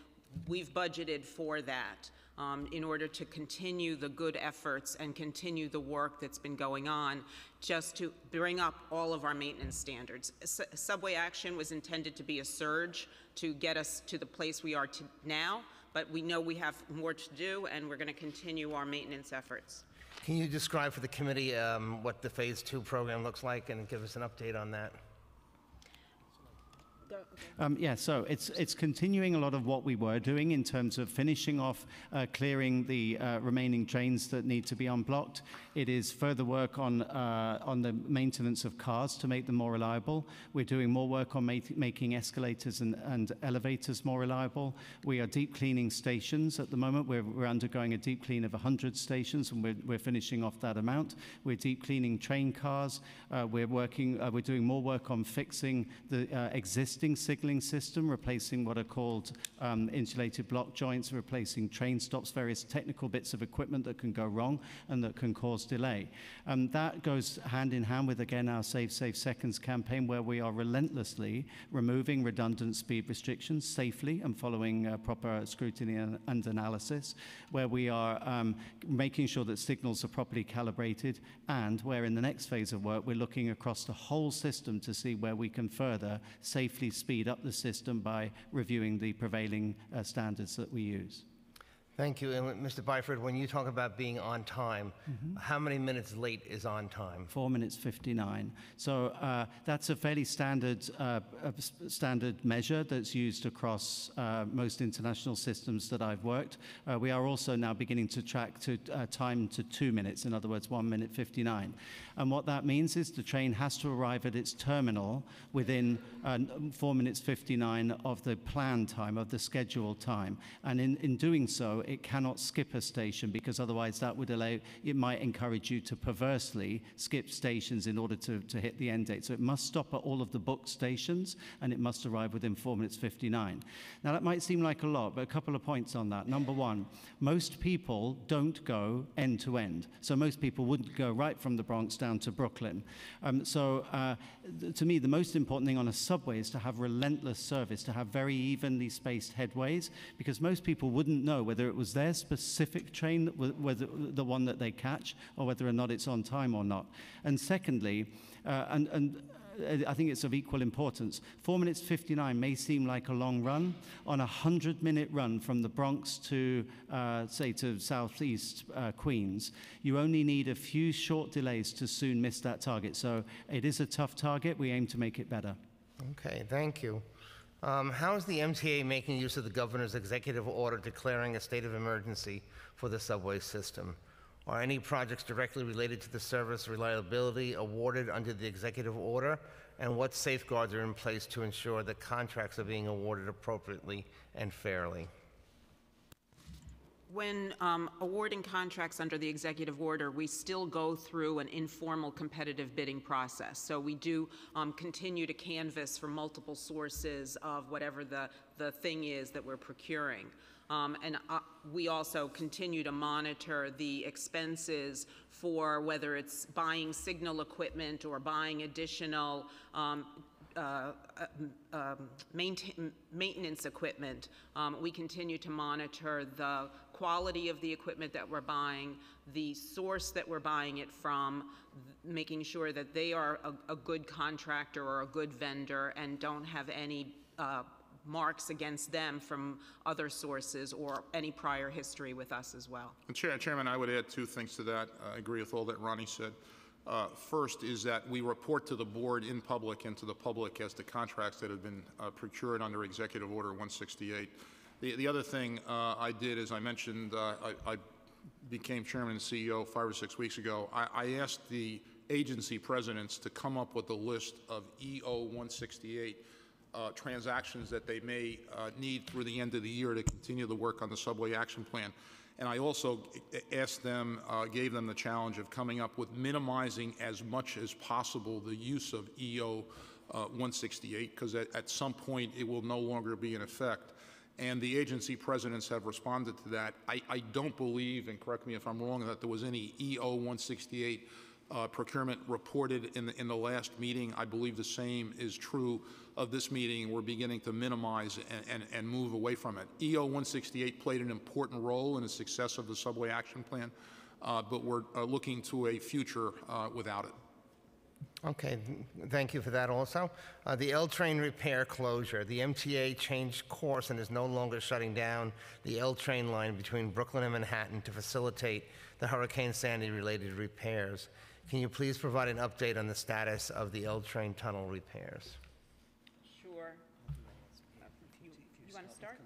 we've budgeted for that um, in order to continue the good efforts and continue the work that's been going on, just to bring up all of our maintenance standards. S- Subway action was intended to be a surge to get us to the place we are to now, but we know we have more to do, and we're going to continue our maintenance efforts. Can you describe for the committee um, what the Phase Two program looks like and give us an update on that? Um, yeah, so it's it's continuing a lot of what we were doing in terms of finishing off uh, clearing the uh, remaining trains that need to be unblocked. It is further work on uh, on the maintenance of cars to make them more reliable. We're doing more work on ma- making escalators and, and elevators more reliable. We are deep cleaning stations at the moment. We're, we're undergoing a deep clean of 100 stations, and we're, we're finishing off that amount. We're deep cleaning train cars. Uh, we're working. Uh, we're doing more work on fixing the uh, existing signaling system, replacing what are called um, insulated block joints, replacing train stops, various technical bits of equipment that can go wrong and that can cause delay. Um, that goes hand in hand with, again, our Save Safe Seconds campaign, where we are relentlessly removing redundant speed restrictions safely and following uh, proper scrutiny and, and analysis, where we are um, making sure that signals are properly calibrated, and where in the next phase of work, we're looking across the whole system to see where we can further safely speed up the system by reviewing the prevailing uh, standards that we use. Thank you. And Mr. Byford, when you talk about being on time, Mhm. how many minutes late is on time? Four minutes 59. So uh, that's a fairly standard uh, uh, standard measure that's used across uh, most international systems that I've worked. Uh, we are also now beginning to track to uh, time to two minutes. In other words, one minute 59. And what that means is the train has to arrive at its terminal within uh, four minutes 59 of the planned time, of the scheduled time. And in, in doing so, it cannot skip a station because otherwise that would allow, it might encourage you to perversely skip stations in order to, to hit the end date. So it must stop at all of the booked stations and it must arrive within 4 minutes 59. Now that might seem like a lot, but a couple of points on that. Number one, most people don't go end to end. So most people wouldn't go right from the Bronx down to Brooklyn. Um, so uh, to me, the most important thing on a subway is to have relentless service, to have very evenly spaced headways, because most people wouldn't know whether it was their specific train, whether the one that they catch, or whether or not it's on time or not. And secondly, uh, and, and uh, I think it's of equal importance. Four minutes 59 may seem like a long run. On a 100 minute run from the Bronx to, uh, say, to southeast uh, Queens, you only need a few short delays to soon miss that target. So it is a tough target. We aim to make it better. Okay, thank you. Um, How is the MTA making use of the governor's executive order declaring a state of emergency for the subway system? Are any projects directly related to the service reliability awarded under the executive order? And what safeguards are in place to ensure that contracts are being awarded appropriately and fairly? When um, awarding contracts under the executive order, we still go through an informal competitive bidding process. So we do um, continue to canvass for multiple sources of whatever the, the thing is that we're procuring. Um, And uh, we also continue to monitor the expenses for whether it's buying signal equipment or buying additional um, uh, uh, um, maintain- maintenance equipment. Um, We continue to monitor the quality of the equipment that we're buying, the source that we're buying it from, making sure that they are a- a good contractor or a good vendor and don't have any uh, marks against them from other sources or any prior history with us as well. And Chair- Chairman, I would add two things to that. I agree with all that Ronnie said. Uh, First is that we report to the board in public and to the public as to contracts that have been uh, procured under Executive Order 168. The the other thing uh, I did, as I mentioned, uh, I I became chairman and CEO five or six weeks ago. I I asked the agency presidents to come up with a list of EO 168 uh, transactions that they may uh, need through the end of the year to continue the work on the subway action plan. And I also asked them, uh, gave them the challenge of coming up with minimizing as much as possible the use of EO uh, 168, because at, at some point it will no longer be in effect. And the agency presidents have responded to that. I, I don't believe, and correct me if I'm wrong, that there was any EO 168 uh, procurement reported in the, in the last meeting. I believe the same is true of this meeting. We're beginning to minimize and, and, and move away from it. EO 168 played an important role in the success of the subway action plan, uh, but we're uh, looking to a future uh, without it. Okay, thank you for that also. Uh, The L train repair closure, the MTA changed course and is no longer shutting down the L train line between Brooklyn and Manhattan to facilitate the Hurricane Sandy-related repairs. Can you please provide an update on the status of the L train tunnel repairs? Sure. You want to start?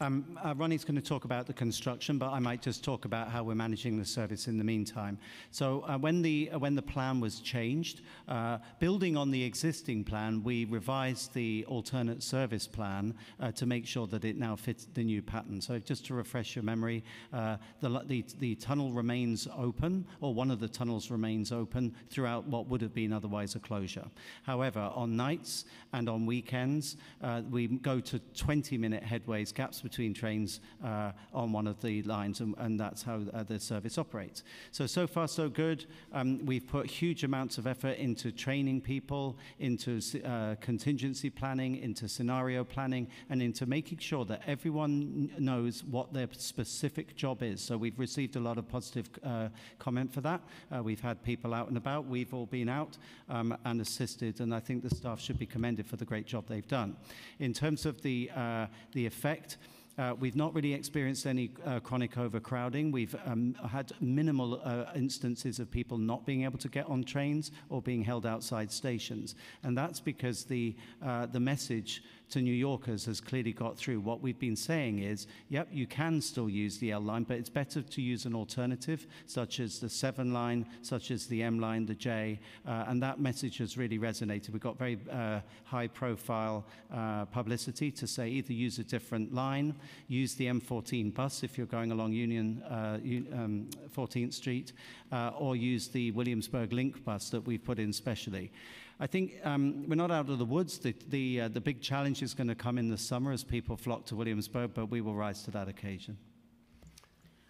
Um, uh, Ronnie's going to talk about the construction, but I might just talk about how we're managing the service in the meantime. So uh, when the uh, when the plan was changed, uh, building on the existing plan, we revised the alternate service plan uh, to make sure that it now fits the new pattern. So just to refresh your memory, uh, the, the the tunnel remains open, or one of the tunnels remains open throughout what would have been otherwise a closure. However, on nights and on weekends, we go to 20-minute headways, gaps between trains uh, on one of the lines, and, and that's how uh, the service operates. So, so far, so good. Um, we've put huge amounts of effort into training people, into uh, contingency planning, into scenario planning, and into making sure that everyone knows what their specific job is. So we've received a lot of positive uh, comment for that. Uh, we've had people out and about. We've all been out um, and assisted, and I think the staff should be commended for the great job they've done. In terms of the, uh, the effect, Uh, we've not really experienced any uh, chronic overcrowding. We've um, had minimal uh, instances of people not being able to get on trains or being held outside stations. And that's because the, uh, the message to New Yorkers has clearly got through. What we've been saying is, yep, you can still use the L line, but it's better to use an alternative, such as the 7 line, such as the M line, the J, uh, and that message has really resonated. We've got very uh, high profile uh, publicity to say either use a different line, use the M14 bus if you're going along Union uh, um, 14th Street, uh, or use the Williamsburg Link bus that we've put in specially. I think um, we're not out of the woods. The, the, uh, the big challenge is going to come in the summer as people flock to Williamsburg, but we will rise to that occasion.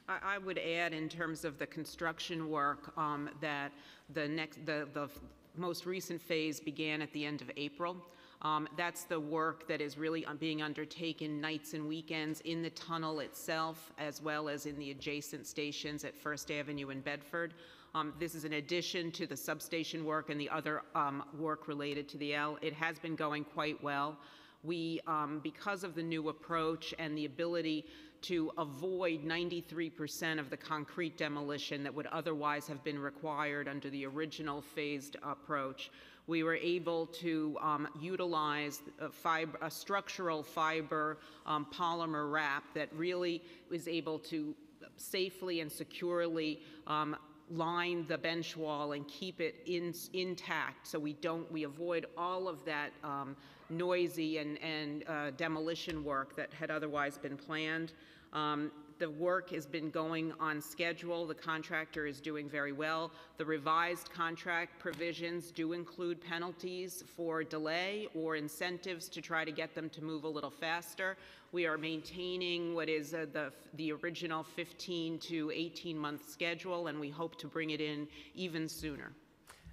I, would add in terms of the construction work um, that the next, the, the most recent phase began at the end of April. Um, that's the work that is really uh, being undertaken nights and weekends in the tunnel itself, as well as in the adjacent stations at First Avenue and Bedford. Um, this is in addition to the substation work and the other um, work related to the L. It has been going quite well. We, um, because of the new approach and the ability to avoid 93% of the concrete demolition that would otherwise have been required under the original phased approach, we were able to um, utilize a, fiber, a structural fiber um, polymer wrap that really was able to safely and securely um, line the bench wall and keep it in, intact so we don't, we avoid all of that um, noisy and, and uh, demolition work that had otherwise been planned. Um, the work has been going on schedule. The contractor is doing very well. The revised contract provisions do include penalties for delay or incentives to try to get them to move a little faster. We are maintaining what is uh, the, the original 15 to 18 month schedule, and we hope to bring it in even sooner.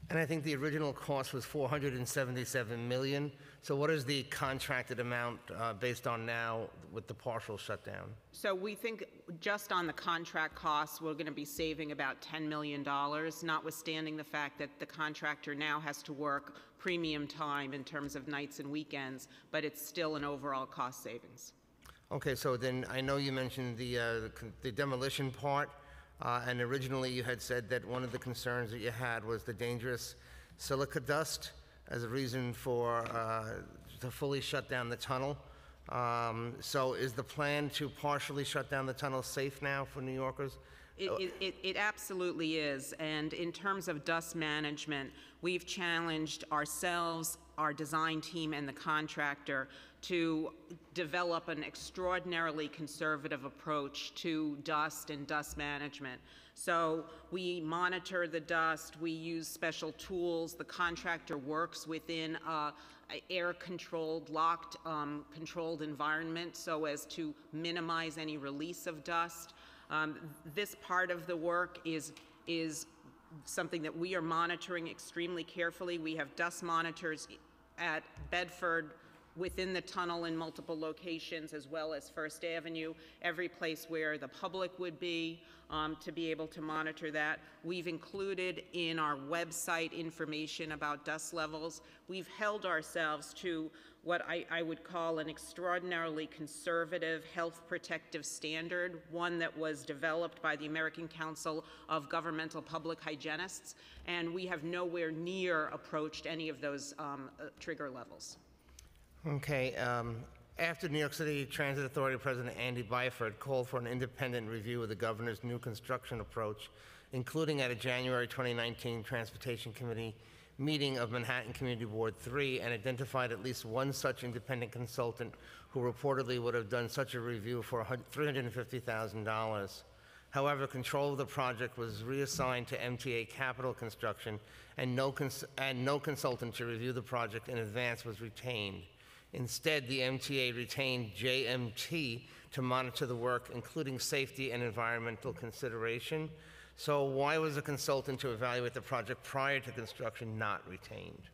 And I think the original cost was 477 million. So what is the contracted amount uh, based on now with the partial shutdown? So we think just on the contract costs, we're going to be saving about $10 million, notwithstanding the fact that the contractor now has to work premium time in terms of nights and weekends, but it's still an overall cost savings. Okay, so then I know you mentioned the, uh, the, the demolition part. Uh, and originally, you had said that one of the concerns that you had was the dangerous silica dust as a reason for uh, to fully shut down the tunnel. Um, so, is the plan to partially shut down the tunnel safe now for New Yorkers? It, it, it, it, absolutely is. And in terms of dust management, we've challenged ourselves, our design team, and the contractor to develop an extraordinarily conservative approach to dust and dust management. So we monitor the dust, we use special tools, the contractor works within a, a air-controlled, locked, um, controlled environment so as to minimize any release of dust. Um, this part of the work is, is something that we are monitoring extremely carefully. We have dust monitors at Bedford, within the tunnel in multiple locations, as well as First Avenue, every place where the public would be, um, to be able to monitor that. We've included in our website information about dust levels. We've held ourselves to what I, I, would call an extraordinarily conservative health protective standard, one that was developed by the American Council of Governmental Public Hygienists, and we have nowhere near approached any of those um, uh, trigger levels. Okay. Um, after New York City Transit Authority President Andy Byford called for an independent review of the governor's new construction approach, including at a January 2019 Transportation Committee meeting of Manhattan Community Board 3 and identified at least one such independent consultant who reportedly would have done such a review for $350,000. However, control of the project was reassigned to MTA Capital Construction and no, and no consultant to review the project in advance was retained. Instead, the MTA retained JMT to monitor the work, including safety and environmental consideration. So why was a consultant to evaluate the project prior to construction not retained?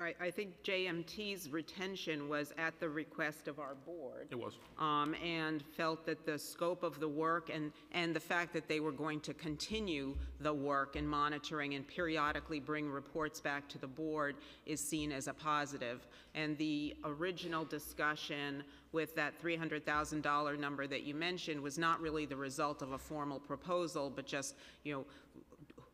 I, I think JMT's retention was at the request of our board. It was. um, and felt that the scope of the work and, and the fact that they were going to continue the work and monitoring and periodically bring reports back to the board is seen as a positive. And the original discussion with that $300,000 number that you mentioned was not really the result of a formal proposal, but just, you know,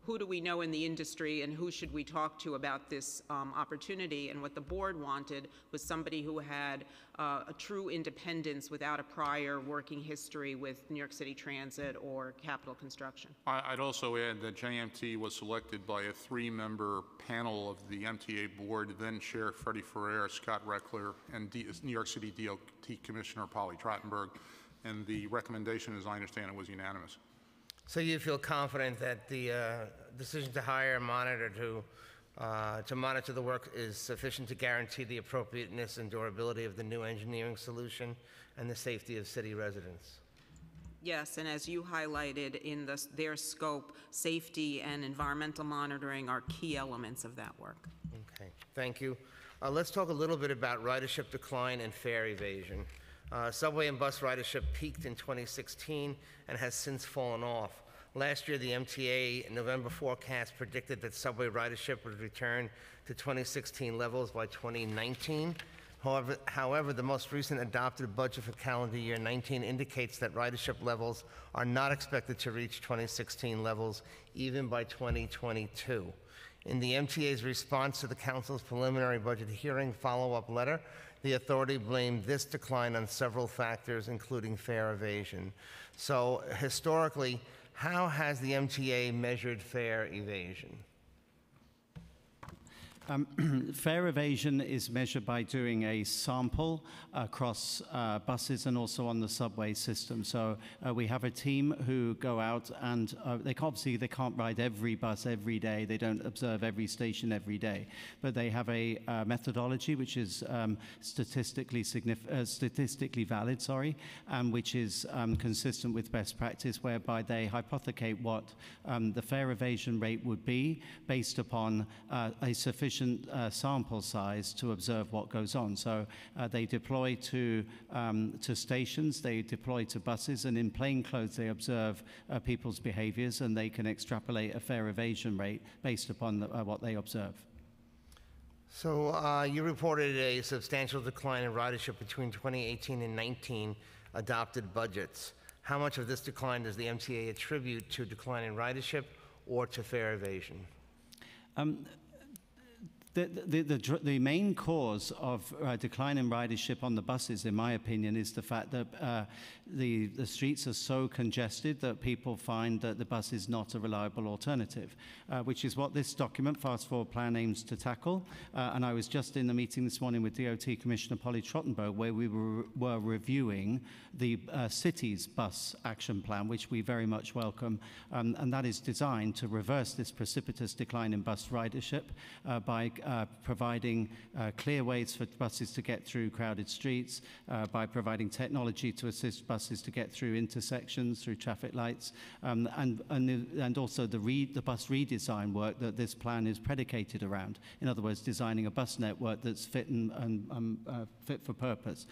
who do we know in the industry and who should we talk to about this um, opportunity? And what the board wanted was somebody who had uh, a true independence without a prior working history with New York City Transit or Capital Construction. I- I'd also add that JMT was selected by a three-member panel of the MTA board, then Chair Freddie Ferrer, Scott Rechler, and D- New York City DOT Commissioner Polly Trottenberg, and the recommendation, as I understand it, was unanimous. So you feel confident that the uh, decision to hire a monitor to, uh, to monitor the work is sufficient to guarantee the appropriateness and durability of the new engineering solution and the safety of city residents? Yes, and as you highlighted in the, their scope, safety and environmental monitoring are key elements of that work. Okay, thank you. Uh, Let's talk a little bit about ridership decline and fare evasion. Uh, Subway and bus ridership peaked in 2016 and has since fallen off. Last year, the MTA November forecast predicted that subway ridership would return to 2016 levels by 2019. However, however, the most recent adopted budget for calendar year 19 indicates that ridership levels are not expected to reach 2016 levels even by 2022. In the MTA's response to the council's preliminary budget hearing follow-up letter, the authority blamed this decline on several factors, including fare evasion. So historically, how has the MTA measured fare evasion? Um, evasion is measured by doing a sample across uh, buses and also on the subway system. So uh, we have a team who go out and uh, they obviously they can't ride every bus every day. They don't observe every station every day, but they have a uh, methodology which is um, statistically uh, statistically valid, sorry, and which is um, consistent with best practice, whereby they hypothecate what um, the fare evasion rate would be based upon uh, a sufficient uh, sample size to observe what goes on. So uh, they deploy to, um, to stations, they deploy to buses, and in plain clothes they observe uh, people's behaviors and they can extrapolate a fare evasion rate based upon the, uh, what they observe. So uh, you reported a substantial decline in ridership between 2018 and 19 adopted budgets. How much of this decline does the MTA attribute to decline in ridership or to fare evasion? Um, the, the, the, the main cause of uh, decline in ridership on the buses, in my opinion, is the fact that uh, the, the streets are so congested that people find that the bus is not a reliable alternative, uh, which is what this document, Fast Forward Plan, aims to tackle. Uh, and I was just in the meeting this morning with DOT Commissioner Polly Trottenberg, where we were, were reviewing the uh, city's bus action plan, which we very much welcome. Um, and that is designed to reverse this precipitous decline in bus ridership uh, by uh, providing uh, clear ways for buses to get through crowded streets, uh, by providing technology to assist buses to get through intersections, through traffic lights, um, and, and, and also the, re- the bus redesign work that this plan is predicated around. In other words, designing a bus network that's fit, and, and um, uh, fit for purpose.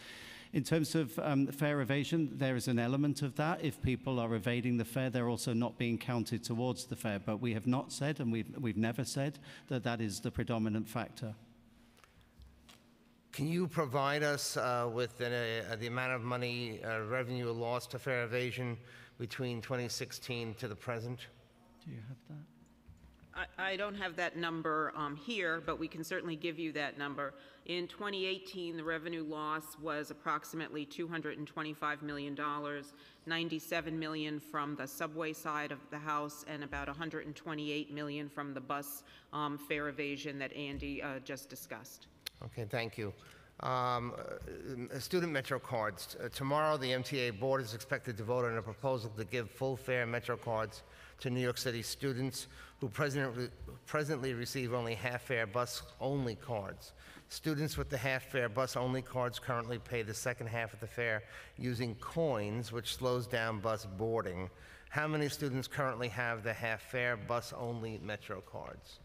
In terms of um, fare evasion, there is an element of that. If people are evading the fare, they're also not being counted towards the fare. But we have not said, and we've, we've never said, that that is the predominant factor. Can you provide us uh, with an, uh, the amount of money uh, revenue lost to fare evasion between 2016 to the present? Do you have that? I, I don't have that number um, here, but we can certainly give you that number. In 2018, the revenue loss was approximately $225 million, 97 million from the subway side of the house, and about 128 million from the bus um, fare evasion that Andy uh, just discussed. Okay, thank you. Um, uh, Student Metro cards. Uh, Tomorrow, the MTA Board is expected to vote on a proposal to give full fare Metro cards to New York City students who presently presently receive only half-fare bus-only cards. Students with the half-fare bus-only cards currently pay the second half of the fare using coins, which slows down bus boarding. How many students currently have the half-fare bus-only Metro cards?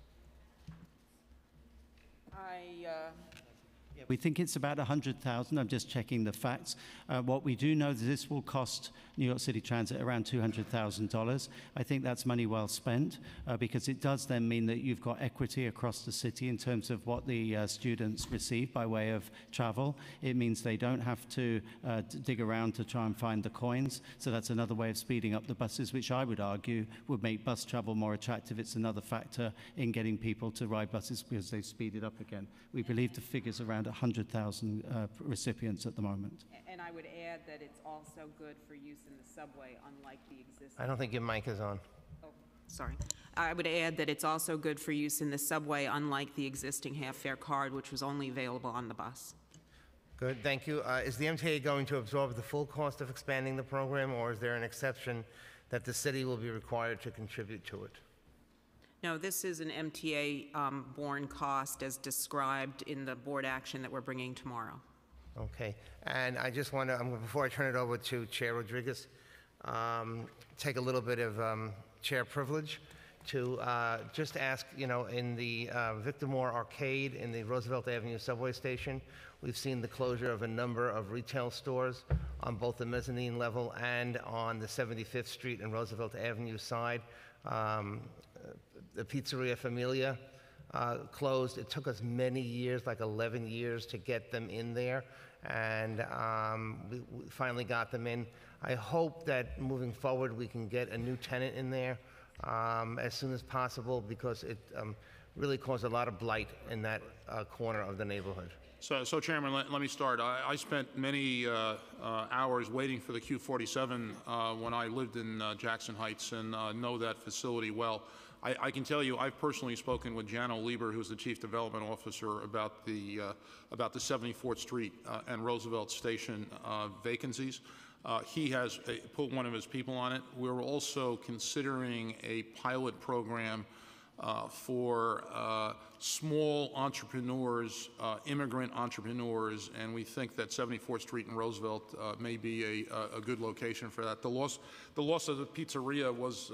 I, uh, We think it's about 100,000. I'm just checking the facts. Uh, what we do know is this will cost New York City Transit around $200,000. I think that's money well spent uh, because it does then mean that you've got equity across the city in terms of what the uh, students receive by way of travel. It means they don't have to uh, dig around to try and find the coins. So that's another way of speeding up the buses, which I would argue would make bus travel more attractive. It's another factor in getting people to ride buses because they speed it up again. We believe the figure's around 100,000 uh, recipients at the moment. And I would add that it's also good for use in the subway, unlike the existing. I don't think your mic is on. Oh, Sorry. I would add that it's also good for use in the subway, unlike the existing half-fare card, which was only available on the bus. Good, thank you. Uh, Is the MTA going to absorb the full cost of expanding the program, or is there an exception that the city will be required to contribute to it? No, this is an MTA-borne cost as described in the board action that we're bringing tomorrow. Okay, and I just want to, before I turn it over to Chair Rodriguez, um, take a little bit of um, chair privilege to uh, just ask, you know, in the uh, Victor Moore Arcade in the Roosevelt Avenue subway station, we've seen the closure of a number of retail stores on both the mezzanine level and on the 75th Street and Roosevelt Avenue side. Um, the Pizzeria Familia uh, closed. It took us many years, like 11 years, to get them in there, and um, we, we finally got them in. I hope that moving forward we can get a new tenant in there um, as soon as possible because it um, really caused a lot of blight in that uh, corner of the neighborhood. So, so Chairman, let, let me start. I, I spent many uh, uh, hours waiting for the Q47 uh, when I lived in uh, Jackson Heights and uh, know that facility well. I, I can tell you, I've personally spoken with Janno Lieber, who's the Chief Development Officer, about the, uh, about the 74th Street uh, and Roosevelt Station uh, vacancies. Uh, He has uh, put one of his people on it. We're also considering a pilot program uh, for small entrepreneurs, immigrant entrepreneurs, and we think that 74th Street and Roosevelt may be a, a good location for that. The loss, the loss of the pizzeria was,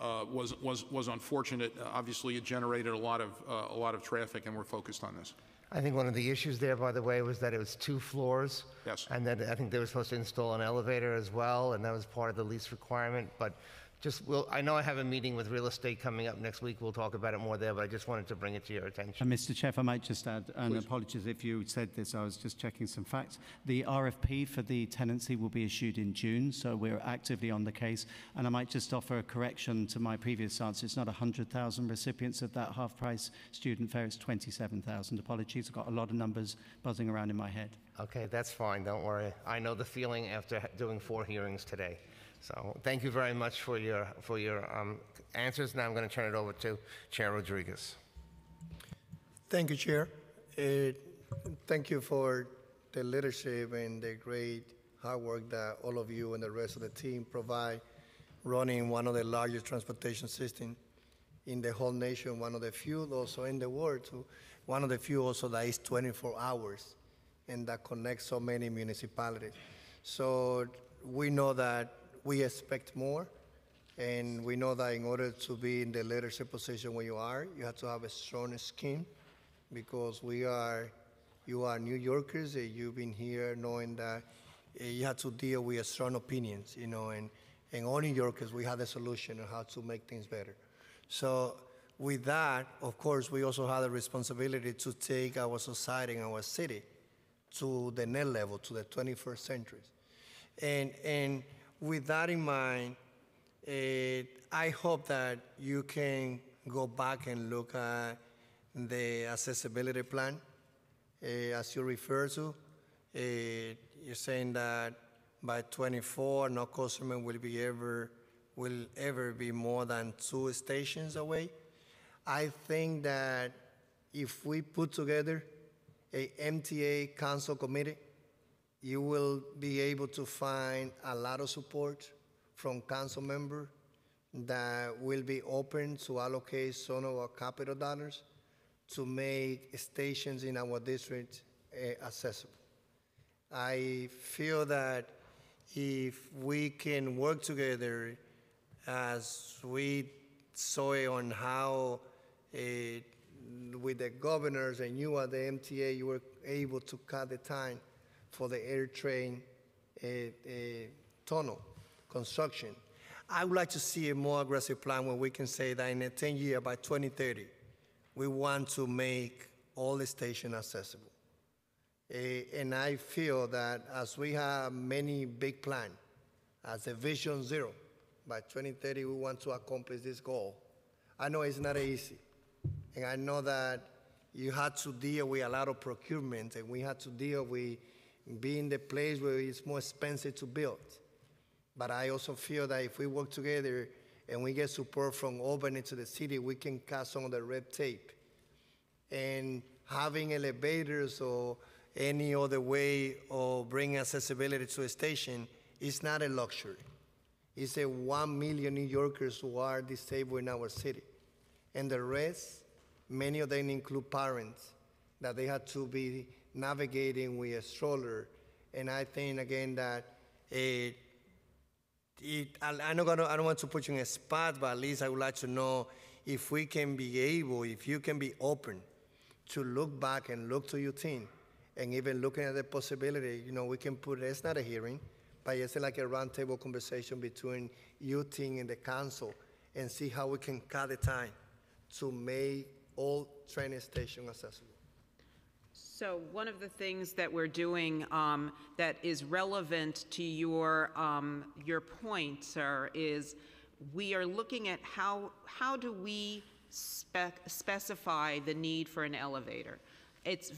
uh, was, was, was unfortunate. Uh, Obviously, it generated a lot of, uh, a lot of traffic, and we're focused on this. I think one of the issues there, by the way, was that it was two floors. Yes. And then I think they were supposed to install an elevator as well, and that was part of the lease requirement. But just, we'll, I know I have a meeting with real estate coming up next week. We'll talk about it more there, but I just wanted to bring it to your attention. And Mr. Chair, if I might just add, and apologies if you said this, I was just checking some facts. The RFP for the tenancy will be issued in June, so we're actively on the case. And I might just offer a correction to my previous answer. It's not 100,000 recipients of that half-price student fare, it's 27,000. Apologies, I've got a lot of numbers buzzing around in my head. Okay, that's fine, don't worry. I know the feeling after doing four hearings today. So thank you very much for your, for your um, answers. Now I'm going to turn it over to Chair Rodriguez. Thank you, Chair. Uh, Thank you for the leadership and the great hard work that all of you and the rest of the team provide running one of the largest transportation systems in the whole nation, one of the few also in the world, one of the few also that is 24 hours and that connects so many municipalities. So we know that we expect more, and we know that in order to be in the leadership position where you are, you have to have a strong skin because we are, you are New Yorkers, and you've been here knowing that uh, you have to deal with strong opinions, you know, and, and all New Yorkers, we have a solution on how to make things better. So with that, of course, we also have the responsibility to take our society and our city to the next level, to the 21st century. And, and with that in mind, eh, I hope that you can go back and look at the accessibility plan, eh, as you refer to. Eh, You're saying that by 24, no customer will be ever, will ever be more than two stations away. I think that if we put together a MTA council committee, you will be able to find a lot of support from council members that will be open to allocate some of our capital dollars to make stations in our district uh, accessible. I feel that if we can work together as we saw on how uh, with the governors and you at the MTA, you were able to cut the time for the L train uh, uh, tunnel construction. I would like to see a more aggressive plan where we can say that in a 10 year by 2030, we want to make all the stations accessible. Eh, and I feel that as we have many big plans, as a vision zero, by 2030 we want to accomplish this goal. I know it's not easy, and I know that you had to deal with a lot of procurement, and we had to deal with being the place where it's more expensive to build. But I also feel that if we work together and we get support from Albany to the city, we can cut some of the red tape. And having elevators or any other way of bringing accessibility to a station is not a luxury. It's a one million New Yorkers who are disabled in our city. And the rest, many of them include parents that they had to be navigating with a stroller. And I think again that it, it I, I'm not gonna, I don't want to put you in a spot, but at least I would like to know if we can be able, if you can be open to look back and look to your team and even looking at the possibility, you know, we can put, it's not a hearing, but it's like a roundtable conversation between your team and the council and see how we can cut the time to make all training stations accessible. So one of the things that we're doing um, that is relevant to your, um, your point, sir, is we are looking at how, how do we spec- specify the need for an elevator? It's,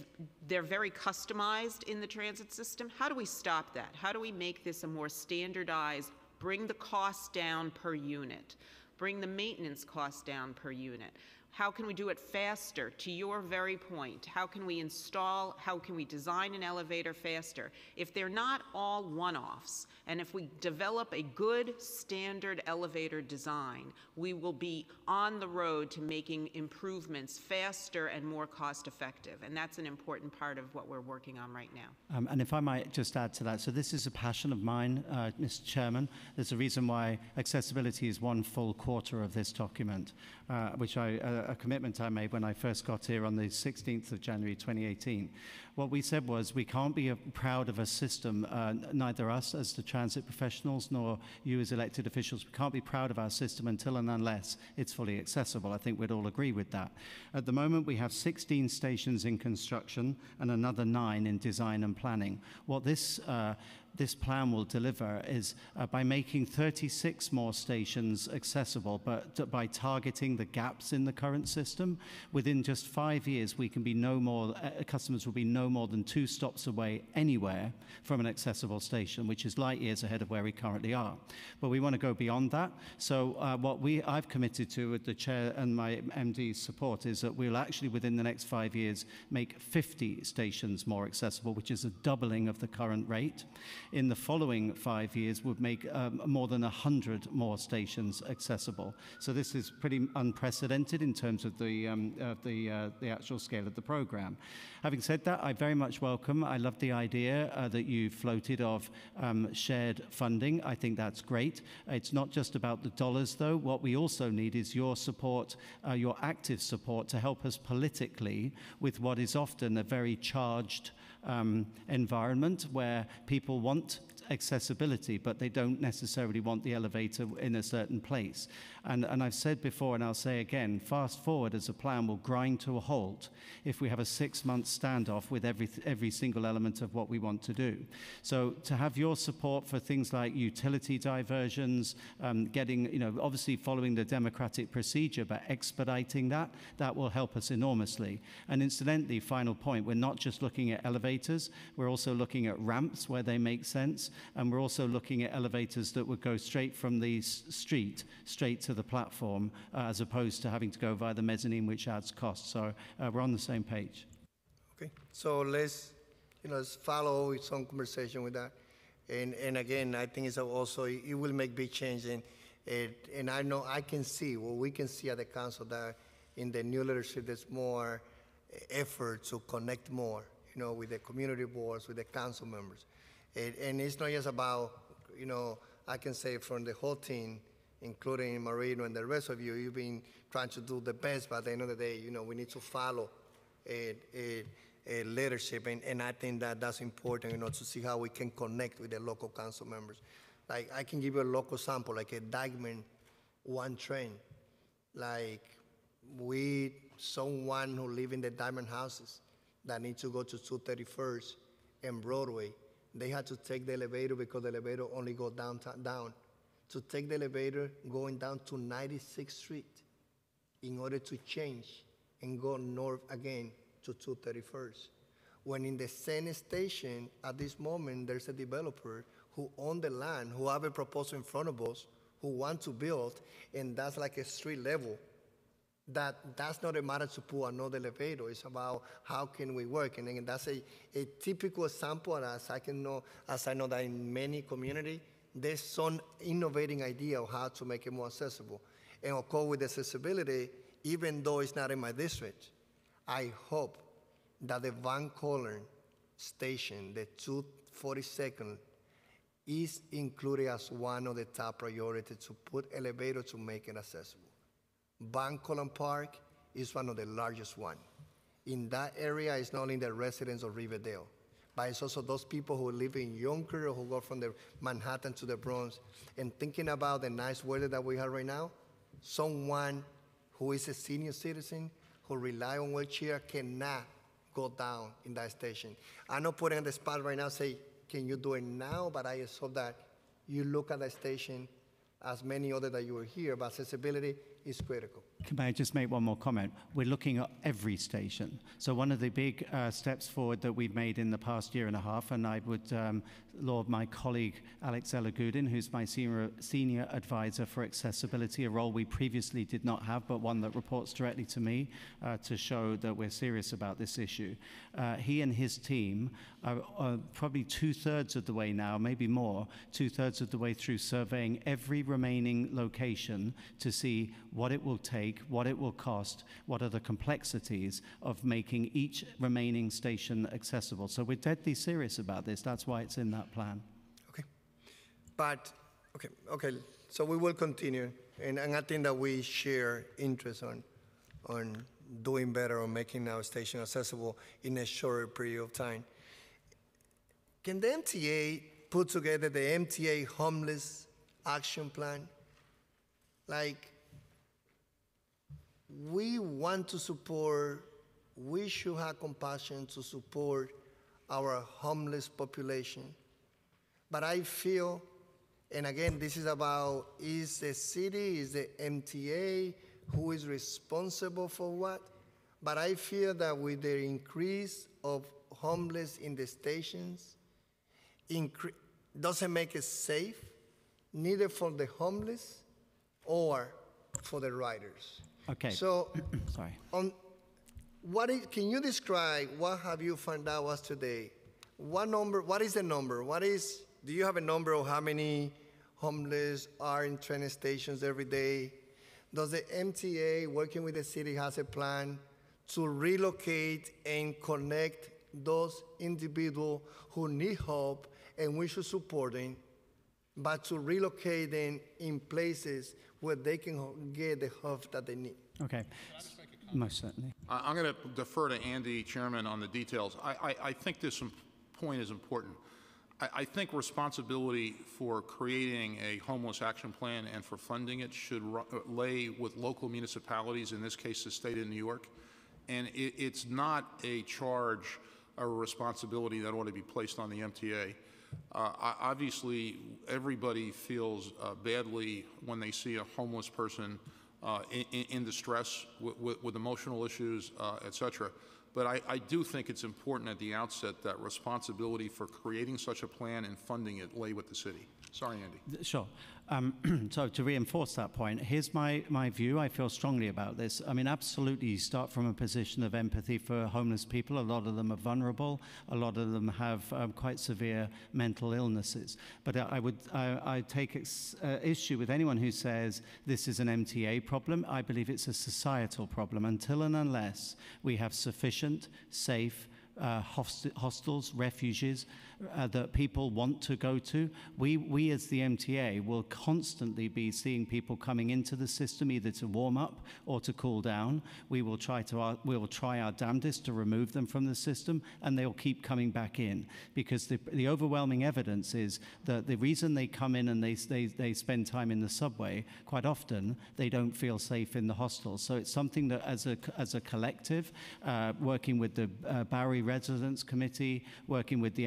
they're very customized in the transit system. How do we stop that? How do we make this a more standardized, bring the cost down per unit, bring the maintenance cost down per unit? How can we do it faster? To your very point, how can we install, how can we design an elevator faster? If they're not all one offs, and if we develop a good standard elevator design, we will be on the road to making improvements faster and more cost effective. And that's an important part of what we're working on right now. Um, and if I might just add to that, so this is a passion of mine, uh, Mr. Chairman. There's a reason why accessibility is one full quarter of this document, uh, which I, uh, a commitment I made when I first got here on the 16th of January 2018. What we said was we can't be proud of a system, uh, neither us as the transit professionals nor you as elected officials. We can't be proud of our system until and unless it's fully accessible. I think we'd all agree with that. At the moment, we have 16 stations in construction and another nine in design and planning. What this uh, this plan will deliver is uh, by making 36 more stations accessible, but by targeting the gaps in the current system, within just five years, we can be no more, uh, customers will be no more than two stops away anywhere from an accessible station, which is light years ahead of where we currently are. But we want to go beyond that. So uh, what we, I've committed to with the chair and my MD's support is that we'll actually, within the next five years, make 50 stations more accessible, which is a doubling of the current rate in the following five years would make um, more than 100 more stations accessible. So this is pretty unprecedented in terms of the, um, the, uh, the actual scale of the program. Having said that, I very much welcome, I love the idea uh, that you floated of um, shared funding. I think that's great. It's not just about the dollars, though. What we also need is your support, uh, your active support to help us politically with what is often a very charged um, environment where people want accessibility, but they don't necessarily want the elevator in a certain place. And, and I've said before, and I'll say again, fast forward as a plan will grind to a halt if we have a six-month standoff with every, every single element of what we want to do. So to have your support for things like utility diversions, um, getting, you know, obviously following the democratic procedure, but expediting that, that will help us enormously. And incidentally, final point, we're not just looking at elevators, we're also looking at ramps where they make sense, and we're also looking at elevators that would go straight from the street straight to the platform uh, as opposed to having to go via the mezzanine, which adds cost. So uh, we're on the same page. Okay, so let's, you know, follow some conversation with that. And, and again, I think it's also, it will make big change. And, it, and I know I can see, well, we can see at the council that in the new leadership, there's more effort to connect more, you know, with the community boards, with the council members. It, and it's not just about, you know, I can say from the whole team, including Marino and the rest of you. You've been trying to do the best, but at the end of the day, you know, we need to follow a, a, a leadership, and, and I think that that's important, you know, to see how we can connect with the local council members. Like, I can give you a local sample, like a Dyckman one train. Like, we, someone who live in the diamond houses that need to go to 231st and Broadway, they had to take the elevator because the elevator only go downtown, down. To take the elevator going down to 96th Street in order to change and go north again to 231st. When in the same station, at this moment, there's a developer who own the land, who have a proposal in front of us, who want to build, and that's like a street level. That that's not a matter to put another elevator. It's about how can we work, and then that's a, a typical example. And as I can know, as I know that in many community, there's some innovating idea of how to make it more accessible. And of course, with accessibility, even though it's not in my district, I hope that the Van Cortlandt station, the 242nd, is included as one of the top priorities to put elevator to make it accessible. Van Cortlandt Park is one of the largest one. In that area, it's not only the residents of Riverdale, but it's also those people who live in Yonkers who go from the Manhattan to the Bronx. And thinking about the nice weather that we have right now, someone who is a senior citizen who rely on wheelchair cannot go down in that station. I'm not putting on the spot right now, say, can you do it now? But I hope that you look at the station as many other that you were here, but accessibility is critical. Can I just make one more comment? We're looking at every station. So one of the big uh, steps forward that we've made in the past year and a half, and I would um, laud my colleague Alex Elegudin, who's my senior, senior advisor for accessibility, a role we previously did not have, but one that reports directly to me uh, to show that we're serious about this issue. Uh, he and his team are, are probably two-thirds of the way now, maybe more, two-thirds of the way through surveying every remaining location to see what it will take, what it will cost, what are the complexities of making each remaining station accessible. So we're deadly serious about this. That's why it's in that plan. Okay. But, okay, okay, so we will continue, and, and I think that we share interest on, on doing better on making our station accessible in a shorter period of time. Can the MTA put together the MTA homeless action plan? Like, we want to support, we should have compassion to support our homeless population. But I feel, and again, this is about is the city, is the MTA, who is responsible for what? But I feel that with the increase of homeless in the stations, incre- doesn't make it safe, neither for the homeless or for the riders. Okay. So, Sorry. on what is, can you describe what have you found out was today? What number? What is the number? What is? Do you have a number of how many homeless are in train stations every day? Does the MTA, working with the city, has a plan to relocate and connect those individuals who need help and we should support them, but to relocate them in places where they can get the help that they need? Okay. Most certainly. I- I'm going to defer to Andy, Chairman, on the details. I, I, I think this point is important. I, I think responsibility for creating a homeless action plan and for funding it should ru- uh, lay with local municipalities, in this case, the state of New York. And it, it's not a charge or a responsibility that ought to be placed on the MTA. Uh, Obviously, everybody feels uh, badly when they see a homeless person uh, in, in- distress with, with, with emotional issues, uh, et cetera. But I, I do think it's important at the outset that responsibility for creating such a plan and funding it lay with the city. Sorry, Andy. Sure. Um, so to reinforce that point, here's my, my view. I feel strongly about this. I mean, absolutely, you start from a position of empathy for homeless people. A lot of them are vulnerable. A lot of them have um, quite severe mental illnesses. But I would I, I take ex, uh, issue with anyone who says this is an MTA problem. I believe it's a societal problem until and unless we have sufficient, safe, uh, host- hostels, refuges uh, that people want to go to. We, we as the MTA will constantly be seeing people coming into the system either to warm up or to cool down. We will try to our, we will try our damnedest to remove them from the system, and they'll keep coming back in because the, the overwhelming evidence is that the reason they come in and they, they, they spend time in the subway, quite often they don't feel safe in the hostels. So it's something that as a, as a collective, uh, working with the uh, Bowery Residents Committee, working with the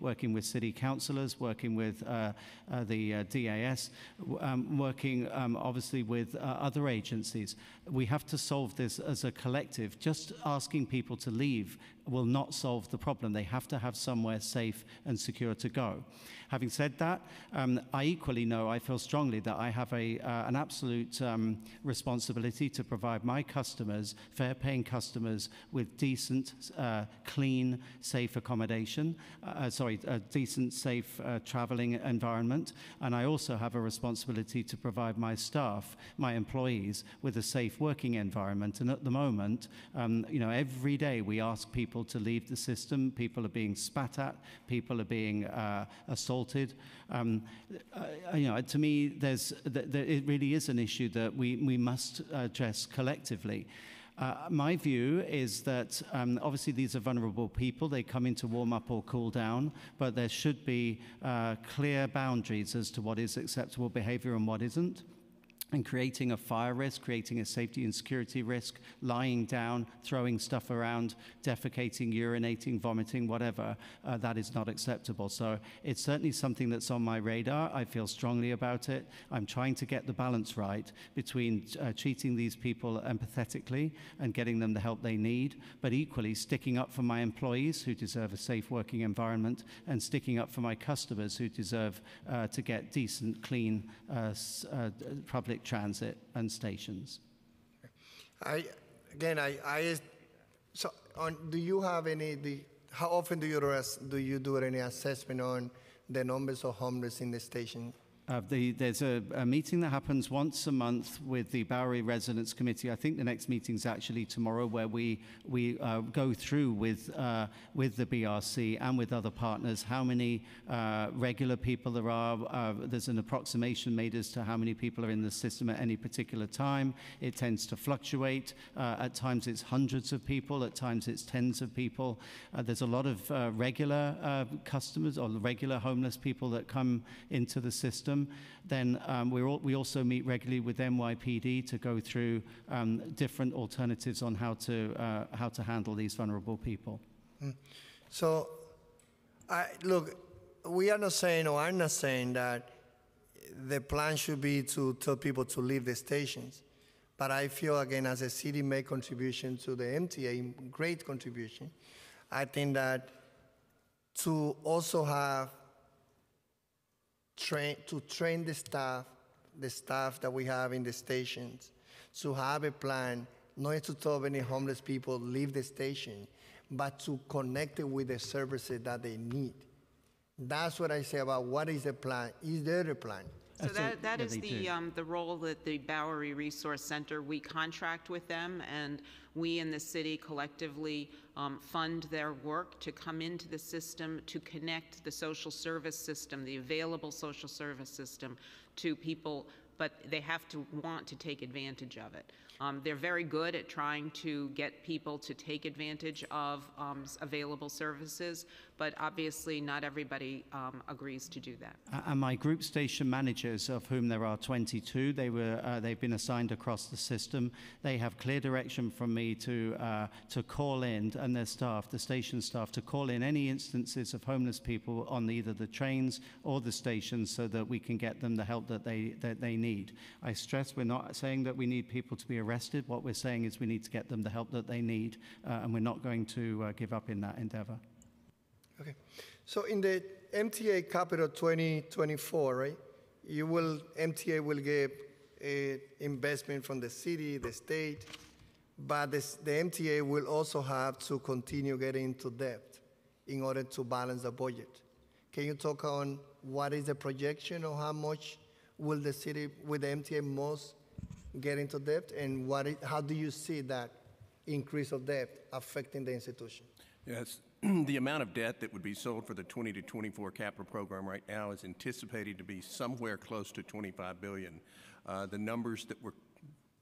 Working with city councillors, working with uh, uh, the uh, DAS, um, working um, obviously with uh, other agencies. We have to solve this as a collective. Just asking people to leave will not solve the problem. They have to have somewhere safe and secure to go. Having said that, um, I equally know, I feel strongly that I have a, uh, an absolute um, responsibility to provide my customers, fare paying customers, with decent, uh, clean, safe accommodation, uh, sorry, a decent, safe uh, traveling environment. And I also have a responsibility to provide my staff, my employees, with a safe working environment. And at the moment, um, you know, every day we ask people to leave the system. People are being spat at. People are being uh, assaulted. Um, uh, you know, to me, there's, th- th- it really is an issue that we, we must address collectively. Uh, my view is that um, obviously these are vulnerable people. They come in to warm up or cool down, but there should be uh, clear boundaries as to what is acceptable behavior and what isn't and creating a fire risk, creating a safety and security risk, lying down, throwing stuff around, defecating, urinating, vomiting, whatever, uh, that is not acceptable. So it's certainly something that's on my radar. I feel strongly about it. I'm trying to get the balance right between uh, treating these people empathetically and getting them the help they need, but equally sticking up for my employees who deserve a safe working environment and sticking up for my customers who deserve uh, to get decent, clean uh, uh, public transit and stations. I, again, I, I, so on, do you have any, the, how often do you, do you do any assessment on the numbers of homeless in the station? Uh, the, there's a, a meeting that happens once a month with the Bowery Residents Committee. I think the next meeting is actually tomorrow, where we we uh, go through with uh, with the BRC and with other partners how many uh, regular people there are. Uh, there's an approximation made as to how many people are in the system at any particular time. It tends to fluctuate. Uh, at times it's hundreds of people. At times it's tens of people. There's a lot of regular customers or regular homeless people that come into the system. Then um, all, we also meet regularly with NYPD to go through um, different alternatives on how to, uh, how to handle these vulnerable people. So, I, look, we are not saying, or I'm not saying that the plan should be to tell people to leave the stations. But I feel, again, as a city made contribution to the MTA, great contribution, I think that to also have train, to train the staff, the staff that we have in the stations, to have a plan, not to tell any homeless people leave the station, but to connect it with the services that they need. That's what I say about what is the plan. Is there a plan? So that, that is the, um, the role that the Bowery Resource Center, we contract with them, and we in the city collectively um, fund their work to come into the system, to connect the social service system, the available social service system to people, but they have to want to take advantage of it. Um, they're very good at trying to get people to take advantage of um, available services, but obviously not everybody um, agrees to do that. And my group station managers, of whom there are 22, they were, uh, they've been assigned across the system. They have clear direction from me to, uh, to call in, and their staff, the station staff, to call in any instances of homeless people on either the trains or the stations so that we can get them the help that they, that they need. I stress we're not saying that we need people to be arrested. What we're saying is we need to get them the help that they need, uh, and we're not going to uh, give up in that endeavor. Okay. So in the MTA Capital 2024, right, you will, MTA will get a investment from the city, the state, but this, the MTA will also have to continue getting into debt in order to balance the budget. Can you talk on what is the projection of how much will the city, with the MTA most get into debt, and what, is, how do you see that increase of debt affecting the institution? Yes, the amount of debt that would be sold for the 20 to 24 capital program right now is anticipated to be somewhere close to 25 billion. Uh, the numbers that were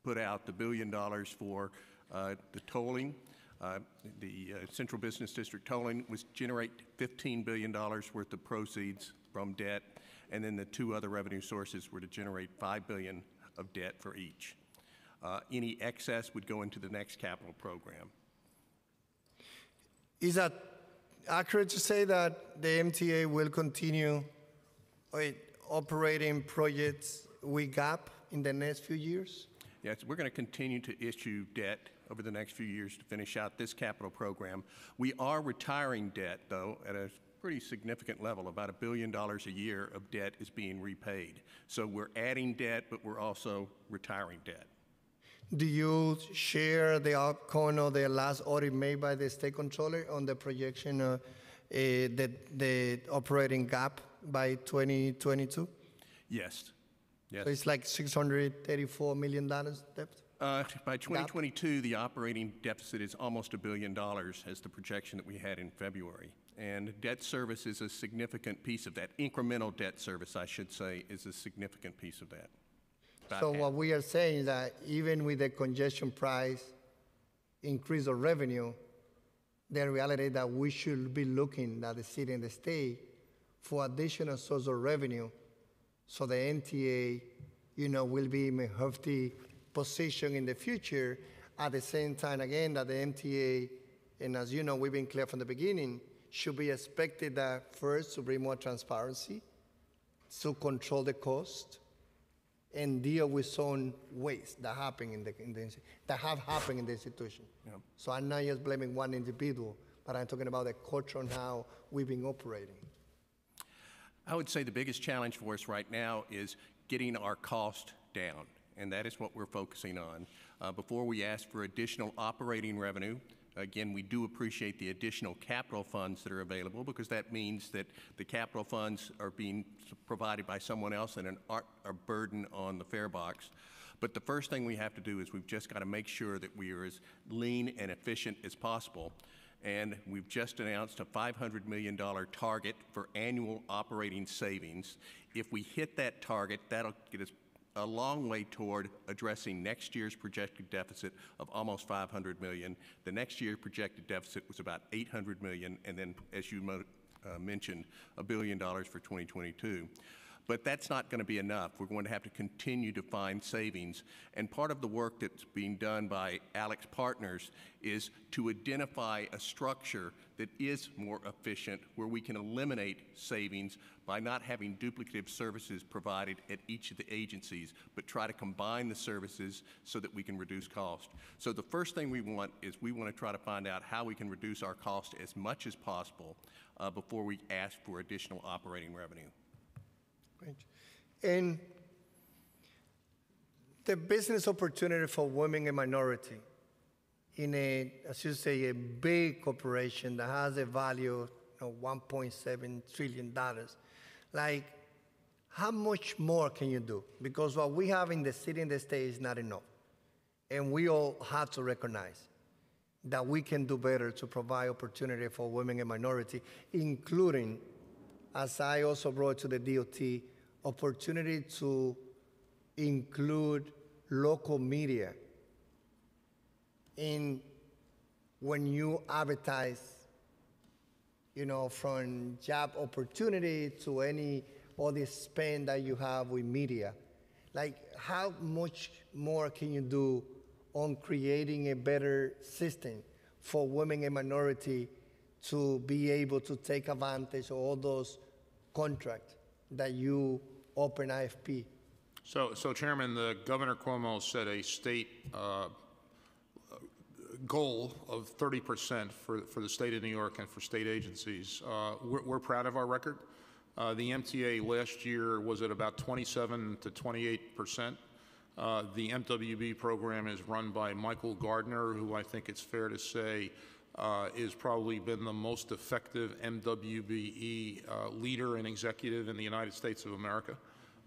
put out, the billion dollars for uh, the tolling, uh, the uh, Central Business District tolling was generate 15 billion dollars worth of proceeds from debt, and then the two other revenue sources were to generate 5 billion of debt for each. Uh, any excess would go into the next capital program. Is that accurate to say that the MTA will continue operating projects with GAP in the next few years? Yes, we're going to continue to issue debt over the next few years to finish out this capital program. We are retiring debt, though, at a pretty significant level. About a billion dollars a year of debt is being repaid. So we're adding debt, but we're also retiring debt. Do you share the outcome of the last audit made by the state controller on the projection of uh, the, the operating gap by 2022? Yes. Yes. So it's like $634 million debt? Uh, by 2022, the operating deficit is almost a billion dollars, as the projection that we had in February. And debt service is a significant piece of that. Incremental debt service, I should say, is a significant piece of that. About So half. what we are saying is that even with the congestion price increase of revenue, the reality that we should be looking at the city and the state for additional source of revenue, so the MTA, you know, will be in a healthy position in the future. At the same time, again, that the MTA, and as you know, we've been clear from the beginning, should be expected that first to bring more transparency, to control the cost, and deal with some waste that happen in the, in the that have happened in the institution. So I'm not just blaming one individual, but I'm talking about the culture and how we've been operating. I would say the biggest challenge for us right now is getting our cost down, and that is what we're focusing on. Uh, before we ask for additional operating revenue, again, we do appreciate the additional capital funds that are available because that means that the capital funds are being provided by someone else and an art, a burden on the fare box. But the first thing we have to do is we've just got to make sure that we are as lean and efficient as possible. And we've just announced a $500 million target for annual operating savings. If we hit that target, that'll get us a long way toward addressing next year's projected deficit of almost 500 million. The next year projected deficit was about 800 million, and then, as you uh, mentioned, a billion dollars for 2022. But that's not going to be enough. We're going to have to continue to find savings. And part of the work that's being done by AlixPartners is to identify a structure that is more efficient where we can eliminate savings by not having duplicative services provided at each of the agencies, but try to combine the services so that we can reduce cost. So the first thing we want is we want to try to find out how we can reduce our cost as much as possible uh, before we ask for additional operating revenue. And the business opportunity for women and minority in a, as you say, a big corporation that has a value of 1.7 trillion dollars, like how much more can you do? Because what we have in the city and the state is not enough. And we all have to recognize that we can do better to provide opportunity for women and minority, including, as I also brought to the DOT, opportunity to include local media in when you advertise, you know, from job opportunity to any all other spend that you have with media. Like, how much more can you do on creating a better system for women and minority to be able to take advantage of all those contracts that you open IFP? So, so Chairman, the Governor Cuomo set a state uh, goal of 30% for, for the state of New York and for state agencies. Uh, we're, we're proud of our record. Uh, the MTA last year was at about 27 to 28%. Uh, the MWB program is run by Michael Garner, who I think it's fair to say uh, is probably been the most effective MWBE uh, leader and executive in the United States of America.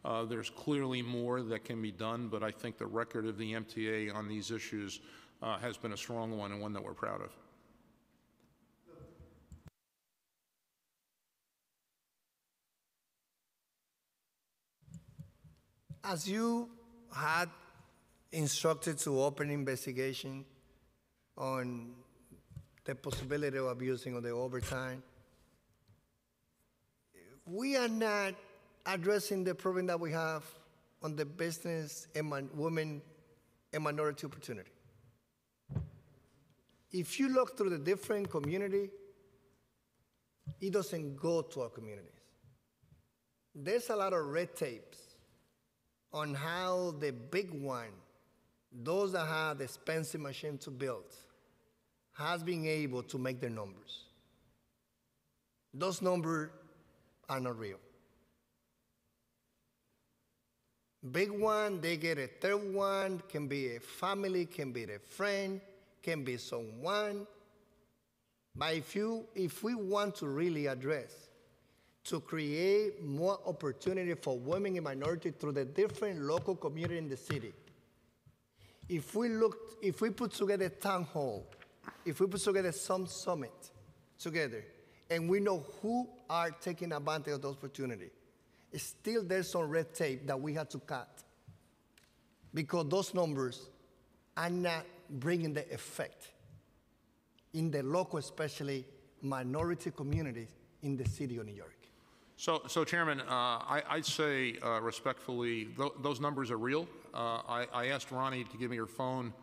Uh, there's clearly more that can be done, but I think the record of the MTA on these issues uh, has been a strong one and one that we're proud of. As you had instructed to open investigation on the possibility of abusing of the overtime, we are not addressing the problem that we have on the business and women and minority opportunity. If you look through the different community, it doesn't go to our communities. There's a lot of red tapes on how the big one, those that have the expensive machine to build, has been able to make their numbers. Those numbers are not real. Big one, they get a third one, can be a family, can be a friend, can be someone. But if you if we want to really address to create more opportunity for women and minority through the different local community in the city, if we look, if we put together a town hall, if we put together some summit together, and we know who are taking advantage of those opportunity, still there's some red tape that we have to cut because those numbers are not bringing the effect in the local, especially minority communities in the city of New York. So, so Chairman, uh, I, say uh, respectfully, th- those numbers are real. Uh, I, I asked Ronnie to give me her phone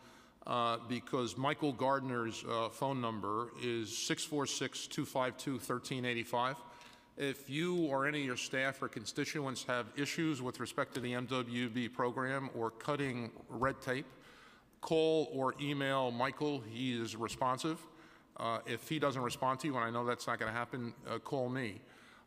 uh, because Michael Garner's uh, phone number is 646-252-1385. If you or any of your staff or constituents have issues with respect to the MWB program or cutting red tape, call or email Michael. He is responsive. Uh, if he doesn't respond to you, and I know that's not going to happen, uh, call me.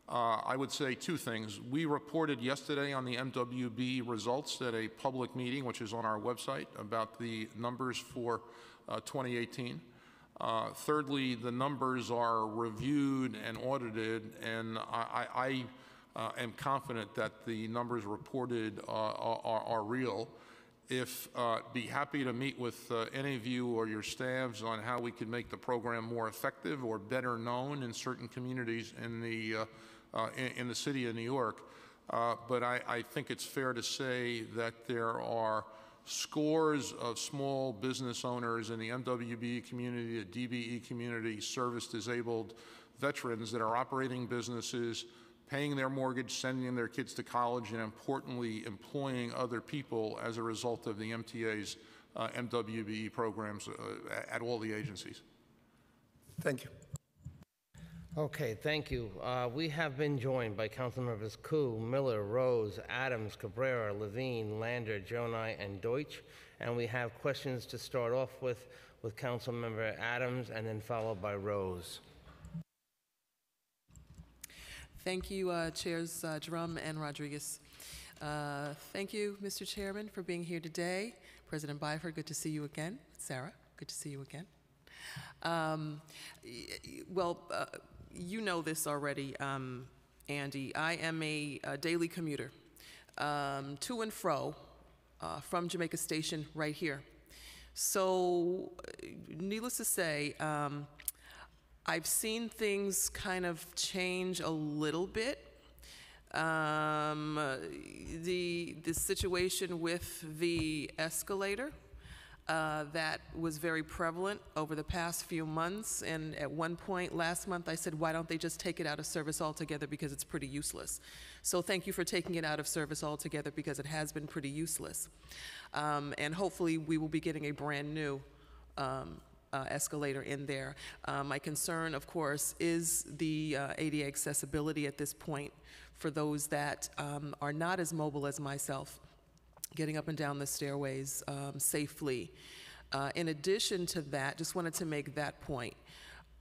Uh, I would say two things. We reported yesterday on the MWB results at a public meeting, which is on our website, about the numbers for uh, 2018. Uh, thirdly, the numbers are reviewed and audited, and I, I, uh, am confident that the numbers reported uh, are, are, real. If uh, be happy to meet with any of you or your staffs on how we can make the program more effective or better known in certain communities in the in, in the city of New York. Uh, but I, I think it's fair to say that there are scores of small business owners in the MWB community, the DBE community, service disabled veterans that are operating businesses, paying their mortgage, sending their kids to college, and importantly, employing other people as a result of the MTA's uh, MWBE programs uh, at all the agencies. Thank you. Okay, thank you. Uh, We have been joined by Councilmembers Koo, Miller, Rose, Adams, Cabrera, Levine, Lander, Gjonaj, and Deutsch. And we have questions to start off with, with Councilmember Adams, and then followed by Rose. Thank you, uh, Chairs uh, Dromm and Rodriguez. Uh, Thank you, Mr. Chairman, for being here today. President Byford, good to see you again. Sarah, good to see you again. Um, Well, uh, you know this already, um, Andy. I am a a daily commuter um, to and fro uh, from Jamaica Station right here. So, needless to say, um, I've seen things kind of change a little bit. Um, the the situation with the escalator uh, that was very prevalent over the past few months, and at one point last month, I said, "Why don't they just take it out of service altogether because it's pretty useless?" So thank you for taking it out of service altogether because it has been pretty useless, um, and hopefully we will be getting a brand new um, uh, escalator in there. Uh, my concern, of course, is the uh, ADA accessibility at this point for those that um, are not as mobile as myself, getting up and down the stairways um, safely. Uh, in addition to that, just wanted to make that point.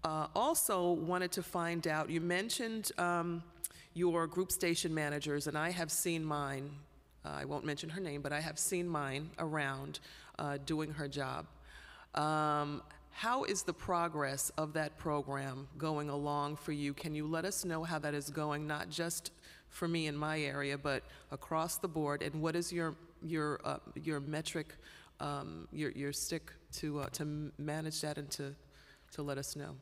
Uh, also, wanted to find out, you mentioned um, your group station managers, and I have seen mine. Uh, I won't mention her name, but I have seen mine around uh, doing her job. Um, how is the progress of that program going along for you? Can you let us know how that is going, not just for me in my area, but across the board? And what is your your uh, your metric, um, your your stick to uh, to manage that and to to let us know?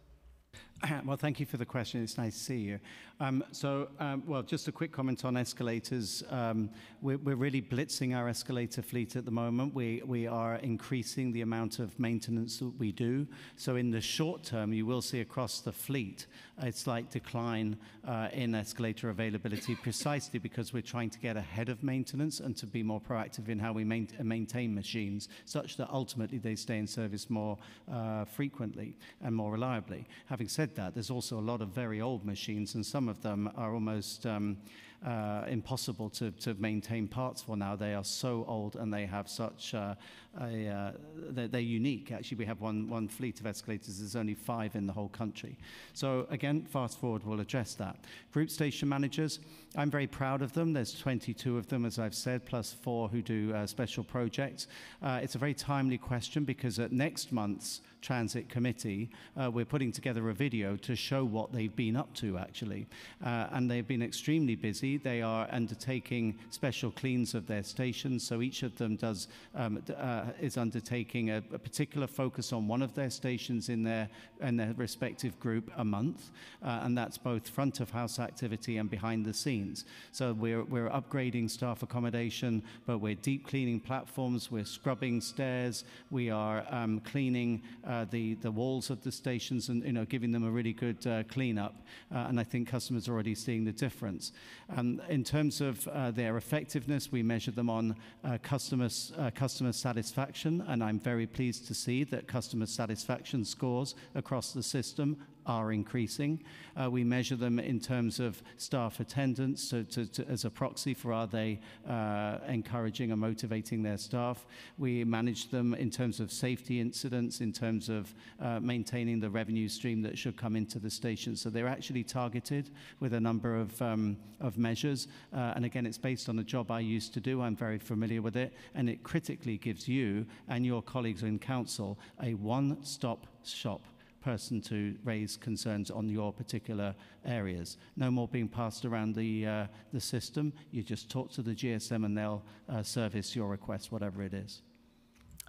Well, thank you for the question. It's nice to see you. Um, so, um, well, just a quick comment on escalators. Um, we're, we're really blitzing our escalator fleet at the moment. We, we are increasing the amount of maintenance that we do. So, in the short term, you will see across the fleet a slight decline uh, in escalator availability precisely because we're trying to get ahead of maintenance and to be more proactive in how we main, maintain machines such that ultimately they stay in service more uh, frequently and more reliably. Having said that, there's also a lot of very old machines, and some of them are almost um, uh, impossible to, to maintain parts for now. They are so old and they have such uh, a, uh, they're, they're, unique. Actually, we have one, one fleet of escalators. There's only five in the whole country. So again, fast forward will address that. Group station managers, I'm very proud of them. There's 22 of them, as I've said, plus four who do uh, special projects. Uh, it's a very timely question because at next month's Transit Committee, uh, we're putting together a video to show what they've been up to, actually. Uh, and they've been extremely busy. They are undertaking special cleans of their stations, so each of them does um, uh, is undertaking a, a, particular focus on one of their stations in their, in their respective group a month, uh, and that's both front of house activity and behind the scenes. So we're, we're upgrading staff accommodation, but we're deep cleaning platforms, we're scrubbing stairs, we are um, cleaning uh, the, the walls of the stations and you know, giving them a really good uh, cleanup, uh, and I think customers are already seeing the difference. Um, in terms of uh, their effectiveness, we measure them on customer, customer satisfaction satisfaction, and I'm very pleased to see that customer satisfaction scores across the system are increasing. Uh, we measure them in terms of staff attendance to, to, as a proxy for are they uh, encouraging and motivating their staff. We manage them in terms of safety incidents, in terms of uh, maintaining the revenue stream that should come into the station. So they're actually targeted with a number of, um, of measures. Uh, and again, it's based on a job I used to do. I'm very familiar with it. And it critically gives you and your colleagues in council a one-stop shop person to raise concerns on your particular areas. No more being passed around the, uh, the system. You just talk to the GSM and they'll uh, service your request, whatever it is.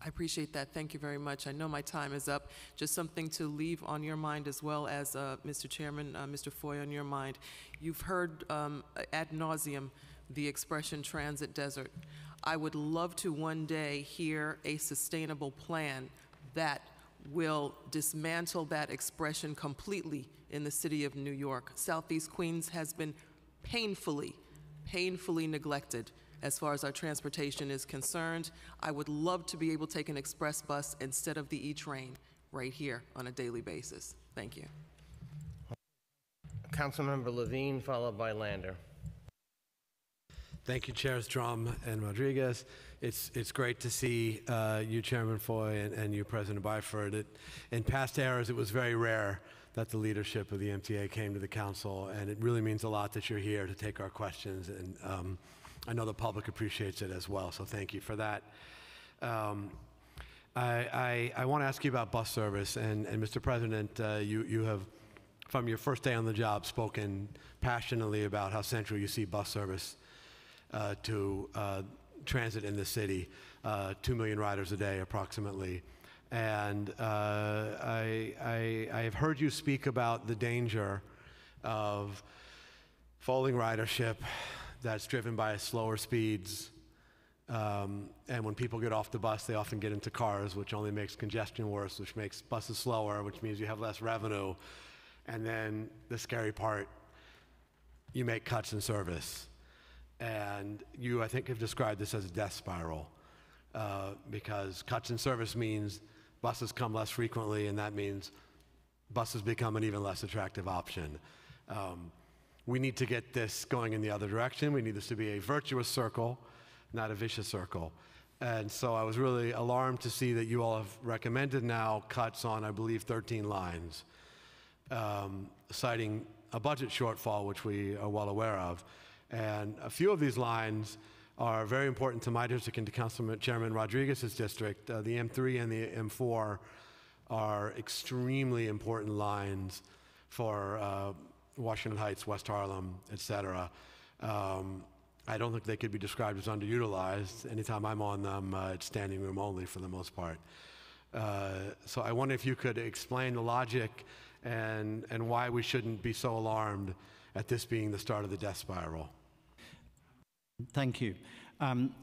I appreciate that. Thank you very much. I know my time is up. Just something to leave on your mind as well as uh, Mr. Chairman, uh, Mr. Foye, on your mind. You've heard um, ad nauseum the expression transit desert. I would love to one day hear a sustainable plan that will dismantle that expression completely in the city of New York. Southeast Queens has been painfully, painfully neglected as far as our transportation is concerned. I would love to be able to take an express bus instead of the E-train right here on a daily basis. Thank you. Councilmember Levine, followed by Lander. Thank you, Chairs Dromm and Rodriguez. It's, it's great to see uh, you, Chairman Foye, and, and you, President Byford. It, in past eras, it was very rare that the leadership of the MTA came to the council, and it really means a lot that you're here to take our questions, and um, I know the public appreciates it as well, so thank you for that. Um, I, I, I want to ask you about bus service, and, and Mr. President, uh, you, you have, from your first day on the job, spoken passionately about how central you see bus service to uh, transit in the city, uh, 2 million riders a day approximately. And I, I, I have heard you speak about the danger of falling ridership that's driven by slower speeds. Um, and when people get off the bus, they often get into cars, which only makes congestion worse, which makes buses slower, which means you have less revenue. And then the scary part, you make cuts in service. And you, I think, have described this as a death spiral uh, because cuts in service means buses come less frequently, and that means buses become an even less attractive option. Um, we need to get this going in the other direction. We need this to be a virtuous circle, not a vicious circle. And so I was really alarmed to see that you all have recommended now cuts on, I believe, 13 lines, um, citing a budget shortfall, which we are well aware of. And a few of these lines are very important to my district and to Councilman Chairman Rodriguez's district. Uh, the M3 and the M4 are extremely important lines for uh, Washington Heights, West Harlem, et cetera. Um, I don't think they could be described as underutilized. Anytime I'm on them, uh, it's standing room only for the most part. Uh, so I wonder if you could explain the logic and, and why we shouldn't be so alarmed at this being the start of the death spiral. Thank you. Um,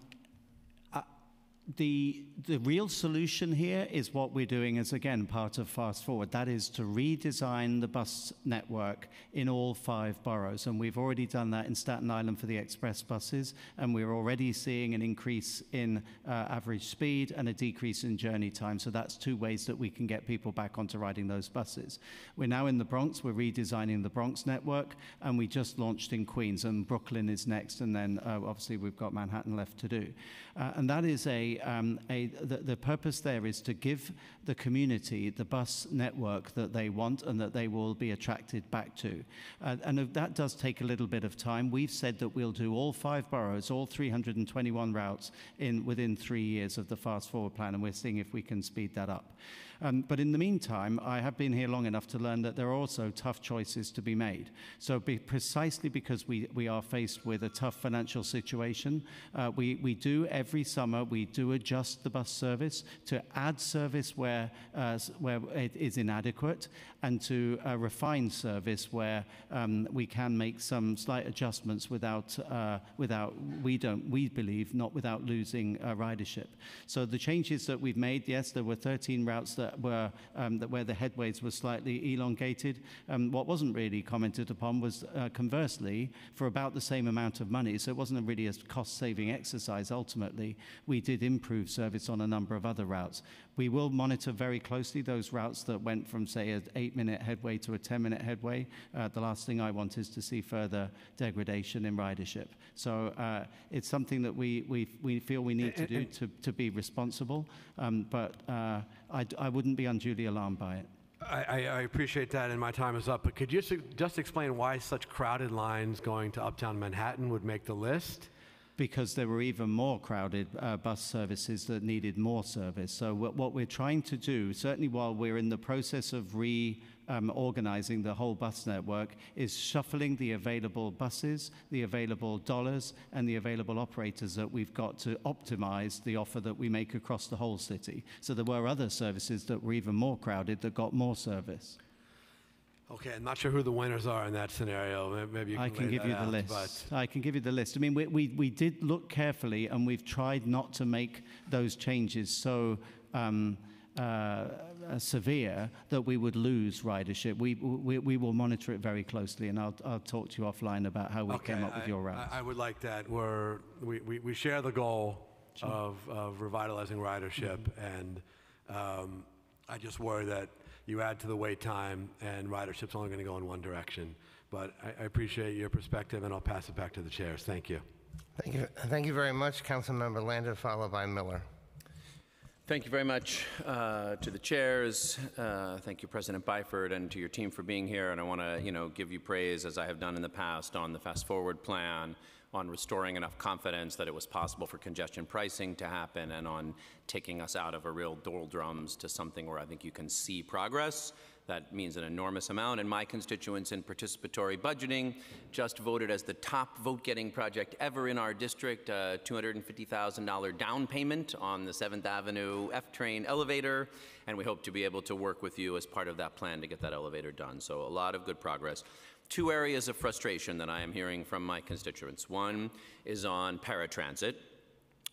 the, the real solution here is what we're doing as, again, part of Fast Forward. That is to redesign the bus network in all five boroughs. And we've already done that in Staten Island for the express buses. And we're already seeing an increase in uh, average speed and a decrease in journey time. So that's two ways that we can get people back onto riding those buses. We're now in the Bronx. We're redesigning the Bronx network. And we just launched in Queens. And Brooklyn is next. And then uh, obviously we've got Manhattan left to do. Uh, and that is a, um, a the, the purpose there is to give the community the bus network that they want and that they will be attracted back to. Uh, and that does take a little bit of time. We've said that we'll do all five boroughs, all 321 routes in within three years of the fast forward plan, and we're seeing if we can speed that up. Um, but in the meantime, I have been here long enough to learn that there are also tough choices to be made. So be precisely because we, we are faced with a tough financial situation, uh, we, we do every summer, we do adjust the bus service to add service where, uh, where it is inadequate and to uh, refine service where um, we can make some slight adjustments without, uh, without we don't, we believe, not without losing uh, ridership. So the changes that we've made, yes, there were 13 routes that were um, that where the headways were slightly elongated. Um, what wasn't really commented upon was uh, conversely, for about the same amount of money, so it wasn't really a cost-saving exercise ultimately, we did improve service on a number of other routes. We will monitor very closely those routes that went from, say, an eight-minute headway to a 10-minute headway. Uh, the last thing I want is to see further degradation in ridership. So uh, it's something that we, we, we feel we need to do to, to be responsible, um, but uh, I, I wouldn't be unduly alarmed by it. I, I, appreciate that, and my time is up. But could you just, just explain why such crowded lines going to Uptown Manhattan would make the list? because there were even more crowded uh, bus services that needed more service. So what, what, we're trying to do, certainly while we're in the process of reorganizing um, organizing the whole bus network, is shuffling the available buses, the available dollars, and the available operators that we've got to optimize the offer that we make across the whole city. So there were other services that were even more crowded that got more service. Okay, I'm not sure who the winners are in that scenario. Maybe you can I can give you the list. I can give you the list. I mean, we, we, we did look carefully and we've tried not to make those changes so um, uh, uh, severe that we would lose ridership. We, we, we will monitor it very closely and I'll, I'll talk to you offline about how we Okay, came up with your routes. I, I would like that. We're, we, we, we share the goal of, of revitalizing ridership, Mm-hmm. and um, I just worry that you add to the wait time, and ridership's only going to go in one direction. But I, I appreciate your perspective, and I'll pass it back to the chairs. Thank you. Thank you, thank you very much, Councilmember Lander, followed by Miller. Thank you very much uh, to the chairs. Uh, thank you, President Byford, and to your team for being here. And I want to, you know, give you praise, as I have done in the past, on the Fast Forward plan, on restoring enough confidence that it was possible for congestion pricing to happen, and on taking us out of a real doldrums to something where I think you can see progress. That means an enormous amount. And my constituents in participatory budgeting just voted as the top vote-getting project ever in our district, a $250,000 down payment on the 7th Avenue F-train elevator. And we hope to be able to work with you as part of that plan to get that elevator done. So a lot of good progress. Two areas of frustration that I am hearing from my constituents. One is on paratransit,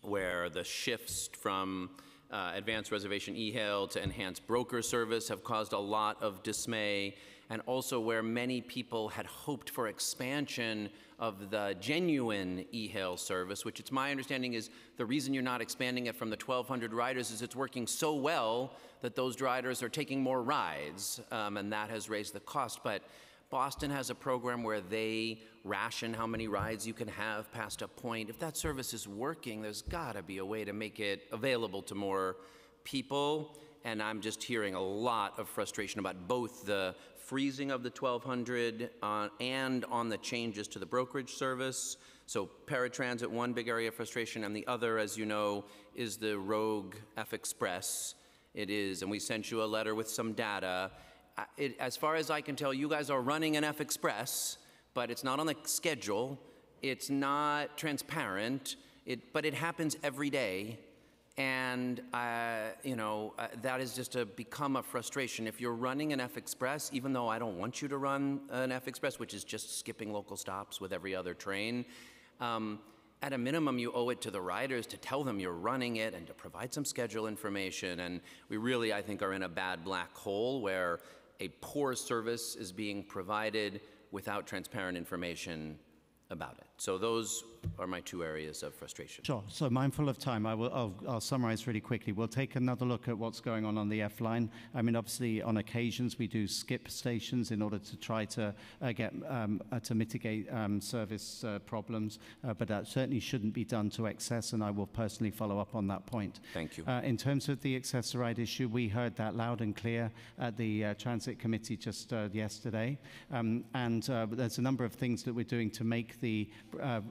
where the shifts from uh, advanced reservation e-hail to enhance broker service have caused a lot of dismay, and also where many people had hoped for expansion of the genuine e-hail service, which it's my understanding is the reason you're not expanding it from the 1,200 riders is it's working so well that those riders are taking more rides, um, and that has raised the cost. But Boston has a program where they ration how many rides you can have past a point. If that service is working, there's got to be a way to make it available to more people. And I'm just hearing a lot of frustration about both the freezing of the 1200 uh, and on the changes to the brokerage service. So paratransit, one big area of frustration, and the other, as you know, is the Rogue F Express. It is, and we sent you a letter with some data it, as far as I can tell, you guys are running an F Express, but it's not on the schedule. It's not transparent, it, but it happens every day. And, uh, you know, uh, that is just a, become a frustration. If you're running an F Express, even though I don't want you to run an F Express, which is just skipping local stops with every other train, um, at a minimum, you owe it to the riders to tell them you're running it and to provide some schedule information. And we really, I think, are in a bad black hole where a poor service is being provided without transparent information about it. So those are my two areas of frustration. Sure. So mindful of time, I will, I'll, I'll summarize really quickly. We'll take another look at what's going on on the F line. I mean, obviously, on occasions, we do skip stations in order to try to uh, get um, uh, to mitigate um, service uh, problems, uh, but that certainly shouldn't be done to excess, and I will personally follow up on that point. Thank you. Uh, in terms of the Access-A-Ride issue, we heard that loud and clear at the uh, Transit Committee just uh, yesterday, um, and uh, there's a number of things that we're doing to make the uh,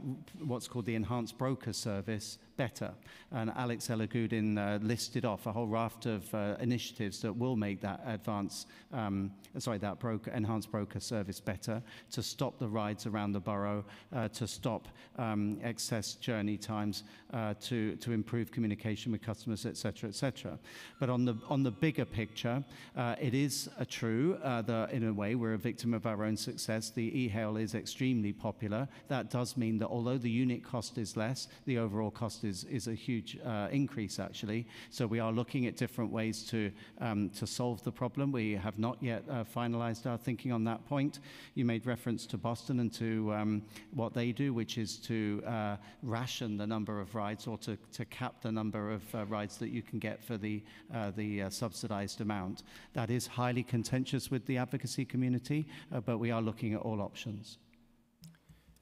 what's called the enhanced broker service better. And Alex Elegudin uh, listed off a whole raft of uh, initiatives that will make that advance, um, sorry, that broker, enhanced broker service better, to stop the rides around the borough, uh, to stop um, excess journey times, uh, to, to improve communication with customers, et cetera, et cetera. But on the, on the bigger picture, uh, it is uh, true that in a way we're a victim of our own success. The e-hail is extremely popular. That does mean that although the unit cost is less, the overall cost is, is a huge uh, increase actually. So we are looking at different ways to, um, to solve the problem. We have not yet uh, finalized our thinking on that point. You made reference to Boston and to um, what they do, which is to uh, ration the number of rides or to, to cap the number of uh, rides that you can get for the, uh, the uh, subsidized amount. That is highly contentious with the advocacy community, but we are looking at all options.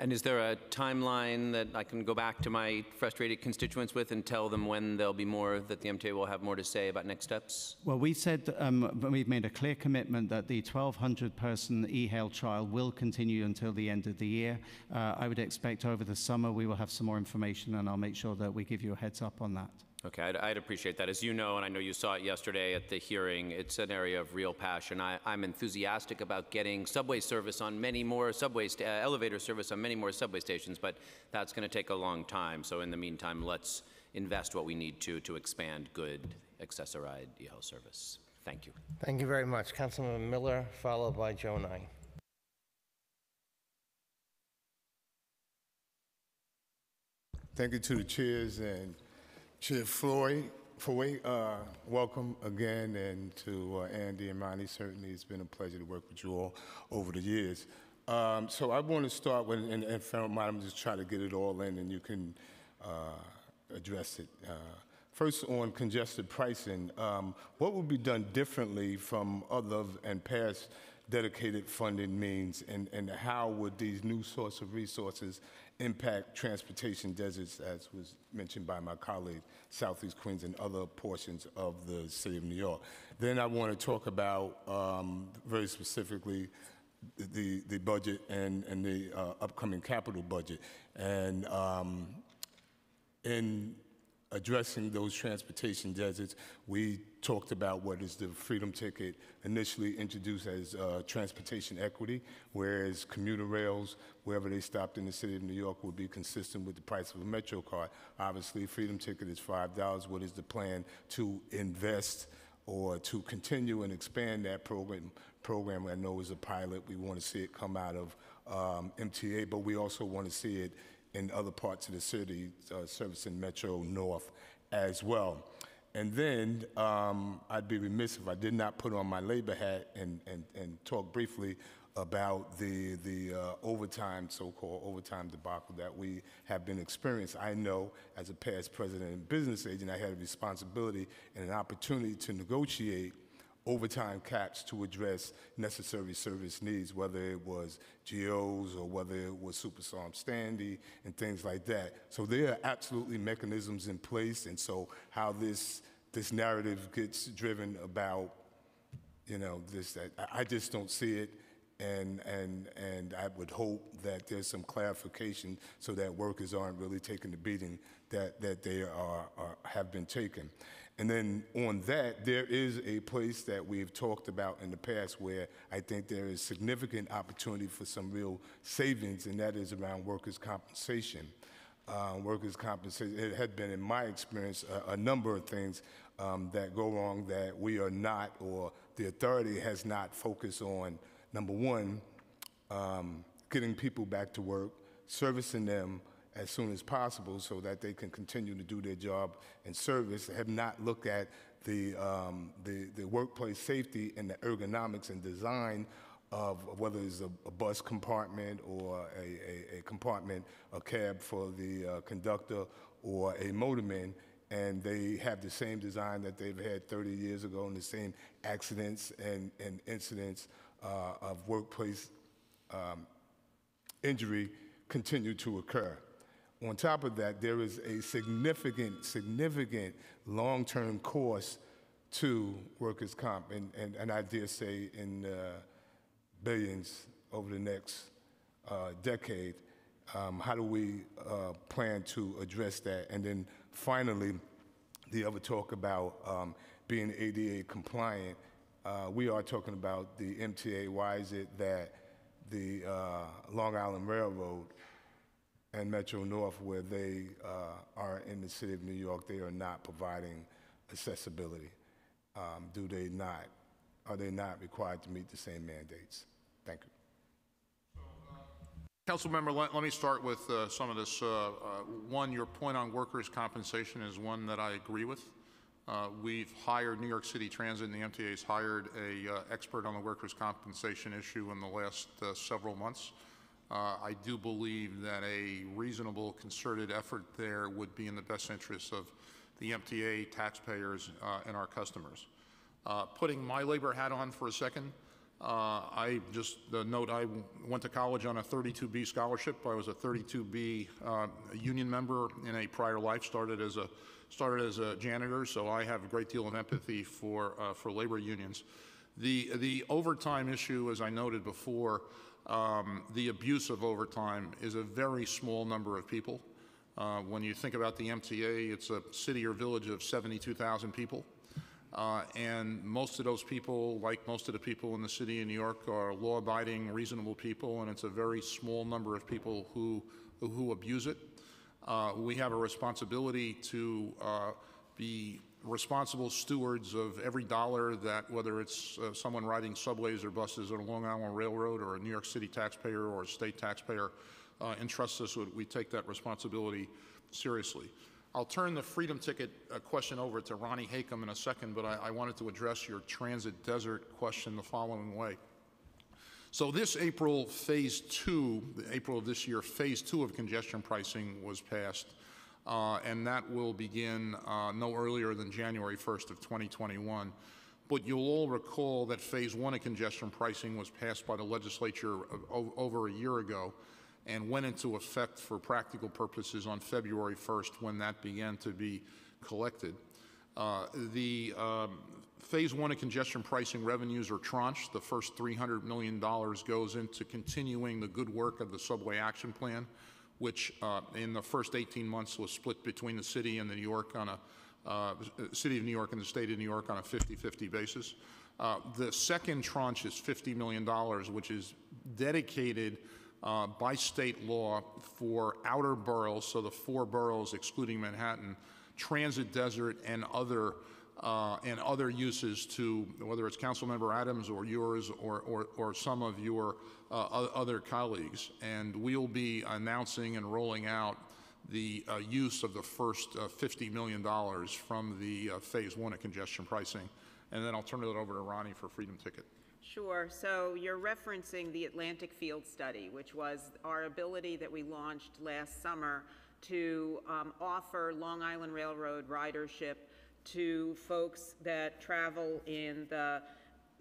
And is there a timeline that I can go back to my frustrated constituents with and tell them when there'll be more, that the MTA will have more to say about next steps? Well, we said um, we've made a clear commitment that the 1,200 person e-hail trial will continue until the end of the year. Uh, I would expect over the summer we will have some more information, and I'll make sure that we give you a heads up on that. Okay, I'd, I'd appreciate that. As you know, and I know you saw it yesterday at the hearing, it's an area of real passion. I, I'm enthusiastic about getting subway service on many more subway, sta- uh, elevator service on many more subway stations, but that's going to take a long time. So in the meantime, let's invest what we need to to expand good Access-A-Ride e-hail service. Thank you. Thank you very much. Councilman Miller, followed by Gjonaj. Thank you to the chairs and Chair Floyd. Floyd, uh, welcome again, and to uh, Andy and Monty. Certainly, it's been a pleasure to work with you all over the years. Um, so I want to start with, and, and if I don't mind, I'm just trying to get it all in, and you can uh, address it. Uh, First, on congested pricing, um, what would be done differently from other and past dedicated funding means, and, and how would these new source of resources impact transportation deserts, as was mentioned by my colleague, Southeast Queens and other portions of the city of New York? Then I want to talk about um, very specifically the, the budget and, and the uh, upcoming capital budget. And um, in addressing those transportation deserts, we talked about what is the Freedom Ticket initially introduced as uh, transportation equity, whereas commuter rails, wherever they stopped in the city of New York, would be consistent with the price of a Metro card. Obviously, Freedom Ticket is $5. What is the plan to invest or to continue and expand that program? Program I know is a pilot. We want to see it come out of um, MTA, but we also want to see it in other parts of the city, uh, servicing Metro North as well. And then um, I'd be remiss if I did not put on my labor hat and, and, and talk briefly about the, the uh, overtime, so-called overtime debacle that we have been experiencing. I know as a past president and business agent, I had a responsibility and an opportunity to negotiate overtime caps to address necessary service needs, whether it was GOs or whether it was Superstorm Sandy and things like that. So there are absolutely mechanisms in place, and so how this this narrative gets driven about, you know, this that I I just don't see it. And, and, and I would hope that there's some clarification so that workers aren't really taking the beating that, that they are, are, have been taken. And then on that, there is a place that we've talked about in the past where I think there is significant opportunity for some real savings, and that is around workers' compensation. uh, workers' compensation. It had been, in my experience, a, a number of things um, that go wrong that we are not, or the authority has not focused on. Number one, um, getting people back to work, servicing them as soon as possible so that they can continue to do their job and service, have not looked at the, um, the, the workplace safety and the ergonomics and design of whether it's a, a bus compartment or a, a, a compartment, a cab for the uh, conductor or a motorman, and they have the same design that they've had 30 years ago and the same accidents and, and incidents uh, of workplace um, injury continue to occur. On top of that, there is a significant, significant long-term cost to workers' comp, and, and, and I dare say in uh, billions over the next uh, decade. Um, how do we uh, plan to address that? And then finally, the other talk about um, being ADA compliant. Uh, we are talking about the MTA. Why is it that the uh, Long Island Railroad and Metro North, where they uh, are in the city of New York, they are not providing accessibility? Um, do they not? Are they not required to meet the same mandates? Thank you. Council member, let, let me start with uh, some of this. Uh, uh, one, your point on workers' compensation is one that I agree with. Uh, we've hired New York City Transit, and the MTA has hired a uh, expert on the workers' compensation issue in the last several months. I do believe that a reasonable, concerted effort there would be in the best interest of the MTA, taxpayers, and our customers. putting my labor hat on for a second, uh, I just uh, note I went to college on a 32B scholarship. I was a 32B uh, union member in a prior life. Started as a started as a janitor, so I have a great deal of empathy for uh, for labor unions. The the overtime issue, as I noted before, um, the abuse of overtime is a very small number of people. Uh, when you think about the MTA, it's a city or village of 72,000 people. Uh, and most of those people, like most of the people in the city of New York, are law-abiding, reasonable people, and it's a very small number of people who, who abuse it. Uh, we have a responsibility to uh, be responsible stewards of every dollar that, whether it's uh, someone riding subways or buses on a Long Island Railroad or a New York City taxpayer or a state taxpayer, uh, entrusts us with, we take that responsibility seriously. I'll turn the freedom ticket uh, question over to Ronnie Hakim in a second, but I, I wanted to address your transit desert question the following way. So this April, phase two, April of this year, phase two of congestion pricing was passed, uh, and that will begin uh, no earlier than January 1st of 2021. But you'll all recall that phase one of congestion pricing was passed by the legislature over a year ago, and went into effect for practical purposes on February 1st when that began to be collected. Uh, the um, phase one of congestion pricing revenues are tranched. The first $300 million goes into continuing the good work of the subway action plan, which uh, in the first 18 months was split between the city and the New York on a uh, city of New York and the state of New York on a 50-50 basis. Uh, the second tranche is $50 million, which is dedicated uh, by state law for outer boroughs, so the four boroughs excluding Manhattan, transit desert and other uh, and other uses to whether it's Councilmember Adams or yours or, or, or some of your uh, other colleagues. And we'll be announcing and rolling out the uh, use of the first uh, $50 million from the uh, phase one of congestion pricing. And then I'll turn it over to Ronnie for Freedom Ticket. Sure. So you're referencing the Atlantic Field Study, which was our ability that we launched last summer to um, offer Long Island Railroad ridership to folks that travel in the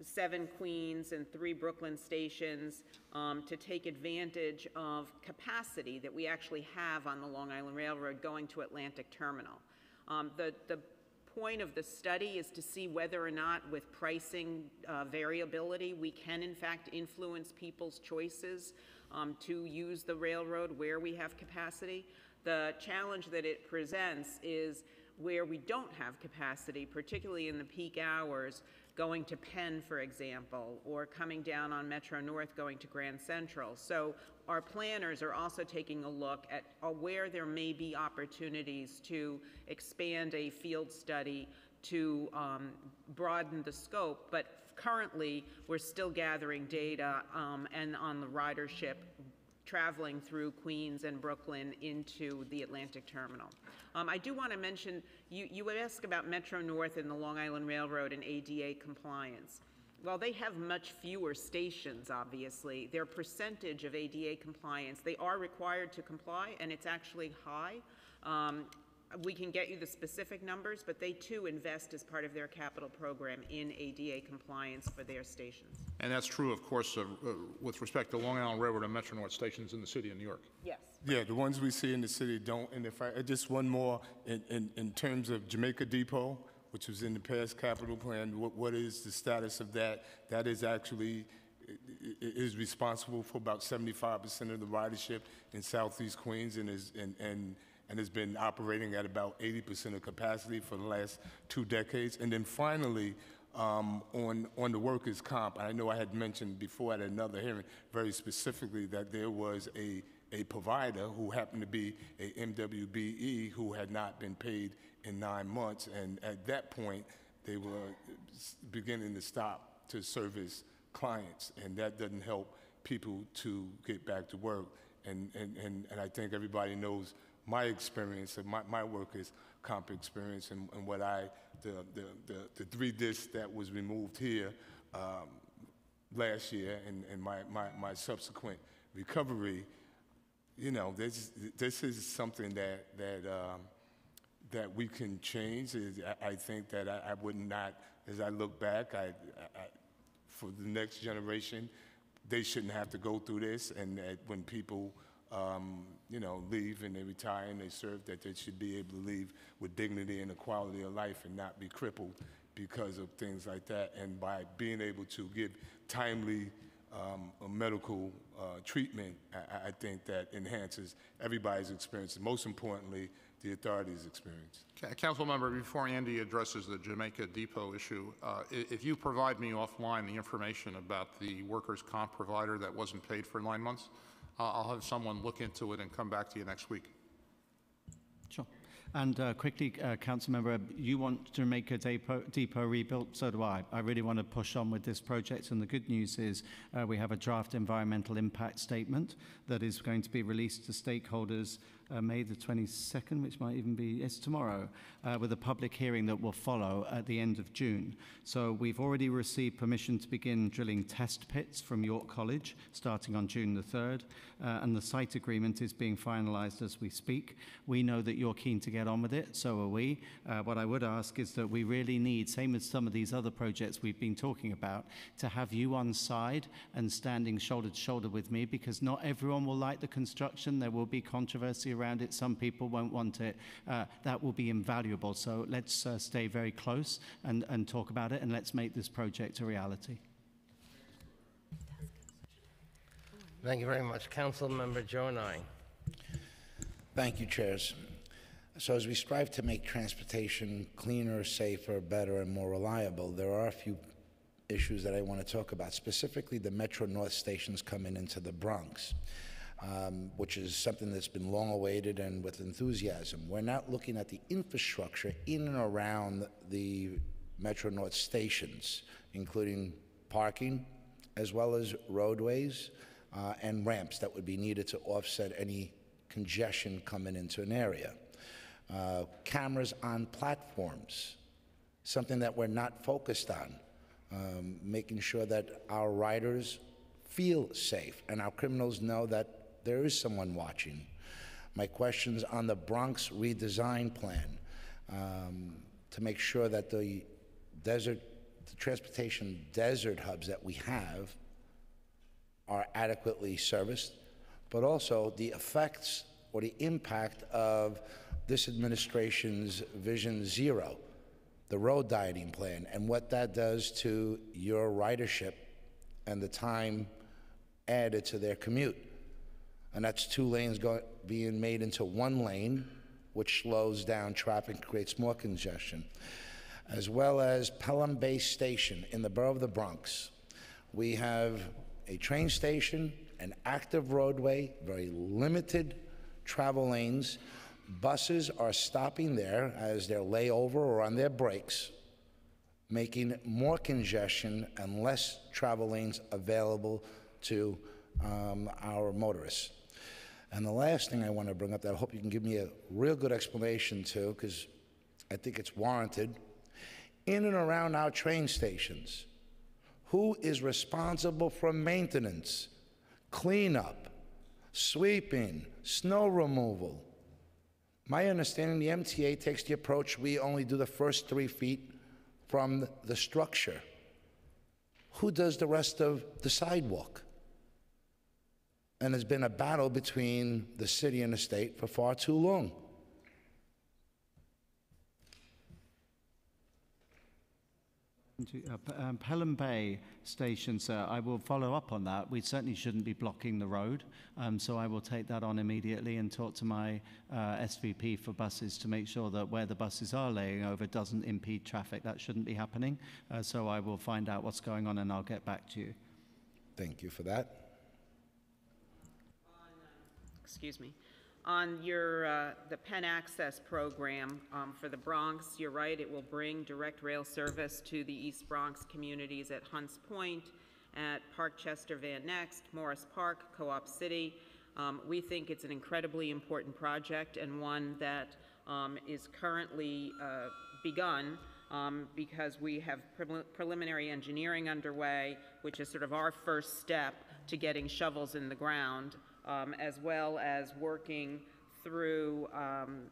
seven Queens and three Brooklyn stations um, to take advantage of capacity that we actually have on the Long Island Railroad going to Atlantic Terminal. Um, the, the point of the study is to see whether or not with pricing uh, variability, we can in fact influence people's choices um, to use the railroad where we have capacity. The challenge that it presents is where we don't have capacity, particularly in the peak hours, going to Penn, for example, or coming down on Metro North going to Grand Central. So our planners are also taking a look at uh, where there may be opportunities to expand a field study to um, broaden the scope, but currently, we're still gathering data um, and on the ridership traveling through Queens and Brooklyn into the Atlantic Terminal. Um, I do want to mention, you, you asked about Metro North and the Long Island Railroad and ADA compliance. While they have much fewer stations, obviously, their percentage of ADA compliance, they are required to comply, and it's actually high. Um, we can get you the specific numbers, but they too invest as part of their capital program in ADA compliance for their stations. And that's true, of course, uh, uh, with respect to Long Island Railroad and Metro North stations in the city of New York. Yes. Yeah, the ones we see in the city don't, and if I, uh, just one more, in, in, in terms of Jamaica Depot, which was in the past capital plan, what, what is the status of that? That is actually, i- i- is responsible for about 75% of the ridership in southeast Queens and is, and, and, and has been operating at about 80% of capacity for the last two decades. And then finally, um, on, on the workers' comp, I know I had mentioned before at another hearing very specifically that there was a, a provider who happened to be a MWBE who had not been paid in nine months. And at that point, they were beginning to stop to service clients. And that doesn't help people to get back to work. And, and, and, and I think everybody knows my experience and my, my workers' comp experience and, and what I, the, the, the, the three discs that was removed here um, last year and, and my, my, my subsequent recovery, you know, this, this is something that, that, um, that we can change. Is- I, I think that I, I would not, as I look back, I, I, for the next generation, they shouldn't have to go through this, and when people, um, you know, leave and they retire and they serve, that they should be able to leave with dignity and a quality of life and not be crippled because of things like that. And by being able to give timely um, medical uh, treatment, I, I- think that enhances everybody's experience, and most importantly, the authorities' experience. Council member, before Andy addresses the Jamaica Depot issue, uh, if you provide me offline the information about the workers' comp provider that wasn't paid for nine months, I'll have someone look into it and come back to you next week. Sure. And uh, quickly, uh, Council Member, you want to make a depot, depot rebuilt, so do I. I really want to push on with this project, and the good news is uh, we have a draft environmental impact statement that is going to be released to stakeholders uh, May the 22nd, which might even be, it's tomorrow, uh, with a public hearing that will follow at the end of June. So we've already received permission to begin drilling test pits from York College, starting on June the 3rd, uh, and the site agreement is being finalized as we speak. We know that you're keen to get on with it, so are we. Uh, what I would ask is that we really need, same as some of these other projects we've been talking about, to have you on side and standing shoulder to shoulder with me because not everyone will like the construction. There will be controversy around it. Some people won't want it. Uh, that will be invaluable. So let's uh, stay very close and, and talk about it and let's make this project a reality. Thank you very much. Councilmember Gjonaj. Thank you, Chairs. So as we strive to make transportation cleaner, safer, better, and more reliable, there are a few issues that I want to talk about, specifically the Metro North stations coming into the Bronx, um, which is something that's been long awaited and with enthusiasm. We're not looking at the infrastructure in and around the Metro North stations, including parking, as well as roadways uh, and ramps that would be needed to offset any congestion coming into an area. Uh, cameras on platforms, something that we're not focused on, um, making sure that our riders feel safe and our criminals know that there is someone watching. My questions on the Bronx redesign plan um, to make sure that the desert, the transportation desert hubs that we have are adequately serviced, but also the effects or the impact of this administration's Vision Zero, the road dieting plan, and what that does to your ridership and the time added to their commute. And that's two lanes being made into one lane, which slows down traffic, and creates more congestion. as well as Pelham Bay Station in the borough of the Bronx. We have a train station, an active roadway, very limited travel lanes. Buses are stopping there as they're layover or on their breaks, making more congestion and less travel lanes available to um, our motorists. And the last thing I want to bring up that I hope you can give me a real good explanation to, because I think it's warranted. In and around our train stations, who is responsible for maintenance, cleanup, sweeping, snow removal? My understanding, the MTA takes the approach we only do the first three feet from the structure. Who does the rest of the sidewalk? And there's been a battle between the city and the state for far too long. To, uh, P- um, Pelham Bay Station, sir, I will follow up on that. We certainly shouldn't be blocking the road, um, so I will take that on immediately and talk to my uh, SVP for buses to make sure that where the buses are laying over doesn't impede traffic. That shouldn't be happening. Uh, so I will find out what's going on and I'll get back to you. Thank you for that. excuse me, on your, uh, the Penn Access program um, for the Bronx, you're right, it will bring direct rail service to the East Bronx communities at Hunts Point, at Parkchester Van Nest, Morris Park, Co-op City. Um, We think it's an incredibly important project and one that um, is currently uh, begun um, because we have prelim- preliminary engineering underway, which is sort of our first step to getting shovels in the ground, um, as well as working through um,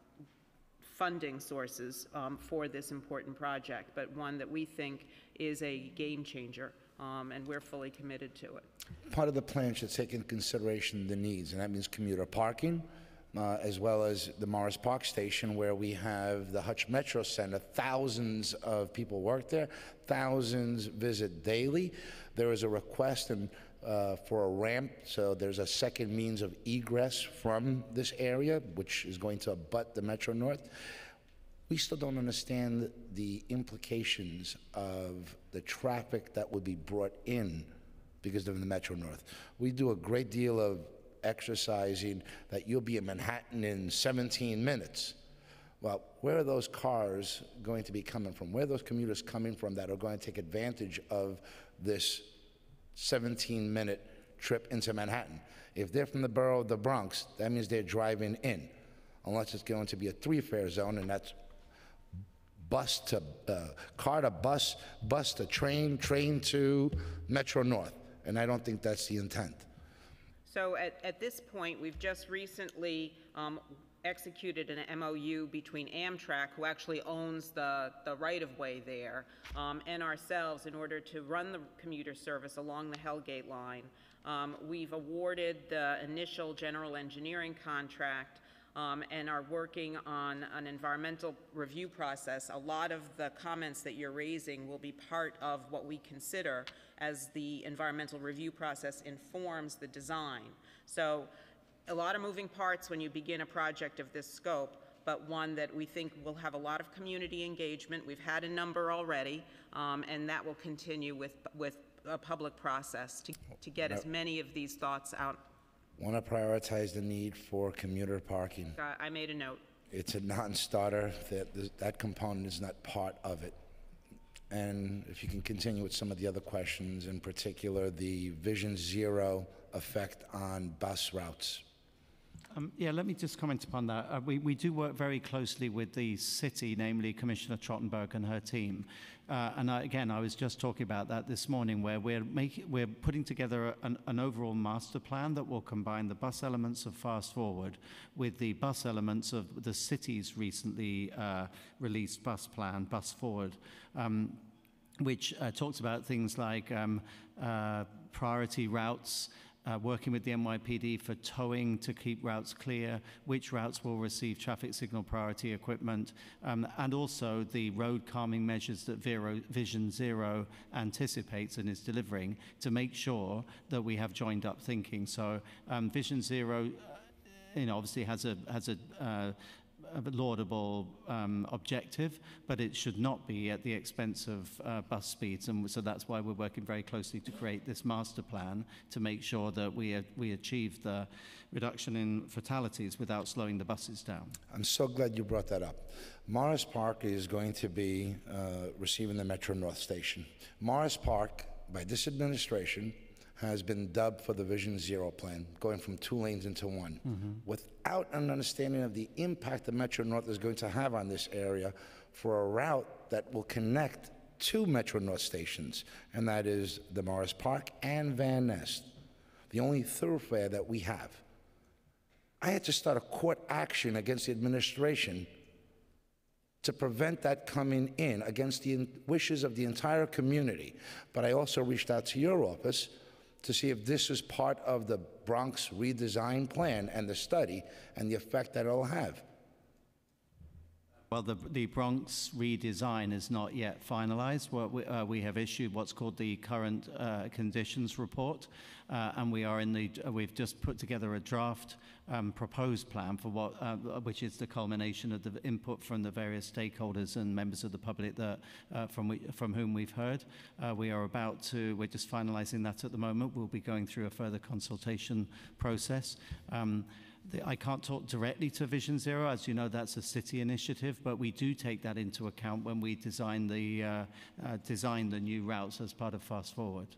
funding sources um, for this important project, but one that we think is a game changer, um, and we're fully committed to it. Part of the plan should take into consideration the needs, and that means commuter parking, uh, as well as the Morris Park Station, where we have the Hutch Metro Center. Thousands of people work there, thousands visit daily. There is a request and uh, for a ramp, so there's a second means of egress from this area, which is going to abut the Metro North. We still don't understand the implications of the traffic that would be brought in because of the Metro North. We do a great deal of exercising that you'll be in Manhattan in 17 minutes. Well, where are those cars going to be coming from? Where are those commuters coming from that are going to take advantage of this 17 minute trip into Manhattan? If they're from the borough of the Bronx, that means they're driving in, unless it's going to be a three fare zone, and that's bus to uh, car to bus, bus to train, train to Metro North. And I don't think that's the intent. So at, at this point, we've just recently um, executed an MOU between Amtrak, who actually owns the, the right-of-way there, um, and ourselves in order to run the commuter service along the Hell Gate line. Um, We've awarded the initial general engineering contract um, and are working on an environmental review process. A lot of the comments that you're raising will be part of what we consider as the environmental review process informs the design. So a lot of moving parts when you begin a project of this scope, but one that we think will have a lot of community engagement. We've had a number already, um, and that will continue with, with a public process to, to get as many of these thoughts out. Want to prioritize the need for commuter parking. Uh, I made a note. It's a non-starter. That, that component is not part of it. And if you can continue with some of the other questions, in particular, the Vision Zero effect on bus routes. Um, yeah, let me just comment upon that. Uh, we, we do work very closely with the city, namely Commissioner Trottenberg and her team. Uh, and I, again, I was just talking about that this morning, where we're, making, we're putting together an, an overall master plan that will combine the bus elements of Fast Forward with the bus elements of the city's recently uh, released bus plan, Bus Forward. Um, which uh, talks about things like um, uh, priority routes, uh, working with the NYPD for towing to keep routes clear, which routes will receive traffic signal priority equipment, um, and also the road calming measures that Vero, Vision Zero anticipates and is delivering to make sure that we have joined up thinking. So um, Vision Zero, uh, you know, obviously has a has a uh, a laudable um, objective, but it should not be at the expense of uh, bus speeds. And so that's why we're working very closely to create this master plan to make sure that we, we achieve the reduction in fatalities without slowing the buses down. I'm so glad you brought that up. Morris Park is going to be uh, receiving the Metro North Station. Morris Park, by this administration, has been dubbed for the Vision Zero plan, going from two lanes into one, mm-hmm. without an understanding of the impact the Metro North is going to have on this area for a route that will connect two Metro North stations, and that is the Morris Park and Van Nest, the only thoroughfare that we have. I had to start a court action against the administration to prevent that coming in against the wishes of the entire community. But I also reached out to your office to see if this is part of the Bronx redesign plan and the study and the effect that it'll have. Well, the, the Bronx redesign is not yet finalized. We, uh, we have issued what's called the current uh, conditions report, uh, and we are in the, uh, we've just put together a draft um, proposed plan for what, uh, which is the culmination of the input from the various stakeholders and members of the public that, uh, from, we, from whom we've heard. We are about to, we're just finalizing that at the moment. We'll be going through a further consultation process. Um, I can't talk directly to Vision Zero, as you know, that's a city initiative, but we do take that into account when we design the, uh, uh, design the new routes as part of Fast Forward.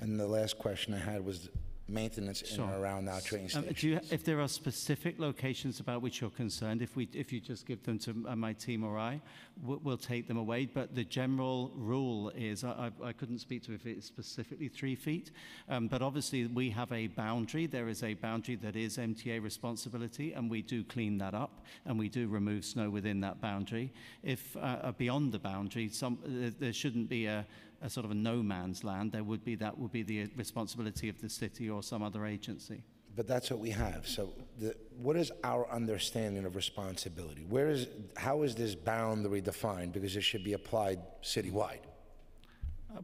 And the last question I had was maintenance in Sure. and around our train Um, station. do you, if there are specific locations about which you're concerned, if we, if you just give them to uh, my team or I, we'll, we'll take them away. But the general rule is, I, I, I couldn't speak to if it's specifically three feet, um, but obviously we have a boundary. There is a boundary that is MTA responsibility, and we do clean that up, and we do remove snow within that boundary. If uh, uh, beyond the boundary, some, there, there shouldn't be a, a sort of a no man's land. There would be that would be the responsibility of the city or some other agency. But that's what we have. So the, what is our understanding of responsibility? Where is, how is this boundary defined? Because it should be applied citywide.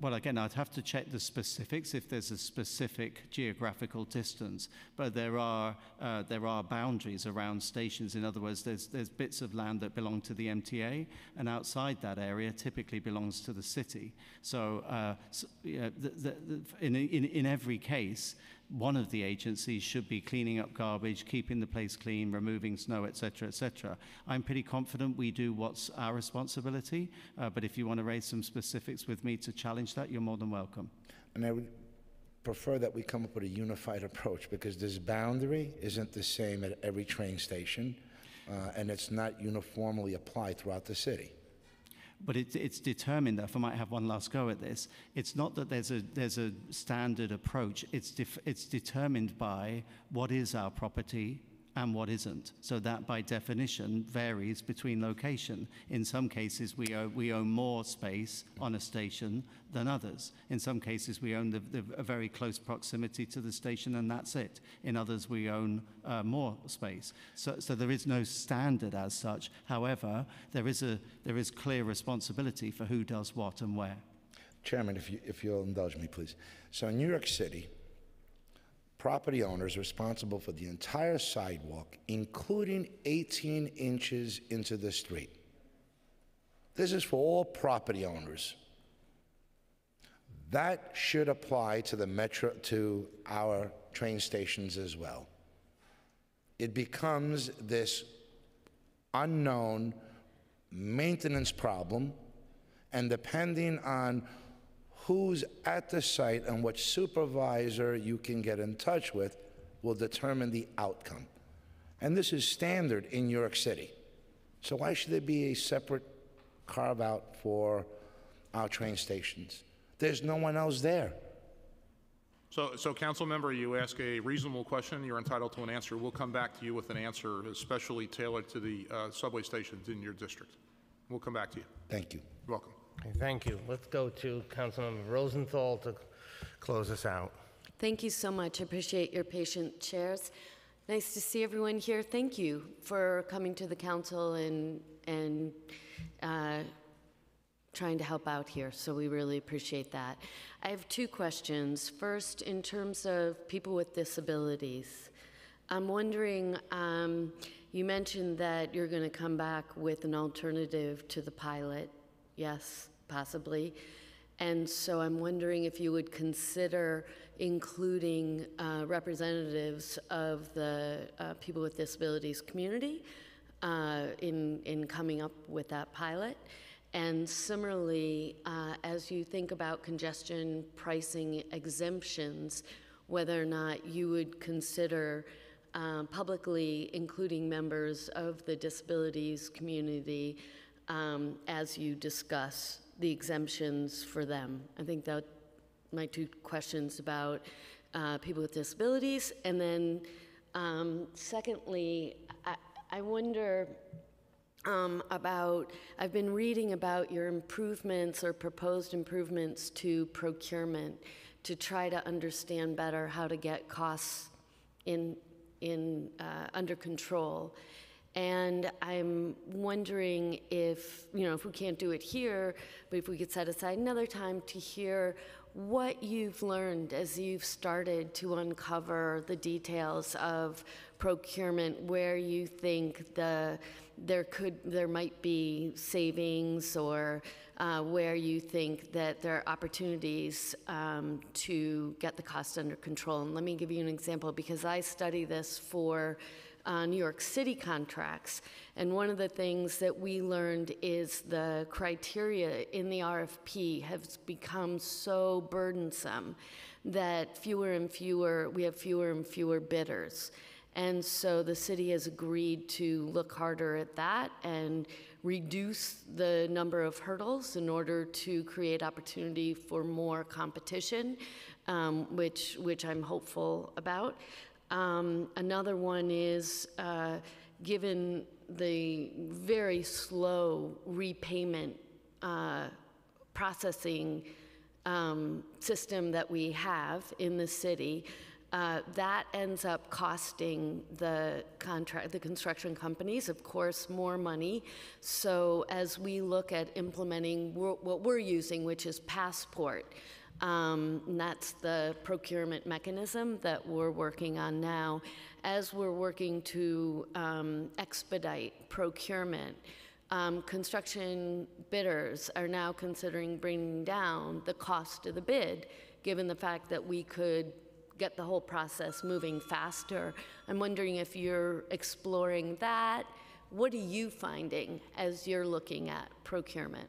Well, again, I'd have to check the specifics if there's a specific geographical distance, but there are uh, there are boundaries around stations. In other words, there's there's bits of land that belong to the MTA, and outside that area typically belongs to the city. So, uh, s yeah, the, the, in, in in every case, one of the agencies should be cleaning up garbage, keeping the place clean, removing snow, etc., etc. I'm pretty confident we do what's our responsibility, uh, but if you want to raise some specifics with me to challenge that, you're more than welcome. And I would prefer that we come up with a unified approach because this boundary isn't the same at every train station, uh, and it's not uniformly applied throughout the city. But it, it's determined, if I might have one last go at this, it's not that there's a, there's a standard approach. It's, it's determined by what is our property and what isn't. So that, by definition, varies between location. In some cases, we own, we own more space on a station than others. In some cases, we own the, the, a very close proximity to the station, and that's it. In others, we own uh, more space. So, so there is no standard as such. However, there is, a, there is clear responsibility for who does what and where. Chairman, if, you, if you'll indulge me, please. So in New York City, property owners responsible for the entire sidewalk, including 18 inches into the street. This is for all property owners. That should apply to the metro, to our train stations as well. It becomes this unknown maintenance problem, and depending on who's at the site and what supervisor you can get in touch with will determine the outcome. And this is standard in New York City. So why should there be a separate carve out for our train stations? There's no one else there. So, so council member, you ask a reasonable question, you're entitled to an answer. We'll come back to you with an answer especially tailored to the uh, subway stations in your district. We'll come back to you. Thank you. You're welcome. Okay, Thank you. Let's go to Councilmember Rosenthal to close us out. Thank you so much. I appreciate your patient chairs. Nice to see everyone here. Thank you for coming to the council and, and uh, trying to help out here. So we really appreciate that. I have two questions. First, in terms of people with disabilities, I'm wondering um, You mentioned that you're going to come back with an alternative to the pilot. Yes, possibly. And so I'm wondering if you would consider including uh, representatives of the uh, people with disabilities community uh, in, in coming up with that pilot. And similarly, uh, as you think about congestion pricing exemptions, whether or not you would consider um, publicly including members of the disabilities community um, as you discuss the exemptions for them. I think that my two questions about uh, people with disabilities, and then um, secondly, I, I wonder um, about, I've been reading about your improvements or proposed improvements to procurement to try to understand better how to get costs in, in, uh, under control. And I'm wondering if, you know, if we can't do it here, but if we could set aside another time to hear what you've learned as you've started to uncover the details of procurement, where you think the there could there might be savings or uh, where you think that there are opportunities um, to get the cost under control. And let me give you an example because I study this for uh, New York City contracts. And one of the things that we learned is the criteria in the RFP has become so burdensome that fewer and fewer, we have fewer and fewer bidders. And so the city has agreed to look harder at that and reduce the number of hurdles in order to create opportunity for more competition, um, which, which I'm hopeful about. Um, another one is uh, given the very slow repayment uh, processing um, system that we have in the city, uh, that ends up costing the contract, the construction companies, of course, more money. So as we look at implementing what we're using, which is Passport, um, and that's the procurement mechanism that we're working on now. As we're working to um, expedite procurement, um, construction bidders are now considering bringing down the cost of the bid, given the fact that we could get the whole process moving faster. I'm wondering if you're exploring that. What are you finding as you're looking at procurement?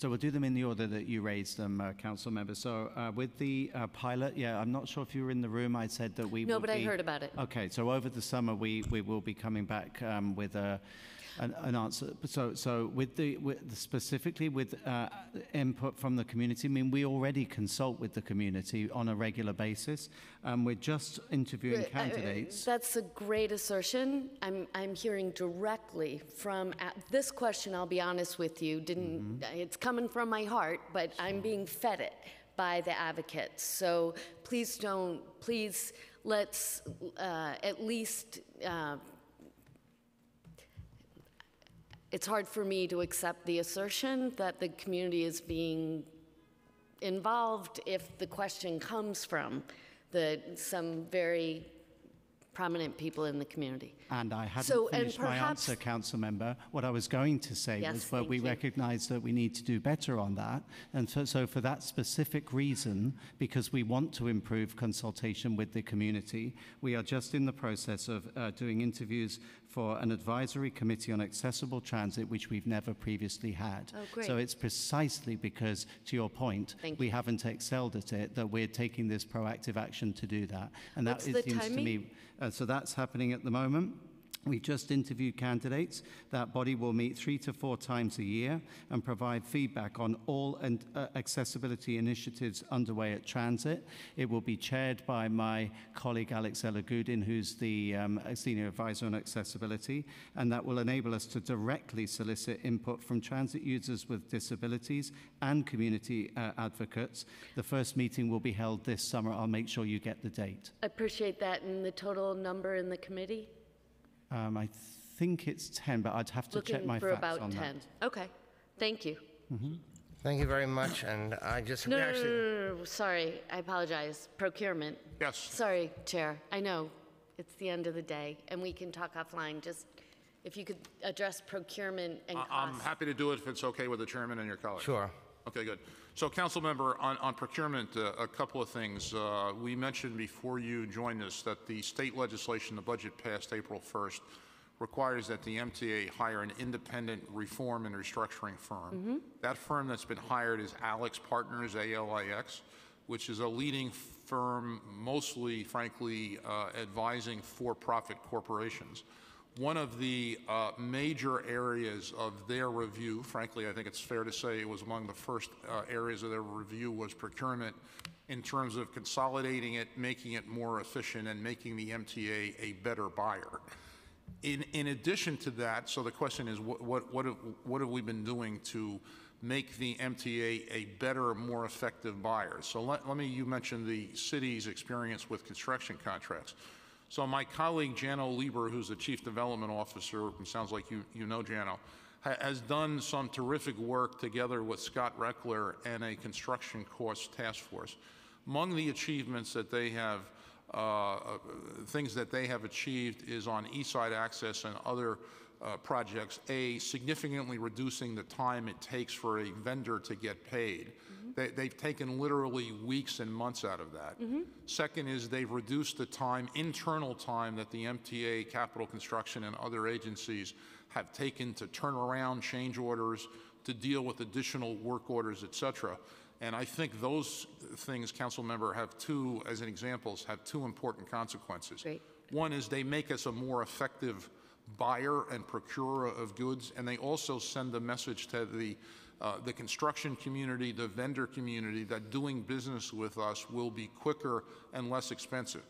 So we'll do them in the order that you raised them, uh, council members. So uh, with the uh, pilot, yeah, I'm not sure if you were in the room. I said that we No, but I heard about it. Okay, so over the summer, we, we will be coming back um, with a, an, an answer. So, so with the, with the specifically with uh, input from the community, I mean, we already consult with the community on a regular basis. Um, we're just interviewing Uh, uh, candidates. That's a great assertion. I'm, I'm hearing directly from, uh, this question, I'll be honest with you, didn't, it's coming from my heart, but I'm being fed it by the advocates. So please don't, please, let's uh, at least, uh, it's hard for me to accept the assertion that the community is being involved if the question comes from the, some very prominent people in the community. And I hadn't So, finished my answer, council member. What I was going to say Yes, was, but we recognise that we need to do better on that. And so, so for that specific reason, because we want to improve consultation with the community, we are just in the process of uh, doing interviews for an advisory committee on accessible transit, which we've never previously had. Oh. So it's precisely because, to your point, Thank we haven't excelled at it, that we're taking this proactive action to do that. And that What's is- the seems to me uh, so that's happening at the moment. We've just interviewed candidates. That body will meet three to four times a year and provide feedback on all and, uh, accessibility initiatives underway at Transit. It will be chaired by my colleague Alex Elegudin, who's the um, Senior Advisor on Accessibility, and that will enable us to directly solicit input from transit users with disabilities and community uh, advocates. The first meeting will be held this summer. I'll make sure you get the date. I appreciate that. And the total number in the committee? Um, I think it's 10, but I'd have to check Looking my for facts about on 10. Okay, thank you. Thank you very much, and I just, we No, no, no, actually, no, no, no, sorry, I apologize. Procurement. Yes. Sorry, Chair, I know. It's the end of the day, and we can talk offline. Just if you could address procurement and I- I'm happy to do it if it's okay with the chairman and your colleagues. Sure. Okay, good. So, council member, on, on procurement, uh, a couple of things. Uh, We mentioned before you joined us that the state legislation, the budget passed April 1st, requires that the MTA hire an independent reform and restructuring firm. That firm that's been hired is AlixPartners, A-L-I-X, which is a leading firm, mostly, frankly, uh, advising for-profit corporations. One of the uh, major areas of their review, frankly, I think it's fair to say it was among the first uh, areas of their review, was procurement in terms of consolidating it, making it more efficient, and making the MTA a better buyer. In, in addition to that, so the question is, what, what, what have, what have we been doing to make the MTA a better, more effective buyer? So let, let me, you mentioned the city's experience with construction contracts. So my colleague Janno Lieber, who's the Chief Development Officer, sounds like you, you know Janno, ha- has done some terrific work together with Scott Rechler and a construction cost task force. Among the achievements that they have, uh, things that they have achieved is on East Side Access and other uh, projects, A, significantly reducing the time it takes for a vendor to get paid. They, they've taken literally weeks and months out of that. Mm-hmm. Second is they've reduced the time, internal time, that the MTA, Capital Construction, and other agencies have taken to turn around change orders, to deal with additional work orders, et cetera. And I think those things, council member, have two, as an examples, have two important consequences. One is they make us a more effective buyer and procurer of goods, and they also send a message to the, uh, the construction community, the vendor community, that doing business with us will be quicker and less expensive.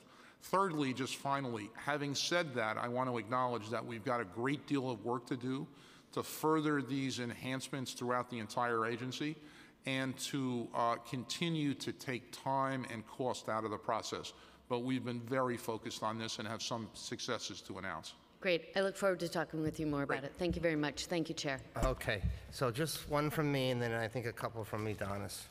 Thirdly, just finally, having said that, I want to acknowledge that we've got a great deal of work to do to further these enhancements throughout the entire agency and to uh, continue to take time and cost out of the process. But we've been very focused on this and have some successes to announce. Great. I look forward to talking with you more about it. Thank you very much. Thank you, Chair. Okay, so just one from me, and then I think a couple from Ydanis.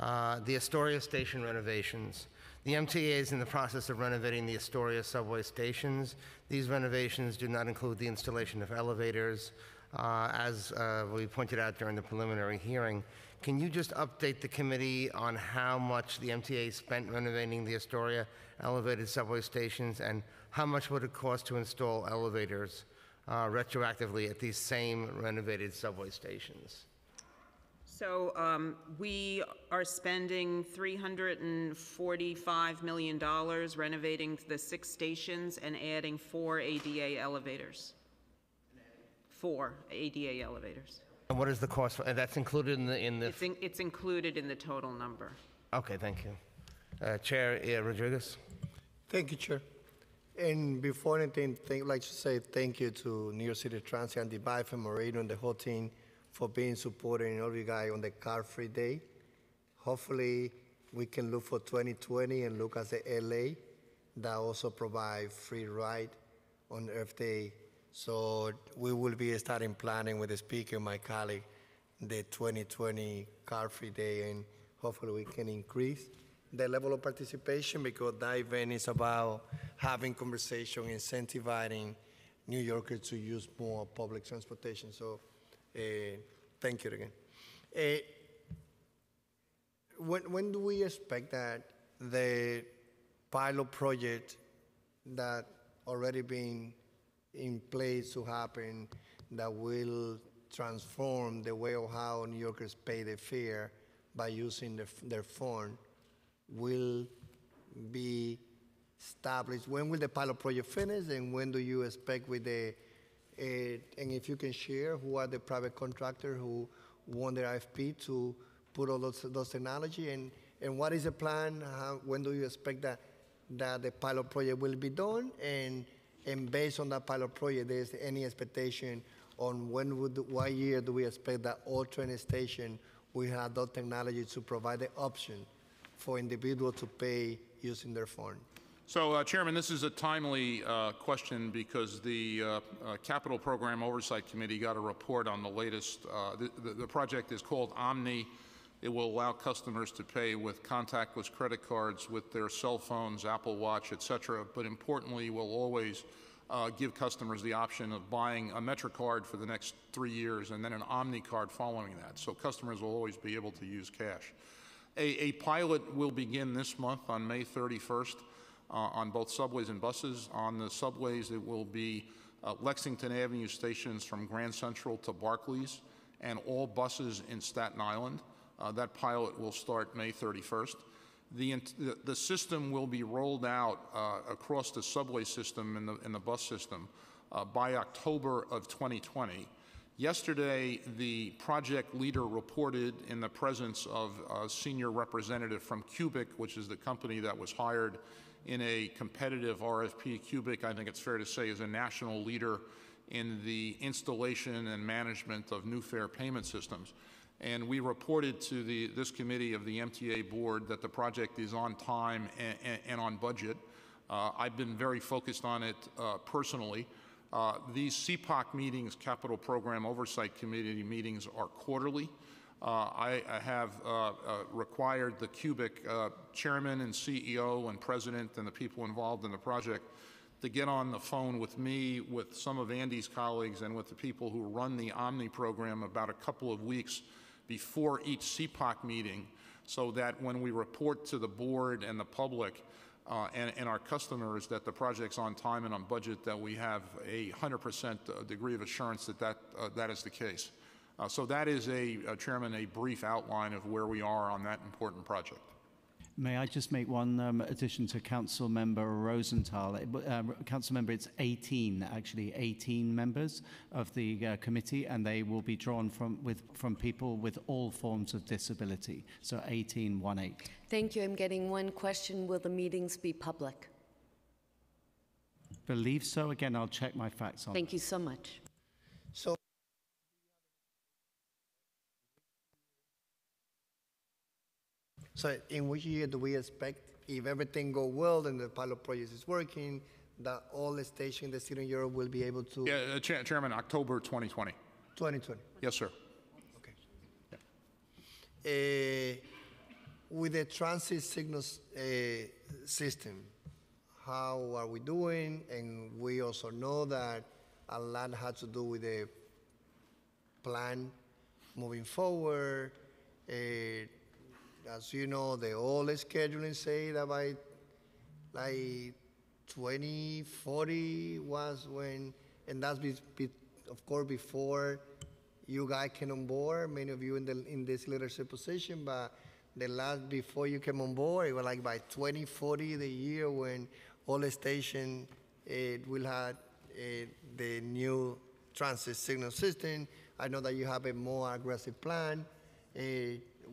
Uh, The Astoria Station renovations. The MTA is in the process of renovating the Astoria subway stations. These renovations do not include the installation of elevators. Uh, As uh, we pointed out during the preliminary hearing, can you just update the committee on how much the MTA spent renovating the Astoria elevated subway stations, and how much would it cost to install elevators uh, retroactively at these same renovated subway stations? So um, we are spending $345 million renovating the six stations and adding four ADA elevators. Four ADA elevators. And what is the cost, for- and that's included in the, in the, It's in- It's included in the total number. okay, thank you. Uh, Chair uh, Rodriguez? Thank you, Chair. And before anything, thank, I'd like to say thank you to New York City Transit and the BIFA, Moreno, and the whole team for being supporting all you guys on the car-free day. Hopefully, we can look for 2020 and look at the LA that also provide free ride on Earth Day. So we will be starting planning with the speaker, my colleague, the 2020 car-free day, and hopefully we can increase the level of participation because that event is about having conversation, incentivizing New Yorkers to use more public transportation. So, uh, thank you again. Uh, when, when do we expect that the pilot project that already been in place to happen that will transform the way of how New Yorkers pay the fare by using the, their phone will be established? When will the pilot project finish, and when do you expect with the, uh, and if you can share, who are the private contractors who won the RFP to put all those, those technology, and, and what is the plan? How, when do you expect that, that the pilot project will be done? And, and based on that pilot project, there's any expectation on when would, what year do we expect that all train station will have that technology to provide the option for individuals to pay using their phone? So, uh, Chairman, this is a timely uh, question because the uh, uh, Capital Program Oversight Committee got a report on the latest. uh, The the- the project is called OMNY It will allow customers to pay with contactless credit cards, with their cell phones, Apple Watch, et cetera, but importantly, will always uh, give customers the option of buying a MetroCard for the next three years and then an OMNY card following that. So customers will always be able to use cash. A, a pilot will begin this month on May 31st uh, on both subways and buses. On the subways, it will be uh, Lexington Avenue stations from Grand Central to Barclays and all buses in Staten Island. Uh, that pilot will start May 31st. The, the, system will be rolled out uh, across the subway system and the, and the bus system uh, by October of 2020. Yesterday, the project leader reported in the presence of a senior representative from Cubic, which is the company that was hired in a competitive RFP. Cubic, I think it's fair to say, is a national leader in the installation and management of new fare payment systems. And we reported to the, this committee of the MTA board that the project is on time and, and, and on budget. Uh, I've been very focused on it uh, personally. Uh, these CPOC meetings, Capital Program Oversight Committee meetings, are quarterly. Uh, I, I have uh, uh, required the Cubic uh, chairman and CEO and president and the people involved in the project to get on the phone with me, with some of Andy's colleagues, and with the people who run the OMNY program about a couple of weeks before each CPOC meeting so that when we report to the board and the public and, and our customers that the project's on time and on budget, that we have a 100% degree of assurance that that, uh, that is the case. Uh, so that is a, uh, Chairman, a brief outline of where we are on that important project. May I just make one um, addition to Council Member Rosenthal? Uh, Council Member, it's 18, actually, 18 members of the uh, committee, and they will be drawn from, with, from people with all forms of disability. So 18, 1 8. Thank you. I'm getting one question. Will the meetings be public? Believe so. Again, I'll check my facts on Thank you so much. So So in which year do we expect, if everything go well and the pilot project is working, that all the stations in the city of Europe will be able to? Yeah, uh, Cha- Chairman, October 2020. 2020. Yes, sir. Uh, with the transit signals uh, system, how are we doing? And we also know that a lot had to do with the plan moving forward. Uh, as you know, the old scheduling say that by like 2040 was when, and that's be, be, of course before you guys came on board. Many of you in the in this leadership position, but the last before you came on board, it was like by 2040, the year when all the station it will have uh, the new transit signal system. I know that you have a more aggressive plan. Uh,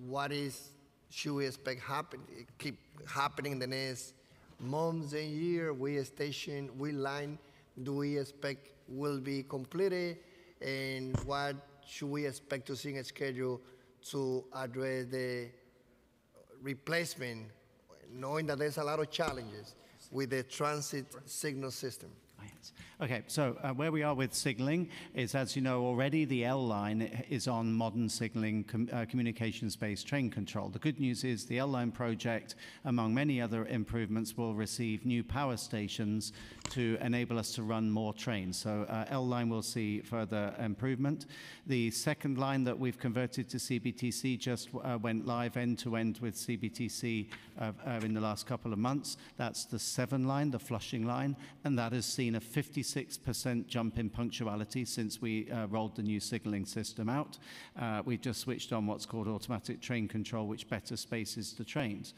what is should we expect happen keep happening in the next months and year? We station, we line do we expect will be completed, and what should we expect to see in a schedule to address the replacement, knowing that there's a lot of challenges with the transit signal system? Okay, so uh, where we are with signaling is, as you know already, the L line is on modern signaling com uh, communications-based train control. The good news is the L line project, among many other improvements, will receive new power stations to enable us to run more trains. So uh, L line will see further improvement. The second line that we've converted to CBTC just uh, went live end-to-end with CBTC uh, uh, in the last couple of months. That's the seven line, the Flushing line, and that has seen a 56% jump in punctuality since we uh, rolled the new signaling system out. Uh, we've just switched on what's called automatic train control, which better spaces the trains.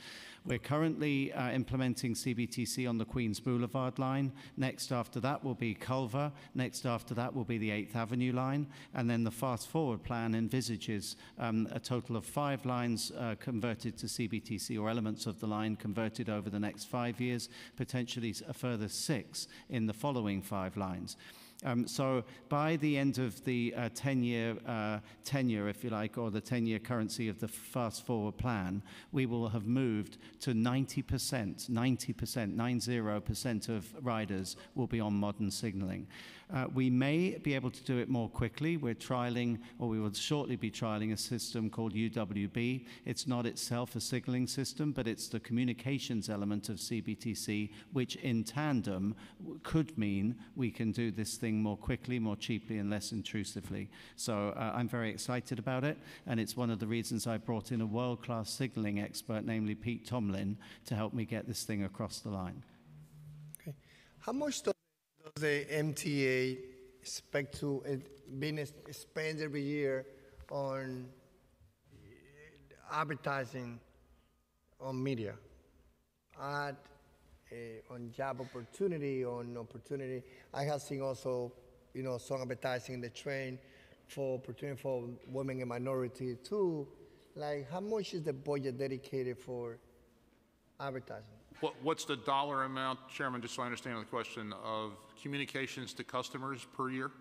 We're currently uh, implementing CBTC on the Queens Boulevard line. Next after that will be Culver. Next after that will be the 8th Avenue line. And then the fast forward plan envisages um, a total of five lines uh, converted to CBTC or elements of the line converted over the next five years, potentially a further six in the following five lines. Um, so by the end of the 10-year uh, uh, tenure, if you like, or the 10-year currency of the fast forward plan, we will have moved to 90%, 90%, 90% of riders will be on modern signaling. Uh, we may be able to do it more quickly. We're trialing, or we will shortly be trialing, a system called UWB. It's not itself a signaling system, but it's the communications element of CBTC, which in tandem could mean we can do this thing more quickly, more cheaply, and less intrusively. So uh, I'm very excited about it, and it's one of the reasons I brought in a world-class signaling expert, namely Pete Tomlin, to help me get this thing across the line. Okay. How much the MTA expect to being s- spend every year on advertising on media, ad, uh, on job opportunity, on opportunity? I have seen also, you know, some advertising in the train for opportunity for women and minority too. Like, how much is the budget dedicated for advertising? What, what's the dollar amount, Chairman, just so I understand the question, of communications to customers per year?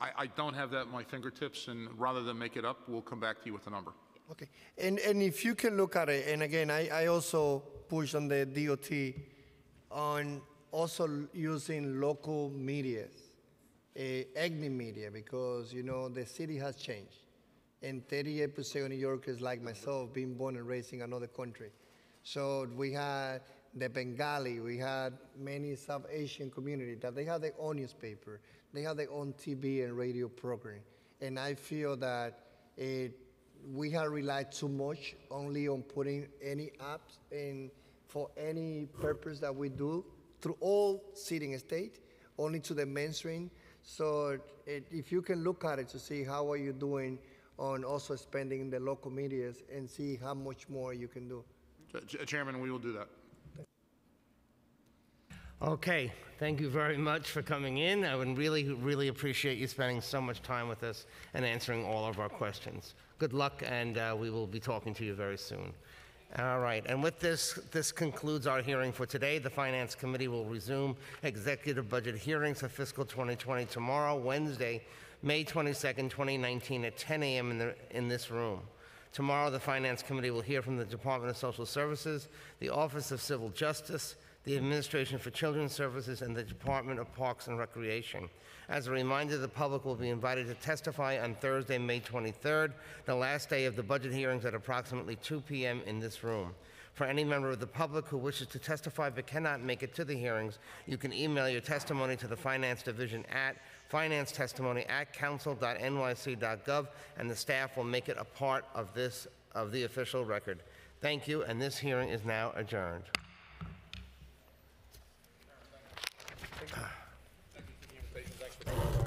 I, I don't have that at my fingertips, and rather than make it up, we'll come back to you with a number. Okay, and, and if you can look at it, and again, I, I also push on the DOT on also using local media, uh, media, because, you know, the city has changed. And 38% of New Yorkers, like myself, being born and raised in another country. So we had the Bengali, we had many South Asian community that they have their own newspaper, they have their own TV and radio program. And I feel that it, we have relied too much only on putting any apps in for any purpose that we do through all city and state, only to the mainstream. So it, if you can look at it to see how are you doing on also spending the local medias and see how much more you can do. Ch- Chairman, we will do that. Okay, thank you very much for coming in. I would really, really appreciate you spending so much time with us and answering all of our questions. Good luck, and uh, we will be talking to you very soon. All right, and with this, this concludes our hearing for today. The Finance Committee will resume executive budget hearings for fiscal 2020 tomorrow, Wednesday, May 22nd, 2019, at 10 a.m. in, the, in this room. Tomorrow, the Finance Committee will hear from the Department of Social Services, the Office of Civil Justice, the Administration for Children's Services, and the Department of Parks and Recreation. As a reminder, the public will be invited to testify on Thursday, May 23rd, the last day of the budget hearings at approximately 2 p.m. in this room. For any member of the public who wishes to testify but cannot make it to the hearings, you can email your testimony to the Finance Division at financetestimony at council.nyc.gov, and the staff will make it a part of this, of the official record. Thank you, and this hearing is now adjourned. Thank you. Ah. Very much.